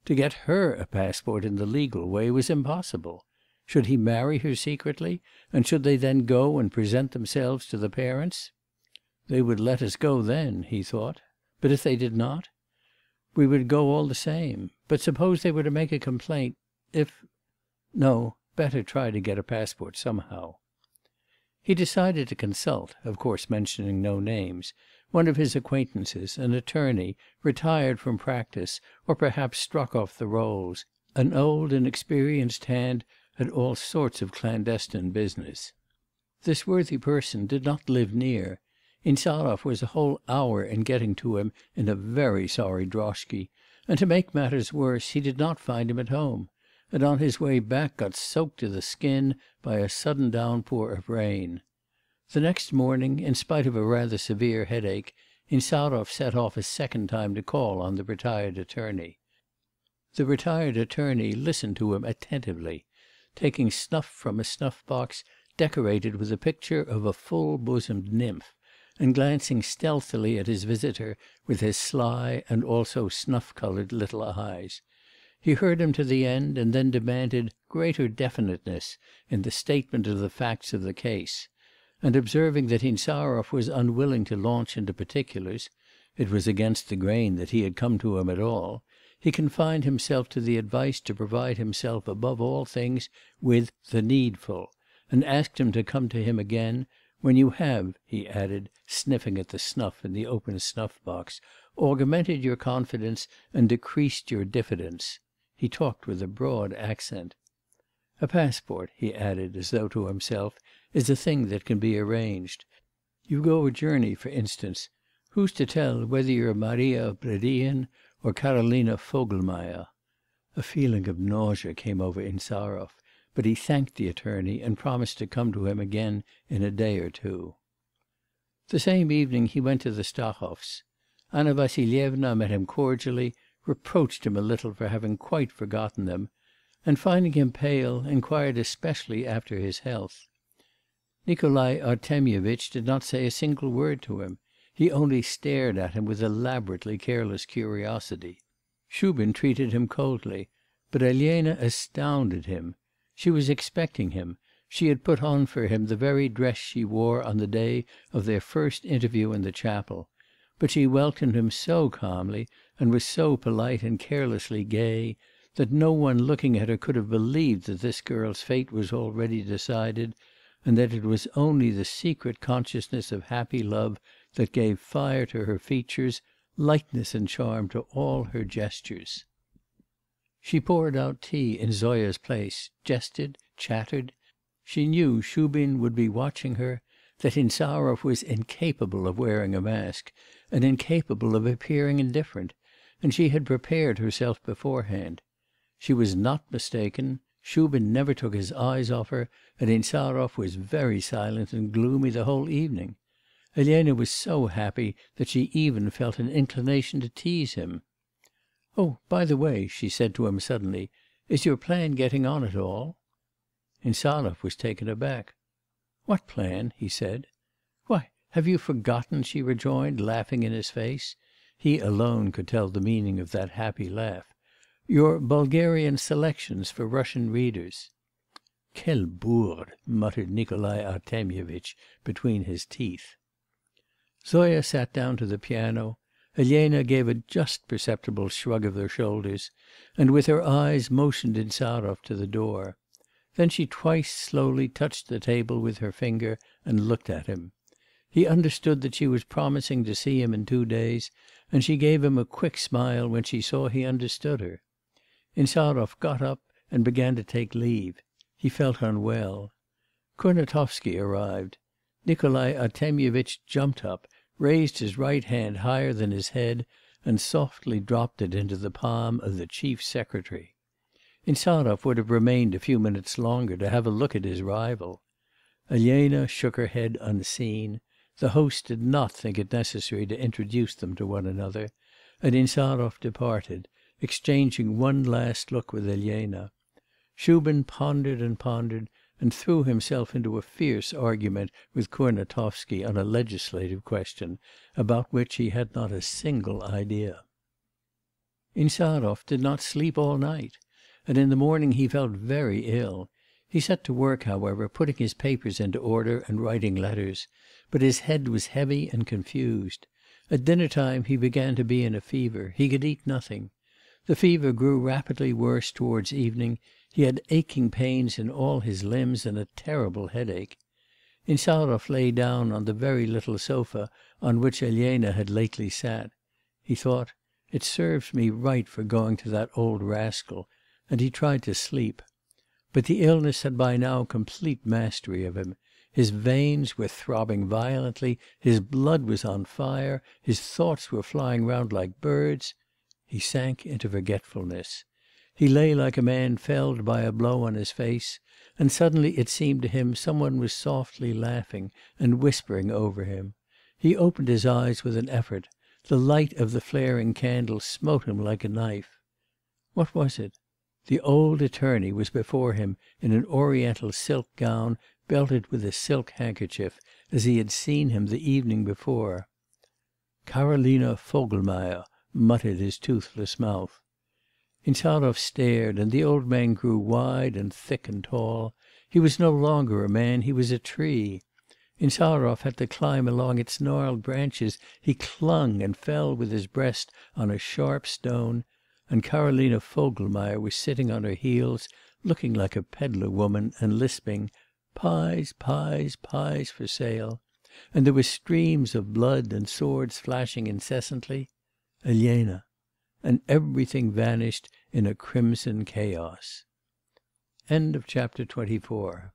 To get her a passport in the legal way was impossible. Should he marry her secretly, and should they then go and present themselves to the parents? They would let us go then,' he thought. 'But if they did not? We would go all the same. But suppose they were to make a complaint if no, better try to get a passport somehow. He decided to consult of course mentioning no names one of his acquaintances, an attorney, retired from practice, or perhaps struck off the rolls, an old and experienced hand at all sorts of clandestine business. This worthy person did not live near. Insarov was a whole hour in getting to him in a very sorry droshky, and to make matters worse, he did not find him at home. and on his way back got soaked to the skin by a sudden downpour of rain. The next morning, in spite of a rather severe headache, Insarov set off a second time to call on the retired attorney. The retired attorney listened to him attentively, taking snuff from a snuff box decorated with a picture of a full bosomed nymph, and glancing stealthily at his visitor with his sly and also snuff coloured little eyes. He heard him to the end, and then demanded greater definiteness in the statement of the facts of the case and observing that Insarov was unwilling to launch into particulars (it was against the grain that he had come to him at all), he confined himself to the advice to provide himself above all things with the needful,' and asked him to come to him again, 'when you have,' he added, sniffing at the snuff in the open snuff box, 'augmented your confidence and decreased your diffidence.' He talked with a broad accent. 'A passport,' he added, as though to himself, is a thing that can be arranged. You go a journey, for instance; who's to tell whether you're Maria Bredihin or Karolina Vogelmeier?' A feeling of nausea came over Insarov, but he thanked the attorney and promised to come to him again in a day or two. The same evening he went to the Stahovs. Anna Vassilyevna met him cordially, reproached him a little for having quite forgotten them, and finding him pale, inquired especially after his health. Nikolai Artemyevitch did not say a single word to him; he only stared at him with elaborately careless curiosity. Shubin treated him coldly, but Elena astounded him. She was expecting him; she had put on for him the very dress she wore on the day of their first interview in the chapel; but she welcomed him so calmly, and was so polite and carelessly gay, that no one looking at her could have believed that this girl's fate was already decided and that it was only the secret consciousness of happy love that gave fire to her features, lightness and charm to all her gestures. She poured out tea in Zoya's place, jested, chattered; she knew Shubin would be watching her, that Insarov was incapable of wearing a mask, and incapable of appearing indifferent, and she had prepared herself beforehand. She was not mistaken; Shubin never took his eyes off her, and Insarov was very silent and gloomy the whole evening. Elena was so happy that she even felt an inclination to tease him. 'Oh, by the way,' she said to him suddenly, 'is your plan getting on at all?' Insarov was taken aback. 'What plan?' he said. 'Why, have you forgotten?' she rejoined, laughing in his face (he alone could tell the meaning of that happy laugh) 'your Bulgarian selections for Russian readers.' 'Quelle bourde!' muttered Nikolai Artemyevitch between his teeth. Zoya sat down to the piano; Elena gave a just perceptible shrug of her shoulders, and with her eyes motioned Insarov to the door. Then she twice slowly touched the table with her finger and looked at him. He understood that she was promising to see him in two days, and she gave him a quick smile when she saw he understood her. Insarov got up and began to take leave; he felt unwell. Kurnatovsky arrived. Nikolai Artemyevitch jumped up, raised his right hand higher than his head, and softly dropped it into the palm of the chief secretary. Insarov would have remained a few minutes longer to have a look at his rival. Elena shook her head unseen; the host did not think it necessary to introduce them to one another, and Insarov departed, exchanging one last look with Elena. Shubin pondered and pondered, and threw himself into a fierce argument with Kurnatovsky on a legislative question, about which he had not a single idea. Insarov did not sleep all night, and in the morning he felt very ill. He set to work, however, putting his papers into order and writing letters, but his head was heavy and confused. At dinner time he began to be in a fever; he could eat nothing. The fever grew rapidly worse towards evening; he had aching pains in all his limbs and a terrible headache. Insarov lay down on the very little sofa on which Elena had lately sat. He thought: 'It serves me right for going to that old rascal,' and he tried to sleep. But the illness had by now complete mastery of him; his veins were throbbing violently, his blood was on fire, his thoughts were flying round like birds he sank into forgetfulness. He lay like a man felled by a blow on his face, and suddenly it seemed to him some one was softly laughing and whispering over him. He opened his eyes with an effort; the light of the flaring candle smote him like a knife. What was it? The old attorney was before him in an oriental silk gown belted with a silk handkerchief, as he had seen him the evening before. 'Karolina Vogelmeier,' muttered his toothless mouth. Insarov stared, and the old man grew wide and thick and tall; he was no longer a man, he was a tree. Insarov had to climb along its gnarled branches, he clung and fell with his breast on a sharp stone, and Karolina Vogelmeier was sitting on her heels, looking like a pedlar woman, and lisping, pies, pies pies for sale,' and there were streams of blood and swords flashing incessantly. Elena. And everything vanished in a crimson chaos. XXV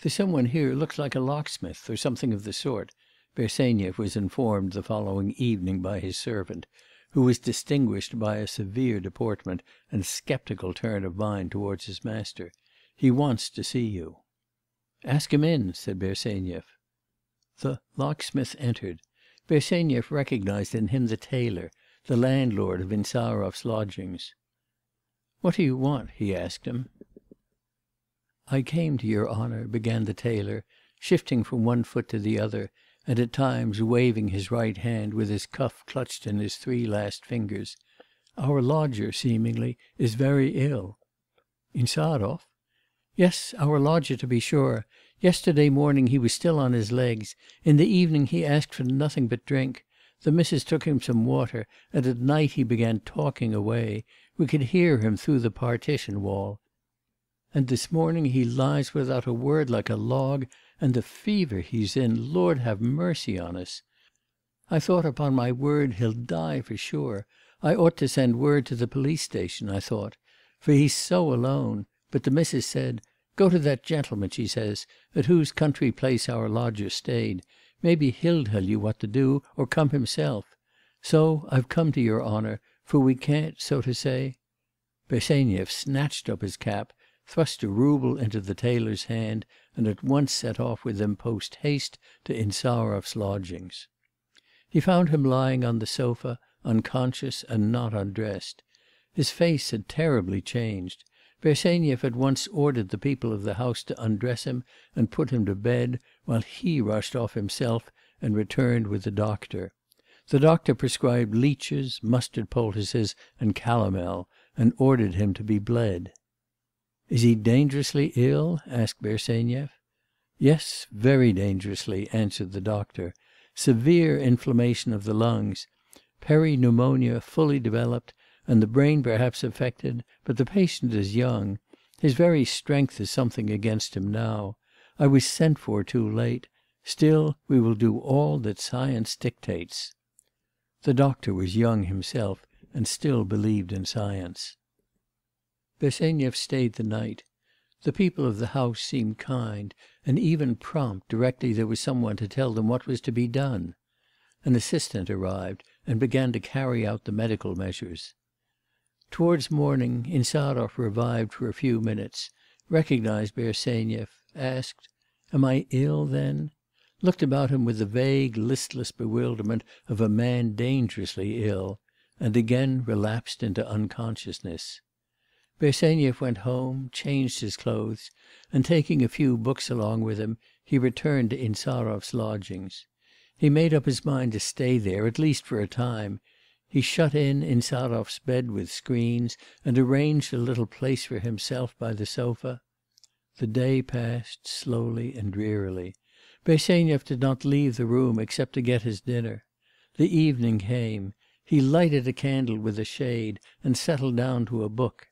(There's some one here looks like a locksmith, or something of the sort, Bersenyev was informed the following evening by his servant, who was distinguished by a severe deportment and sceptical turn of mind towards his master. 'He wants to see you.' 'Ask him in,' said Bersenyev. The locksmith entered. Bersenyev recognised in him the tailor, the landlord of Insarov's lodgings. 'What do you want?' he asked him. 'I came to your honour,' began the tailor, shifting from one foot to the other, and at times waving his right hand with his cuff clutched in his three last fingers. 'Our lodger, seemingly, is very ill.' 'Insarov?' 'Yes, our lodger to be sure. Yesterday morning he was still on his legs; in the evening he asked for nothing but drink. The missus took him some water, and at night he began talking away; we could hear him through the partition wall. And this morning he lies without a word like a log, and the fever he's in, Lord have mercy on us! I thought, upon my word, he'll die for sure. I ought to send word to the police station, I thought. For he's so alone; but the missus said, "Go to that gentleman," she says, "at whose country place our lodger stayed; maybe he'll tell you what to do, or come himself." So I've come to your honour, for we can't, so to say ' Bersenyev snatched up his cap, thrust a rouble into the tailor's hand, and at once set off with him post haste to Insarov's lodgings. He found him lying on the sofa, unconscious and not undressed. His face had terribly changed. Bersenyev at once ordered the people of the house to undress him and put him to bed, while he rushed off himself and returned with the doctor. The doctor prescribed leeches, mustard poultices, and calomel, and ordered him to be bled. 'Is he dangerously ill?' asked Bersenyev. 'Yes, very dangerously,' answered the doctor. 'Severe inflammation of the lungs. Peripneumonia fully developed, and the brain perhaps affected; but the patient is young. His very strength is something against him now. I was sent for too late. Still we will do all that science dictates.' The doctor was young himself, and still believed in science. Bersenyev stayed the night. The people of the house seemed kind, and even prompt directly there was some one to tell them what was to be done. An assistant arrived, and began to carry out the medical measures. Towards morning Insarov revived for a few minutes, recognised Bersenyev, asked, 'Am I ill, then?' looked about him with the vague listless bewilderment of a man dangerously ill, and again relapsed into unconsciousness. Bersenyev went home, changed his clothes, and taking a few books along with him, he returned to Insarov's lodgings. He made up his mind to stay there, at least for a time; he shut in Insarov's bed with screens, and arranged a little place for himself by the sofa. The day passed slowly and drearily. Bersenyev did not leave the room except to get his dinner. The evening came. He lighted a candle with a shade, and settled down to a book.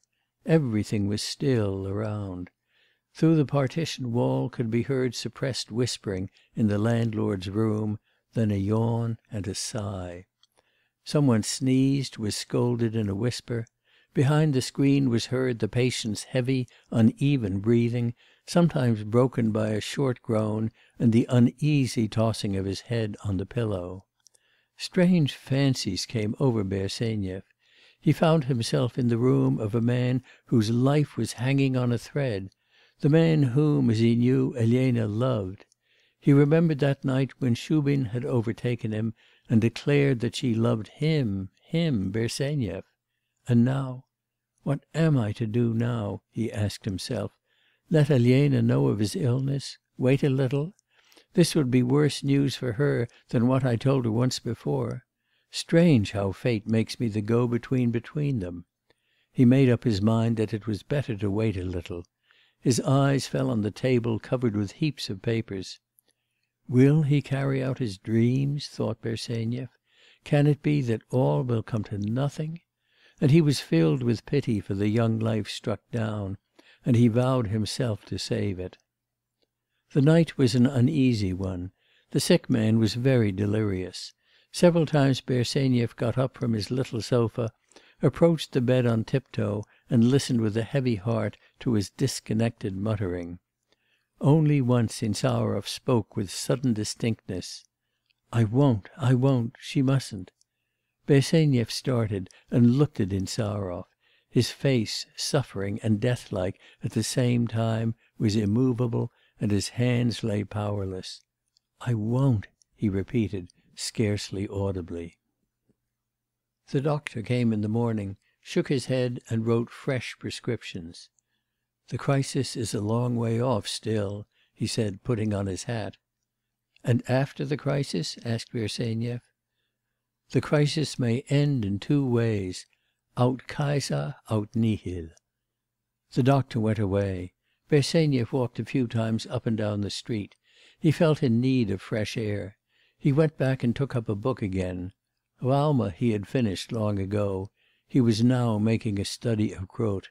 Everything was still around. Through the partition wall could be heard suppressed whispering in the landlord's room, then a yawn and a sigh. Some one sneezed, was scolded in a whisper; behind the screen was heard the patient's heavy, uneven breathing, sometimes broken by a short groan and the uneasy tossing of his head on the pillow. Strange fancies came over Bersenyev. He found himself in the room of a man whose life was hanging on a thread, the man whom, as he knew, Elena loved. He remembered that night when Shubin had overtaken him, and declared that she loved him, him, Bersenyev. And now 'What am I to do now?' he asked himself. 'Let Elena know of his illness? Wait a little? This would be worse news for her than what I told her once before. Strange how fate makes me the go between between them!' He made up his mind that it was better to wait a little. His eyes fell on the table covered with heaps of papers. 'Will he carry out his dreams?' thought Bersenyev. 'Can it be that all will come to nothing?' And he was filled with pity for the young life struck down, and he vowed himself to save it. The night was an uneasy one. The sick man was very delirious. Several times Bersenyev got up from his little sofa, approached the bed on tiptoe, and listened with a heavy heart to his disconnected muttering. Only once Insarov spoke with sudden distinctness: 'I won't, I won't, she mustn't.' Bersenyev started and looked at Insarov; his face, suffering and deathlike at the same time, was immovable, and his hands lay powerless. 'I won't,' he repeated scarcely audibly. The doctor came in the morning, shook his head and wrote fresh prescriptions. 'The crisis is a long way off still,' he said, putting on his hat. 'And after the crisis?' asked Bersenyev. 'The crisis may end in two ways: aut Caesar, aut nihil.' The doctor went away. Bersenyev walked a few times up and down the street. He felt in need of fresh air. He went back and took up a book again. Raumer he had finished long ago; he was now making a study of Grote.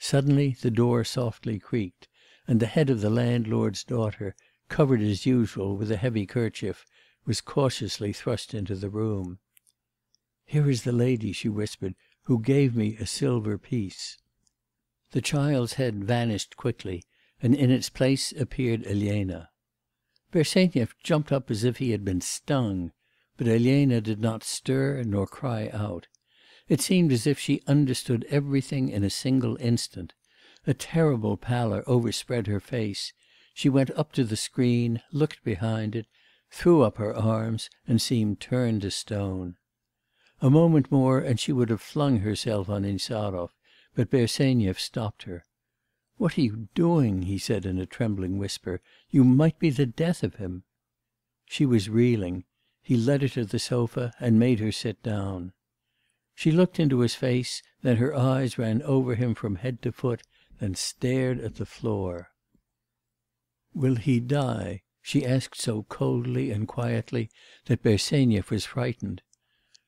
Suddenly the door softly creaked, and the head of the landlord's daughter, covered as usual with a heavy kerchief, was cautiously thrust into the room. "Here is the lady,' she whispered, "who gave me a silver piece.' The child's head vanished quickly, and in its place appeared Elena. Bersenyev jumped up as if he had been stung. But Elena did not stir nor cry out. It seemed as if she understood everything in a single instant. A terrible pallor overspread her face; she went up to the screen, looked behind it, threw up her arms, and seemed turned to stone. A moment more and she would have flung herself on Insarov, but Bersenyev stopped her. 'What are you doing?' he said in a trembling whisper. 'You might be the death of him.' She was reeling. He led her to the sofa and made her sit down. She looked into his face, then her eyes ran over him from head to foot, then stared at the floor. "Will he die?' she asked so coldly and quietly that Bersenyev was frightened.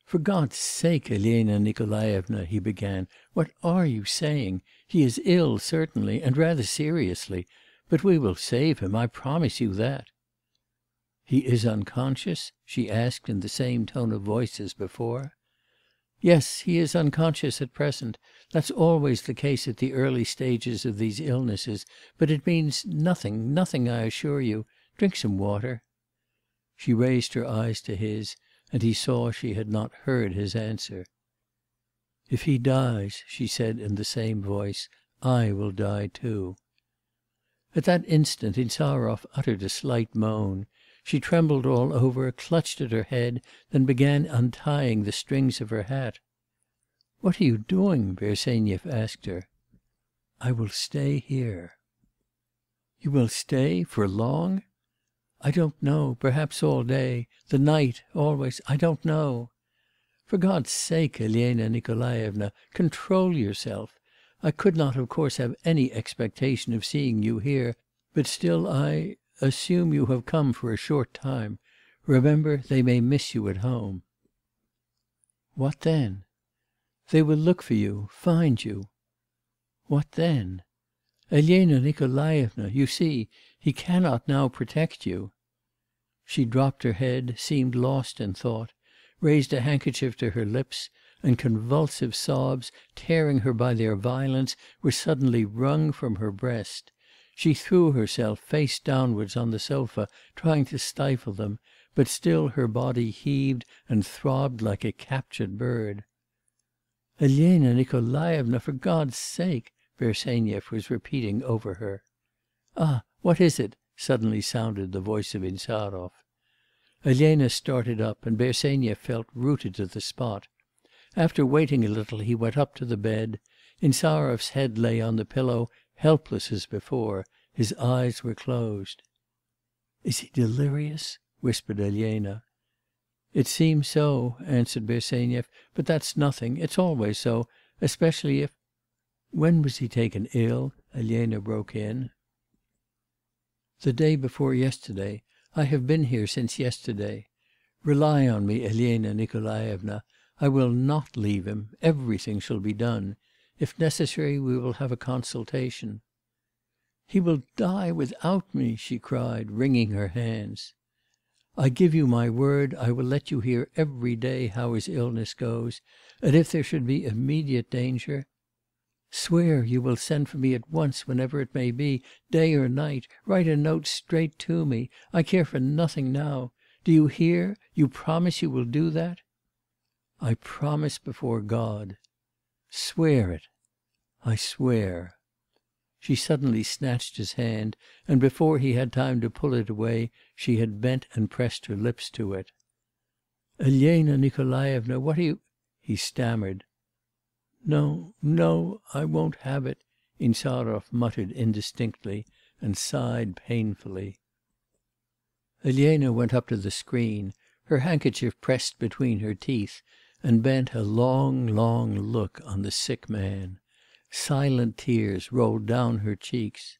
'For God's sake, Elena Nikolaevna,' he began, 'what are you saying? He is ill, certainly, and rather seriously; but we will save him, I promise you that.' 'He is unconscious?' she asked in the same tone of voice as before. 'Yes, he is unconscious at present. That's always the case at the early stages of these illnesses, but it means nothing, nothing, I assure you. Drink some water.' She raised her eyes to his, and he saw she had not heard his answer. 'If he dies,' she said in the same voice, 'I will die too.' At that instant Insarov uttered a slight moan. She trembled all over, clutched at her head, then began untying the strings of her hat. 'What are you doing?' Bersenyev asked her. 'I will stay here.' 'You will stay for long?' 'I don't know; perhaps all day the night always I don't know.' 'For God's sake, Elena Nikolaevna, control yourself. I could not, of course, have any expectation of seeing you here, but still I assume you have come for a short time. Remember, they may miss you at home." "What then?" "They will look for you find you." "What then?" "Elena Nikolaevna, you see, he cannot now protect you.' She dropped her head, seemed lost in thought, raised a handkerchief to her lips, and convulsive sobs, tearing her by their violence, were suddenly wrung from her breast. She threw herself face downwards on the sofa, trying to stifle them, but still her body heaved and throbbed like a captured bird. 'Elena Nikolaevna, for God's sake!' Bersenyev was repeating over her. 'Ah, what is it?' suddenly sounded the voice of Insarov. Elena started up, and Bersenyev felt rooted to the spot. After waiting a little he went up to the bed. Insarov's head lay on the pillow helpless as before; his eyes were closed. 'Is he delirious?' whispered Elena. 'It seems so,' answered Bersenyev, 'but that's nothing; it's always so, especially if ' 'When was he taken ill?' Elena broke in. 'The day before yesterday. I have been here since yesterday. Rely on me, Elena Nikolaevna; I will not leave him; everything shall be done. If necessary, we will have a consultation." "He will die without me!' she cried, wringing her hands. "I give you my word I will let you hear every day how his illness goes, and if there should be immediate danger ' 'Swear you will send for me at once whenever it may be, day or night; write a note straight to me. I care for nothing now. Do you hear? You promise you will do that?" "I promise before God." "Swear it.' 'I swear.' She suddenly snatched his hand, and before he had time to pull it away, she had bent and pressed her lips to it. 'Elena Nikolaevna, what are you ' he stammered. 'No, no, I won't have it,' Insarov muttered indistinctly, and sighed painfully. Elena went up to the screen, her handkerchief pressed between her teeth, and bent a long, long look on the sick man. Silent tears rolled down her cheeks.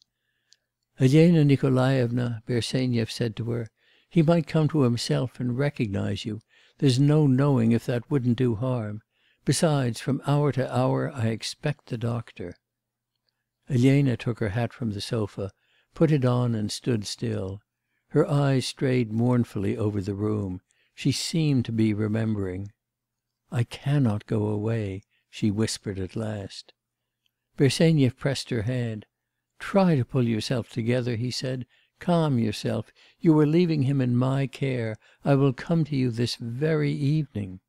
'Elena Nikolaevna,' Bersenyev said to her, 'he might come to himself and recognise you; there's no knowing if that wouldn't do harm. Besides, from hour to hour I expect the doctor.' Elena took her hat from the sofa, put it on and stood still. Her eyes strayed mournfully over the room; she seemed to be remembering. 'I cannot go away,' she whispered at last. Bersenyev pressed her hand. 'Try to pull yourself together,' he said. 'Calm yourself. You are leaving him in my care. I will come to you this very evening.'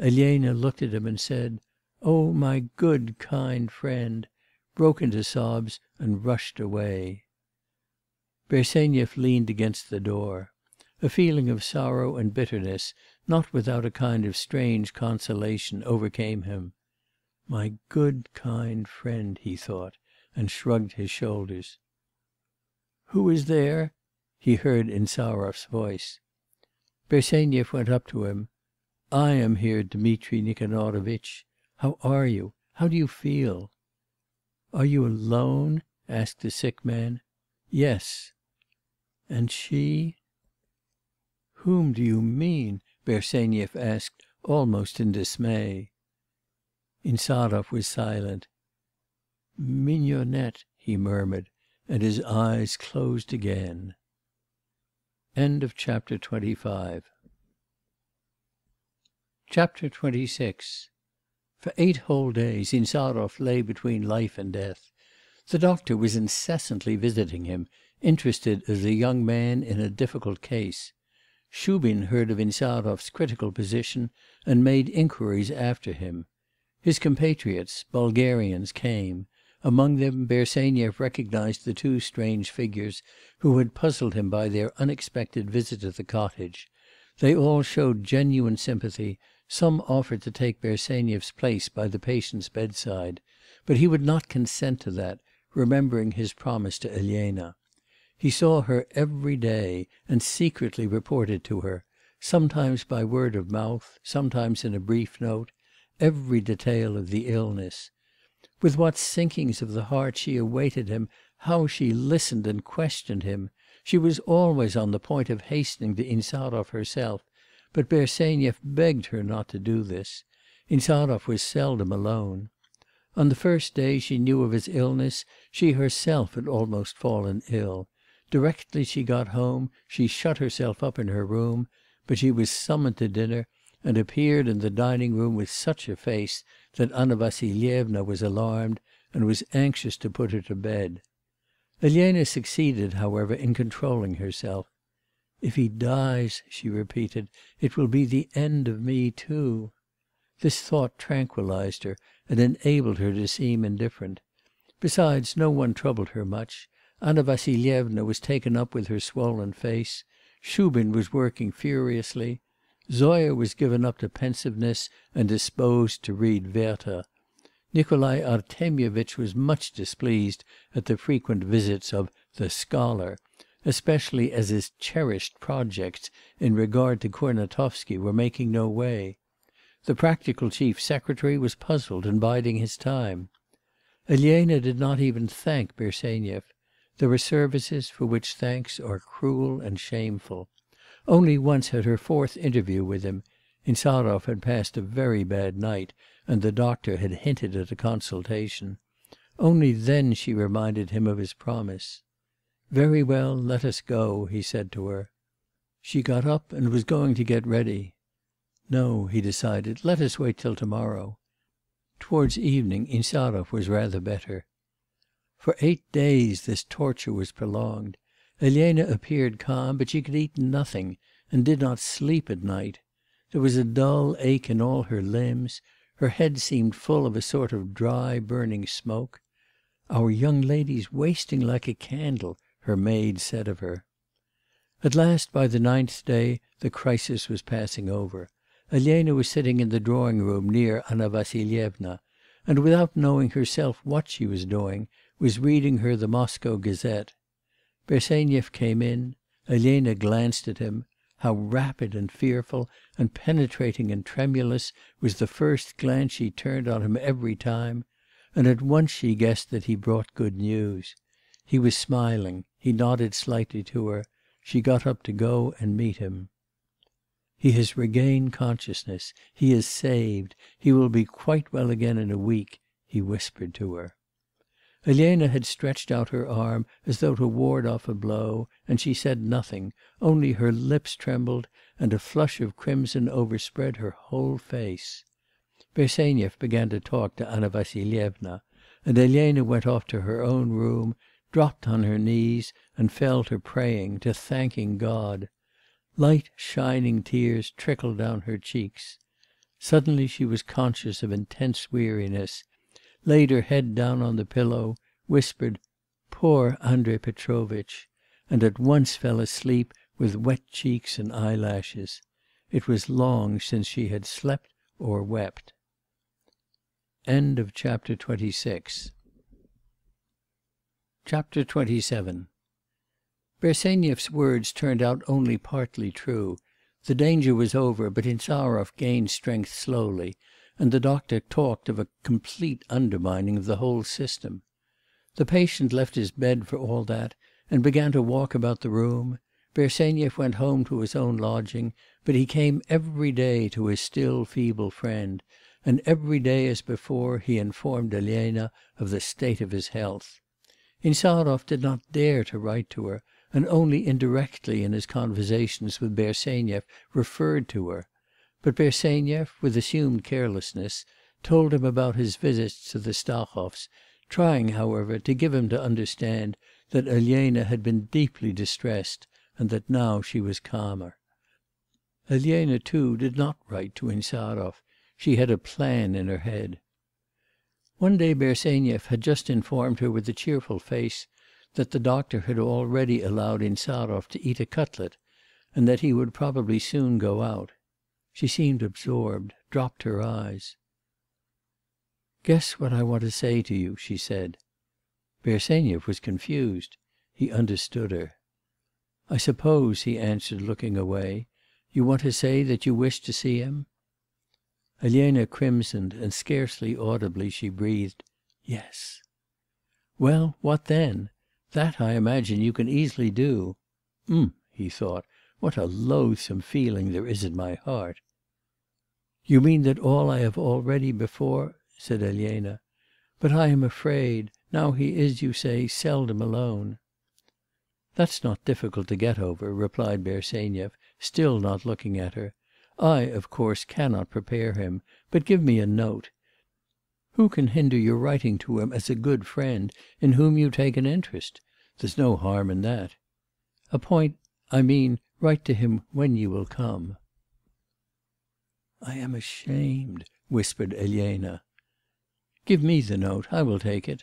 Elena looked at him and said, 'O my good, kind friend!' broke into sobs and rushed away. Bersenyev leaned against the door. A feeling of sorrow and bitterness, not without a kind of strange consolation, overcame him. 'My good, kind friend,' he thought, and shrugged his shoulders. 'Who is there?' he heard Insarov's voice. Bersenyev went up to him. 'I am here, Dmitri Nikanorovitch. How are you? How do you feel?' 'Are you alone?' asked the sick man. 'Yes.' 'And she?' 'Whom do you mean?' Bersenyev asked almost in dismay. Insarov was silent. 'Mignonette,' he murmured, and his eyes closed again. End of chapter XXVI For eight whole days Insarov lay between life and death. The doctor was incessantly visiting him, interested as a young man in a difficult case. Shubin heard of Insarov's critical position, and made inquiries after him. His compatriots, Bulgarians, came; among them Bersenyev recognised the two strange figures who had puzzled him by their unexpected visit to the cottage. They all showed genuine sympathy; some offered to take Bersenyev's place by the patient's bedside; but he would not consent to that, remembering his promise to Elena. He saw her every day, and secretly reported to her sometimes by word of mouth, sometimes in a brief note every detail of the illness. With what sinkings of the heart she awaited him, how she listened and questioned him! She was always on the point of hastening to Insarov herself, but Bersenyev begged her not to do this. Insarov was seldom alone. On the first day she knew of his illness, she herself had almost fallen ill; directly she got home, she shut herself up in her room; but she was summoned to dinner, and appeared in the dining room with such a face that Anna Vassilyevna was alarmed, and was anxious to put her to bed. Elena succeeded, however, in controlling herself. 'If he dies,' she repeated, 'it will be the end of me too.' This thought tranquillised her and enabled her to seem indifferent. Besides, no one troubled her much; Anna Vassilyevna was taken up with her swollen face; Shubin was working furiously; Zoya was given up to pensiveness and disposed to read Werther; Nikolai Artemyevitch was much displeased at the frequent visits of 'the scholar,' especially as his cherished projects in regard to Kurnatovsky were making no way; the practical chief secretary was puzzled and biding his time. Elena did not even thank Bersenyev; there are services for which thanks are cruel and shameful. Only once had her fourth interview with him Insarov had passed a very bad night, and the doctor had hinted at a consultation only then she reminded him of his promise. 'Very well, let us go,' he said to her. She got up and was going to get ready. 'No,' he decided, 'let us wait till to morrow.' Towards evening Insarov was rather better. For eight days this torture was prolonged. Elena appeared calm, but she could eat nothing, and did not sleep at night. There was a dull ache in all her limbs; her head seemed full of a sort of dry burning smoke. 'Our young lady's wasting like a candle,' her maid said of her. At last, by the ninth day, the crisis was passing over. Elena was sitting in the drawing room near Anna Vassilyevna, and, without knowing herself what she was doing, was reading her the Moscow Gazette. Bersenyev came in; Elena glanced at him; how rapid and fearful and penetrating and tremulous was the first glance she turned on him every time; and at once she guessed that he brought good news. He was smiling; he nodded slightly to her; she got up to go and meet him. 'He has regained consciousness; he is saved; he will be quite well again in a week,' he whispered to her. Elena had stretched out her arm as though to ward off a blow, and she said nothing, only her lips trembled, and a flush of crimson overspread her whole face. Bersenyev began to talk to Anna Vassilyevna, and Elena went off to her own room, dropped on her knees, and fell to praying, to thanking God. Light shining tears trickled down her cheeks. Suddenly she was conscious of intense weariness, laid her head down on the pillow, whispered 'Poor Andrei Petrovitch!' and at once fell asleep with wet cheeks and eyelashes. It was long since she had slept or wept. End of Chapter XXVII Bersenyev's words turned out only partly true; the danger was over, but Insarov gained strength slowly, and the doctor talked of a complete undermining of the whole system. The patient left his bed for all that, and began to walk about the room. Bersenyev went home to his own lodging, but he came every day to his still feeble friend, and every day as before he informed Elena of the state of his health. Insarov did not dare to write to her, and only indirectly in his conversations with Bersenyev referred to her; but Bersenyev, with assumed carelessness, told him about his visits to the Stahovs, trying, however, to give him to understand that Elena had been deeply distressed, and that now she was calmer. Elena, too, did not write to Insarov; she had a plan in her head. One day Bersenyev had just informed her with a cheerful face that the doctor had already allowed Insarov to eat a cutlet, and that he would probably soon go out. She seemed absorbed, dropped her eyes. "Guess what I want to say to you,' she said. Bersenyev was confused; he understood her. "I suppose,' he answered, looking away, "you want to say that you wish to see him?' Elena crimsoned, and scarcely audibly she breathed 'Yes.' 'Well, what then? That, I imagine, you can easily do. Um!' he thought, 'what a loathsome feeling there is in my heart.' 'You mean that all I have already before ' said Elena. 'But I am afraid; now he is, you say, seldom alone.' 'That's not difficult to get over,' replied Bersenyev, still not looking at her. 'I, of course, cannot prepare him; but give me a note. Who can hinder your writing to him as a good friend, in whom you take an interest? There's no harm in that. Appoint I mean, Write to him when you will come.' 'I am ashamed,' whispered Elena. 'Give me the note; I will take it.'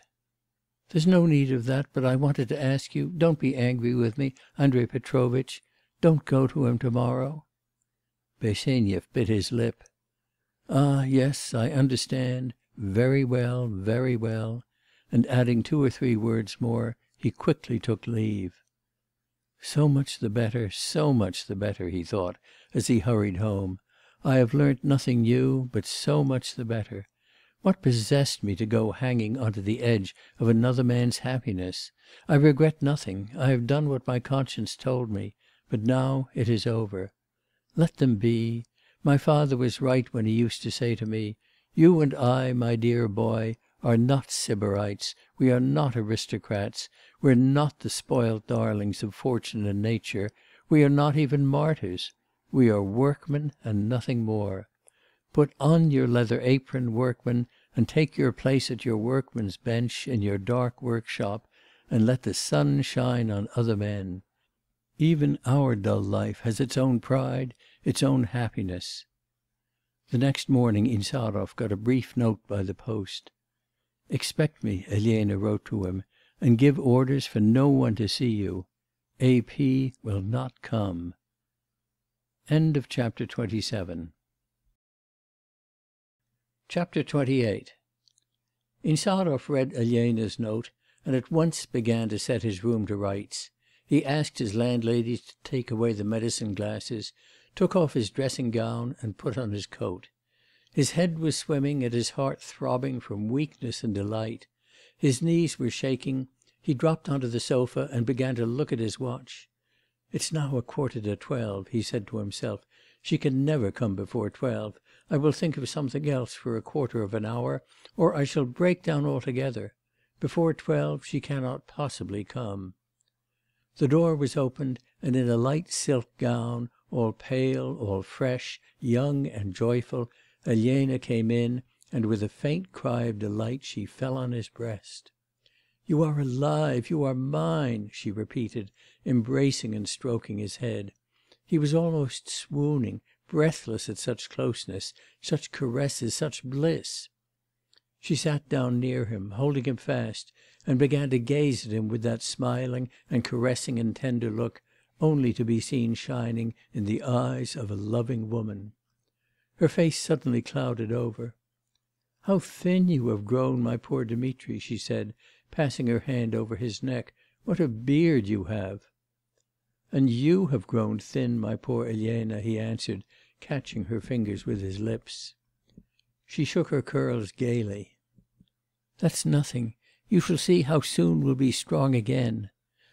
'There's no need of that, but I wanted to ask you don't be angry with me, Andrei Petrovitch don't go to him to morrow.' Bersenyev bit his lip. 'Ah, yes, I understand. Very well, very well,' and adding two or three words more, he quickly took leave. 'So much the better, so much the better,' he thought, as he hurried home. 'I have learnt nothing new, but so much the better. What possessed me to go hanging on to the edge of another man's happiness? I regret nothing; I have done what my conscience told me; but now it is over. Let them be. My father was right when he used to say to me, "You and I, my dear boy, are not Sybarites, we are not aristocrats, we're not the spoilt darlings of fortune and nature, we are not even martyrs; we are workmen and nothing more. Put on your leather apron, workman, and take your place at your workman's bench, in your dark workshop, and let the sun shine on other men. Even our dull life has its own pride, its own happiness.' The next morning Insarov got a brief note by the post. 'Expect me,' Elena wrote to him, 'and give orders for no one to see you. A. P. will not come.' XXVIII Insarov read Elena's note, and at once began to set his room to rights. He asked his landlady to take away the medicine glasses, took off his dressing gown, and put on his coat. His head was swimming and his heart throbbing from weakness and delight. His knees were shaking; he dropped on to the sofa and began to look at his watch. 'It's now a quarter to twelve,' he said to himself. 'She can never come before twelve. I will think of something else for a quarter of an hour, or I shall break down altogether. Before twelve she cannot possibly come.' The door was opened, and in a light silk gown, all pale, all fresh, young and joyful, Elena came in, and with a faint cry of delight she fell on his breast. 'You are alive, you are mine!' she repeated, embracing and stroking his head. He was almost swooning, breathless at such closeness, such caresses, such bliss. She sat down near him, holding him fast, and began to gaze at him with that smiling and caressing and tender look, only to be seen shining in the eyes of a loving woman. Her face suddenly clouded over. "How thin you have grown, my poor Dmitri,' she said, passing her hand over his neck. "What a beard you have!' 'And you have grown thin, my poor Elena,' he answered, catching her fingers with his lips. She shook her curls gaily. 'That's nothing. You shall see how soon we'll be strong again.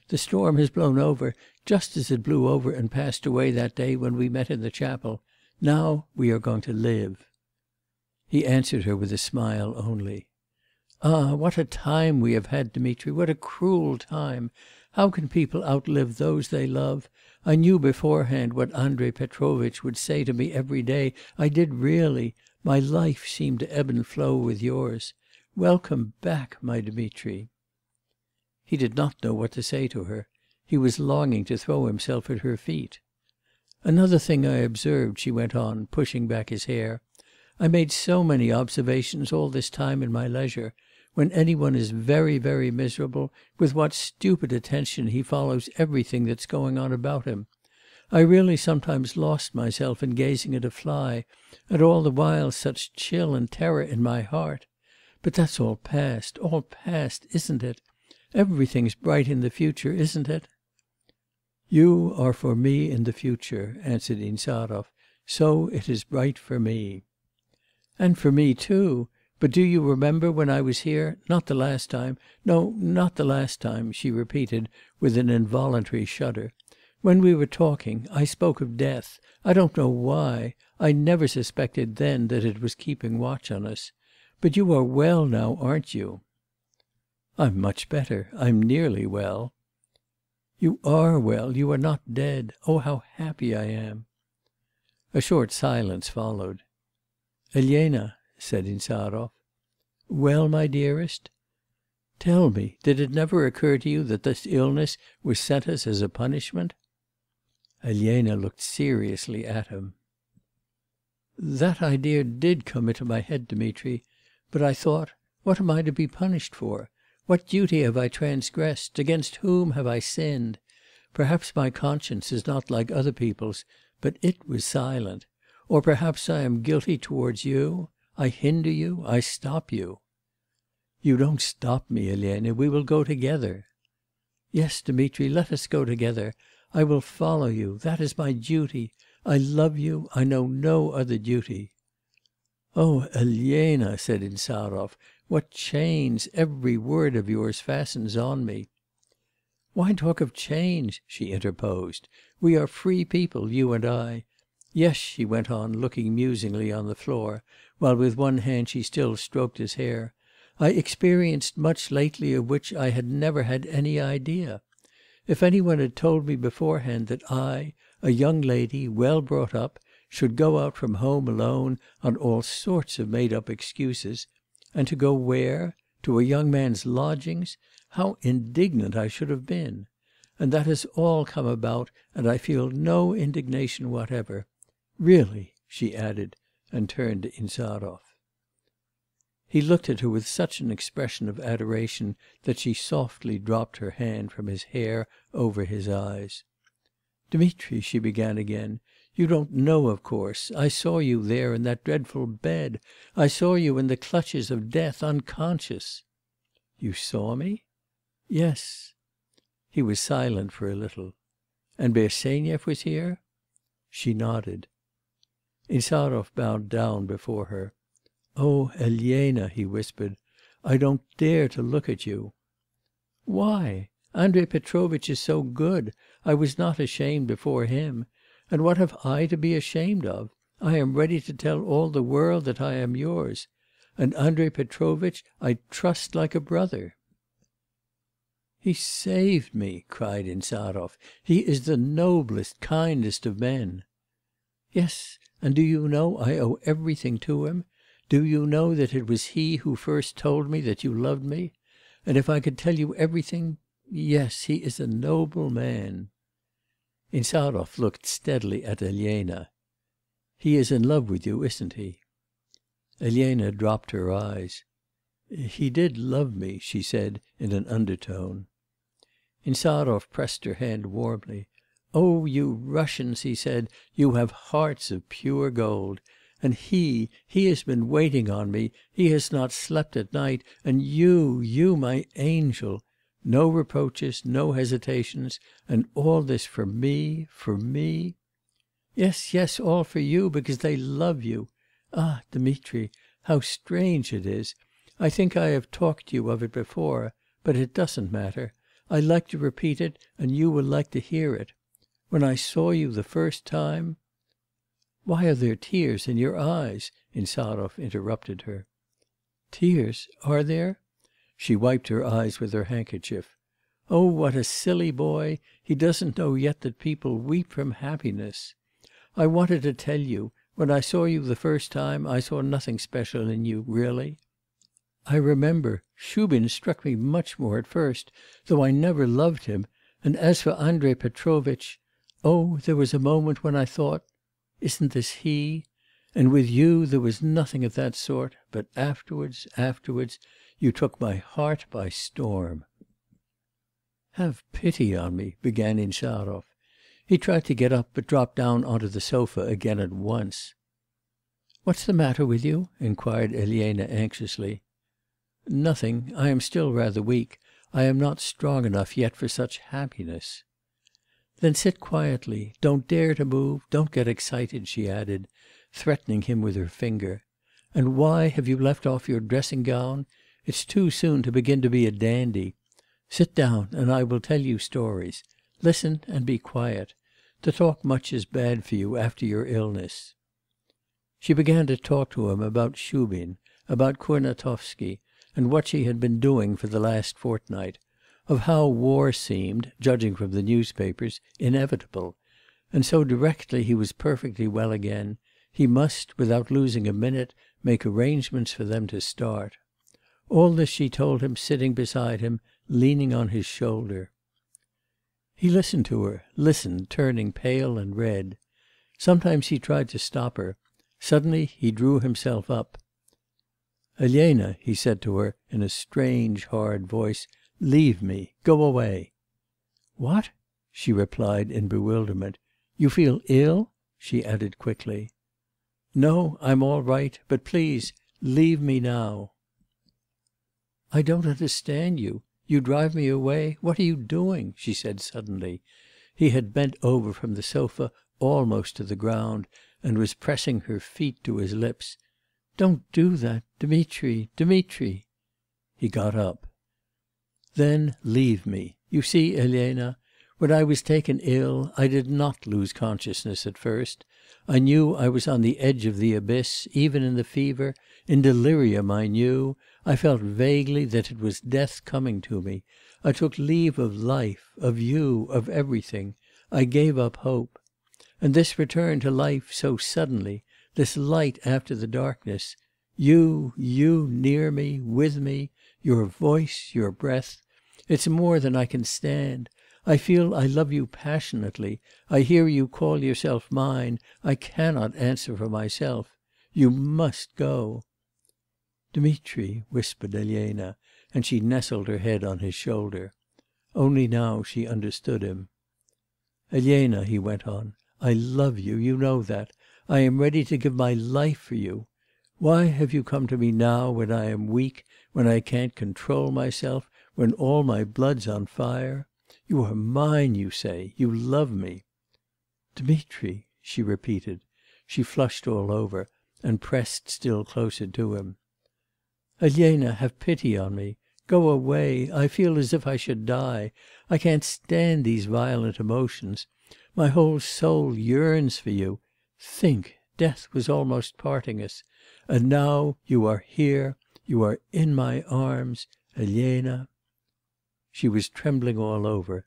The storm has blown over, just as it blew over and passed away that day when we met in the chapel. Now we are going to live.' He answered her with a smile only. 'Ah, what a time we have had, Dmitri, what a cruel time! How can people outlive those they love? I knew beforehand what Andrei Petrovitch would say to me every day, I did really; my life seemed to ebb and flow with yours. Welcome back, my Dmitri!' He did not know what to say to her; he was longing to throw himself at her feet. 'Another thing I observed,' she went on, pushing back his hair. 'I made so many observations all this time in my leisure; when any one is very, very miserable, with what stupid attention he follows everything that's going on about him. I really sometimes lost myself in gazing at a fly, and all the while such chill and terror in my heart. But that's all past, all past, isn't it? Everything's bright in the future, isn't it?' 'You are for me in the future,' answered Insarov, 'so it is bright for me.' 'And for me too. But do you remember when I was here, not the last time, no, not the last time,' she repeated with an involuntary shudder, 'when we were talking, I spoke of death, I don't know why, I never suspected then that it was keeping watch on us. But you are well now, aren't you?' 'I'm much better; I'm nearly well.' 'You are well, you are not dead. Oh, how happy I am!' A short silence followed. 'Elena,' said Insarov. 'Well, my dearest?' 'Tell me, did it never occur to you that this illness was sent us as a punishment? Elena looked seriously at him. 'That idea did come into my head, Dmitri. But I thought what am I to be punished for? What duty have I transgressed? Against whom have I sinned? Perhaps my conscience is not like other people's, but it was silent. Or perhaps I am guilty towards you? I hinder you, I stop you.' 'You don't stop me, Elena; we will go together.' 'Yes, Dmitri, let us go together. I will follow you. That is my duty. I love you, I know no other duty.' 'Oh, Elena!' said Insarov, 'what chains every word of yours fastens on me.' 'Why talk of chains?' she interposed. 'We are free people, you and I. Yes,' she went on, looking musingly on the floor, while with one hand she still stroked his hair, 'I experienced much lately of which I had never had any idea. If any one had told me beforehand that I, a young lady, well brought up, should go out from home alone, on all sorts of made up excuses and to go where? to a young man's lodgings, how indignant I should have been! And that has all come about, and I feel no indignation whatever. Really,' she added, and turned to Insarov. He looked at her with such an expression of adoration that she softly dropped her hand from his hair over his eyes. 'Dmitri,' she began again, 'you don't know, of course; I saw you there in that dreadful bed, I saw you in the clutches of death, unconscious.' 'You saw me?' 'Yes.' He was silent for a little. 'And Bersenyev was here?' She nodded. Insarov bowed down before her. 'Oh, Elena,' he whispered, 'I don't dare to look at you.' 'Why? Andrei Petrovitch is so good, I was not ashamed before him. And what have I to be ashamed of? I am ready to tell all the world that I am yours. And Andrei Petrovitch I trust like a brother.' 'He saved me!' cried Insarov. 'He is the noblest, kindest of men.' 'Yes, and do you know I owe everything to him? Do you know that it was he who first told me that you loved me? And if I could tell you everything yes, he is a noble man.' Insarov looked steadily at Elena. 'He is in love with you, isn't he?' Elena dropped her eyes. 'He did love me,' she said in an undertone. Insarov pressed her hand warmly. 'Oh, you Russians,' he said, 'you have hearts of pure gold. And he, he has been waiting on me, he has not slept at night, and you, you, my angel! No reproaches, no hesitations, and all this for me, for me? 'Yes, yes, all for you, because they love you. Ah, Dmitri, how strange it is! I think I have talked to you of it before; but it doesn't matter. I like to repeat it, and you will like to hear it. When I saw you the first time ' 'Why are there tears in your eyes?' Insarov interrupted her. 'Tears? Are there?' She wiped her eyes with her handkerchief. 'Oh, what a silly boy! He doesn't know yet that people weep from happiness. I wanted to tell you; when I saw you the first time, I saw nothing special in you, really. I remember Shubin struck me much more at first, though I never loved him; and as for Andrei Petrovitch oh, there was a moment when I thought isn't this he? And with you there was nothing of that sort, but afterwards, afterwards, you took my heart by storm.' 'Have pity on me,' began Insarov. He tried to get up, but dropped down on to the sofa again at once. 'What's the matter with you?' inquired Elena anxiously. 'Nothing. I am still rather weak. I am not strong enough yet for such happiness.' 'Then sit quietly. Don't dare to move, don't get excited,' she added, threatening him with her finger. 'And why have you left off your dressing gown? It's too soon to begin to be a dandy. Sit down, and I will tell you stories. Listen and be quiet. To talk much is bad for you after your illness.' She began to talk to him about Shubin, about Kurnatovsky, and what she had been doing for the last fortnight of how war seemed, judging from the newspapers, inevitable; and so directly he was perfectly well again, he must, without losing a minute, make arrangements for them to start. All this she told him sitting beside him, leaning on his shoulder. He listened to her, listened, turning pale and red. Sometimes he tried to stop her; suddenly he drew himself up. 'Elena,' he said to her in a strange, hard voice, 'leave me, go away.' 'What?' she replied in bewilderment. 'You feel ill?' she added quickly. 'No, I'm all right; but please leave me now.' 'I don't understand you. You drive me away? What are you doing?' she said suddenly. He had bent over from the sofa almost to the ground, and was pressing her feet to his lips. 'Don't do that, Dmitri, Dmitri!' He got up. 'Then leave me. You see, Elena, when I was taken ill, I did not lose consciousness at first. I knew I was on the edge of the abyss, even in the fever, in delirium I knew, I felt vaguely that it was death coming to me. I took leave of life, of you, of everything; I gave up hope. And this return to life so suddenly, this light after the darkness you, you near me, with me, your voice, your breath it's more than I can stand. I feel I love you passionately, I hear you call yourself mine, I cannot answer for myself. You must go.' 'Dmitri,' whispered Elena, and she nestled her head on his shoulder. Only now she understood him. 'Elena,' he went on, 'I love you, you know that; I am ready to give my life for you. Why have you come to me now, when I am weak, when I can't control myself, when all my blood's on fire? You are mine, you say; you love me.' 'Dmitri!' she repeated. She flushed all over, and pressed still closer to him. 'Elena, have pity on me. Go away. I feel as if I should die. I can't stand these violent emotions. My whole soul yearns for you. Think, death was almost parting us. And now you are here, you are in my arms, Elena.' She was trembling all over.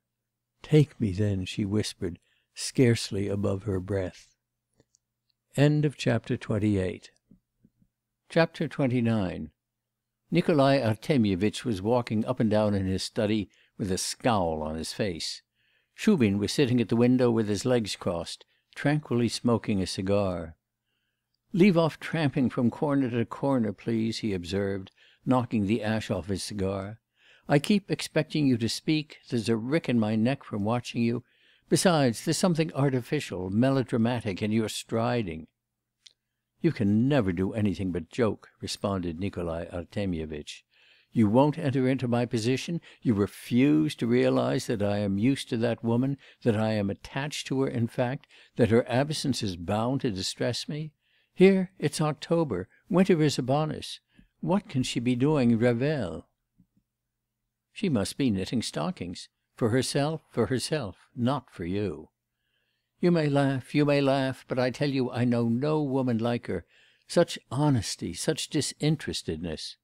"Take me then,' she whispered, scarcely above her breath. End of chapter XXIX Nikolai Artemyevitch was walking up and down in his study with a scowl on his face. Shubin was sitting at the window with his legs crossed, tranquilly smoking a cigar. "Leave off tramping from corner to corner, please,' he observed, knocking the ash off his cigar. 'I keep expecting you to speak; there's a rick in my neck from watching you. Besides, there's something artificial, melodramatic, in your striding.' 'You can never do anything but joke,' responded Nikolai Artemyevitch. 'You won't enter into my position, you refuse to realise that I am used to that woman, that I am attached to her in fact, that her absence is bound to distress me. Here it's October, winter is upon us. What can she be doing in Revel?' 'She must be knitting stockings. For herself, for herself; not for you. "You may laugh, you may laugh, but I tell you I know no woman like her. Such honesty, such disinterestedness!"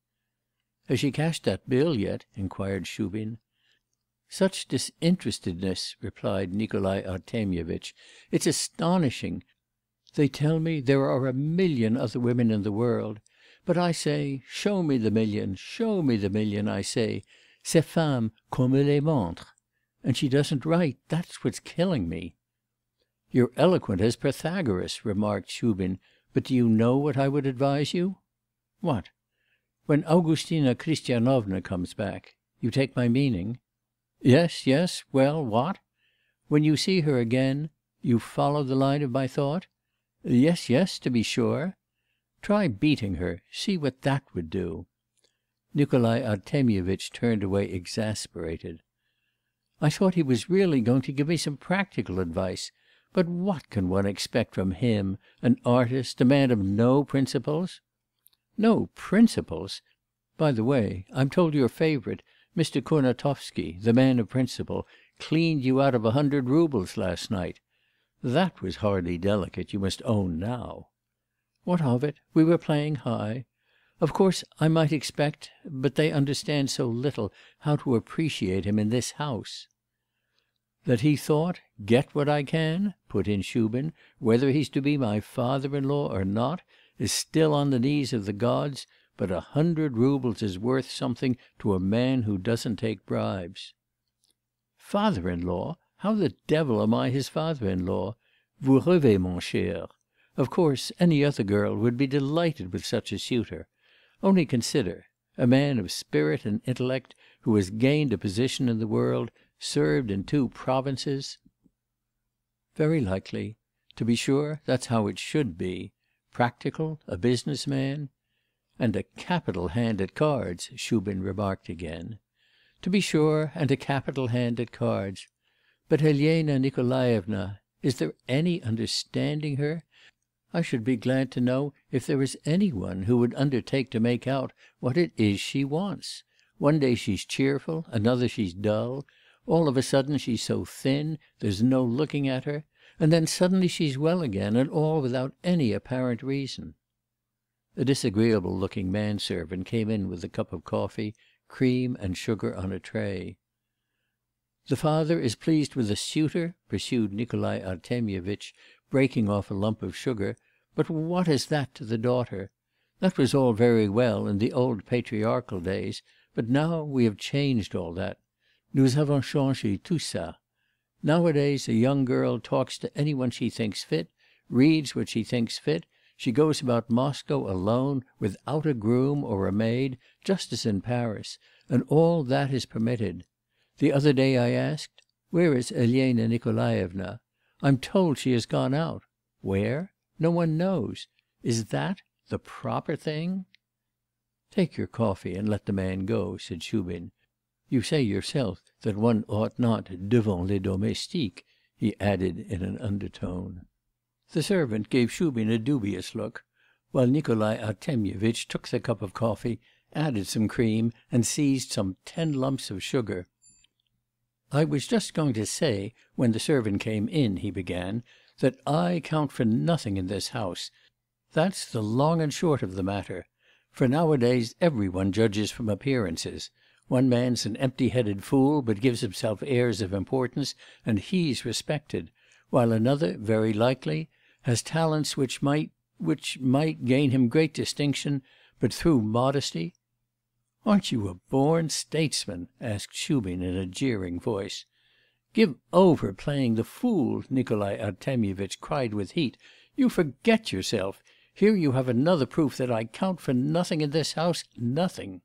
"Has she cashed that bill yet?' inquired Shubin. "Such disinterestedness,' replied Nikolai Artemyevitch. "It's astonishing. They tell me there are a million other women in the world. But I say, show me the million, show me the million, I say, ces femmes qu'on me les montre. And she doesn't write, that's what's killing me.' 'You're eloquent as Pythagoras,' remarked Shubin, 'but do you know what I would advise you?' 'What?' 'When Augustina Christianovna comes back you take my meaning?' 'Yes, yes. yes; well, what?' 'When you see her again you follow the line of my thought?' 'Yes, yes, yes, to be sure.' 'Try beating her; see what that would do.' Nikolai Artemyevitch turned away exasperated. 'I thought he was really going to give me some practical advice. But what can one expect from him, an artist, a man of no principles?' 'No principles! By the way, I'm told your favourite, Mr. Kurnatovsky, the man of principle, cleaned you out of a hundred roubles last night. That was hardly delicate, you must own now.' 'What of it? We were playing high. Of course I might expect but they understand so little how to appreciate him in this house." "That he thought "Get what I can,"' put in Shubin, "whether he's to be my father in law or not, is still on the knees of the gods, but a hundred roubles is worth something to a man who doesn't take bribes." "Father in law? How the devil am I his father in law? Vous rêvez, mon cher. Of course, any other girl would be delighted with such a suitor. Only consider: a man of spirit and intellect, who has gained a position in the world, served in two provinces ' 'Very likely. To be sure, that's how it should be. Practical, a business man ' 'And a capital hand at cards,' Shubin remarked again. "To be sure, and a capital hand at cards. But Elena Nikolaevna is there any understanding her? I should be glad to know if there is any one who would undertake to make out what it is she wants. One day she's cheerful, another she's dull; all of a sudden she's so thin, there's no looking at her; and then suddenly she's well again, and all without any apparent reason.' A disagreeable looking manservant came in with a cup of coffee, cream and sugar on a tray. "The father is pleased with the suitor,' pursued Nikolai Artemyevitch, breaking off a lump of sugar, 'but what is that to the daughter? That was all very well in the old patriarchal days, but now we have changed all that. Nous avons changé tout ça. Nowadays a young girl talks to any one she thinks fit, reads what she thinks fit, she goes about Moscow alone, without a groom or a maid, just as in Paris, and all that is permitted. The other day I asked: "Where is Elena Nikolaevna?" I'm told she has gone out. Where? No one knows. Is that the proper thing?' 'Take your coffee and let the man go,' said Shubin. 'You say yourself that one ought not devant les domestiques,' he added in an undertone. The servant gave Shubin a dubious look, while Nikolai Artemyevitch took the cup of coffee, added some cream, and seized some ten lumps of sugar. 'I was just going to say, when the servant came in,' he began, 'that I count for nothing in this house. That's the long and short of the matter. For nowadays every one judges from appearances. One man's an empty headed fool, but gives himself airs of importance, and he's respected; while another, very likely, has talents which might which might gain him great distinction, but through modesty "Aren't you a born statesman?" asked Shubin in a jeering voice. 'Give over playing the fool!' Nikolai Artemyevitch cried with heat. 'You forget yourself. Here you have another proof that I count for nothing in this house, nothing.'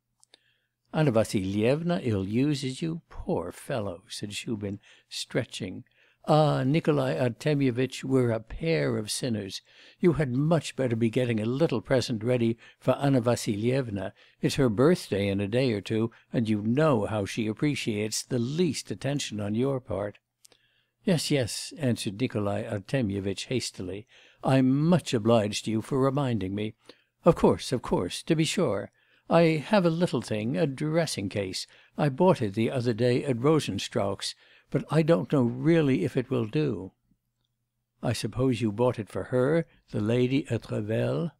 'Anna Vassilyevna ill uses you? Poor fellow!' said Shubin, stretching. 'Ah, Nikolai Artemyevitch, we're a pair of sinners. You had much better be getting a little present ready for Anna Vassilyevna; it's her birthday in a day or two, and you know how she appreciates the least attention on your part.' 'Yes, yes, yes,' answered Nikolai Artemyevitch hastily. 'I'm much obliged to you for reminding me. Of course, of course; to be sure. I have a little thing, a dressing case; I bought it the other day at Rosenstrauch's but I don't know really if it will do." "I suppose you bought it for her, the lady at Revel?'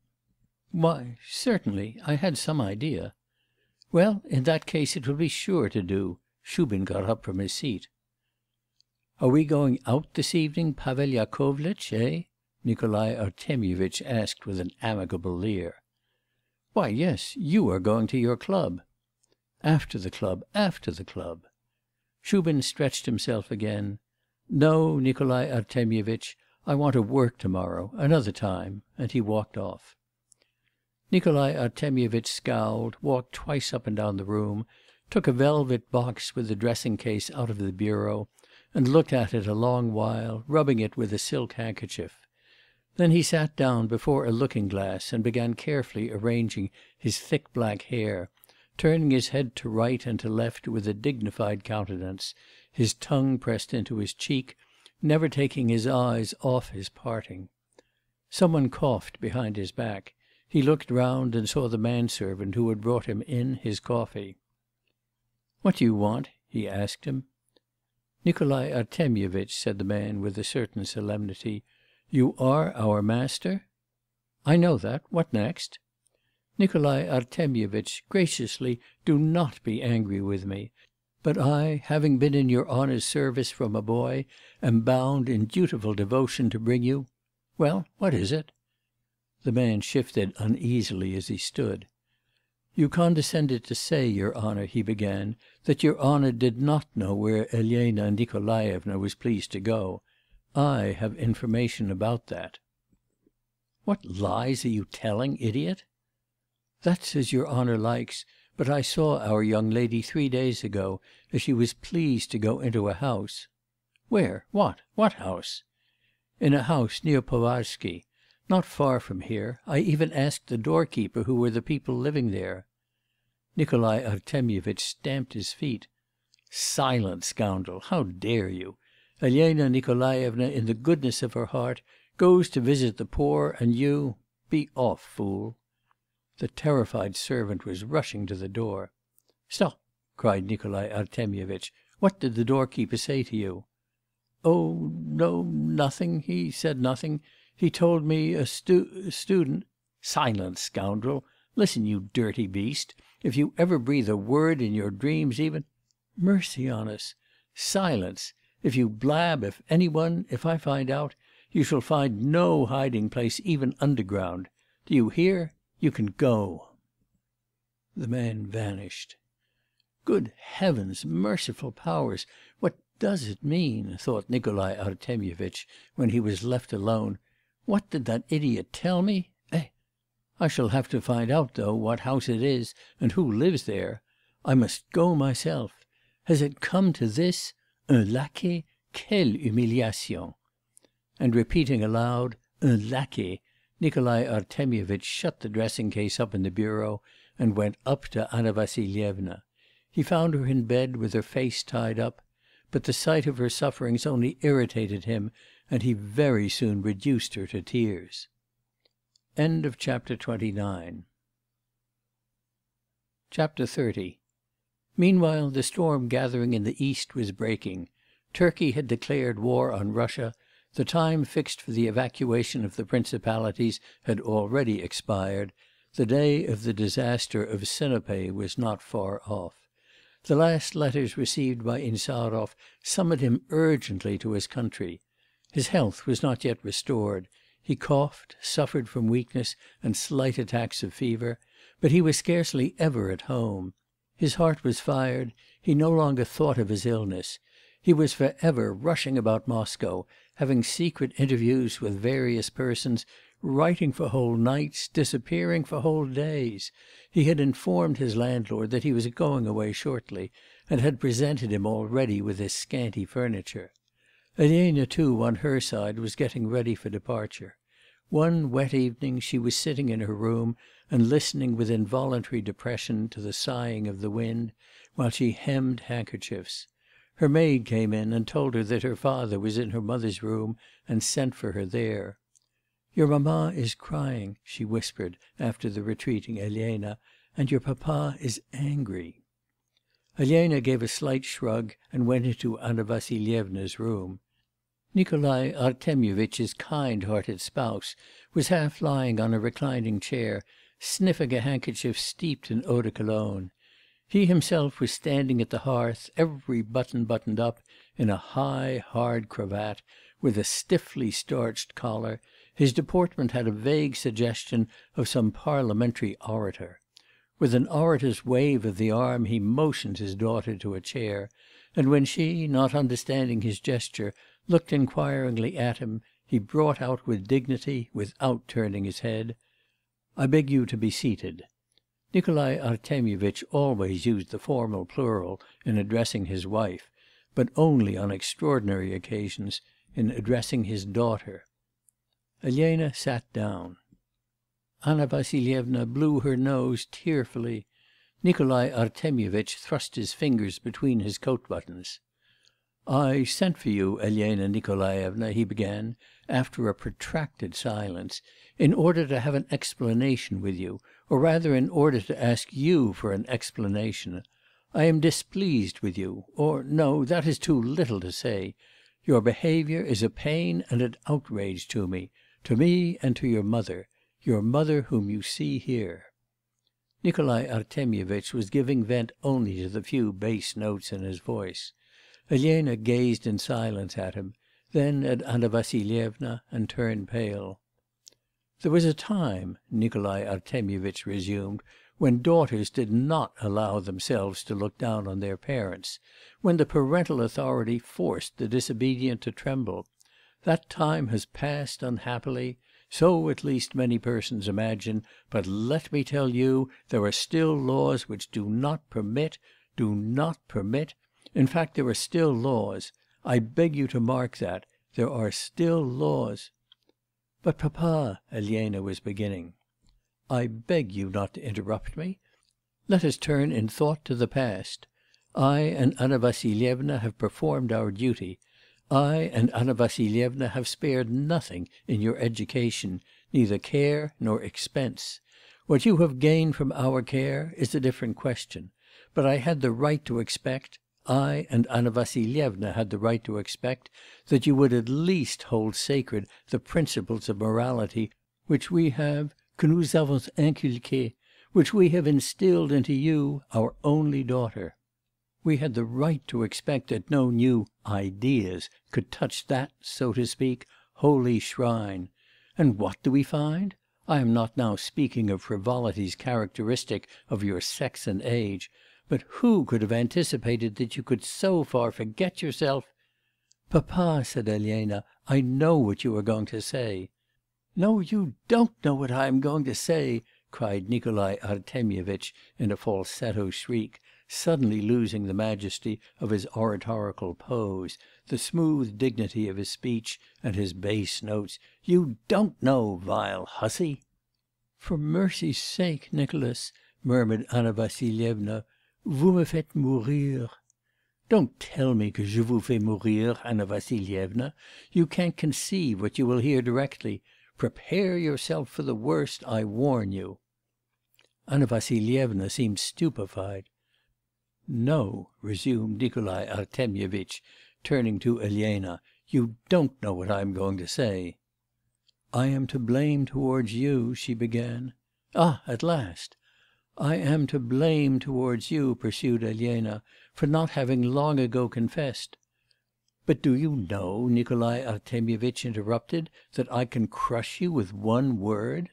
'Why, certainly; I had some idea." "Well, in that case it will be sure to do.' Shubin got up from his seat. 'Are we going out this evening, Pavel Yakovlitch, eh?' Nikolai Artemyevitch asked with an amicable leer. "Why, yes; you are going to your club." "After the club, after the club.' Shubin stretched himself again. 'No, Nikolai Artemyevitch, I want to work to morrow, another time,' and he walked off. Nikolai Artemyevitch scowled, walked twice up and down the room, took a velvet box with the dressing case out of the bureau, and looked at it a long while, rubbing it with a silk handkerchief. Then he sat down before a looking glass and began carefully arranging his thick black hair, turning his head to right and to left with a dignified countenance, his tongue pressed into his cheek, never taking his eyes off his parting. Some one coughed behind his back; he looked round and saw the manservant who had brought him in his coffee. "'What do you want?' he asked him. 'Nikolai Artemyevitch,' said the man with a certain solemnity, "'you are our master?' "'I know that. What next?' 'Nikolai Artemyevitch, graciously do not be angry with me; but I, having been in your honour's service from a boy, am bound in dutiful devotion to bring you well, what is it?' The man shifted uneasily as he stood. 'You condescended to say, your honour,' he began, 'that your honour did not know where Elena Nikolaevna was pleased to go. I have information about that.' 'What lies are you telling, idiot?' 'That's as your honour likes; but I saw our young lady three days ago, as she was pleased to go into a house.' 'Where? what? what house?' 'In a house near Povarsky. Not far from here. I even asked the doorkeeper who were the people living there.' Nikolai Artemyevitch stamped his feet. 'Silence, scoundrel! How dare you? Elena Nikolaevna in the goodness of her heart goes to visit the poor, and you be off, fool!' The terrified servant was rushing to the door. 'Stop!' cried Nikolai Artemyevitch. 'What did the doorkeeper say to you?' 'Oh no nothing he said nothing he told me a stu student ' 'Silence, scoundrel! Listen, you dirty beast, if you ever breathe a word in your dreams even ' 'Mercy on us!' 'Silence! If you blab, if any one, if I find out, you shall find no hiding place even underground. Do you hear? You can go.' The man vanished. "Good heavens, merciful powers, what does it mean?' thought Nikolai Artemyevitch when he was left alone. "What did that idiot tell me? Eh? I shall have to find out, though, what house it is and who lives there. I must go myself. Has it come to this? Un laquais? Quelle humiliation!' And repeating aloud, "Un laquais,' Nikolai Artemyevitch shut the dressing case up in the bureau and went up to Anna Vassilyevna. He found her in bed with her face tied up; but the sight of her sufferings only irritated him, and he very soon reduced her to tears. End of chapter XXX Meanwhile the storm gathering in the east was breaking. Turkey had declared war on Russia; the time fixed for the evacuation of the principalities had already expired; the day of the disaster of Sinope was not far off. The last letters received by Insarov summoned him urgently to his country. His health was not yet restored; he coughed, suffered from weakness and slight attacks of fever; but he was scarcely ever at home. His heart was fired; he no longer thought of his illness; he was for ever rushing about Moscow, having secret interviews with various persons, writing for whole nights, disappearing for whole days. He had informed his landlord that he was going away shortly, and had presented him already with his scanty furniture. Elena too, on her side, was getting ready for departure. One wet evening she was sitting in her room and listening with involuntary depression to the sighing of the wind, while she hemmed handkerchiefs. Her maid came in and told her that her father was in her mother's room and sent for her there. 'Your mamma is crying,' she whispered after the retreating Elena, 'and your papa is angry.' Elena gave a slight shrug and went into Anna Vassilyevna's room. Nikolai Artemyevitch's kind hearted spouse was half lying on a reclining chair, sniffing a handkerchief steeped in eau de Cologne. He himself was standing at the hearth, every button buttoned up, in a high, hard cravat, with a stiffly starched collar; his deportment had a vague suggestion of some parliamentary orator. With an orator's wave of the arm he motioned his daughter to a chair, and when she, not understanding his gesture, looked inquiringly at him, he brought out with dignity, without turning his head: 'I beg you to be seated.' Nikolai Artemyevitch always used the formal plural in addressing his wife, but only on extraordinary occasions in addressing his daughter. Elena sat down. Anna Vassilyevna blew her nose tearfully. Nikolai Artemyevitch thrust his fingers between his coat buttons. 'I sent for you, Elena Nikolaevna,' he began, after a protracted silence, 'in order to have an explanation with you, or rather in order to ask you for an explanation. I am displeased with you or no, that is too little to say. Your behaviour is a pain and an outrage to me to me and to your mother your mother whom you see here.' Nikolai Artemyevitch was giving vent only to the few bass notes in his voice. Elena gazed in silence at him, then at Anna Vassilyevna, and turned pale. 'There was a time,' Nikolai Artemyevitch resumed, when daughters did not allow themselves to look down on their parents, when the parental authority forced the disobedient to tremble. That time has passed unhappily; so at least many persons imagine; but let me tell you, there are still laws which do not permit do not permit. In fact there are still laws. I beg you to mark that. There are still laws ' 'But, papa ' Elena was beginning. 'I beg you not to interrupt me. Let us turn in thought to the past. I and Anna Vassilyevna have performed our duty. I and Anna Vassilyevna have spared nothing in your education, neither care nor expense. What you have gained from our care is a different question; but I had the right to expect I and Anna Vassilyevna had the right to expect that you would at least hold sacred the principles of morality which we have que nous avons inculqués, which we have instilled into you, our only daughter. We had the right to expect that no new "ideas" could touch that, so to speak, holy shrine. And what do we find? I am not now speaking of frivolities characteristic of your sex and age; but who could have anticipated that you could so far forget yourself ' 'Papa,' said Elena, 'I know what you are going to say.' 'No, you don't know what I am going to say!' cried Nikolai Artemyevitch in a falsetto shriek, suddenly losing the majesty of his oratorical pose, the smooth dignity of his speech, and his bass notes. 'You don't know, vile hussy!' 'For mercy's sake, Nicolas,' murmured Anna Vassilyevna, 'vous me faites mourir. Don't tell me que je vous fais mourir, Anna Vassilyevna. You can't conceive what you will hear directly. Prepare yourself for the worst, I warn you.' Anna Vassilyevna seemed stupefied. 'No,' resumed Nikolai Artemyevitch, turning to Elena, 'you don't know what I am going to say.' 'I am to blame towards you,' she began. 'Ah, at last!' 'I am to blame towards you,' pursued Elena, 'for not having long ago confessed ' 'But do you know,' Nikolai Artemyevitch interrupted, 'that I can crush you with one word?'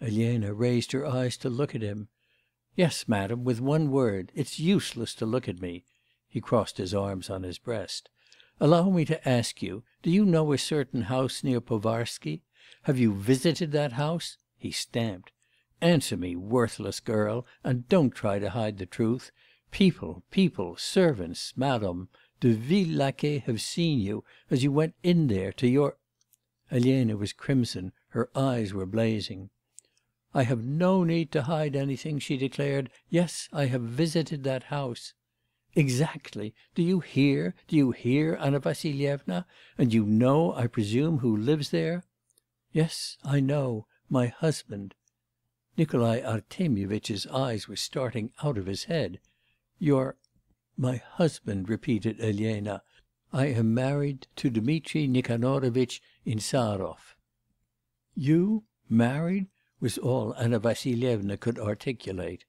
Elena raised her eyes to look at him. 'Yes, madam, with one word. It's useless to look at me.' He crossed his arms on his breast. 'Allow me to ask you, do you know a certain house near Povarsky? Have you visited that house?' He stamped. 'Answer me, worthless girl, and don't try to hide the truth. People, people, servants, madam, de vil laquais have seen you, as you went in there, to your ' Elena was crimson, her eyes were blazing. 'I have no need to hide anything,' she declared. 'Yes, I have visited that house.' 'Exactly! Do you hear, do you hear, Anna Vassilyevna? And you know, I presume, who lives there?' 'Yes, I know my husband.' Nikolai Artemyevitch's eyes were starting out of his head. 'Your ' 'My husband,' repeated Elena. 'I am married to Dmitri Nikanorovitch Insarov.' 'You married?' was all Anna Vassilyevna could articulate.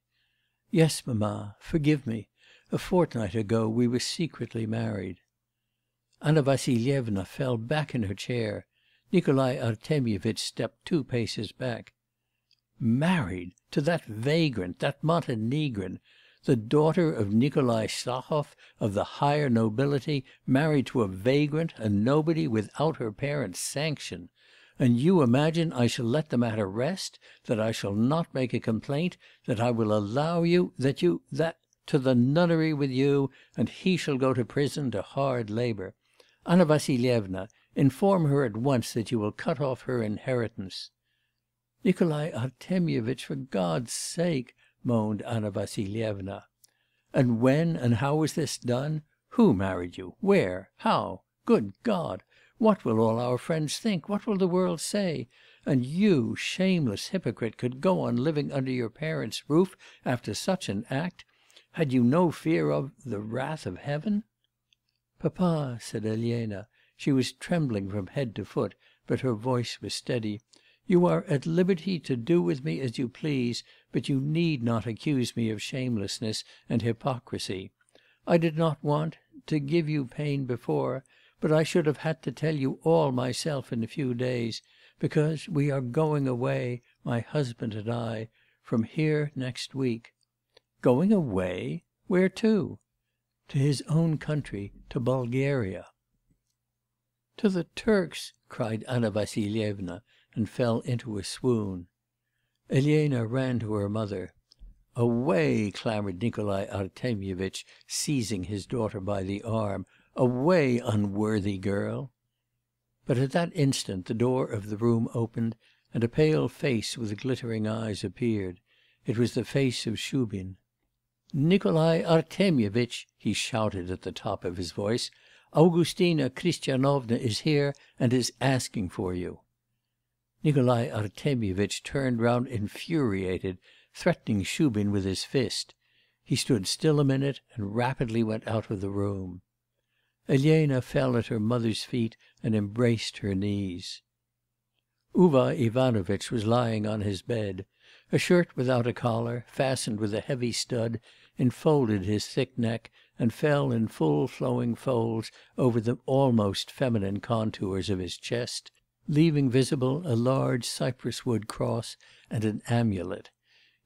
'Yes, mamma. Forgive me. A fortnight ago we were secretly married.' Anna Vassilyevna fell back in her chair. Nikolai Artemyevitch stepped two paces back. 'Married! to that vagrant, that Montenegrin! The daughter of Nikolai Stahov, of the higher nobility, married to a vagrant, a nobody, without her parents' sanction! And you imagine I shall let the matter rest, that I shall not make a complaint, that I will allow you, that you that to the nunnery with you, and he shall go to prison, to hard labour. Anna Vassilyevna, inform her at once that you will cut off her inheritance.' 'Nikolai Artemyevitch, for God's sake!' moaned Anna Vassilyevna. 'And when and how was this done? Who married you? Where? How? Good God! What will all our friends think, what will the world say? And you, shameless hypocrite, could go on living under your parents' roof after such an act? Had you no fear of the wrath of heaven?' 'Papa,' said Elena; she was trembling from head to foot, but her voice was steady. 'You are at liberty to do with me as you please, but you need not accuse me of shamelessness and hypocrisy. I did not want to give you pain before but I should have had to tell you all myself in a few days, because we are going away, my husband and I from here next week.' 'Going away? Where to?' 'To his own country, to Bulgaria.' 'To the Turks!' cried Anna Vassilyevna, and fell into a swoon. Elena ran to her mother. 'Away!' clamoured Nikolai Artemyevitch, seizing his daughter by the arm. 'Away, unworthy girl!' But at that instant the door of the room opened, and a pale face with glittering eyes appeared. It was the face of Shubin. 'Nikolai Artemyevitch!' he shouted at the top of his voice, 'Augustina Christianovna is here and is asking for you.' Nikolai Artemyevitch turned round infuriated, threatening Shubin with his fist. He stood still a minute and rapidly went out of the room. Elena fell at her mother's feet and embraced her knees. Uvar Ivanovitch was lying on his bed. A shirt without a collar, fastened with a heavy stud, enfolded his thick neck and fell in full flowing folds over the almost feminine contours of his chest, leaving visible a large cypress wood cross and an amulet.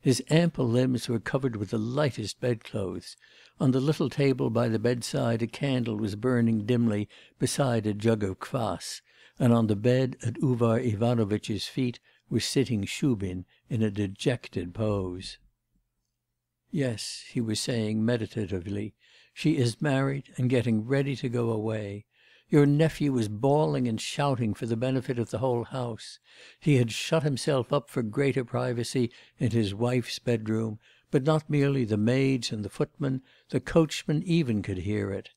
His ample limbs were covered with the lightest bedclothes; on the little table by the bedside a candle was burning dimly beside a jug of kvass, and on the bed at Uvar Ivanovitch's feet was sitting Shubin in a dejected pose. 'Yes,' he was saying meditatively, 'she is married and getting ready to go away. Your nephew was bawling and shouting for the benefit of the whole house. He had shut himself up for greater privacy in his wife's bedroom, but not merely the maids and the footmen, the coachman even could hear it.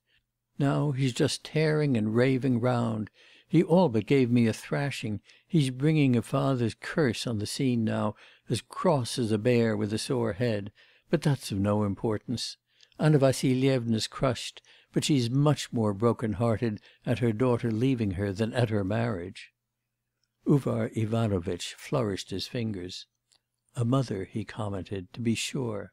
Now he's just tearing and raving round. He all but gave me a thrashing; he's bringing a father's curse on the scene now, as cross as a bear with a sore head; but that's of no importance. Anna Vassilyevna's crushed, but she's much more broken hearted at her daughter leaving her than at her marriage.' Uvar Ivanovitch flourished his fingers. 'A mother,' he commented, 'to be sure.'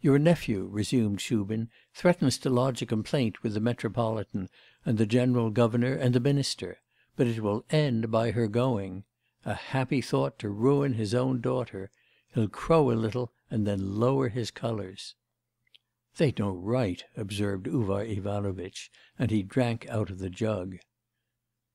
'Your nephew,' resumed Shubin, 'threatens to lodge a complaint with the Metropolitan and the General Governor and the Minister; but it will end by her going. A happy thought to ruin his own daughter! He'll crow a little and then lower his colours.' 'They don't write,' observed Uvar Ivanovitch, and he drank out of the jug.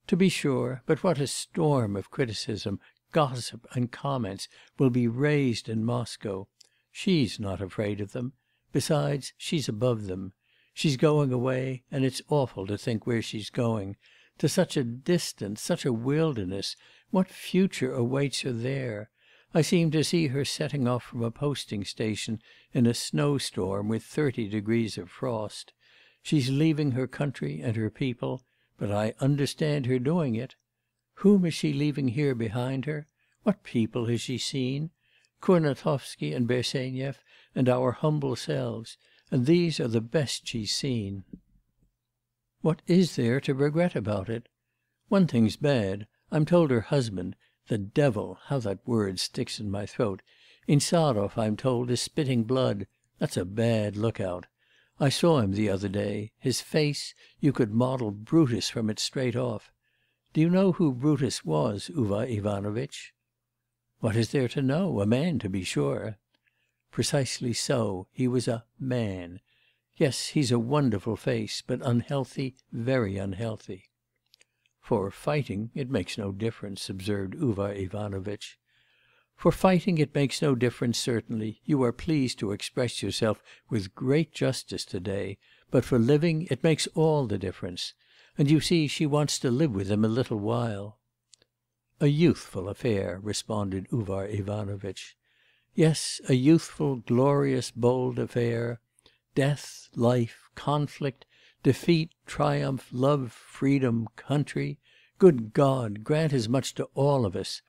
'To be sure; but what a storm of criticism, gossip, and comments will be raised in Moscow! She's not afraid of them. Besides, she's above them. She's going away, and it's awful to think where she's going to such a distance, such a wilderness what future awaits her there? I seem to see her setting off from a posting station in a snowstorm with thirty degrees of frost. She's leaving her country and her people, but I understand her doing it. Whom is she leaving here behind her? What people has she seen? Kurnatovsky and Bersenyev and our humble selves, and these are the best she's seen. What is there to regret about it? One thing's bad: I'm told her husband the devil, how that word sticks in my throat Insarov, I'm told, is spitting blood; that's a bad look out. I saw him the other day; his face you could model Brutus from it straight off. Do you know who Brutus was, Uvar Ivanovitch?' 'What is there to know? A man, to be sure.' 'Precisely so; he was a man. Yes, he's a wonderful face, but unhealthy, very unhealthy.' 'For fighting it makes no difference,' observed Uvar Ivanovitch. 'For fighting it makes no difference, certainly; you are pleased to express yourself with great justice to day; but for living it makes all the difference. And you see she wants to live with him a little while.' 'A youthful affair,' responded Uvar Ivanovitch. 'Yes, a youthful, glorious, bold affair. Death, life, conflict, defeat, triumph, love, freedom, country good God, grant as much to all of us!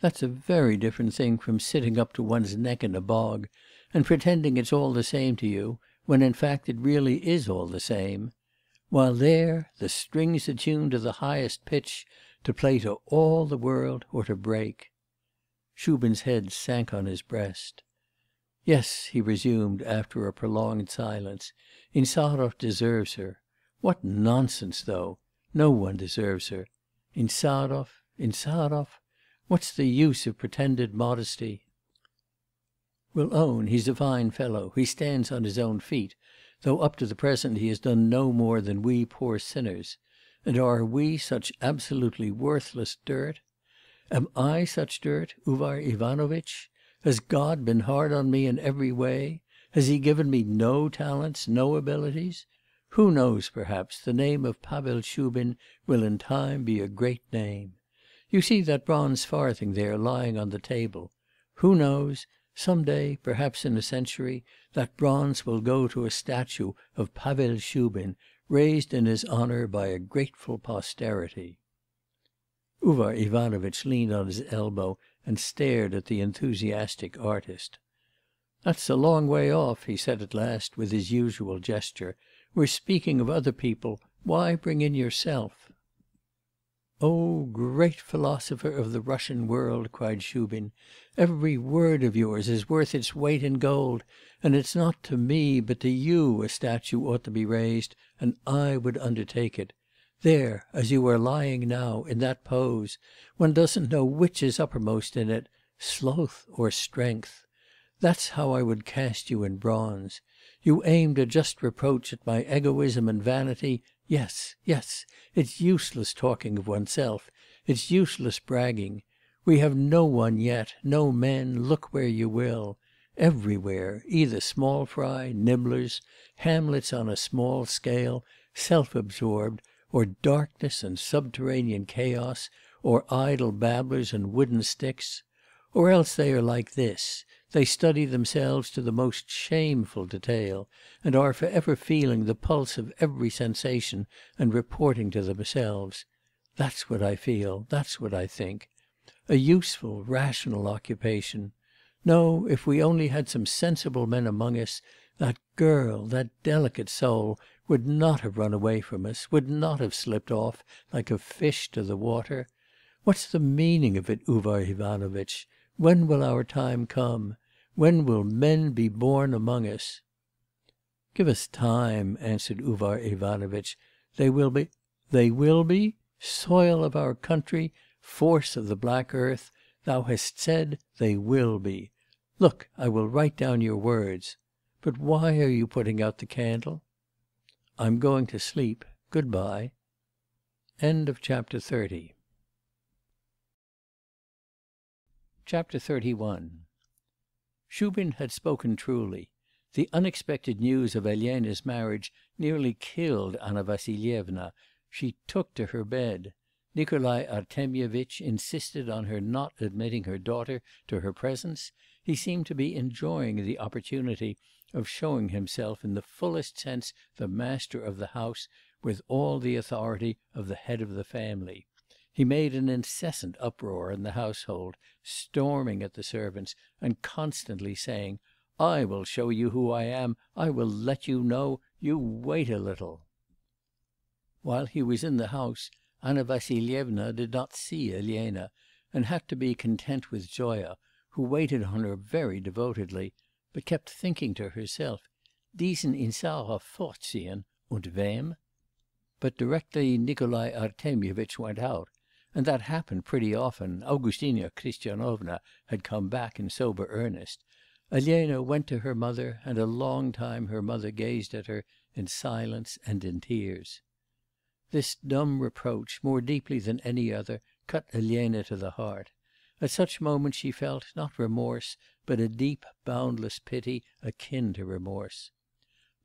That's a very different thing from sitting up to one's neck in a bog, and pretending it's all the same to you, when in fact it really is all the same. While there, the strings are tuned to the highest pitch, to play to all the world or to break.' Shubin's head sank on his breast. 'Yes,' he resumed after a prolonged silence, 'Insarov deserves her. What nonsense, though! No one deserves her. Insarov, Insarov? What's the use of pretended modesty? We'll own he's a fine fellow, he stands on his own feet, though up to the present he has done no more than we poor sinners. And are we such absolutely worthless dirt? Am I such dirt, Uvar Ivanovitch? Has God been hard on me in every way? Has He given me no talents, no abilities? Who knows, perhaps, the name of Pavel Shubin will in time be a great name. You see that bronze farthing there lying on the table. Who knows, some day, perhaps in a century, that bronze will go to a statue of Pavel Shubin, raised in his honour by a grateful posterity.' Uvar Ivanovitch leaned on his elbow and stared at the enthusiastic artist. "That's a long way off,' he said at last with his usual gesture. "We're speaking of other people; why bring in yourself?" "Oh, great philosopher of the Russian world!' cried Shubin, "every word of yours is worth its weight in gold, and it's not to me but to you a statue ought to be raised, and I would undertake it. There, as you are lying now, in that pose, one doesn't know which is uppermost in it sloth or strength. That's how I would cast you in bronze. You aimed a just reproach at my egoism and vanity yes, yes, it's useless talking of oneself, it's useless bragging. We have no one yet, no men, look where you will. Everywhere, either small fry, nibblers, Hamlets on a small scale, self absorbed, or darkness and subterranean chaos, or idle babblers and wooden sticks. Or else they are like this: they study themselves to the most shameful detail, and are for ever feeling the pulse of every sensation and reporting to themselves. That's what I feel, that's what I think. A useful, rational occupation. No, if we only had some sensible men among us, that girl, that delicate soul, would not have run away from us, would not have slipped off like a fish to the water. What's the meaning of it, Uvar Ivanovitch? When will our time come? When will men be born among us? Give us time,' answered Uvar Ivanovitch. They will be ' 'They will be? Soil of our country, force of the black earth, thou hast said they will be. Look, I will write down your words. But why are you putting out the candle?' 'I'm going to sleep. Good bye.' End of chapter XXXI Shubin had spoken truly. The unexpected news of Elena's marriage nearly killed Anna Vassilyevna; she took to her bed. Nikolai Artemyevitch insisted on her not admitting her daughter to her presence; he seemed to be enjoying the opportunity of showing himself in the fullest sense the master of the house, with all the authority of the head of the family. He made an incessant uproar in the household, storming at the servants, and constantly saying, I will show you who I am, I will let you know, you wait a little.' While he was in the house, Anna Vassilyevna did not see Elena, and had to be content with Zoya, who waited on her very devotedly, but kept thinking to herself, Diesen Insarov fortziehen, und wem?' But directly Nikolai Artemyevitch went out and that happened pretty often, Augustina Christianovna had come back in sober earnest Elena went to her mother, and a long time her mother gazed at her in silence and in tears. This dumb reproach, more deeply than any other, cut Elena to the heart. At such moments she felt, not remorse, but a deep, boundless pity akin to remorse.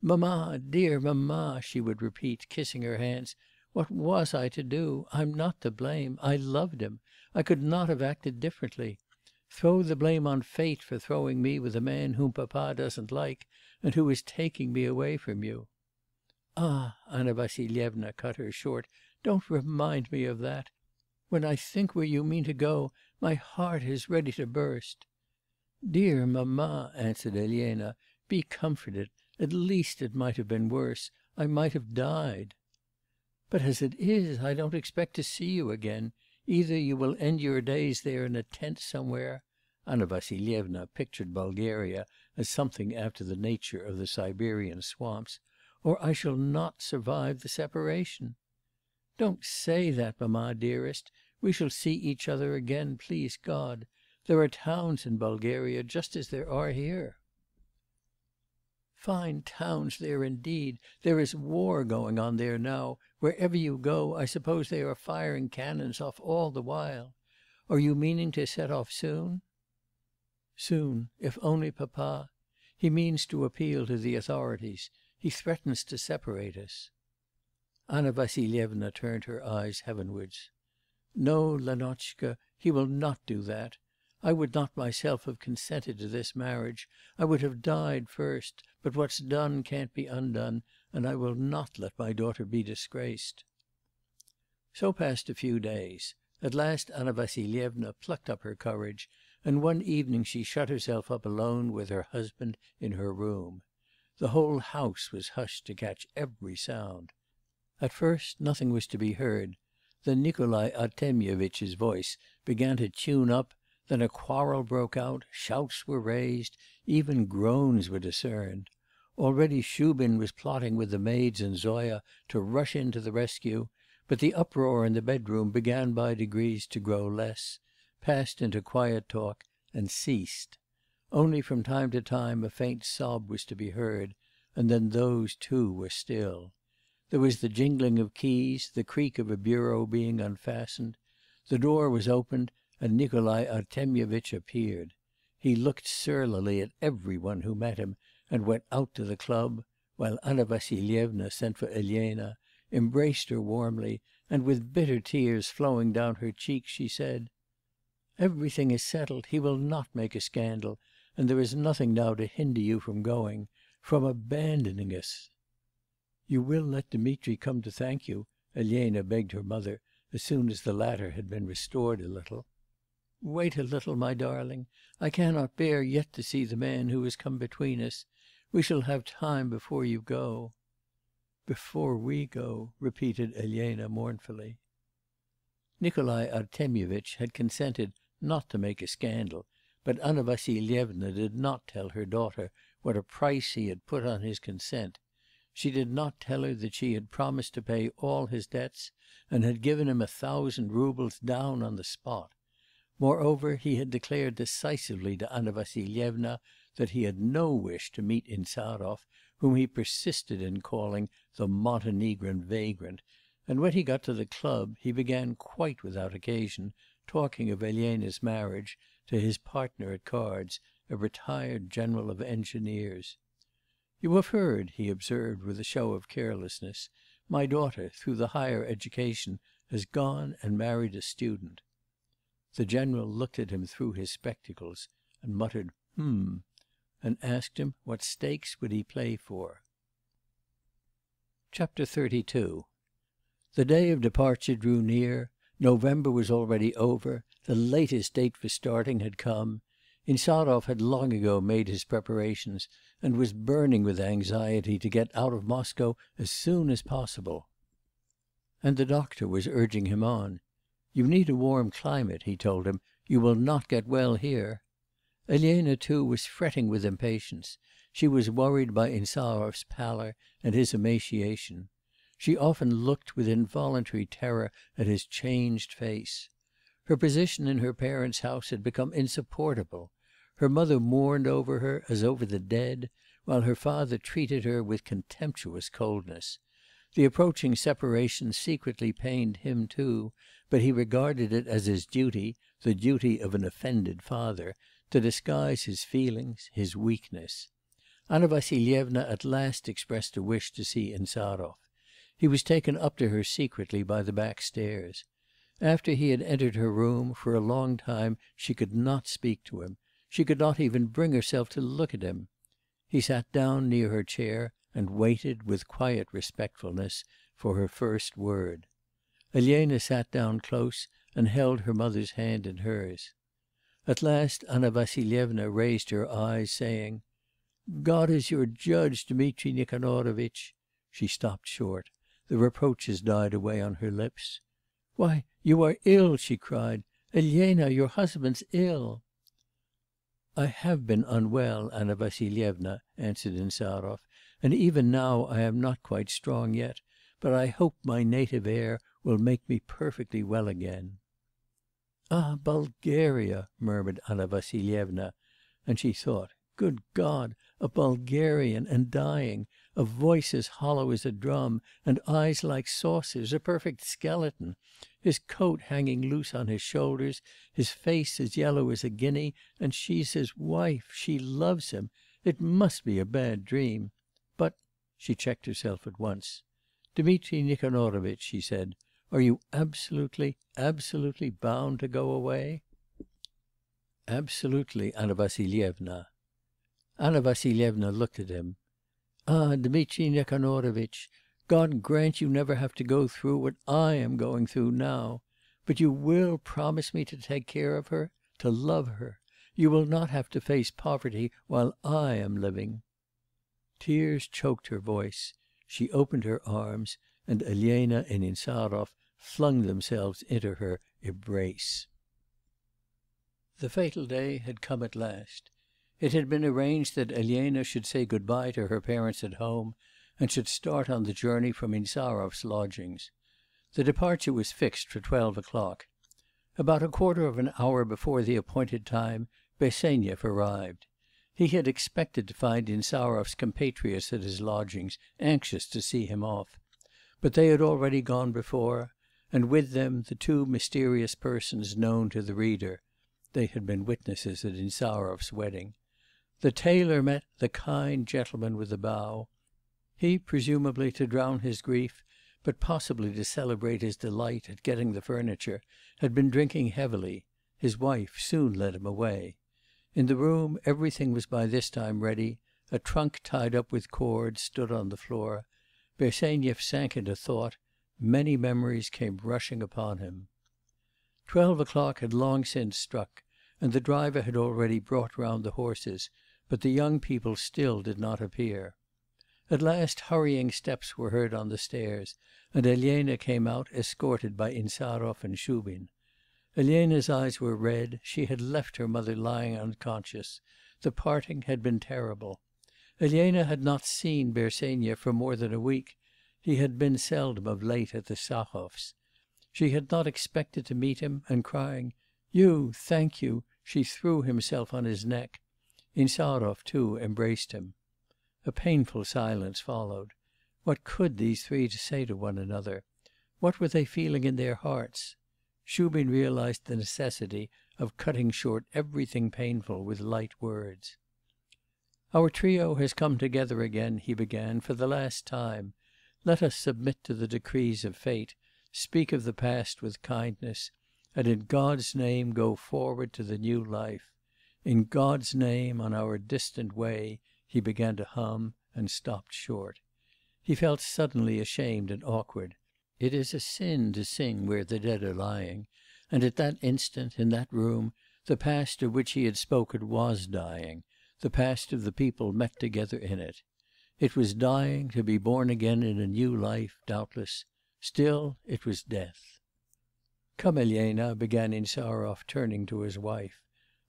'Mamma, dear mamma,' she would repeat, kissing her hands, 'what was I to do? I'm not to blame. I loved him. I could not have acted differently. Throw the blame on fate for throwing me with a man whom papa doesn't like, and who is taking me away from you.' 'Ah!' Anna Vassilyevna cut her short, 'don't remind me of that. When I think where you mean to go, my heart is ready to burst.' 'Dear mamma,' answered Elena, 'be comforted; at least it might have been worse. I might have died.' 'But as it is, I don't expect to see you again. Either you will end your days there in a tent somewhere' (Anna Vassilyevna pictured Bulgaria as something after the nature of the Siberian swamps), 'or I shall not survive the separation.' 'Don't say that, mamma dearest. We shall see each other again, please God. There are towns in Bulgaria just as there are here.' 'Fine towns there indeed! There is war going on there now; wherever you go, I suppose they are firing cannons off all the while. Are you meaning to set off soon?' 'Soon... if only papa... He means to appeal to the authorities. He threatens to separate us.' Anna Vassilyevna turned her eyes heavenwards. 'No, Lenotchka, he will not do that. I would not myself have consented to this marriage; I would have died first; but what's done can't be undone, and I will not let my daughter be disgraced.' So passed a few days. At last Anna Vassilyevna plucked up her courage, and one evening she shut herself up alone with her husband in her room. The whole house was hushed to catch every sound. At first nothing was to be heard; then Nikolai Artemyevitch's voice began to tune up then a quarrel broke out, shouts were raised, even groans were discerned. Already Shubin was plotting with the maids and Zoya to rush in to the rescue; but the uproar in the bedroom began by degrees to grow less, passed into quiet talk, and ceased. Only from time to time a faint sob was to be heard, and then those too were still. There was the jingling of keys, the creak of a bureau being unfastened. The door was opened, and Nikolai Artemyevitch appeared. He looked surlily at every one who met him, and went out to the club, while Anna Vassilyevna sent for Elena, embraced her warmly, and with bitter tears flowing down her cheeks, she said: 'Everything is settled, he will not make a scandal, and there is nothing now to hinder you from going from abandoning us.' 'You will let Dmitri come to thank you?' Elena begged her mother, as soon as the latter had been restored a little. 'Wait a little, my darling. I cannot bear yet to see the man who has come between us. We shall have time before you go.' 'Before we go,' repeated Elena mournfully. Nikolai Artemyevitch had consented not to make a scandal, but Anna Vassilyevna did not tell her daughter what a price he had put on his consent. She did not tell her that she had promised to pay all his debts, and had given him a thousand roubles down on the spot. Moreover, he had declared decisively to Anna Vassilyevna that he had no wish to meet Insarov, whom he persisted in calling 'the Montenegrin vagrant,' and when he got to the club, he began quite without occasion talking of Elena's marriage to his partner at cards, a retired general of engineers. 'You have heard,' he observed with a show of carelessness, 'my daughter, through the higher education, has gone and married a student.' The general looked at him through his spectacles, and muttered 'H'm!' and asked him what stakes would he play for. XXXII The day of departure drew near; November was already over; the latest date for starting had come. Insarov had long ago made his preparations, and was burning with anxiety to get out of Moscow as soon as possible. And the doctor was urging him on. 'You need a warm climate,' he told him; 'you will not get well here.' Elena too was fretting with impatience; she was worried by Insarov's pallor and his emaciation. She often looked with involuntary terror at his changed face. Her position in her parents' house had become insupportable; her mother mourned over her as over the dead, while her father treated her with contemptuous coldness. The approaching separation secretly pained him too, but he regarded it as his duty the duty of an offended father to disguise his feelings, his weakness. Anna Vassilyevna at last expressed a wish to see Insarov. He was taken up to her secretly by the back stairs. After he had entered her room, for a long time she could not speak to him; she could not even bring herself to look at him. He sat down near her chair and waited, with quiet respectfulness, for her first word. Elena sat down close and held her mother's hand in hers. At last Anna Vassilyevna raised her eyes, saying: 'God is your judge, Dmitri Nikanorovitch.' She stopped short; the reproaches died away on her lips. 'Why, you are ill!' she cried. 'Elena, your husband's ill!' 'I have been unwell, Anna Vassilyevna,' answered Insarov, 'and even now I am not quite strong yet; but I hope my native air will make me perfectly well again ah Bulgaria!' murmured Anna Vassilyevna, and she thought good God! a Bulgarian and dying, a voice as hollow as a drum, and eyes like saucers, a perfect skeleton, his coat hanging loose on his shoulders, his face as yellow as a guinea, and she's his wife, she loves him! It must be a bad dream. But ' she checked herself at once. 'Dmitri Nikanorovitch,' she said, 'are you absolutely, absolutely bound to go away?' 'Absolutely, Anna Vassilyevna.' Anna Vassilyevna looked at him. 'Ah, Dmitri Nikanorovitch! God grant you never have to go through what I am going through now! But you will promise me to take care of her, to love her? You will not have to face poverty while I am living.' Tears choked her voice; she opened her arms, and Elena and Insarov flung themselves into her embrace. The fatal day had come at last. It had been arranged that Elena should say good bye to her parents at home, and should start on the journey from Insarov's lodgings. The departure was fixed for twelve o'clock. About a quarter of an hour before the appointed time, Bersenyev arrived. He had expected to find Insarov's compatriots at his lodgings, anxious to see him off. But they had already gone before, and with them the two mysterious persons known to the reader (they had been witnesses at Insarov's wedding). The tailor met the kind gentleman with the bow'; he, presumably to drown his grief, but possibly to celebrate his delight at getting the furniture, had been drinking heavily; his wife soon led him away. In the room everything was by this time ready; a trunk tied up with cords stood on the floor. Bersenyev sank into thought; many memories came rushing upon him. Twelve o'clock had long since struck, and the driver had already brought round the horses, but the young people still did not appear. At last hurrying steps were heard on the stairs, and Elena came out escorted by Insarov and Shubin. Elena's eyes were red; she had left her mother lying unconscious; the parting had been terrible. Elena had not seen Bersenyev for more than a week; he had been seldom of late at the Stahovs. She had not expected to meet him, and crying, 'You, thank you!' she threw herself on his neck. Insarov, too, embraced him. A painful silence followed. What could these three say to one another? What were they feeling in their hearts? Shubin realised the necessity of cutting short everything painful with light words. 'Our trio has come together again,' he began, 'for the last time. Let us submit to the decrees of fate, speak of the past with kindness, and in God's name go forward to the new life. In God's name, on our distant way,' he began to hum, and stopped short. He felt suddenly ashamed and awkward. It is a sin to sing where the dead are lying, and at that instant, in that room, the past of which he had spoken was dying, the past of the people met together in it. It was dying, to be born again in a new life, doubtless; still it was death. 'Come, Elena,' began Insarov, turning to his wife.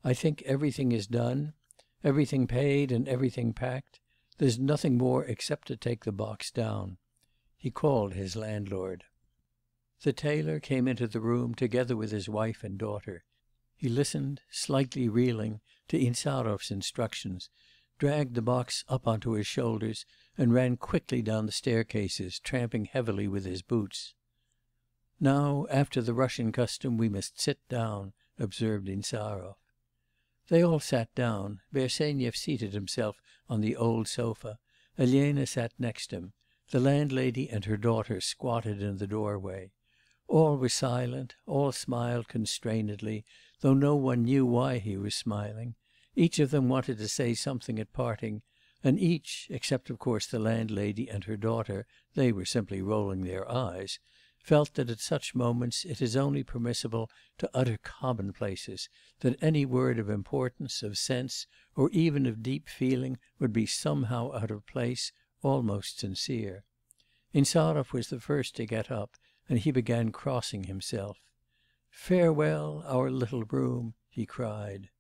I think everything is done? Everything paid and everything packed? There's nothing more except to take the box down.' He called his landlord. The tailor came into the room together with his wife and daughter. He listened, slightly reeling, to Insarov's instructions, dragged the box up on to his shoulders, and ran quickly down the staircases, tramping heavily with his boots. Now, after the Russian custom, we must sit down,' observed Insarov. They all sat down. Bersenyev seated himself on the old sofa; Elena sat next him; the landlady and her daughter squatted in the doorway. All were silent; all smiled constrainedly, though no one knew why he was smiling; each of them wanted to say something at parting, and each except of course the landlady and her daughter, they were simply rolling their eyes felt that at such moments it is only permissible to utter commonplaces, that any word of importance, of sense, or even of deep feeling would be somehow out of place, almost sincere. Insarov was the first to get up, and he began crossing himself. 'Farewell, our little room!' he cried.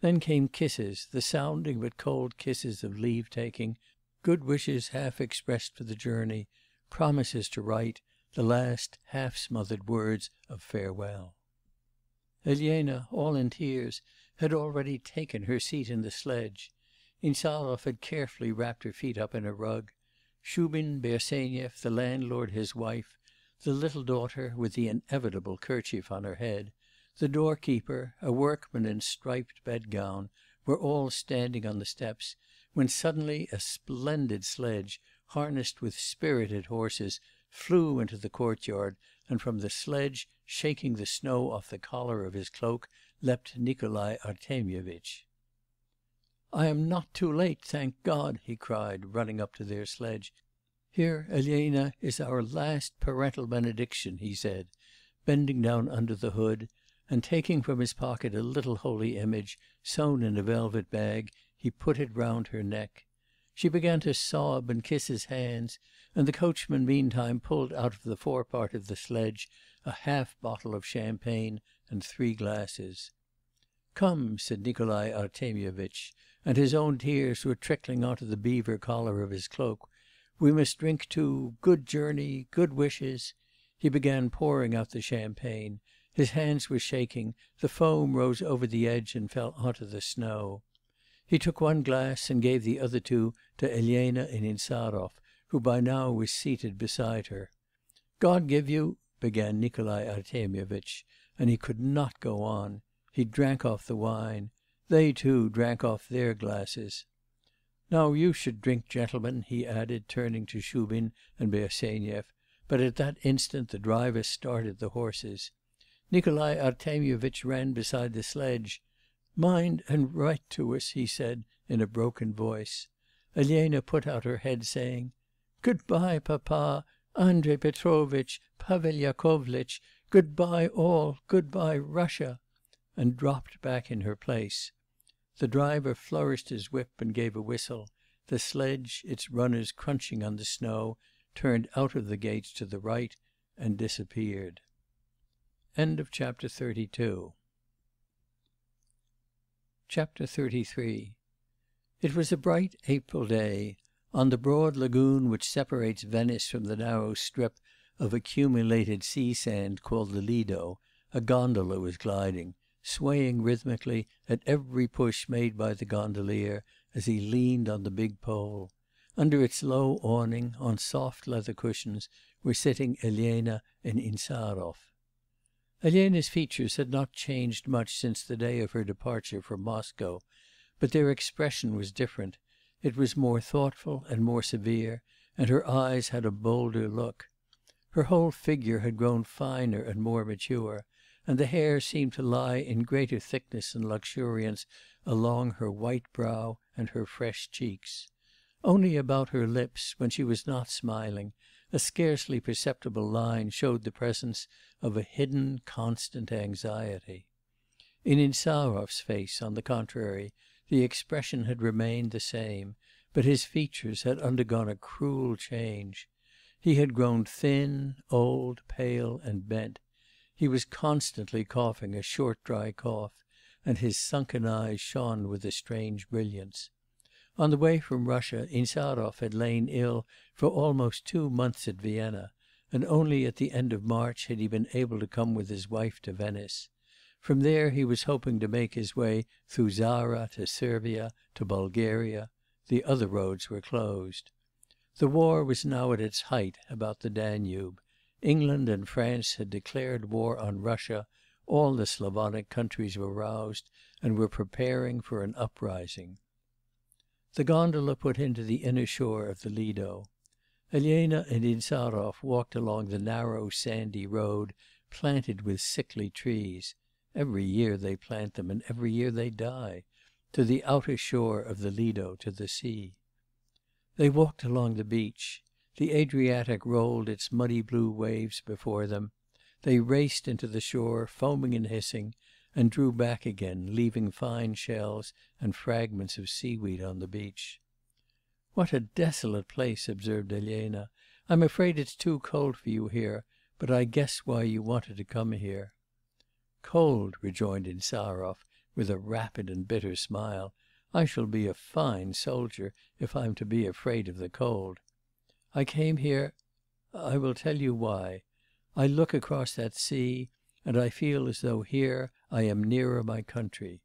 Then came kisses, the sounding but cold kisses of leave taking, good wishes half expressed for the journey, promises to write, the last half smothered words of farewell. Elena, all in tears, had already taken her seat in the sledge. Insarov had carefully wrapped her feet up in a rug. Shubin, Bersenyev, the landlord his wife, the little daughter with the inevitable kerchief on her head, the doorkeeper, a workman in striped bedgown, were all standing on the steps, when suddenly a splendid sledge, harnessed with spirited horses, flew into the courtyard, and from the sledge, shaking the snow off the collar of his cloak, leapt Nikolai Artemyevitch. 'I am not too late, thank God!' he cried, running up to their sledge. 'Here, Elena, is our last parental benediction,' he said, bending down under the hood, and taking from his pocket a little holy image, sewn in a velvet bag, he put it round her neck. She began to sob and kiss his hands, and the coachman meantime pulled out of the fore part of the sledge a half bottle of champagne and three glasses. "'Come,' said Nikolai Artemyevitch, and his own tears were trickling on to the beaver collar of his cloak. "'We must drink to good journey, good wishes ' He began pouring out the champagne; his hands were shaking, the foam rose over the edge and fell on to the snow. He took one glass and gave the other two to Elena and Insarov, who by now was seated beside her. 'God give you ' began Nikolai Artemyevitch, and he could not go on. He drank off the wine. They, too, drank off their glasses. 'Now you should drink, gentlemen,' he added, turning to Shubin and Bersenyev, but at that instant the driver started the horses. Nikolai Artemyevitch ran beside the sledge. 'Mind and write to us,' he said in a broken voice. Elena put out her head, saying: 'Good bye, papa, Andrei Petrovitch, Pavel Yakovlitch, good bye all, good bye Russia!' and dropped back in her place. The driver flourished his whip and gave a whistle; the sledge, its runners crunching on the snow, turned out of the gates to the right and disappeared. XXXIII It was a bright April day. On the broad lagoon which separates Venice from the narrow strip of accumulated sea sand called the Lido, a gondola was gliding, swaying rhythmically at every push made by the gondolier as he leaned on the big pole. Under its low awning, on soft leather cushions, were sitting Elena and Insarov. Elena's features had not changed much since the day of her departure from Moscow, but their expression was different; it was more thoughtful and more severe, and her eyes had a bolder look. Her whole figure had grown finer and more mature, and the hair seemed to lie in greater thickness and luxuriance along her white brow and her fresh cheeks. Only about her lips, when she was not smiling, a scarcely perceptible line showed the presence of a hidden, constant anxiety. In Insarov's face, on the contrary, the expression had remained the same, but his features had undergone a cruel change. He had grown thin, old, pale, and bent; he was constantly coughing a short dry cough, and his sunken eyes shone with a strange brilliance. On the way from Russia, Insarov had lain ill for almost two months at Vienna, and only at the end of March had he been able to come with his wife to Venice. From there he was hoping to make his way through Zara to Servia, to Bulgaria; the other roads were closed. The war was now at its height about the Danube. England and France had declared war on Russia, all the Slavonic countries were roused, and were preparing for an uprising. The gondola put in to the inner shore of the Lido. Elena and Insarov walked along the narrow sandy road, planted with sickly trees (every year they plant them and every year they die), to the outer shore of the Lido, to the sea. They walked along the beach. The Adriatic rolled its muddy blue waves before them; they raced into the shore, foaming and hissing, and drew back again, leaving fine shells and fragments of seaweed on the beach. 'What a desolate place!' observed Elena. 'I'm afraid it's too cold for you here, but I guess why you wanted to come here.' 'Cold!' rejoined Insarov with a rapid and bitter smile. 'I shall be a fine soldier if I'm to be afraid of the cold. I came here I will tell you why. I look across that sea, and I feel as though here I am nearer my country.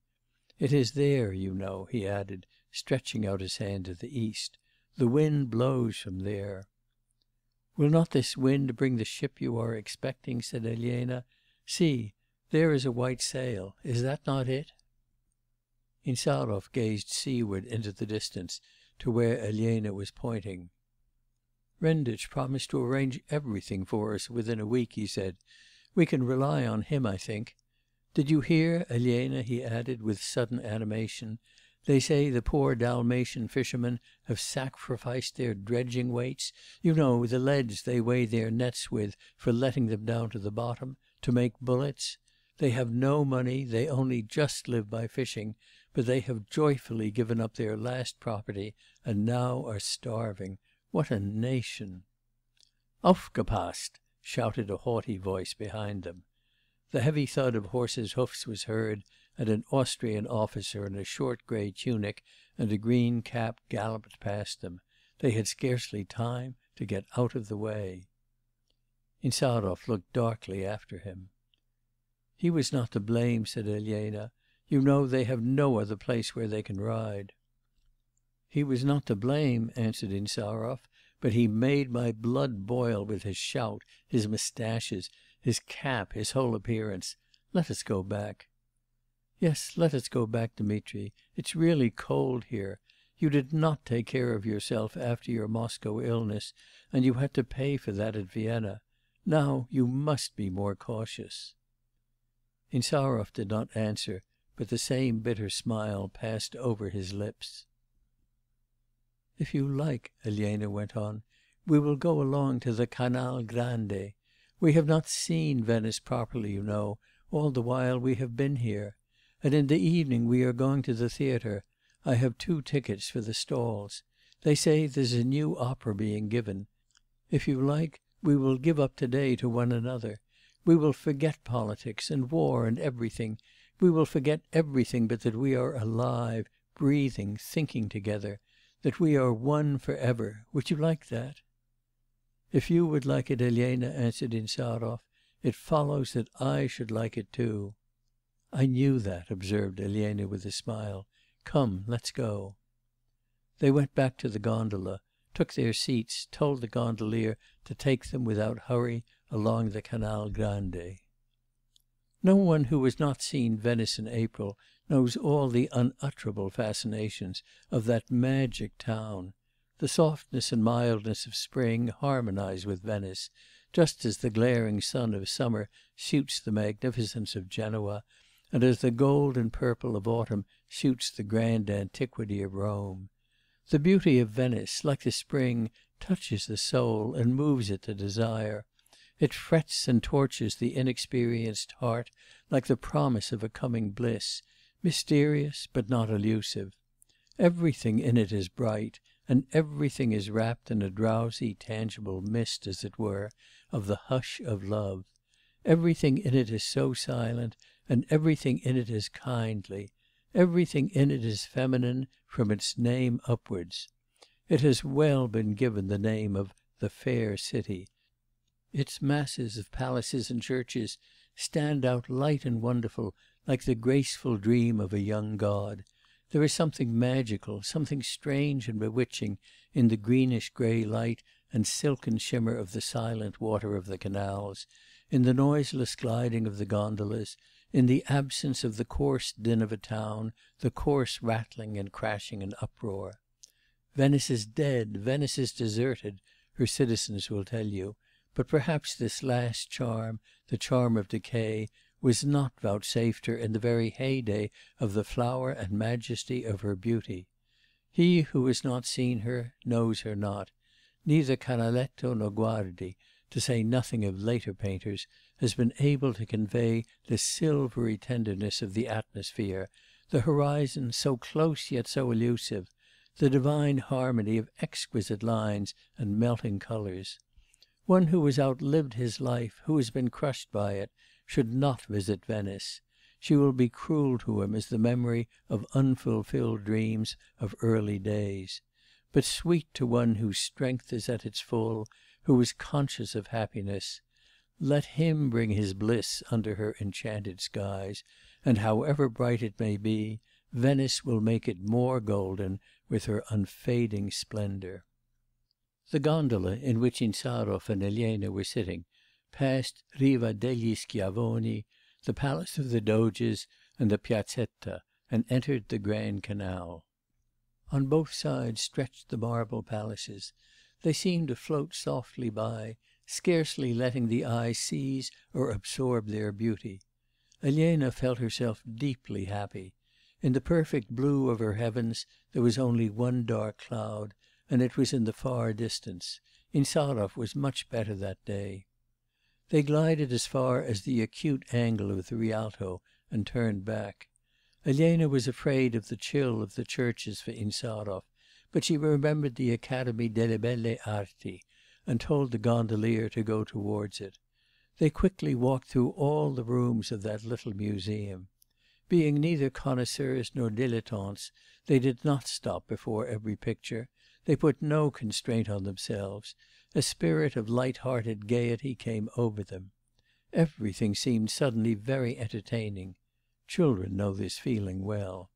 It is there, you know,' he added, stretching out his hand to the east. 'The wind blows from there.' 'Will not this wind bring the ship you are expecting?' said Elena. 'See, there is a white sail; is that not it?' Insarov gazed seaward into the distance to where Elena was pointing. 'Renditch promised to arrange everything for us within a week,' he said. 'We can rely on him, I think. Did you hear, Elena,' he added with sudden animation, 'they say the poor Dalmatian fishermen have sacrificed their dredging weights you know, the leads they weigh their nets with for letting them down to the bottom to make bullets? They have no money, they only just live by fishing, but they have joyfully given up their last property, and now are starving. What a nation!' 'Aufgepasst!' Shouted a haughty voice behind them. The heavy thud of horses' hoofs was heard, and an Austrian officer in a short grey tunic and a green cap galloped past them. They had scarcely time to get out of the way. Insarov looked darkly after him. "He was not to blame,' said Elena. "You know, they have no other place where they can ride." "He was not to blame,' answered Insarov, 'but he made my blood boil with his shout, his moustaches, his cap, his whole appearance. Let us go back.' 'Yes, let us go back, Dmitri. It's really cold here. You did not take care of yourself after your Moscow illness, and you had to pay for that at Vienna. Now you must be more cautious.' Insarov did not answer, but the same bitter smile passed over his lips. 'If you like,' Elena went on, 'we will go along to the Canal Grande. We have not seen Venice properly, you know, all the while we have been here. And in the evening we are going to the theatre; I have two tickets for the stalls. They say there's a new opera being given. If you like, we will give up to day to one another. We will forget politics, and war, and everything; we will forget everything but that we are alive, breathing, thinking together that we are one for ever. Would you like that?' 'If you would like it, Elena,' answered Insarov, 'it follows that I should like it too.' 'I knew that,' observed Elena with a smile. 'Come, let's go.' They went back to the gondola, took their seats, told the gondolier to take them without hurry along the Canal Grande. No one who has not seen Venice in April knows all the unutterable fascinations of that magic town. The softness and mildness of spring harmonise with Venice, just as the glaring sun of summer suits the magnificence of Genoa, and as the gold and purple of autumn suits the grand antiquity of Rome. The beauty of Venice, like the spring, touches the soul and moves it to desire; it frets and tortures the inexperienced heart like the promise of a coming bliss, mysterious but not elusive. Everything in it is bright, and everything is wrapped in a drowsy tangible mist, as it were, of the hush of love. Everything in it is so silent, and everything in it is kindly; everything in it is feminine from its name upwards. It has well been given the name of the Fair City. Its masses of palaces and churches stand out light and wonderful, like the graceful dream of a young god. There is something magical, something strange and bewitching in the greenish grey light and silken shimmer of the silent water of the canals, in the noiseless gliding of the gondolas, in the absence of the coarse din of a town, the coarse rattling and crashing and uproar. Venice is dead, Venice is deserted, her citizens will tell you, but perhaps this last charm, the charm of decay, was not vouchsafed her in the very heyday of the flower and majesty of her beauty. He who has not seen her, knows her not; neither Canaletto nor Guardi, to say nothing of later painters, has been able to convey the silvery tenderness of the atmosphere, the horizon so close yet so elusive, the divine harmony of exquisite lines and melting colours. One who has outlived his life, who has been crushed by it, should not visit Venice; she will be cruel to him as the memory of unfulfilled dreams of early days. But sweet to one whose strength is at its full, who is conscious of happiness; let him bring his bliss under her enchanted skies, and however bright it may be, Venice will make it more golden with her unfading splendour. The gondola in which Insarov and Elena were sitting passed Riva degli Schiavoni, the Palace of the Doges, and the Piazzetta, and entered the Grand Canal. On both sides stretched the marble palaces; they seemed to float softly by, scarcely letting the eye seize or absorb their beauty. Elena felt herself deeply happy; in the perfect blue of her heavens there was only one dark cloud, and it was in the far distance; Insarov was much better that day. They glided as far as the acute angle of the Rialto and turned back. Elena was afraid of the chill of the churches for Insarov, but she remembered the Academy delle Belle Arti, and told the gondolier to go towards it. They quickly walked through all the rooms of that little museum. Being neither connoisseurs nor dilettantes, they did not stop before every picture; they put no constraint on themselves; a spirit of light hearted gaiety came over them. Everything seemed suddenly very entertaining. Children know this feeling well.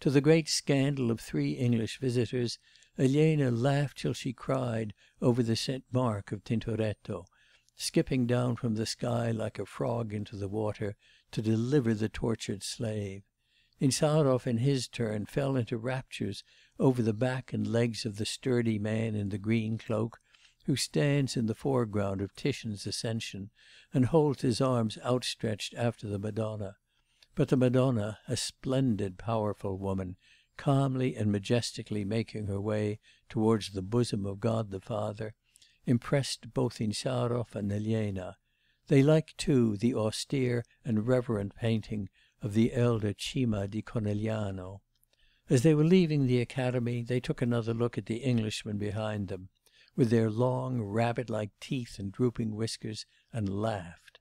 To the great scandal of three English visitors, Elena laughed till she cried over the St. Mark of Tintoretto, skipping down from the sky like a frog into the water, to deliver the tortured slave. Insarov in his turn fell into raptures over the back and legs of the sturdy man in the green cloak, who stands in the foreground of Titian's Ascension, and holds his arms outstretched after the Madonna; but the Madonna, a splendid powerful woman, calmly and majestically making her way towards the bosom of God the Father, impressed both Insarov and Elena; they liked too the austere and reverent painting of the elder Cima di Conegliano. As they were leaving the Academy, they took another look at the Englishman behind them, with their long rabbit like teeth and drooping whiskers, and laughed.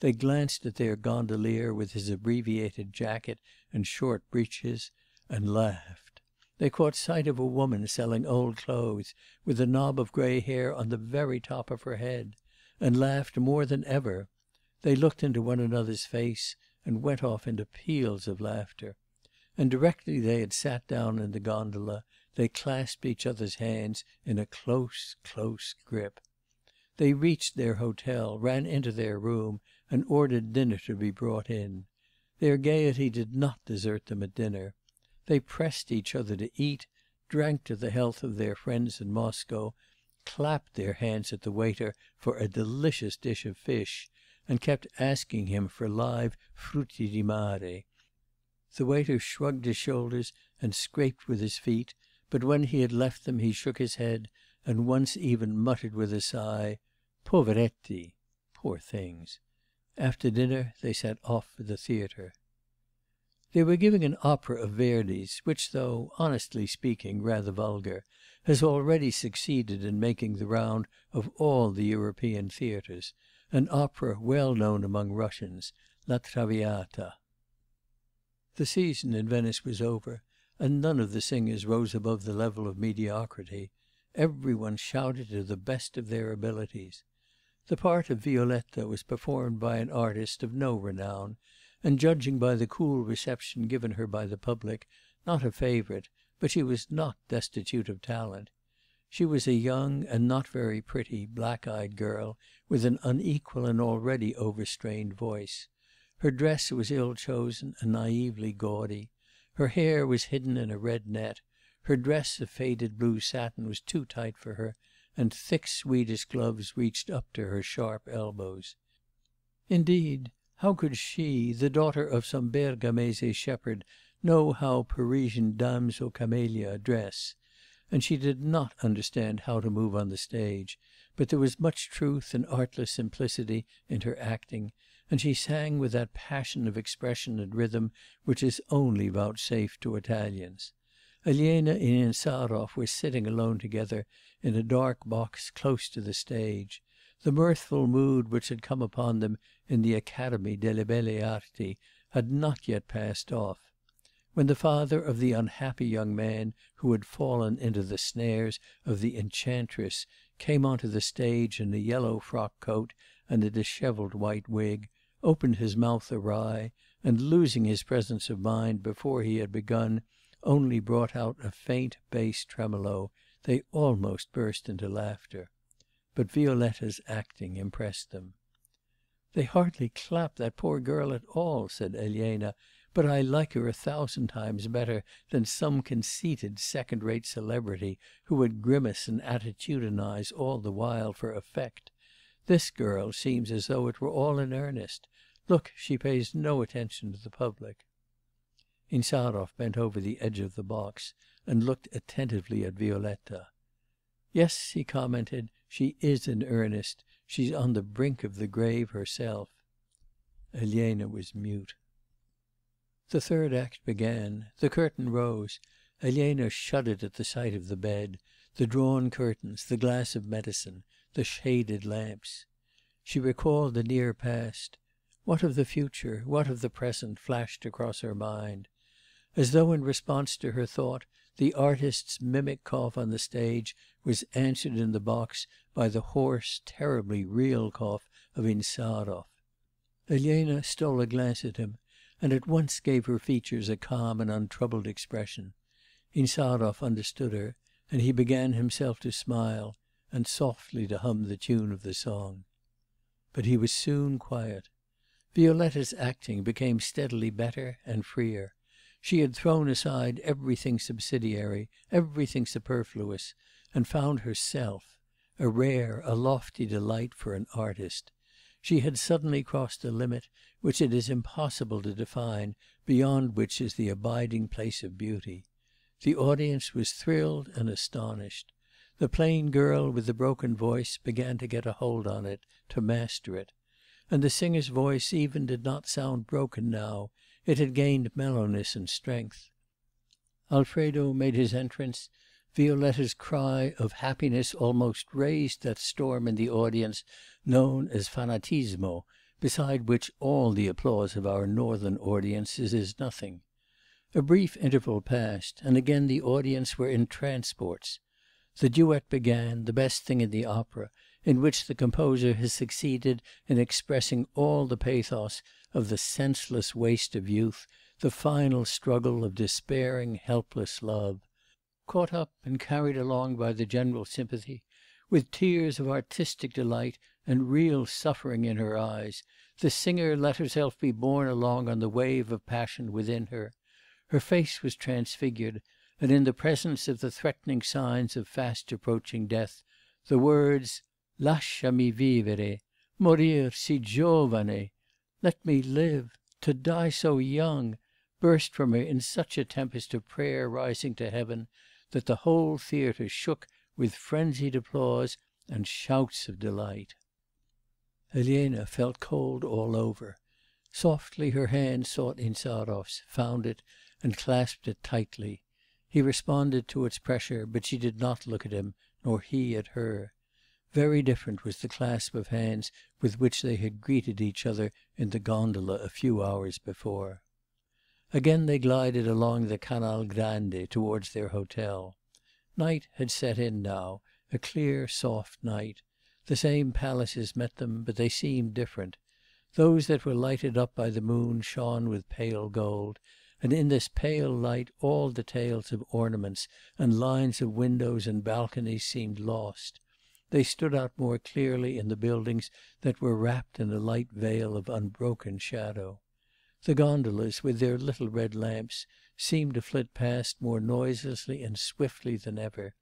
They glanced at their gondolier with his abbreviated jacket and short breeches, and laughed. They caught sight of a woman selling old clothes, with a knob of grey hair on the very top of her head, and laughed more than ever. They looked into one another's face, and went off into peals of laughter. And directly they had sat down in the gondola, they clasped each other's hands in a close, close grip. They reached their hotel, ran into their room, and ordered dinner to be brought in. Their gaiety did not desert them at dinner. They pressed each other to eat, drank to the health of their friends in Moscow, clapped their hands at the waiter for a delicious dish of fish, and kept asking him for live frutti di mare. The waiter shrugged his shoulders and scraped with his feet, but when he had left them he shook his head, and once even muttered with a sigh, 'Poveretti!' (poor things). After dinner they set off for the theatre. They were giving an opera of Verdi's, which though, honestly speaking, rather vulgar, has already succeeded in making the round of all the European theatres, an opera well known among Russians, La Traviata. The season in Venice was over, and none of the singers rose above the level of mediocrity; every one shouted to the best of their abilities. The part of Violetta was performed by an artist of no renown, and judging by the cool reception given her by the public, not a favourite, but she was not destitute of talent. She was a young and not very pretty black eyed girl with an unequal and already overstrained voice. Her dress was ill chosen and naively gaudy; her hair was hidden in a red net; her dress of faded blue satin was too tight for her, and thick Swedish gloves reached up to her sharp elbows. Indeed, how could she, the daughter of some Bergamese shepherd, know how Parisian dames aux camélias dress? And she did not understand how to move on the stage, but there was much truth and artless simplicity in her acting, and she sang with that passion of expression and rhythm which is only vouchsafed to Italians. Elena and Insarov were sitting alone together in a dark box close to the stage; the mirthful mood which had come upon them in the Academy delle Belle Arti had not yet passed off. When the father of the unhappy young man who had fallen into the snares of the enchantress came on to the stage in a yellow frock coat and a dishevelled white wig, opened his mouth awry, and losing his presence of mind before he had begun, only brought out a faint bass tremolo, they almost burst into laughter. But Violetta's acting impressed them. 'They hardly clap that poor girl at all,' said Elena, 'but I like her a thousand times better than some conceited second rate celebrity who would grimace and attitudinise all the while for effect. This girl seems as though it were all in earnest. Look, she pays no attention to the public.' Insarov bent over the edge of the box and looked attentively at Violetta. 'Yes,' he commented, 'she is in earnest; she's on the brink of the grave herself.' Elena was mute. The third act began. The curtain rose. Elena shuddered at the sight of the bed, the drawn curtains, the glass of medicine, the shaded lamps. She recalled the near past. What of the future, what of the present, flashed across her mind. As though in response to her thought, the artist's mimic cough on the stage was answered in the box by the hoarse, terribly real cough of Insarov. Elena stole a glance at him, and at once gave her features a calm and untroubled expression. Insarov understood her, and he began himself to smile, and softly to hum the tune of the song. But he was soon quiet. Violetta's acting became steadily better and freer. She had thrown aside everything subsidiary, everything superfluous, and found herself a rare, a lofty delight for an artist. She had suddenly crossed a limit which it is impossible to define, beyond which is the abiding place of beauty. The audience was thrilled and astonished. The plain girl with the broken voice began to get a hold on it, to master it. And the singer's voice even did not sound broken now, it had gained mellowness and strength. Alfredo made his entrance; Violetta's cry of happiness almost raised that storm in the audience known as fanatismo, beside which all the applause of our northern audiences is nothing. A brief interval passed, and again the audience were in transports. The duet began, the best thing in the opera, in which the composer has succeeded in expressing all the pathos of the senseless waste of youth, the final struggle of despairing, helpless love. Caught up and carried along by the general sympathy, with tears of artistic delight and real suffering in her eyes, the singer let herself be borne along on the wave of passion within her. Her face was transfigured, and in the presence of the threatening signs of fast approaching death, the words 'Lasciami vivere, morir si giovane, let me live, to die so young,' burst from her in such a tempest of prayer rising to heaven, that the whole theatre shook with frenzied applause and shouts of delight. Elena felt cold all over. Softly her hand sought Insarov's, found it, and clasped it tightly. He responded to its pressure, but she did not look at him, nor he at her. Very different was the clasp of hands with which they had greeted each other in the gondola a few hours before. Again they glided along the Canal Grande towards their hotel. Night had set in now, a clear soft night. The same palaces met them, but they seemed different. Those that were lighted up by the moon shone with pale gold, and in this pale light all details of ornaments and lines of windows and balconies seemed lost. They stood out more clearly in the buildings that were wrapped in a light veil of unbroken shadow. The gondolas, with their little red lamps, seemed to flit past more noiselessly and swiftly than ever.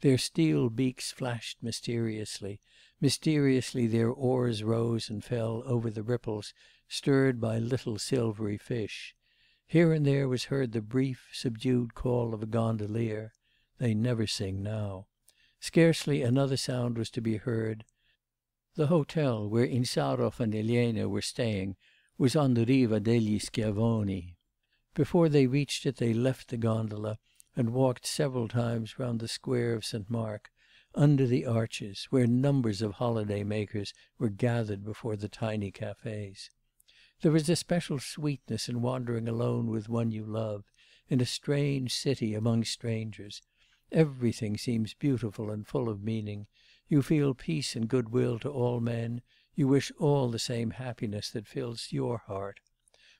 Their steel beaks flashed mysteriously; mysteriously their oars rose and fell over the ripples stirred by little silvery fish. Here and there was heard the brief, subdued call of a gondolier; they never sing now. Scarcely another sound was to be heard. The hotel where Insarov and Elena were staying was on the Riva degli Schiavoni. Before they reached it they left the gondola, and walked several times round the square of St. Mark, under the arches, where numbers of holiday makers were gathered before the tiny cafes. There is a special sweetness in wandering alone with one you love, in a strange city among strangers. Everything seems beautiful and full of meaning; you feel peace and goodwill to all men, you wish all the same happiness that fills your heart.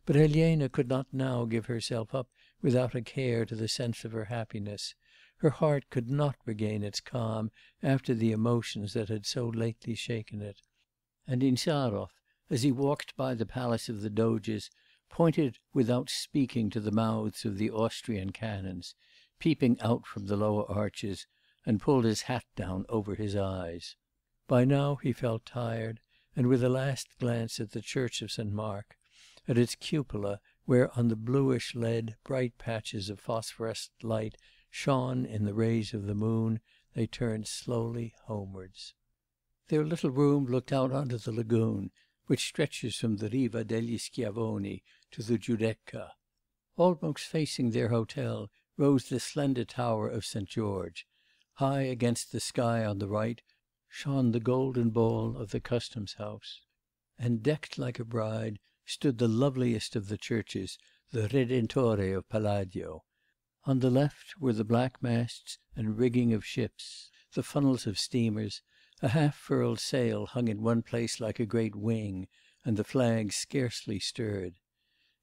But Elena could not now give herself up without a care to the sense of her happiness; her heart could not regain its calm after the emotions that had so lately shaken it; and Insarov, as he walked by the palace of the Doges, pointed without speaking to the mouths of the Austrian cannons, peeping out from the lower arches, and pulled his hat down over his eyes. By now he felt tired, and with a last glance at the church of St. Mark, at its cupola, where on the bluish lead bright patches of phosphorescent light shone in the rays of the moon, they turned slowly homewards. Their little room looked out on to the lagoon, which stretches from the Riva degli Schiavoni to the Giudecca. Almost facing their hotel rose the slender tower of St. George; high against the sky on the right shone the golden ball of the Customs house; and decked like a bride stood the loveliest of the churches, the Redentore of Palladio; on the left were the black masts and rigging of ships, the funnels of steamers; a half furled sail hung in one place like a great wing, and the flag scarcely stirred.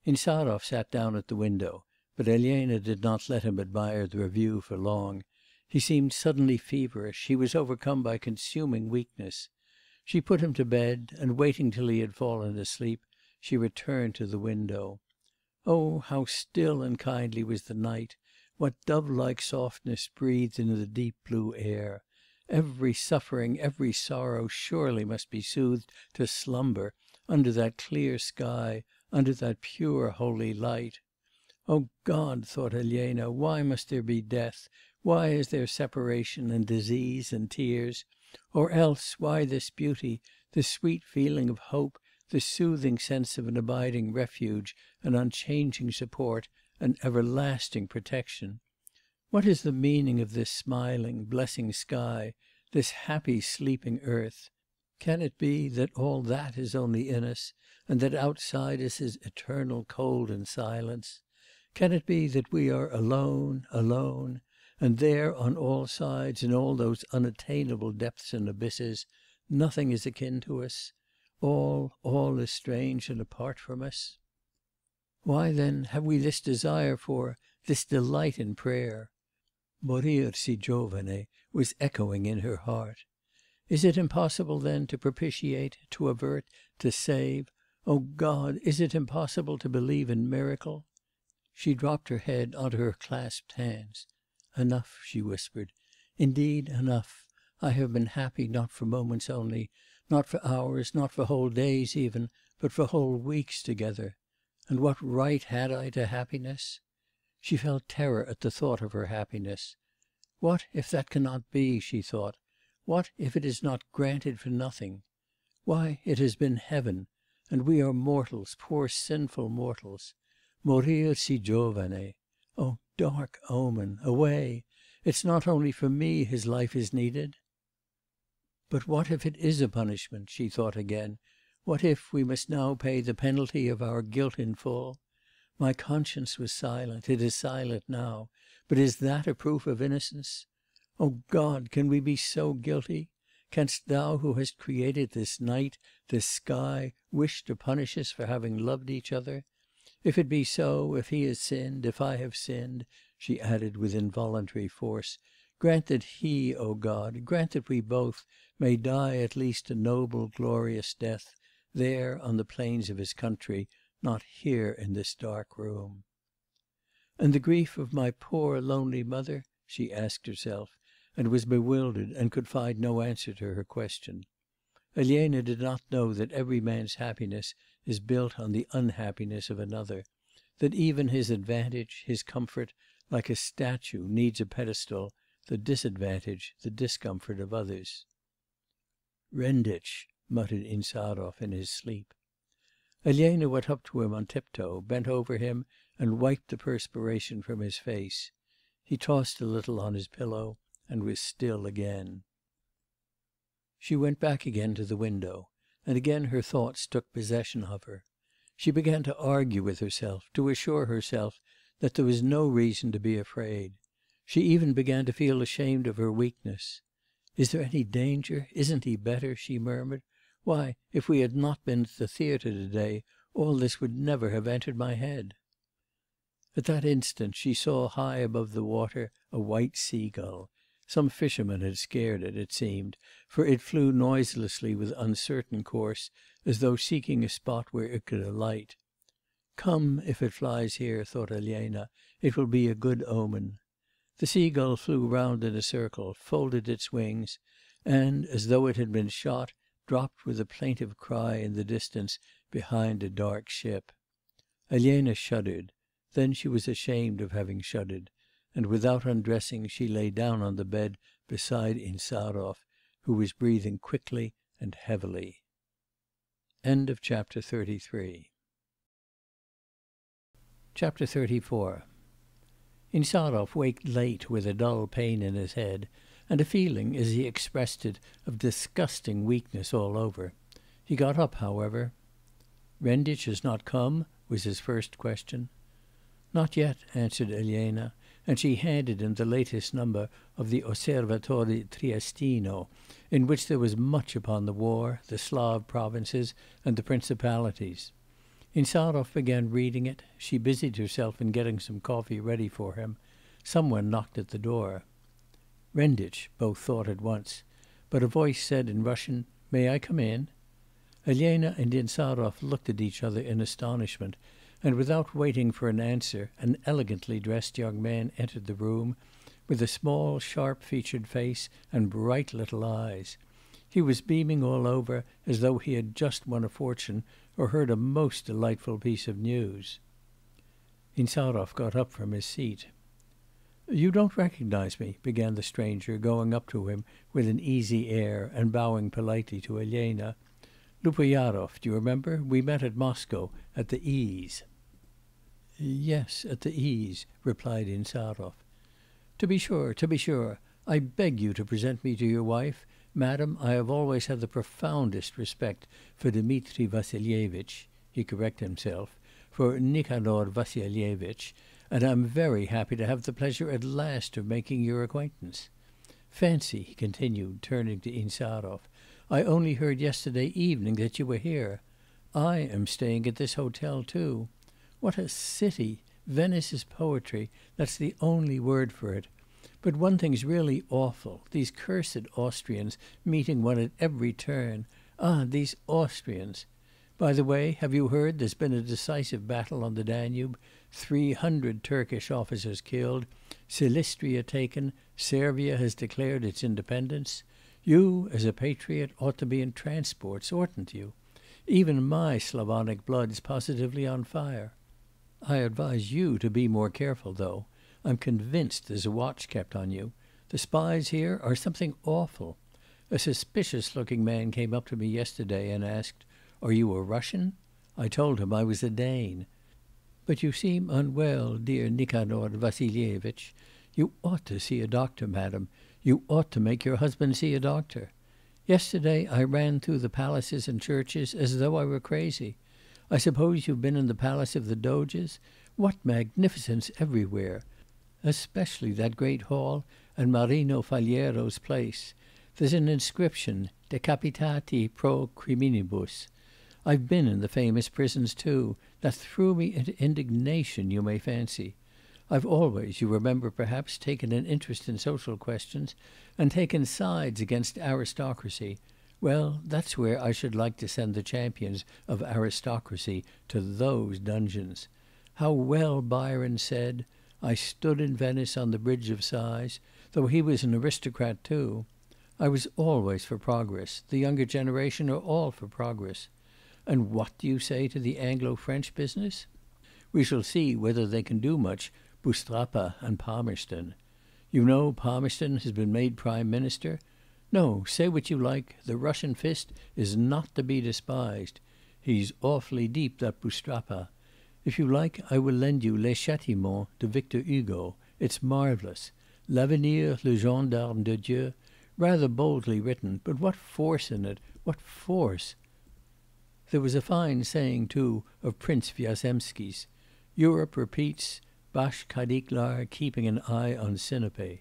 Insarov sat down at the window, but Elena did not let him admire the view for long; he seemed suddenly feverish, he was overcome by consuming weakness. She put him to bed, and waiting till he had fallen asleep, she returned to the window. Oh, how still and kindly was the night, what dove like softness breathed in the deep blue air! Every suffering, every sorrow surely must be soothed to slumber under that clear sky, under that pure holy light. O God, thought Elena, why must there be death, why is there separation, and disease, and tears? Or else, why this beauty, this sweet feeling of hope, this soothing sense of an abiding refuge, an unchanging support, an everlasting protection? What is the meaning of this smiling, blessing sky, this happy sleeping earth? Can it be that all that is only in us, and that outside us is eternal cold and silence? Can it be that we are alone, alone, and there on all sides, in all those unattainable depths and abysses, nothing is akin to us? all, all is strange and apart from us? Why, then, have we this desire for, this delight in prayer? Morir si giovane was echoing in her heart. Is it impossible, then, to propitiate, to avert, to save? O God, is it impossible to believe in miracle? She dropped her head on to her clasped hands. Enough, she whispered, indeed enough. I have been happy not for moments only, not for hours, not for whole days even, but for whole weeks together. And what right had I to happiness?' She felt terror at the thought of her happiness. 'What if that cannot be?' she thought. 'What if it is not granted for nothing? Why, it has been heaven! And we are mortals, poor sinful mortals. Morir si giovane. Oh, dark omen! Away! It's not only for me his life is needed.' 'But what if it is a punishment?' she thought again. 'What if we must now pay the penalty of our guilt in full? My conscience was silent, it is silent now, but is that a proof of innocence? O God, can we be so guilty? Canst Thou who hast created this night, this sky, wish to punish us for having loved each other? If it be so, if he has sinned, if I have sinned,' she added with involuntary force, 'grant that he, O God, grant that we both, may die at least a noble, glorious death, there on the plains of his country, not here in this dark room. And the grief of my poor lonely mother?' she asked herself, and was bewildered and could find no answer to her question. Elena did not know that every man's happiness is built on the unhappiness of another, that even his advantage, his comfort, like a statue, needs a pedestal, the disadvantage, the discomfort of others. 'Renditch!' muttered Insarov in his sleep. Elena went up to him on tiptoe, bent over him, and wiped the perspiration from his face. He tossed a little on his pillow, and was still again. She went back again to the window, and again her thoughts took possession of her. She began to argue with herself, to assure herself that there was no reason to be afraid. She even began to feel ashamed of her weakness. 'Is there any danger? Isn't he better?' she murmured. 'Why, if we had not been at the theatre to day, all this would never have entered my head.' At that instant she saw high above the water a white sea gull; some fisherman had scared it, it seemed, for it flew noiselessly with uncertain course, as though seeking a spot where it could alight. 'Come, if it flies here,' thought Elena, 'it will be a good omen.' The sea gull flew round in a circle, folded its wings, and, as though it had been shot, dropped with a plaintive cry in the distance behind a dark ship. Elena shuddered; then she was ashamed of having shuddered, and without undressing she lay down on the bed beside Insarov, who was breathing quickly and heavily. End of CHAPTER XXXIV Insarov waked late with a dull pain in his head, and a feeling, as he expressed it, of disgusting weakness all over. He got up, however. "Renditch has not come?' was his first question. "Not yet,' answered Elena, and she handed him the latest number of the Osservatore Triestino, in which there was much upon the war, the Slav provinces, and the principalities. Insarov began reading it; she busied herself in getting some coffee ready for him. Some one knocked at the door. 'Renditch,' both thought at once, but a voice said in Russian, 'May I come in?' Elena and Insarov looked at each other in astonishment, and without waiting for an answer, an elegantly dressed young man entered the room, with a small sharp featured face and bright little eyes. He was beaming all over, as though he had just won a fortune or heard a most delightful piece of news. Insarov got up from his seat. 'You don't recognise me,' began the stranger, going up to him with an easy air and bowing politely to Elena. 'Lupoyarov, do you remember? We met at Moscow, at the E.'s.' 'Yes, at the E.'s,' replied Insarov. 'To be sure, to be sure. I beg you to present me to your wife. Madam, I have always had the profoundest respect for Dmitri Vassilyevitch' (he corrected himself) 'for Nikanor Vassilyevitch, and I'm very happy to have the pleasure at last of making your acquaintance. Fancy,' he continued, turning to Insarov, 'I only heard yesterday evening that you were here. I am staying at this hotel too. What a city! Venice is poetry, that's the only word for it. But one thing's really awful, these cursed Austrians meeting one at every turn. Ah, these Austrians! By the way, have you heard there's been a decisive battle on the Danube, three hundred Turkish officers killed, Silistria taken, Servia has declared its independence? You, as a patriot, ought to be in transports, oughtn't you? Even my Slavonic blood's positively on fire. I advise you to be more careful, though. I'm convinced there's a watch kept on you. The spies here are something awful. A suspicious looking man came up to me yesterday and asked, "Are you a Russian?" I told him I was a Dane. But you seem unwell, dear Nikanor Vassilyevitch. You ought to see a doctor, madam; you ought to make your husband see a doctor. Yesterday I ran through the palaces and churches as though I were crazy. I suppose you've been in the palace of the Doges? What magnificence everywhere! especially that great hall and Marino Faliero's place. There's an inscription, Decapitati pro criminibus. I've been in the famous prisons too; that threw me into indignation, you may fancy. I've always, you remember perhaps, taken an interest in social questions, and taken sides against aristocracy; well, that's where I should like to send the champions of aristocracy, to those dungeons. How well Byron said I stood in Venice on the Bridge of Sighs, though he was an aristocrat too. I was always for progress; the younger generation are all for progress. And what do you say to the Anglo French business? We shall see whether they can do much, Boustrapa and Palmerston. You know Palmerston has been made Prime Minister? No, say what you like, the Russian fist is not to be despised. He's awfully deep, that Boustrapa. If you like, I will lend you Les Châtiments de Victor Hugo. It's marvellous. L'Avenir, le Gendarme de Dieu. Rather boldly written, but what force in it, what force! There was a fine saying, too, of Prince Vyazemsky's: Europe repeats, Bashkadiklar keeping an eye on Sinope.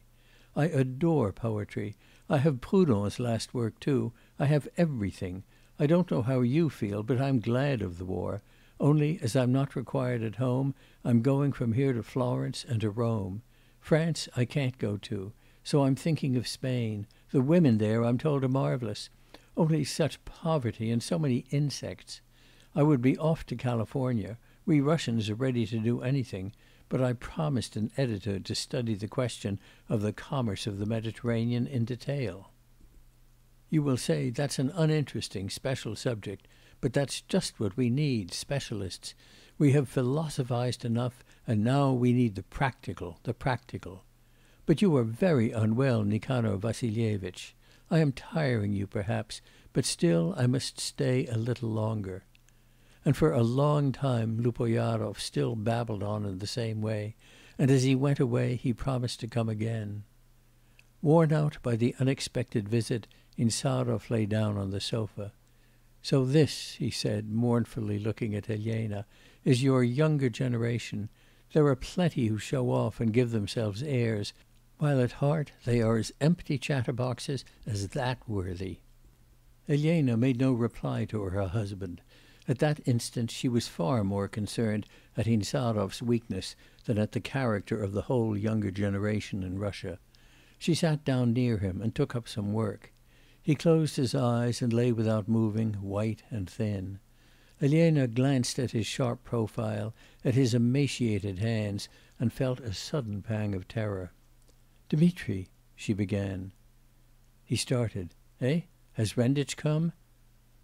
I adore poetry. I have Proudhon's last work too. I have everything. I don't know how you feel, but I'm glad of the war. Only, as I'm not required at home, I'm going from here to Florence and to Rome. France I can't go to. So I'm thinking of Spain. The women there, I'm told, are marvellous. Only such poverty, and so many insects. I would be off to California. We Russians are ready to do anything. But I promised an editor to study the question of the commerce of the Mediterranean in detail. You will say that's an uninteresting, special subject, but that's just what we need, specialists. We have philosophised enough, and now we need the practical, the practical. But you are very unwell, Nikanor Vassilyevitch. I am tiring you, perhaps, but still I must stay a little longer. And for a long time Lupoyarov still babbled on in the same way, and as he went away he promised to come again. Worn out by the unexpected visit, Insarov lay down on the sofa. So this, he said, mournfully looking at Elena, is your younger generation. There are plenty who show off and give themselves airs, while at heart they are as empty chatterboxes as that worthy. Elena made no reply to her husband. At that instant she was far more concerned at Insarov's weakness than at the character of the whole younger generation in Russia. She sat down near him and took up some work. He closed his eyes and lay without moving, white and thin. Elena glanced at his sharp profile, at his emaciated hands, and felt a sudden pang of terror. 'Dmitri,' she began. He started. 'Eh? Has Renditch come?'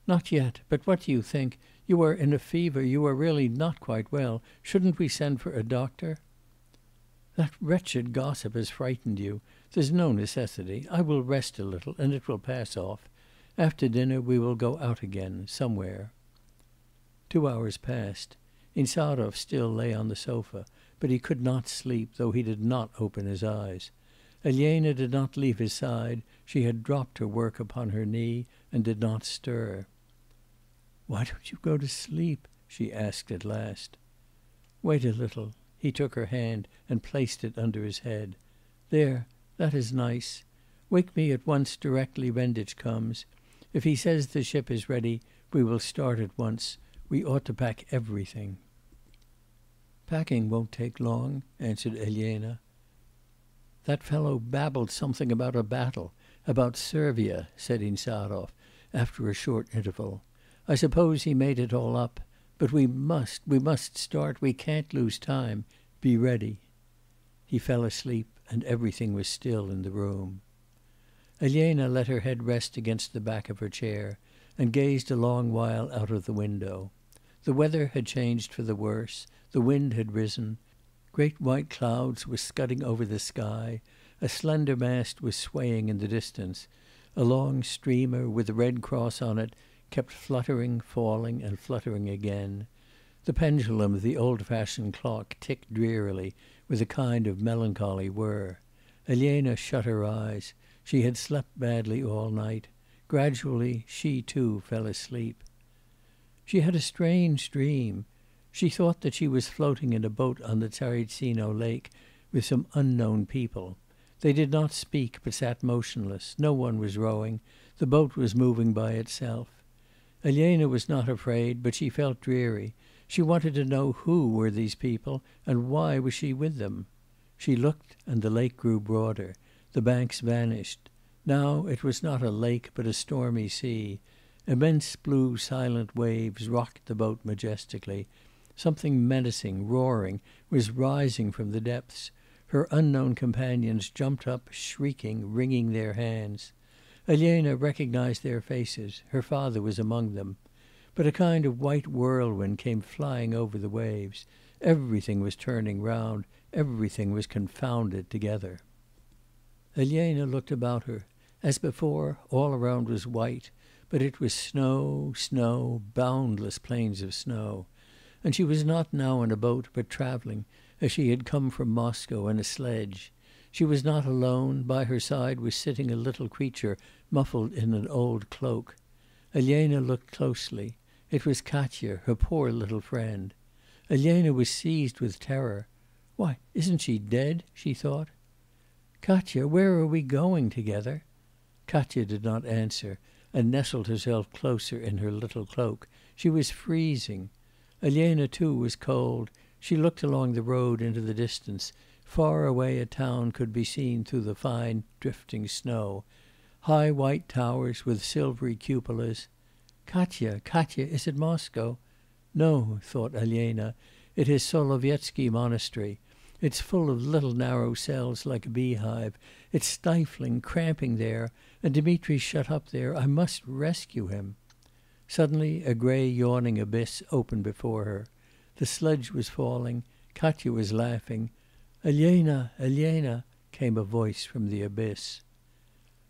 'Not yet. But what do you think? You are in a fever, you are really not quite well. Shouldn't we send for a doctor?' 'That wretched gossip has frightened you. There's no necessity. I will rest a little, and it will pass off. After dinner we will go out again somewhere. Two hours passed. Insarov still lay on the sofa, but he could not sleep, though he did not open his eyes. Elena did not leave his side, she had dropped her work upon her knee and did not stir. 'Why don't you go to sleep?' she asked at last. 'Wait a little.' He took her hand and placed it under his head. 'There, that is nice. Wake me at once directly Renditch comes. If he says the ship is ready, we will start at once. We ought to pack everything.' 'Packing won't take long,' answered Elena. 'That fellow babbled something about a battle, about Servia,' said Insarov, after a short interval. 'I suppose he made it all up. But we must, we must start, we can't lose time. Be ready.' He fell asleep, and everything was still in the room. Elena let her head rest against the back of her chair, and gazed a long while out of the window. The weather had changed for the worse, the wind had risen, great white clouds were scudding over the sky, a slender mast was swaying in the distance, a long streamer with a red cross on it kept fluttering, falling, and fluttering again. The pendulum of the old fashioned clock ticked drearily, with a kind of melancholy whir. Elena shut her eyes; she had slept badly all night; gradually she too fell asleep. She had a strange dream. She thought that she was floating in a boat on the Tsaritsino lake with some unknown people. They did not speak, but sat motionless; no one was rowing; the boat was moving by itself. Elena was not afraid, but she felt dreary; she wanted to know who were these people, and why was she with them? She looked, and the lake grew broader; the banks vanished; now it was not a lake but a stormy sea. Immense blue silent waves rocked the boat majestically; something menacing, roaring, was rising from the depths; her unknown companions jumped up, shrieking, wringing their hands. Elena recognised their faces; her father was among them. But a kind of white whirlwind came flying over the waves; everything was turning round, everything was confounded together. Elena looked about her; as before, all around was white but it was snow, snow, boundless plains of snow. And she was not now in a boat, but travelling, as she had come from Moscow, in a sledge. She was not alone; by her side was sitting a little creature muffled in an old cloak. Elena looked closely. It was Katya, her poor little friend. Elena was seized with terror. 'Why, isn't she dead?' she thought. 'Katya, where are we going together?' Katya did not answer, and nestled herself closer in her little cloak; she was freezing. Elena too was cold; she looked along the road into the distance; far away a town could be seen through the fine drifting snow, high white towers with silvery cupolas. 'Katya, Katya, Katya, is it Moscow? No,' thought Elena, 'it is Solovetsky monastery. It's full of little narrow cells like a beehive; it's stifling, cramping there, and Dmitri's shut up there. I must rescue him.' Suddenly a grey yawning abyss opened before her. The sledge was falling; Katya was laughing. 'Elena, Elena Elena!' came a voice from the abyss.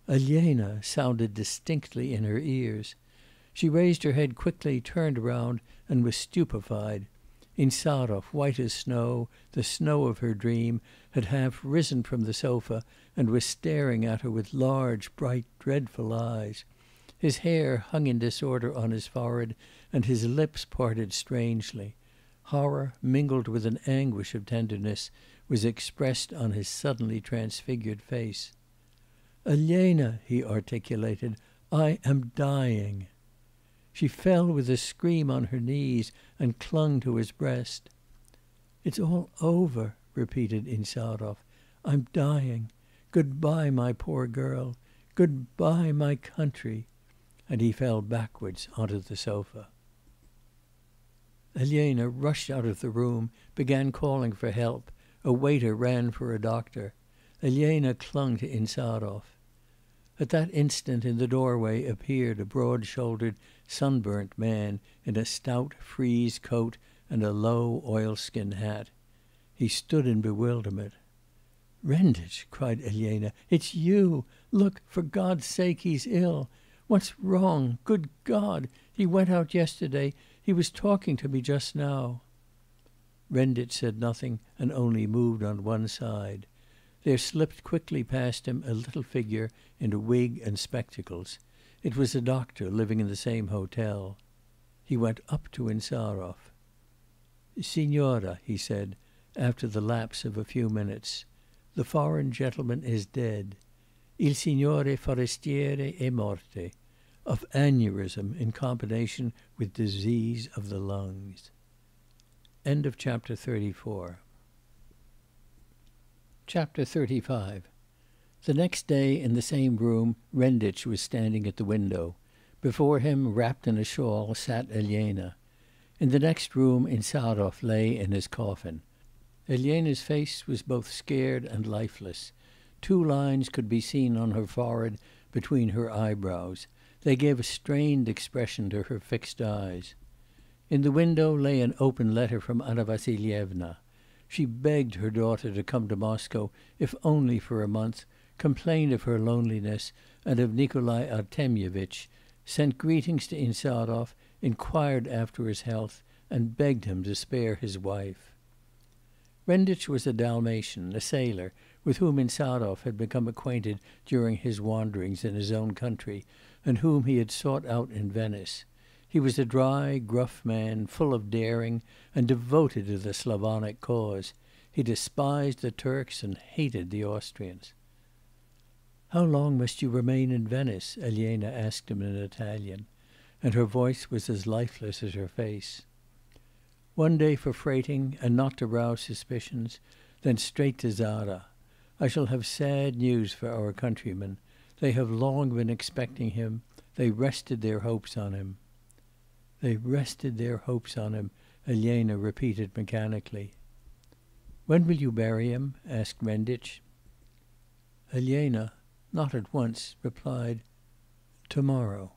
'Elena!' sounded distinctly in her ears. She raised her head quickly, turned round, and was stupefied. Insarov, white as snow, the snow of her dream, had half risen from the sofa, and was staring at her with large, bright, dreadful eyes. His hair hung in disorder on his forehead, and his lips parted strangely. Horror, mingled with an anguish of tenderness, was expressed on his suddenly transfigured face. 'Elena!' he articulated, 'I am dying.' She fell with a scream on her knees, and clung to his breast. 'It's all over,' repeated Insarov. 'I'm dying. Good bye, my poor girl. Good bye, my country.' And he fell backwards on to the sofa. Elena rushed out of the room, began calling for help; a waiter ran for a doctor. Elena clung to Insarov. At that instant in the doorway appeared a broad shouldered, sunburnt man in a stout frieze coat and a low oilskin hat. He stood in bewilderment. 'Renditch!' cried Elena. "'It's you! Look, for God's sake, he's ill! What's wrong? Good God! He went out yesterday; he was talking to me just now.' Renditch said nothing, and only moved on one side. There slipped quickly past him a little figure in a wig and spectacles. It was a doctor living in the same hotel. He went up to Insarov. 'Signora,' he said, after the lapse of a few minutes, 'the foreign gentleman is dead. Il signore forestiere è morte of aneurism in combination with disease of the lungs. End of chapter 34. Chapter 35 The next day, in the same room, Renditch was standing at the window; before him, wrapped in a shawl, sat Elena. In the next room Insarov lay in his coffin. Elena's face was both scared and lifeless; two lines could be seen on her forehead between her eyebrows; they gave a strained expression to her fixed eyes. In the window lay an open letter from Anna Vassilyevna. She begged her daughter to come to Moscow if only for a month, complained of her loneliness and of Nikolai Artemyevitch, sent greetings to Insarov, inquired after his health, and begged him to spare his wife. Renditch was a Dalmatian, a sailor, with whom Insarov had become acquainted during his wanderings in his own country, and whom he had sought out in Venice. He was a dry, gruff man, full of daring, and devoted to the Slavonic cause; he despised the Turks and hated the Austrians. "'How long must you remain in Venice?' Elena asked him in Italian, and her voice was as lifeless as her face. "'One day for freighting, and not to rouse suspicions; then straight to Zara. I shall have sad news for our countrymen. They have long been expecting him; they rested their hopes on him.' 'They rested their hopes on him,' Elena repeated mechanically. 'When will you bury him?' asked Renditch. Elena, not at once, replied: 'To morrow.'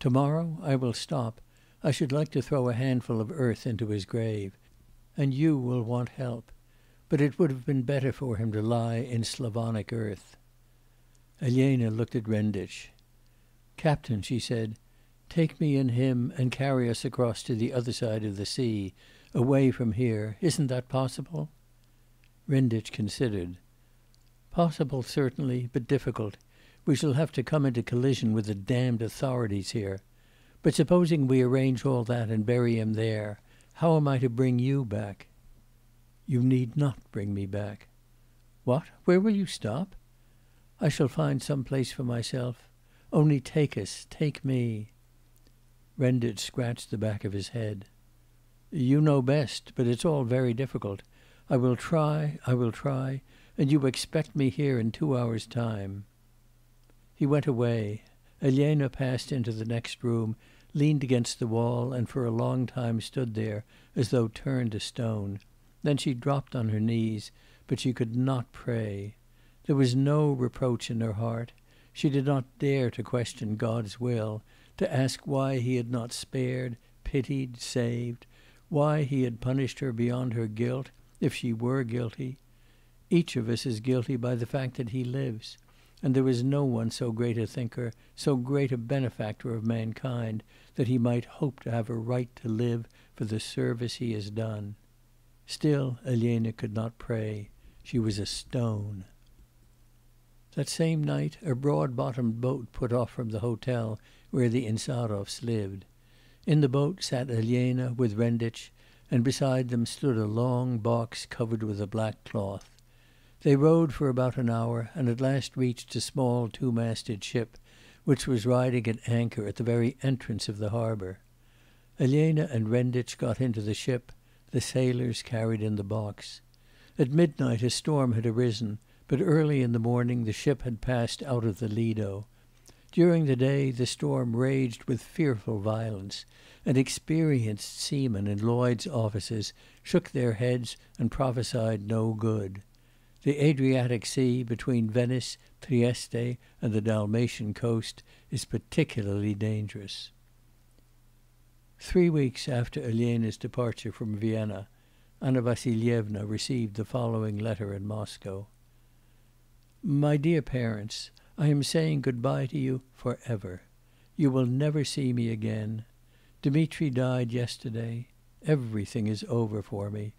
'To morrow? I will stop. I should like to throw a handful of earth into his grave. And you will want help. But it would have been better for him to lie in Slavonic earth.' Elena looked at Renditch. 'Captain,' she said, 'take me and him and carry us across to the other side of the sea, away from here. Isn't that possible?' Renditch considered. 'Possible, certainly, but difficult. We shall have to come into collision with the damned authorities here. But supposing we arrange all that and bury him there, how am I to bring you back?' 'You need not bring me back.' 'What? Where will you stop?' 'I shall find some place for myself. Only take us, take me.' Renditch scratched the back of his head. "You know best, but it's all very difficult. I will try, I will try, and you expect me here in two hours' time.' He went away. Elena passed into the next room, leaned against the wall, and for a long time stood there as though turned to stone. Then she dropped on her knees, but she could not pray. There was no reproach in her heart; she did not dare to question God's will, to ask why he had not spared, pitied, saved, why he had punished her beyond her guilt, if she were guilty. Each of us is guilty by the fact that he lives and there is no one so great a thinker, so great a benefactor of mankind, that he might hope to have a right to live for the service he has done. Still Elena could not pray; she was a stone. That same night a broad bottomed boat put off from the hotel where the Insarovs lived. In the boat sat Elena with Renditch, and beside them stood a long box covered with a black cloth. They rowed for about an hour, and at last reached a small two masted ship, which was riding at anchor at the very entrance of the harbour. Elena and Renditch got into the ship; the sailors carried in the box. At midnight a storm had arisen, but early in the morning the ship had passed out of the Lido. During the day the storm raged with fearful violence, and experienced seamen in Lloyd's offices shook their heads and prophesied no good. The Adriatic Sea, between Venice, Trieste, and the Dalmatian coast, is particularly dangerous. Three weeks after Elena's departure from Vienna, Anna Vassilyevna received the following letter in Moscow: My dear parents, I am saying good bye to you for ever. You will never see me again. Dmitri died yesterday. Everything is over for me.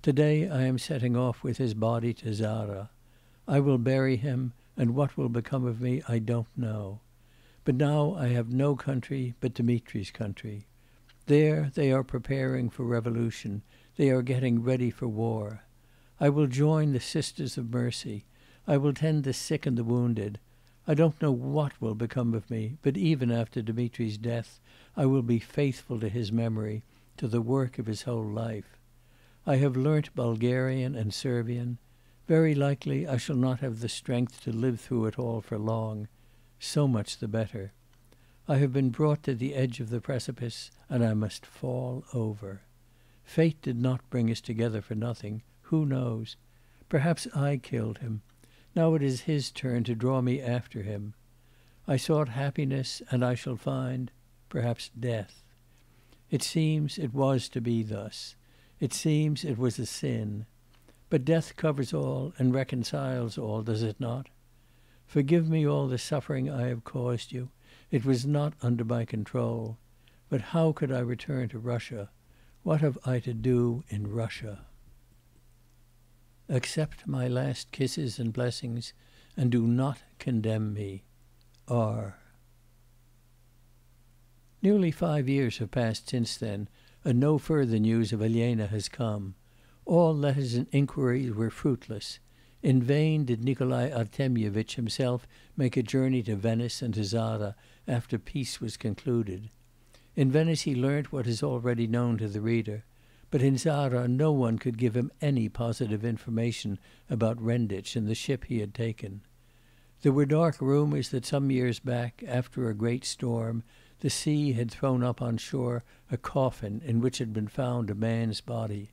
To day I am setting off with his body to Zara. I will bury him, and what will become of me I don't know. But now I have no country but Dmitri's country. There they are preparing for revolution, they are getting ready for war. I will join the Sisters of Mercy; I will tend the sick and the wounded. I don't know what will become of me, but even after Dmitri's death I will be faithful to his memory, to the work of his whole life. I have learnt Bulgarian and Servian. Very likely I shall not have the strength to live through it all for long. So much the better. I have been brought to the edge of the precipice, and I must fall over. Fate did not bring us together for nothing; who knows? Perhaps I killed him; now it is his turn to draw me after him. I sought happiness, and I shall find perhaps death. It seems it was to be thus. It seems it was a sin. But death covers all and reconciles all, does it not? Forgive me all the suffering I have caused you; it was not under my control. But how could I return to Russia? What have I to do in Russia? Accept my last kisses and blessings, and do not condemn me. R. Nearly five years have passed since then and no further news of Elena has come. All letters and inquiries were fruitless. In vain did Nikolai Artemyevitch himself make a journey to Venice and to Zara after peace was concluded. In Venice he learnt what is already known to the reader; but in Zara no one could give him any positive information about Renditch and the ship he had taken. There were dark rumours that some years back, after a great storm, the sea had thrown up on shore a coffin in which had been found a man's body.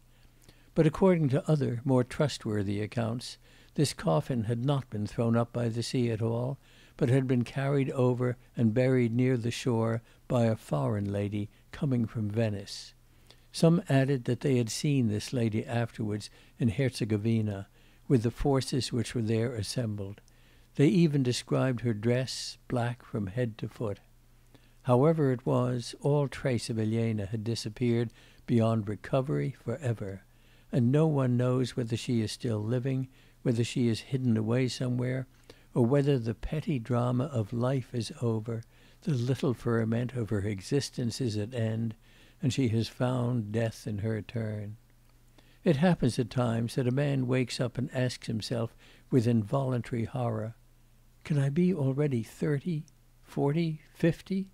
But according to other, more trustworthy accounts, this coffin had not been thrown up by the sea at all, but had been carried over and buried near the shore by a foreign lady coming from Venice. Some added that they had seen this lady afterwards in Herzegovina, with the forces which were there assembled. They even described her dress, black from head to foot. However it was, all trace of Elena had disappeared beyond recovery for ever; and no one knows whether she is still living, whether she is hidden away somewhere, or whether the petty drama of life is over, the little ferment of her existence is at end, and she has found death in her turn. It happens at times that a man wakes up and asks himself with involuntary horror: Can I be already thirty, forty, fifty?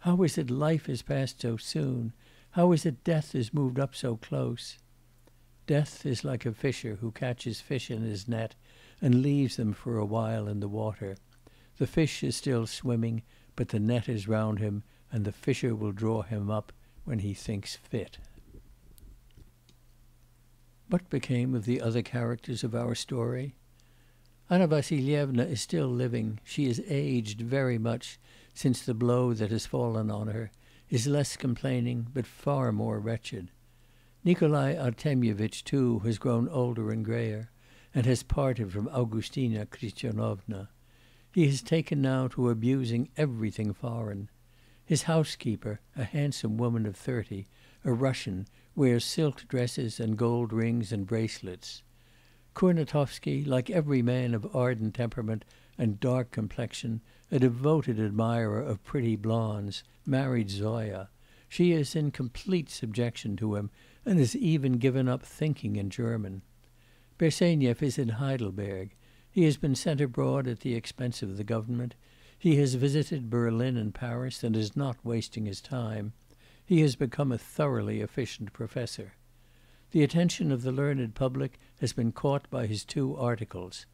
How is it life has passed so soon? How is it death has moved up so close? Death is like a fisher who catches fish in his net and leaves them for a while in the water. The fish is still swimming, but the net is round him, and the fisher will draw him up when he thinks fit. What became of the other characters of our story? Anna Vassilyevna is still living; she is aged very much since the blow that has fallen on her, is less complaining, but far more wretched. Nikolai Artemyevitch, too, has grown older and greyer, and has parted from Augustina Christianovna. He has taken now to abusing everything foreign. His housekeeper, a handsome woman of thirty, a Russian, wears silk dresses and gold rings and bracelets. Kurnatovsky, like every man of ardent temperament and dark complexion, a devoted admirer of pretty blondes, married Zoya; she is in complete subjection to him, and has even given up thinking in German. Bersenyev is in Heidelberg; he has been sent abroad at the expense of the government; he has visited Berlin and Paris, and is not wasting his time; he has become a thoroughly efficient professor. The attention of the learned public has been caught by his two articles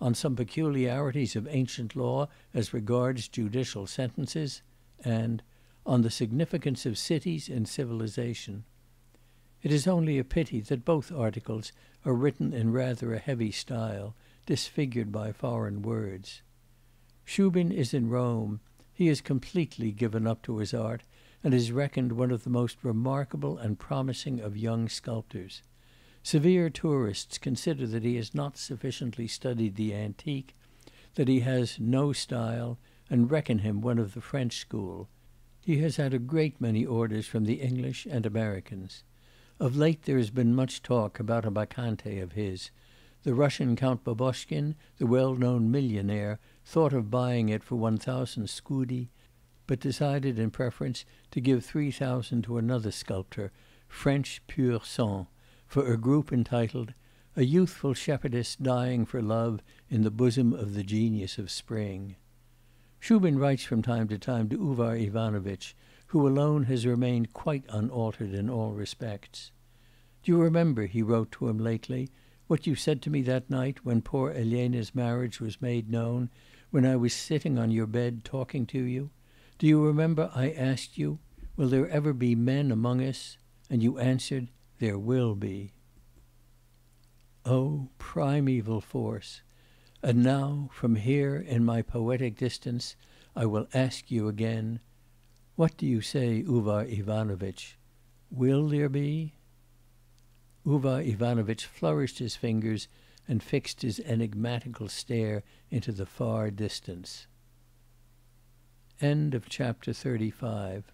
on some peculiarities of ancient law as regards judicial sentences, and on the significance of cities in civilization. It is only a pity that both articles are written in rather a heavy style, disfigured by foreign words. Shubin is in Rome; he is completely given up to his art, and is reckoned one of the most remarkable and promising of young sculptors. Severe tourists consider that he has not sufficiently studied the antique, that he has no style, and reckon him one of the French school. He has had a great many orders from the English and Americans. Of late there has been much talk about a Bacchante of his; the Russian Count Boboshkin, the well known millionaire, thought of buying it for one thousand scudi, but decided in preference to give three thousand to another sculptor, French pur sang for a group entitled "A youthful shepherdess dying for love in the bosom of the genius of spring.' Shubin writes from time to time to Uvar Ivanovitch, who alone has remained quite unaltered in all respects. 'Do you remember,' he wrote to him lately, 'what you said to me that night, when poor Elena's marriage was made known, when I was sitting on your bed talking to you? Do you remember I asked you, "Will there ever be men among us?" and you answered, there will be. Oh, primeval force! And now, from here, in my poetic distance, I will ask you again: What do you say, Uvar Ivanovitch? Will there be?' Uvar Ivanovitch flourished his fingers and fixed his enigmatical stare into the far distance. End of Chapter 35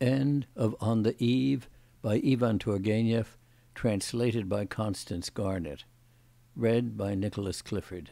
End of On the Eve by Ivan Turgenev, translated by Constance Garnett. Read by Nicholas Clifford.